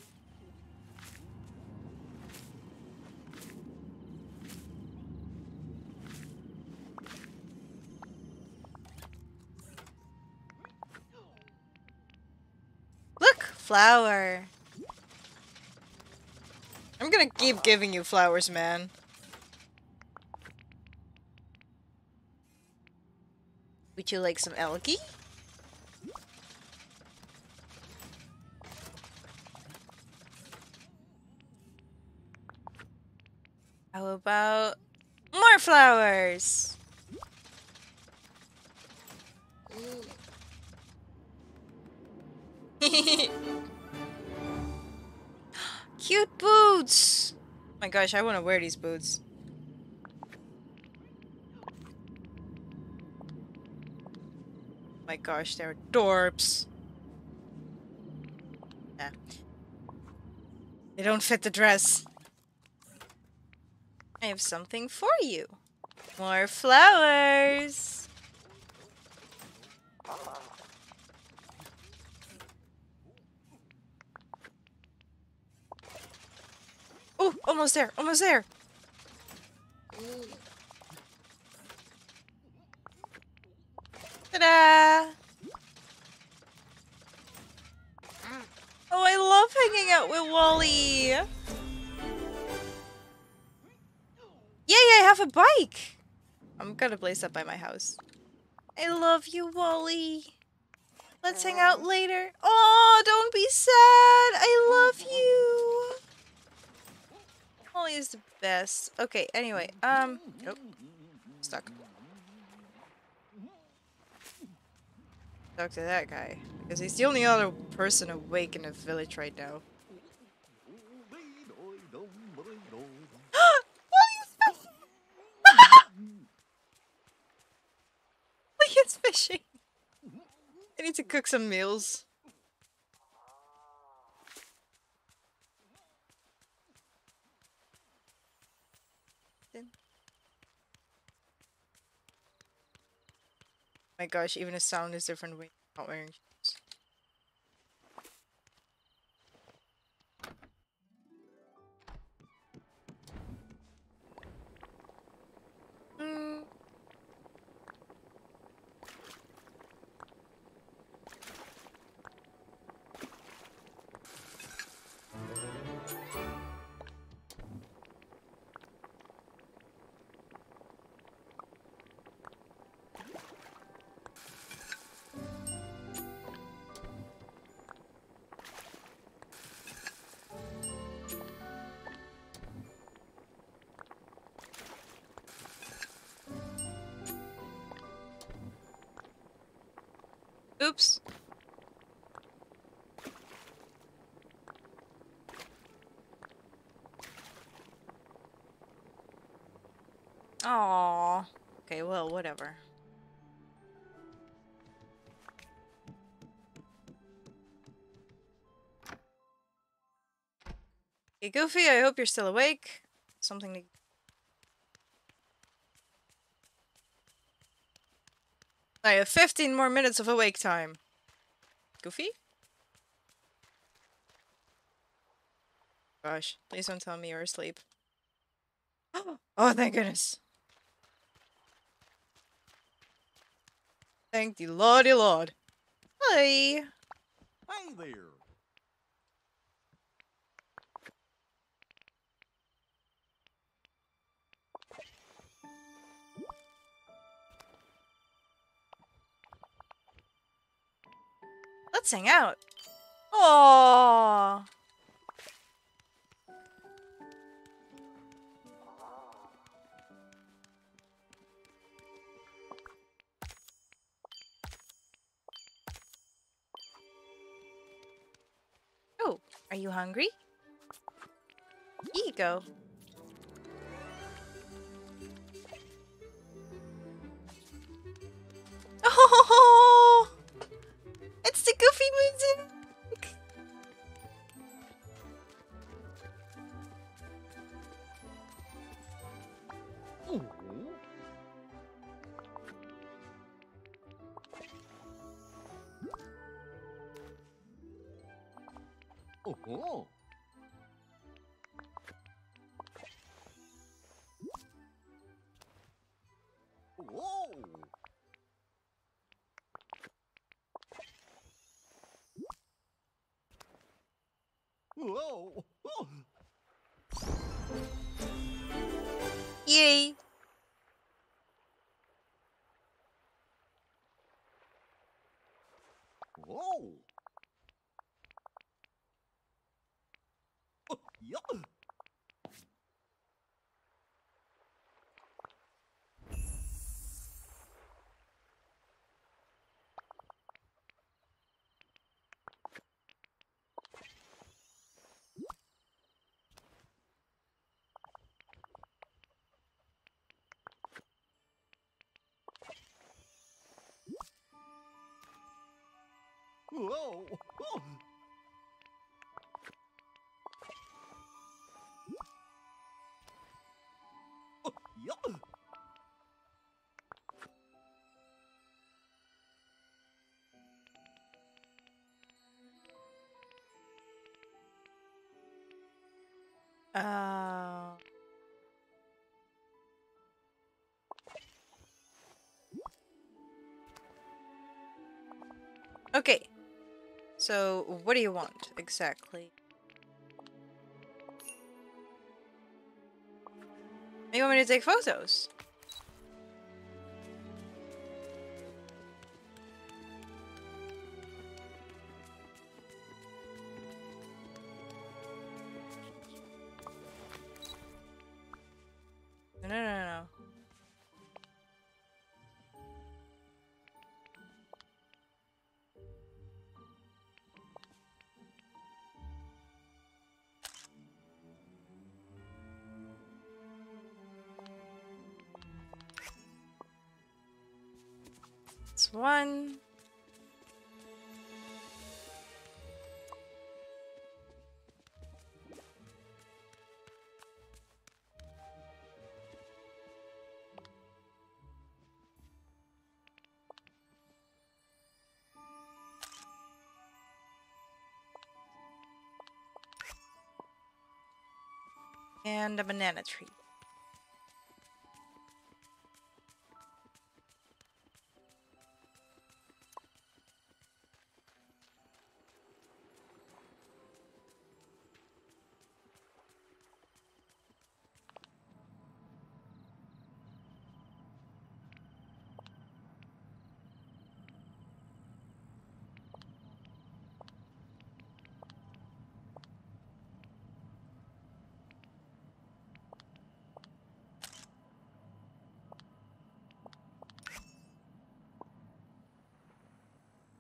Flower. I'm gonna keep giving you flowers, man. Would you like some algae? How about more flowers? Cute boots! my gosh, I want to wear these boots. my gosh, they're dorps. Yeah. They don't fit the dress. I have something for you. More flowers. Oh, almost there, almost there. Ta-da! Oh, I love hanging out with WALL-E. Yay, I have a bike! I'm gonna place that by my house. I love you, WALL-E. Let's hang out later. Oh, don't be sad. I love you. Is the best. Okay, anyway, um, nope. Stuck. Talk to that guy. Because he's the only other person awake in the village right now. He's fishing. I need to cook some meals. My gosh, even the sound is different when you're not wearing shoes. Mm. Well, whatever. Hey, Goofy, I hope you're still awake. Something to... I have 15 more minutes of awake time. Goofy? Gosh, please don't tell me you're asleep. Oh, thank goodness. Thank the lordy lord. Hi. Hey there. Let's hang out. Aww. Oh, are you hungry? Here you go. Oh, it's the Goofy music. Oh, oh. Whoa. Oh. Oh, yeah. Okay. So, what do you want exactly? You want me to take photos? One. And a banana tree.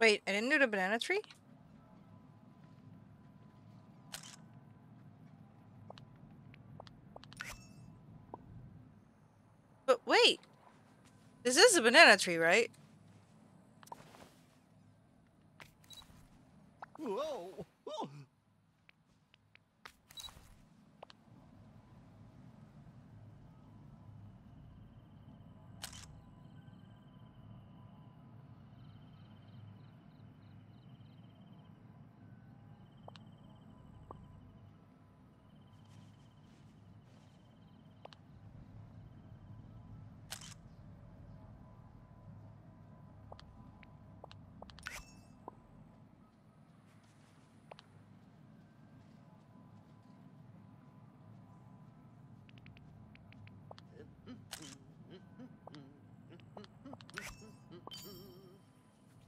Wait, I didn't do the banana tree? But wait! This is a banana tree, right? Whoa. Oh.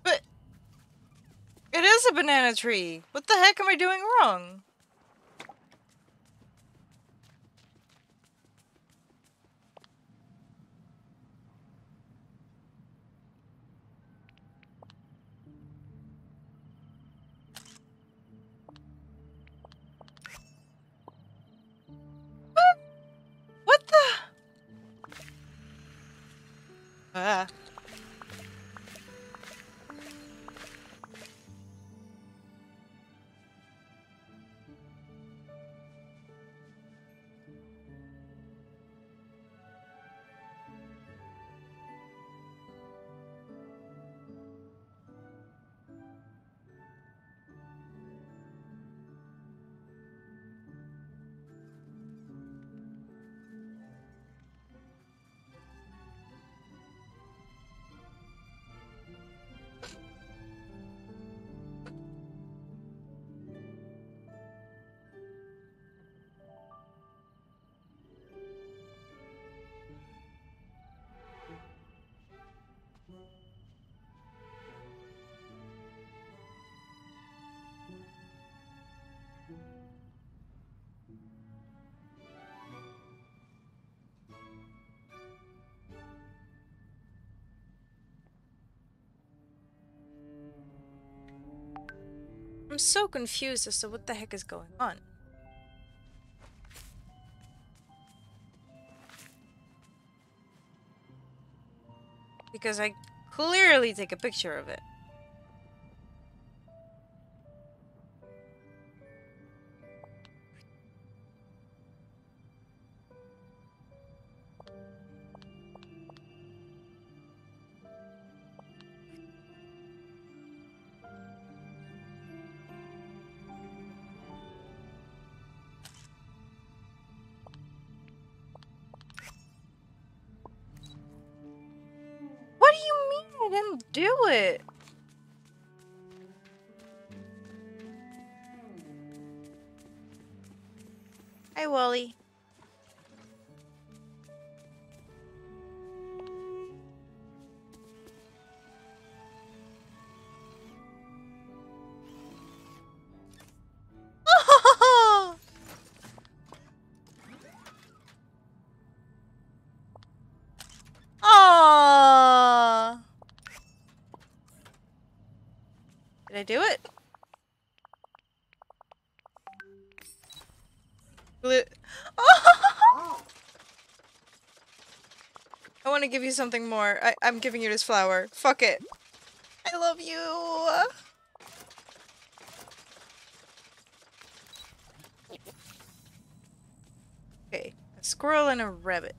But it is a banana tree. What the heck am I doing wrong? I'm so confused as to what the heck is going on. Because I clearly take a picture of it. It? Do it? Glu- I want to give you something more. I I'm giving you this flower. Fuck it. I love you. Okay, a squirrel and a rabbit.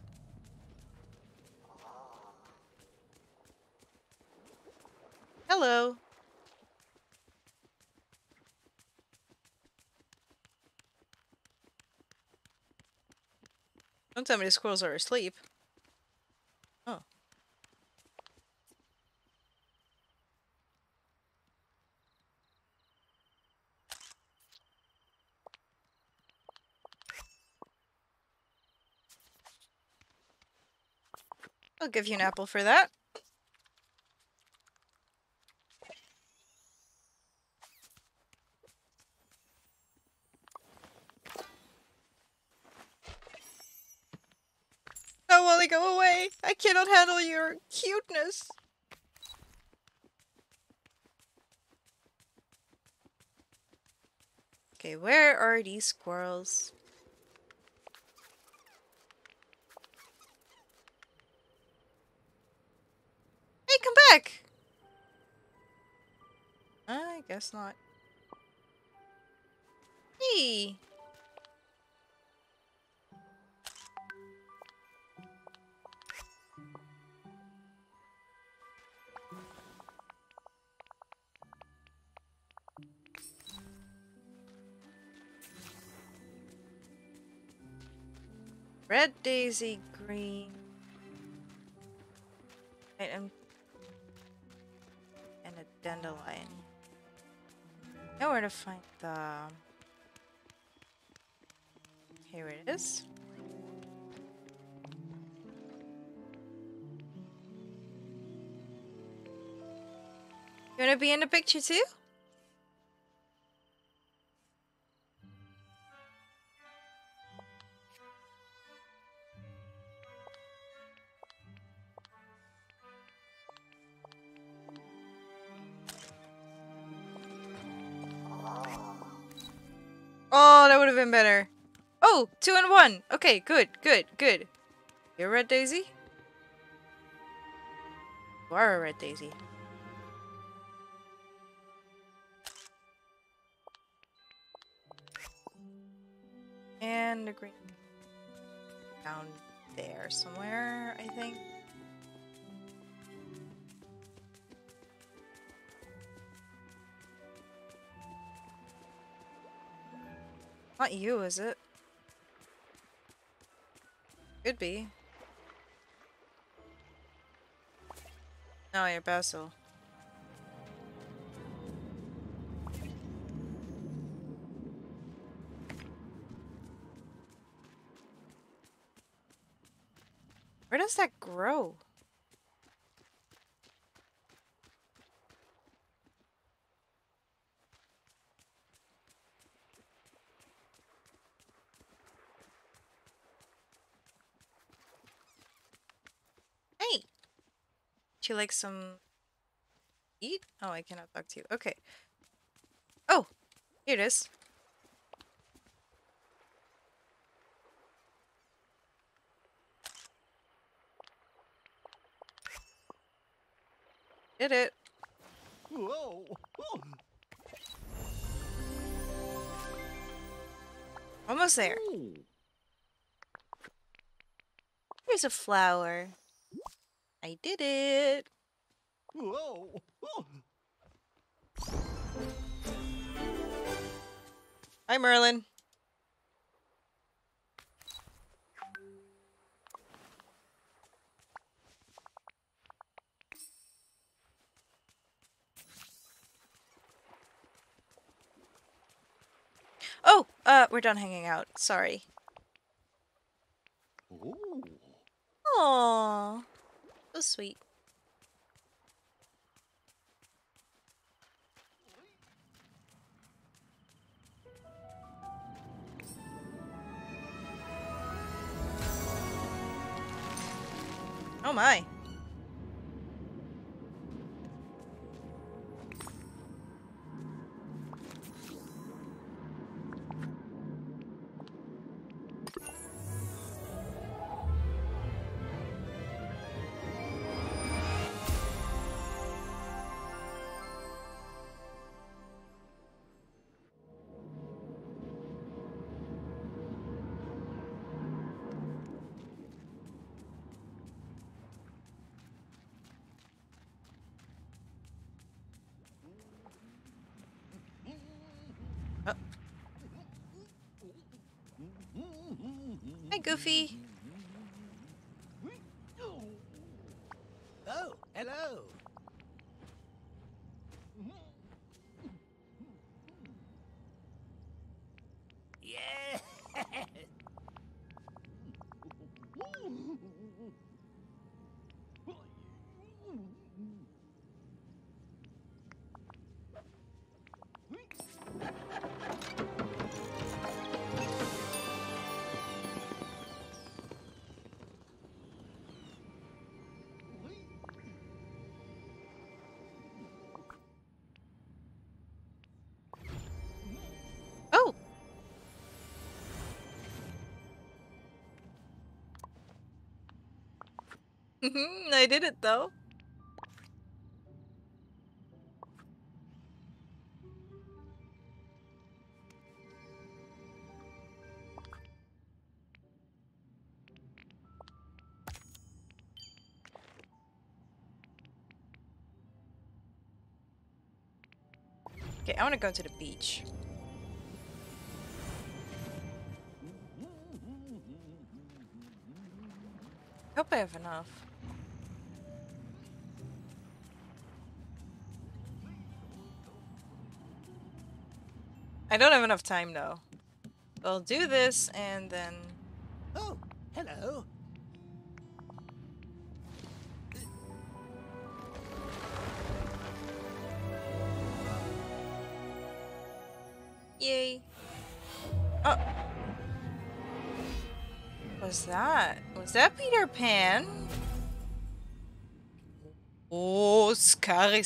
Hello. Don't tell me the squirrels are asleep. Oh. I'll give you an apple for that. Oh, WALL-E, go away! I cannot handle your cuteness! Okay, where are these squirrels? Hey, come back! I guess not. Hey! Daisy, green. And, a dandelion. Know where to find the. Here it is. You wanna be in the picture too? Okay, good, good, good. You're a red daisy? You are a red daisy. And a green. Down there somewhere, I think. Not you, is it? Could be. Oh, no, you're Basil. Where does that grow? Hey! Would you like some eat? Oh, I cannot talk to you. Okay. Oh, Here it is. Did it. Whoa. Oh. Almost there. Here's a flower. I did it. Whoa. Oh. Hi, Merlin. Oh, uh, we're done hanging out. Sorry. Ooh. Aww. So sweet. Oh my. Mm-hmm, I did it though. Okay, I want to go to the beach. Hope I have enough. I don't have enough time though. I'll do this and then Oh, hello. Yay. Oh. Was that? Was that Peter Pan? Oh, scary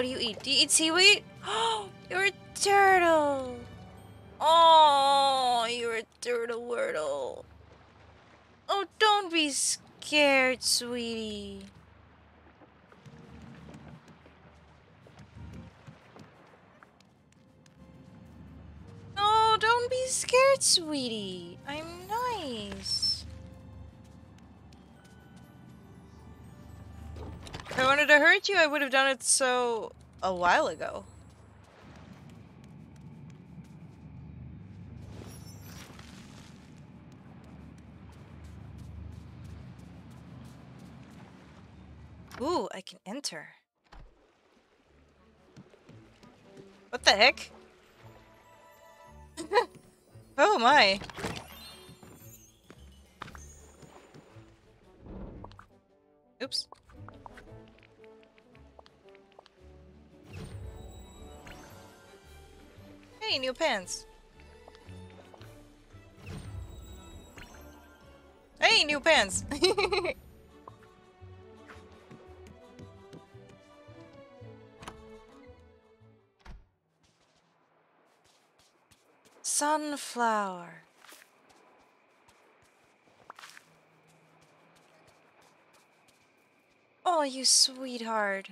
what do you eat? Do you eat seaweed? Oh, you're a turtle! Oh, you're a turtle wordle. Oh, don't be scared, sweetie. Have done it so a while ago. Ooh, I can enter. What the heck? oh my. Pants. Hey, new pants. Sunflower. Oh, you sweetheart.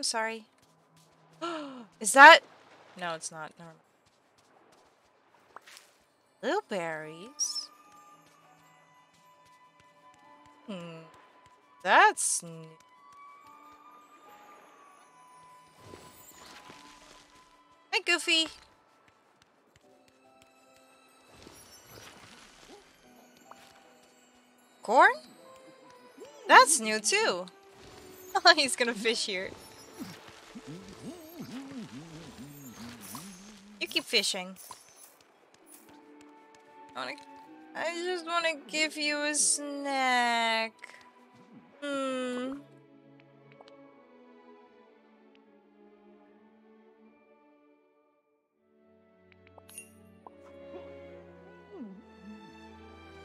I'm sorry. Is that? No, it's not. Never mind. Blueberries? Hmm. That's new. Hi, Goofy. Corn? That's new too. He's gonna fish here. Keep fishing. I, wanna, I just want to give you a snack. Hmm.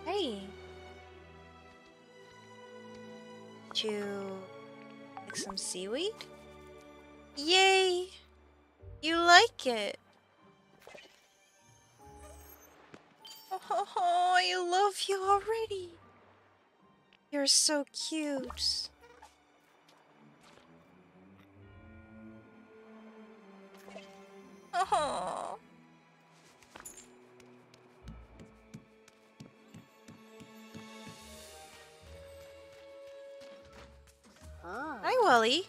Hey. Did you like some seaweed? Yay! You like it. Oh, I love you already. You're so cute. Oh. Hi, WALL-E.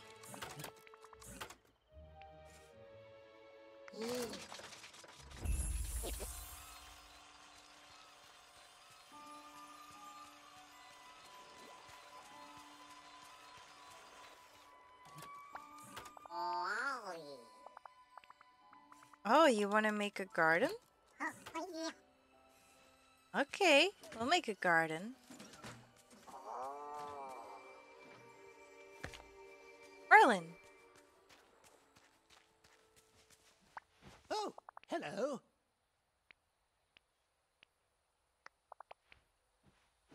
Oh, you want to make a garden? Okay, we'll make a garden. Merlin. Oh, hello.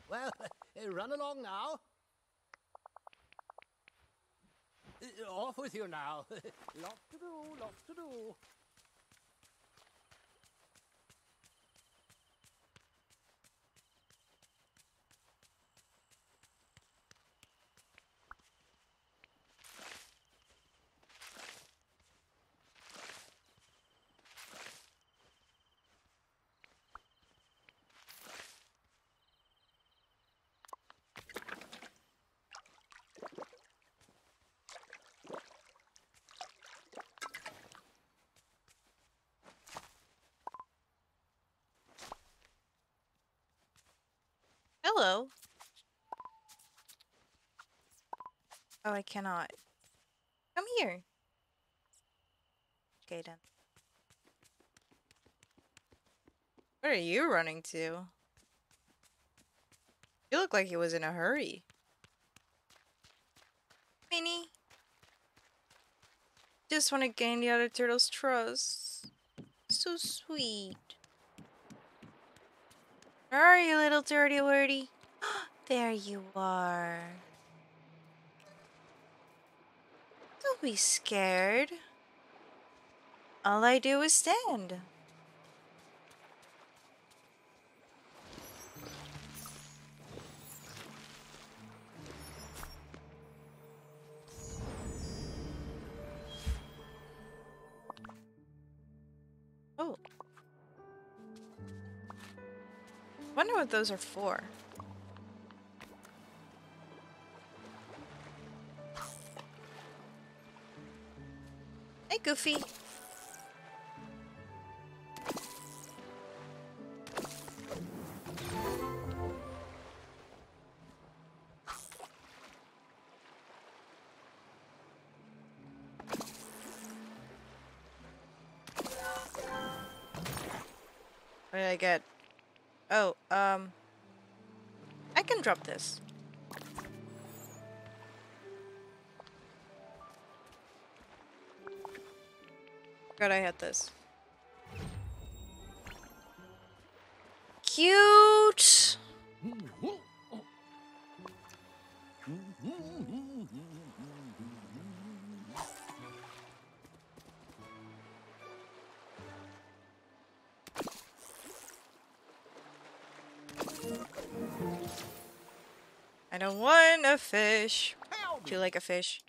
Well, run along now. Uh, Off with you now. lots to do, lots to do. Hello. Oh, I cannot. Come here. Okay, then. Where are you running to? You look like he was in a hurry. Minnie. Just want to gain the other turtle's trust. So sweet. Where are you, little dirty wordy? there you are. Don't be scared. All I do is stand. Wonder what those are for. Hey, Goofy. What did I get? Oh, um... I can drop this. God, I had this. Cute! I don't want a fish. Do you like a fish?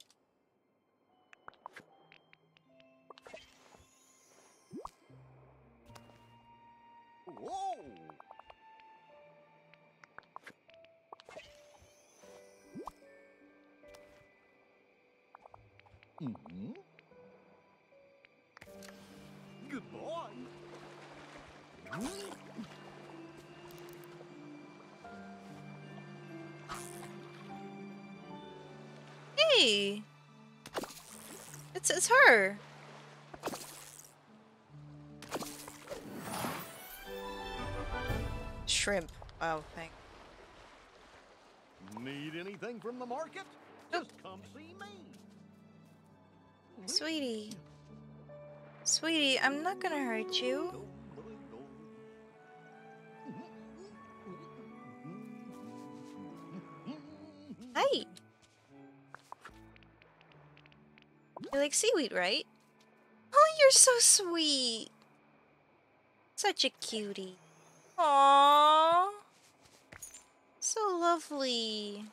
Her. Shrimp. Oh, thank. Need anything from the market? Just come see me. Sweetie. Sweetie, I'm not gonna hurt you. Hi. You like seaweed, right? Oh, you're so sweet. Such a cutie. Aww. So lovely.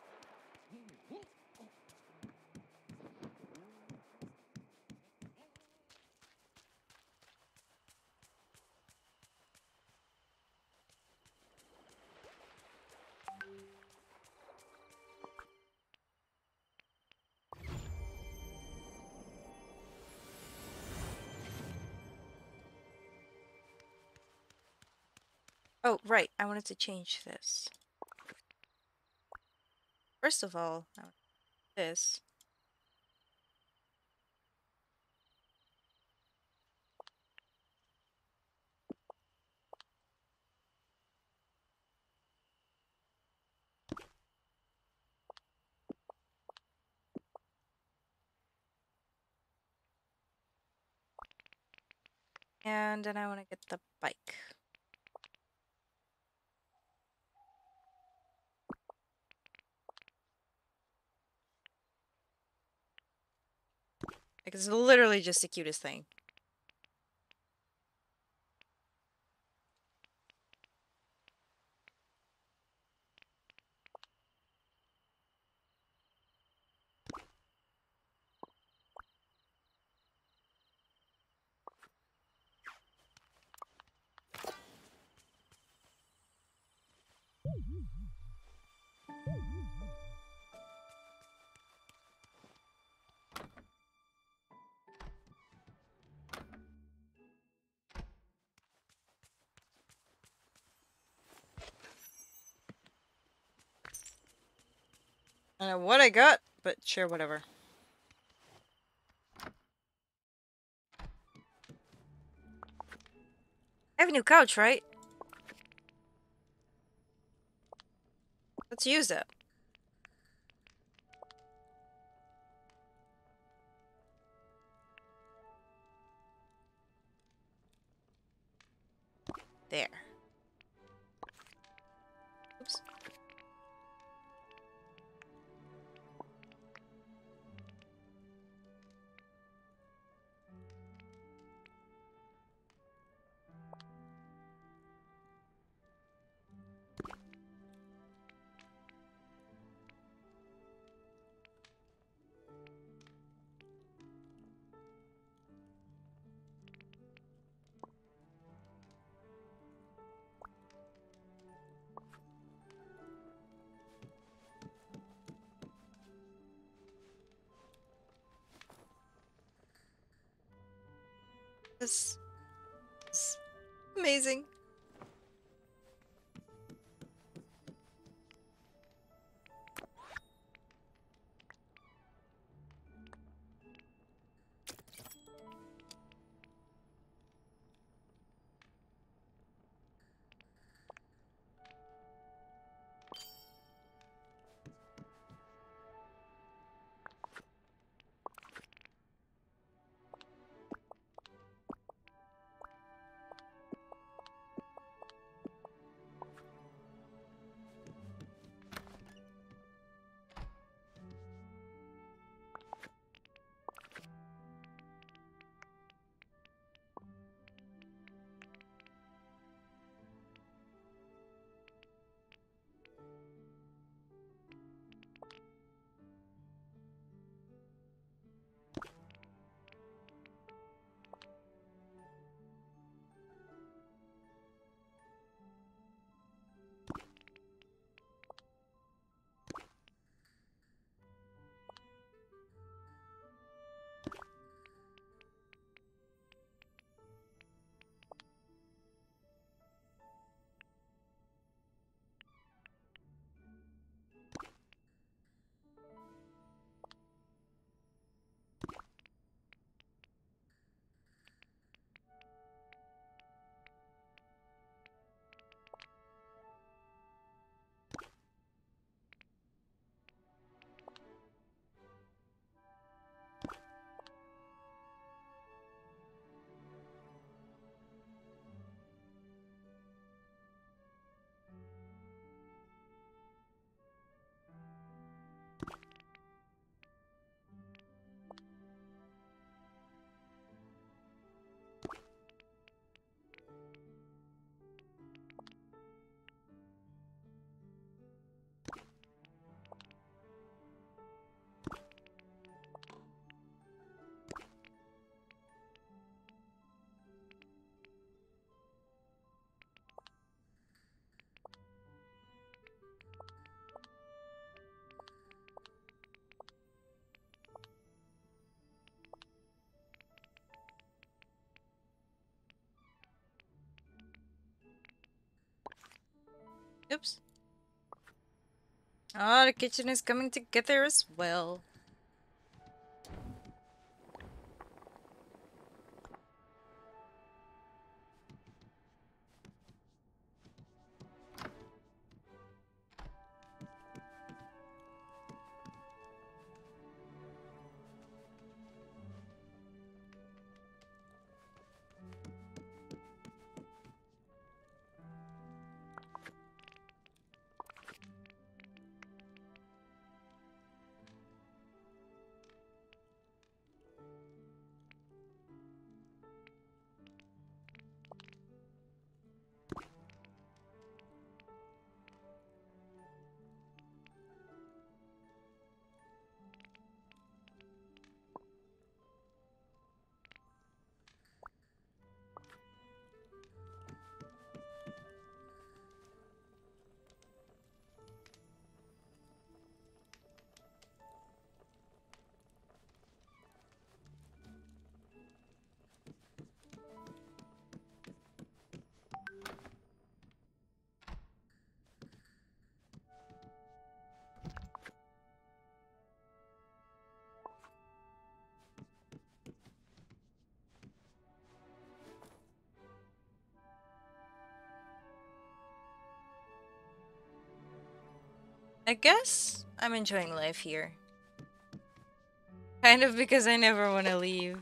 Oh, right. I wanted to change this. First of all, this. And then I want to get the bike. Like, it's literally just the cutest thing. Don't know what I got, but sure, whatever. I have a new couch, right? Let's use it. Amazing. Oops. Oh, the kitchen is coming together as well. I guess I'm enjoying life here. Kind of because I never want to leave.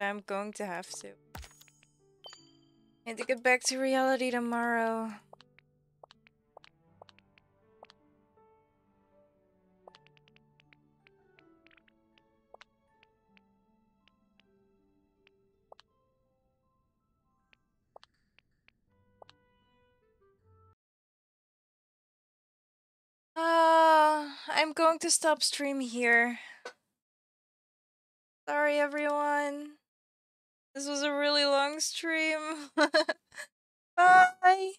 I'm going to have to. I need to get back to reality tomorrow. Going to stop stream here. Sorry, everyone. This was a really long stream. Bye.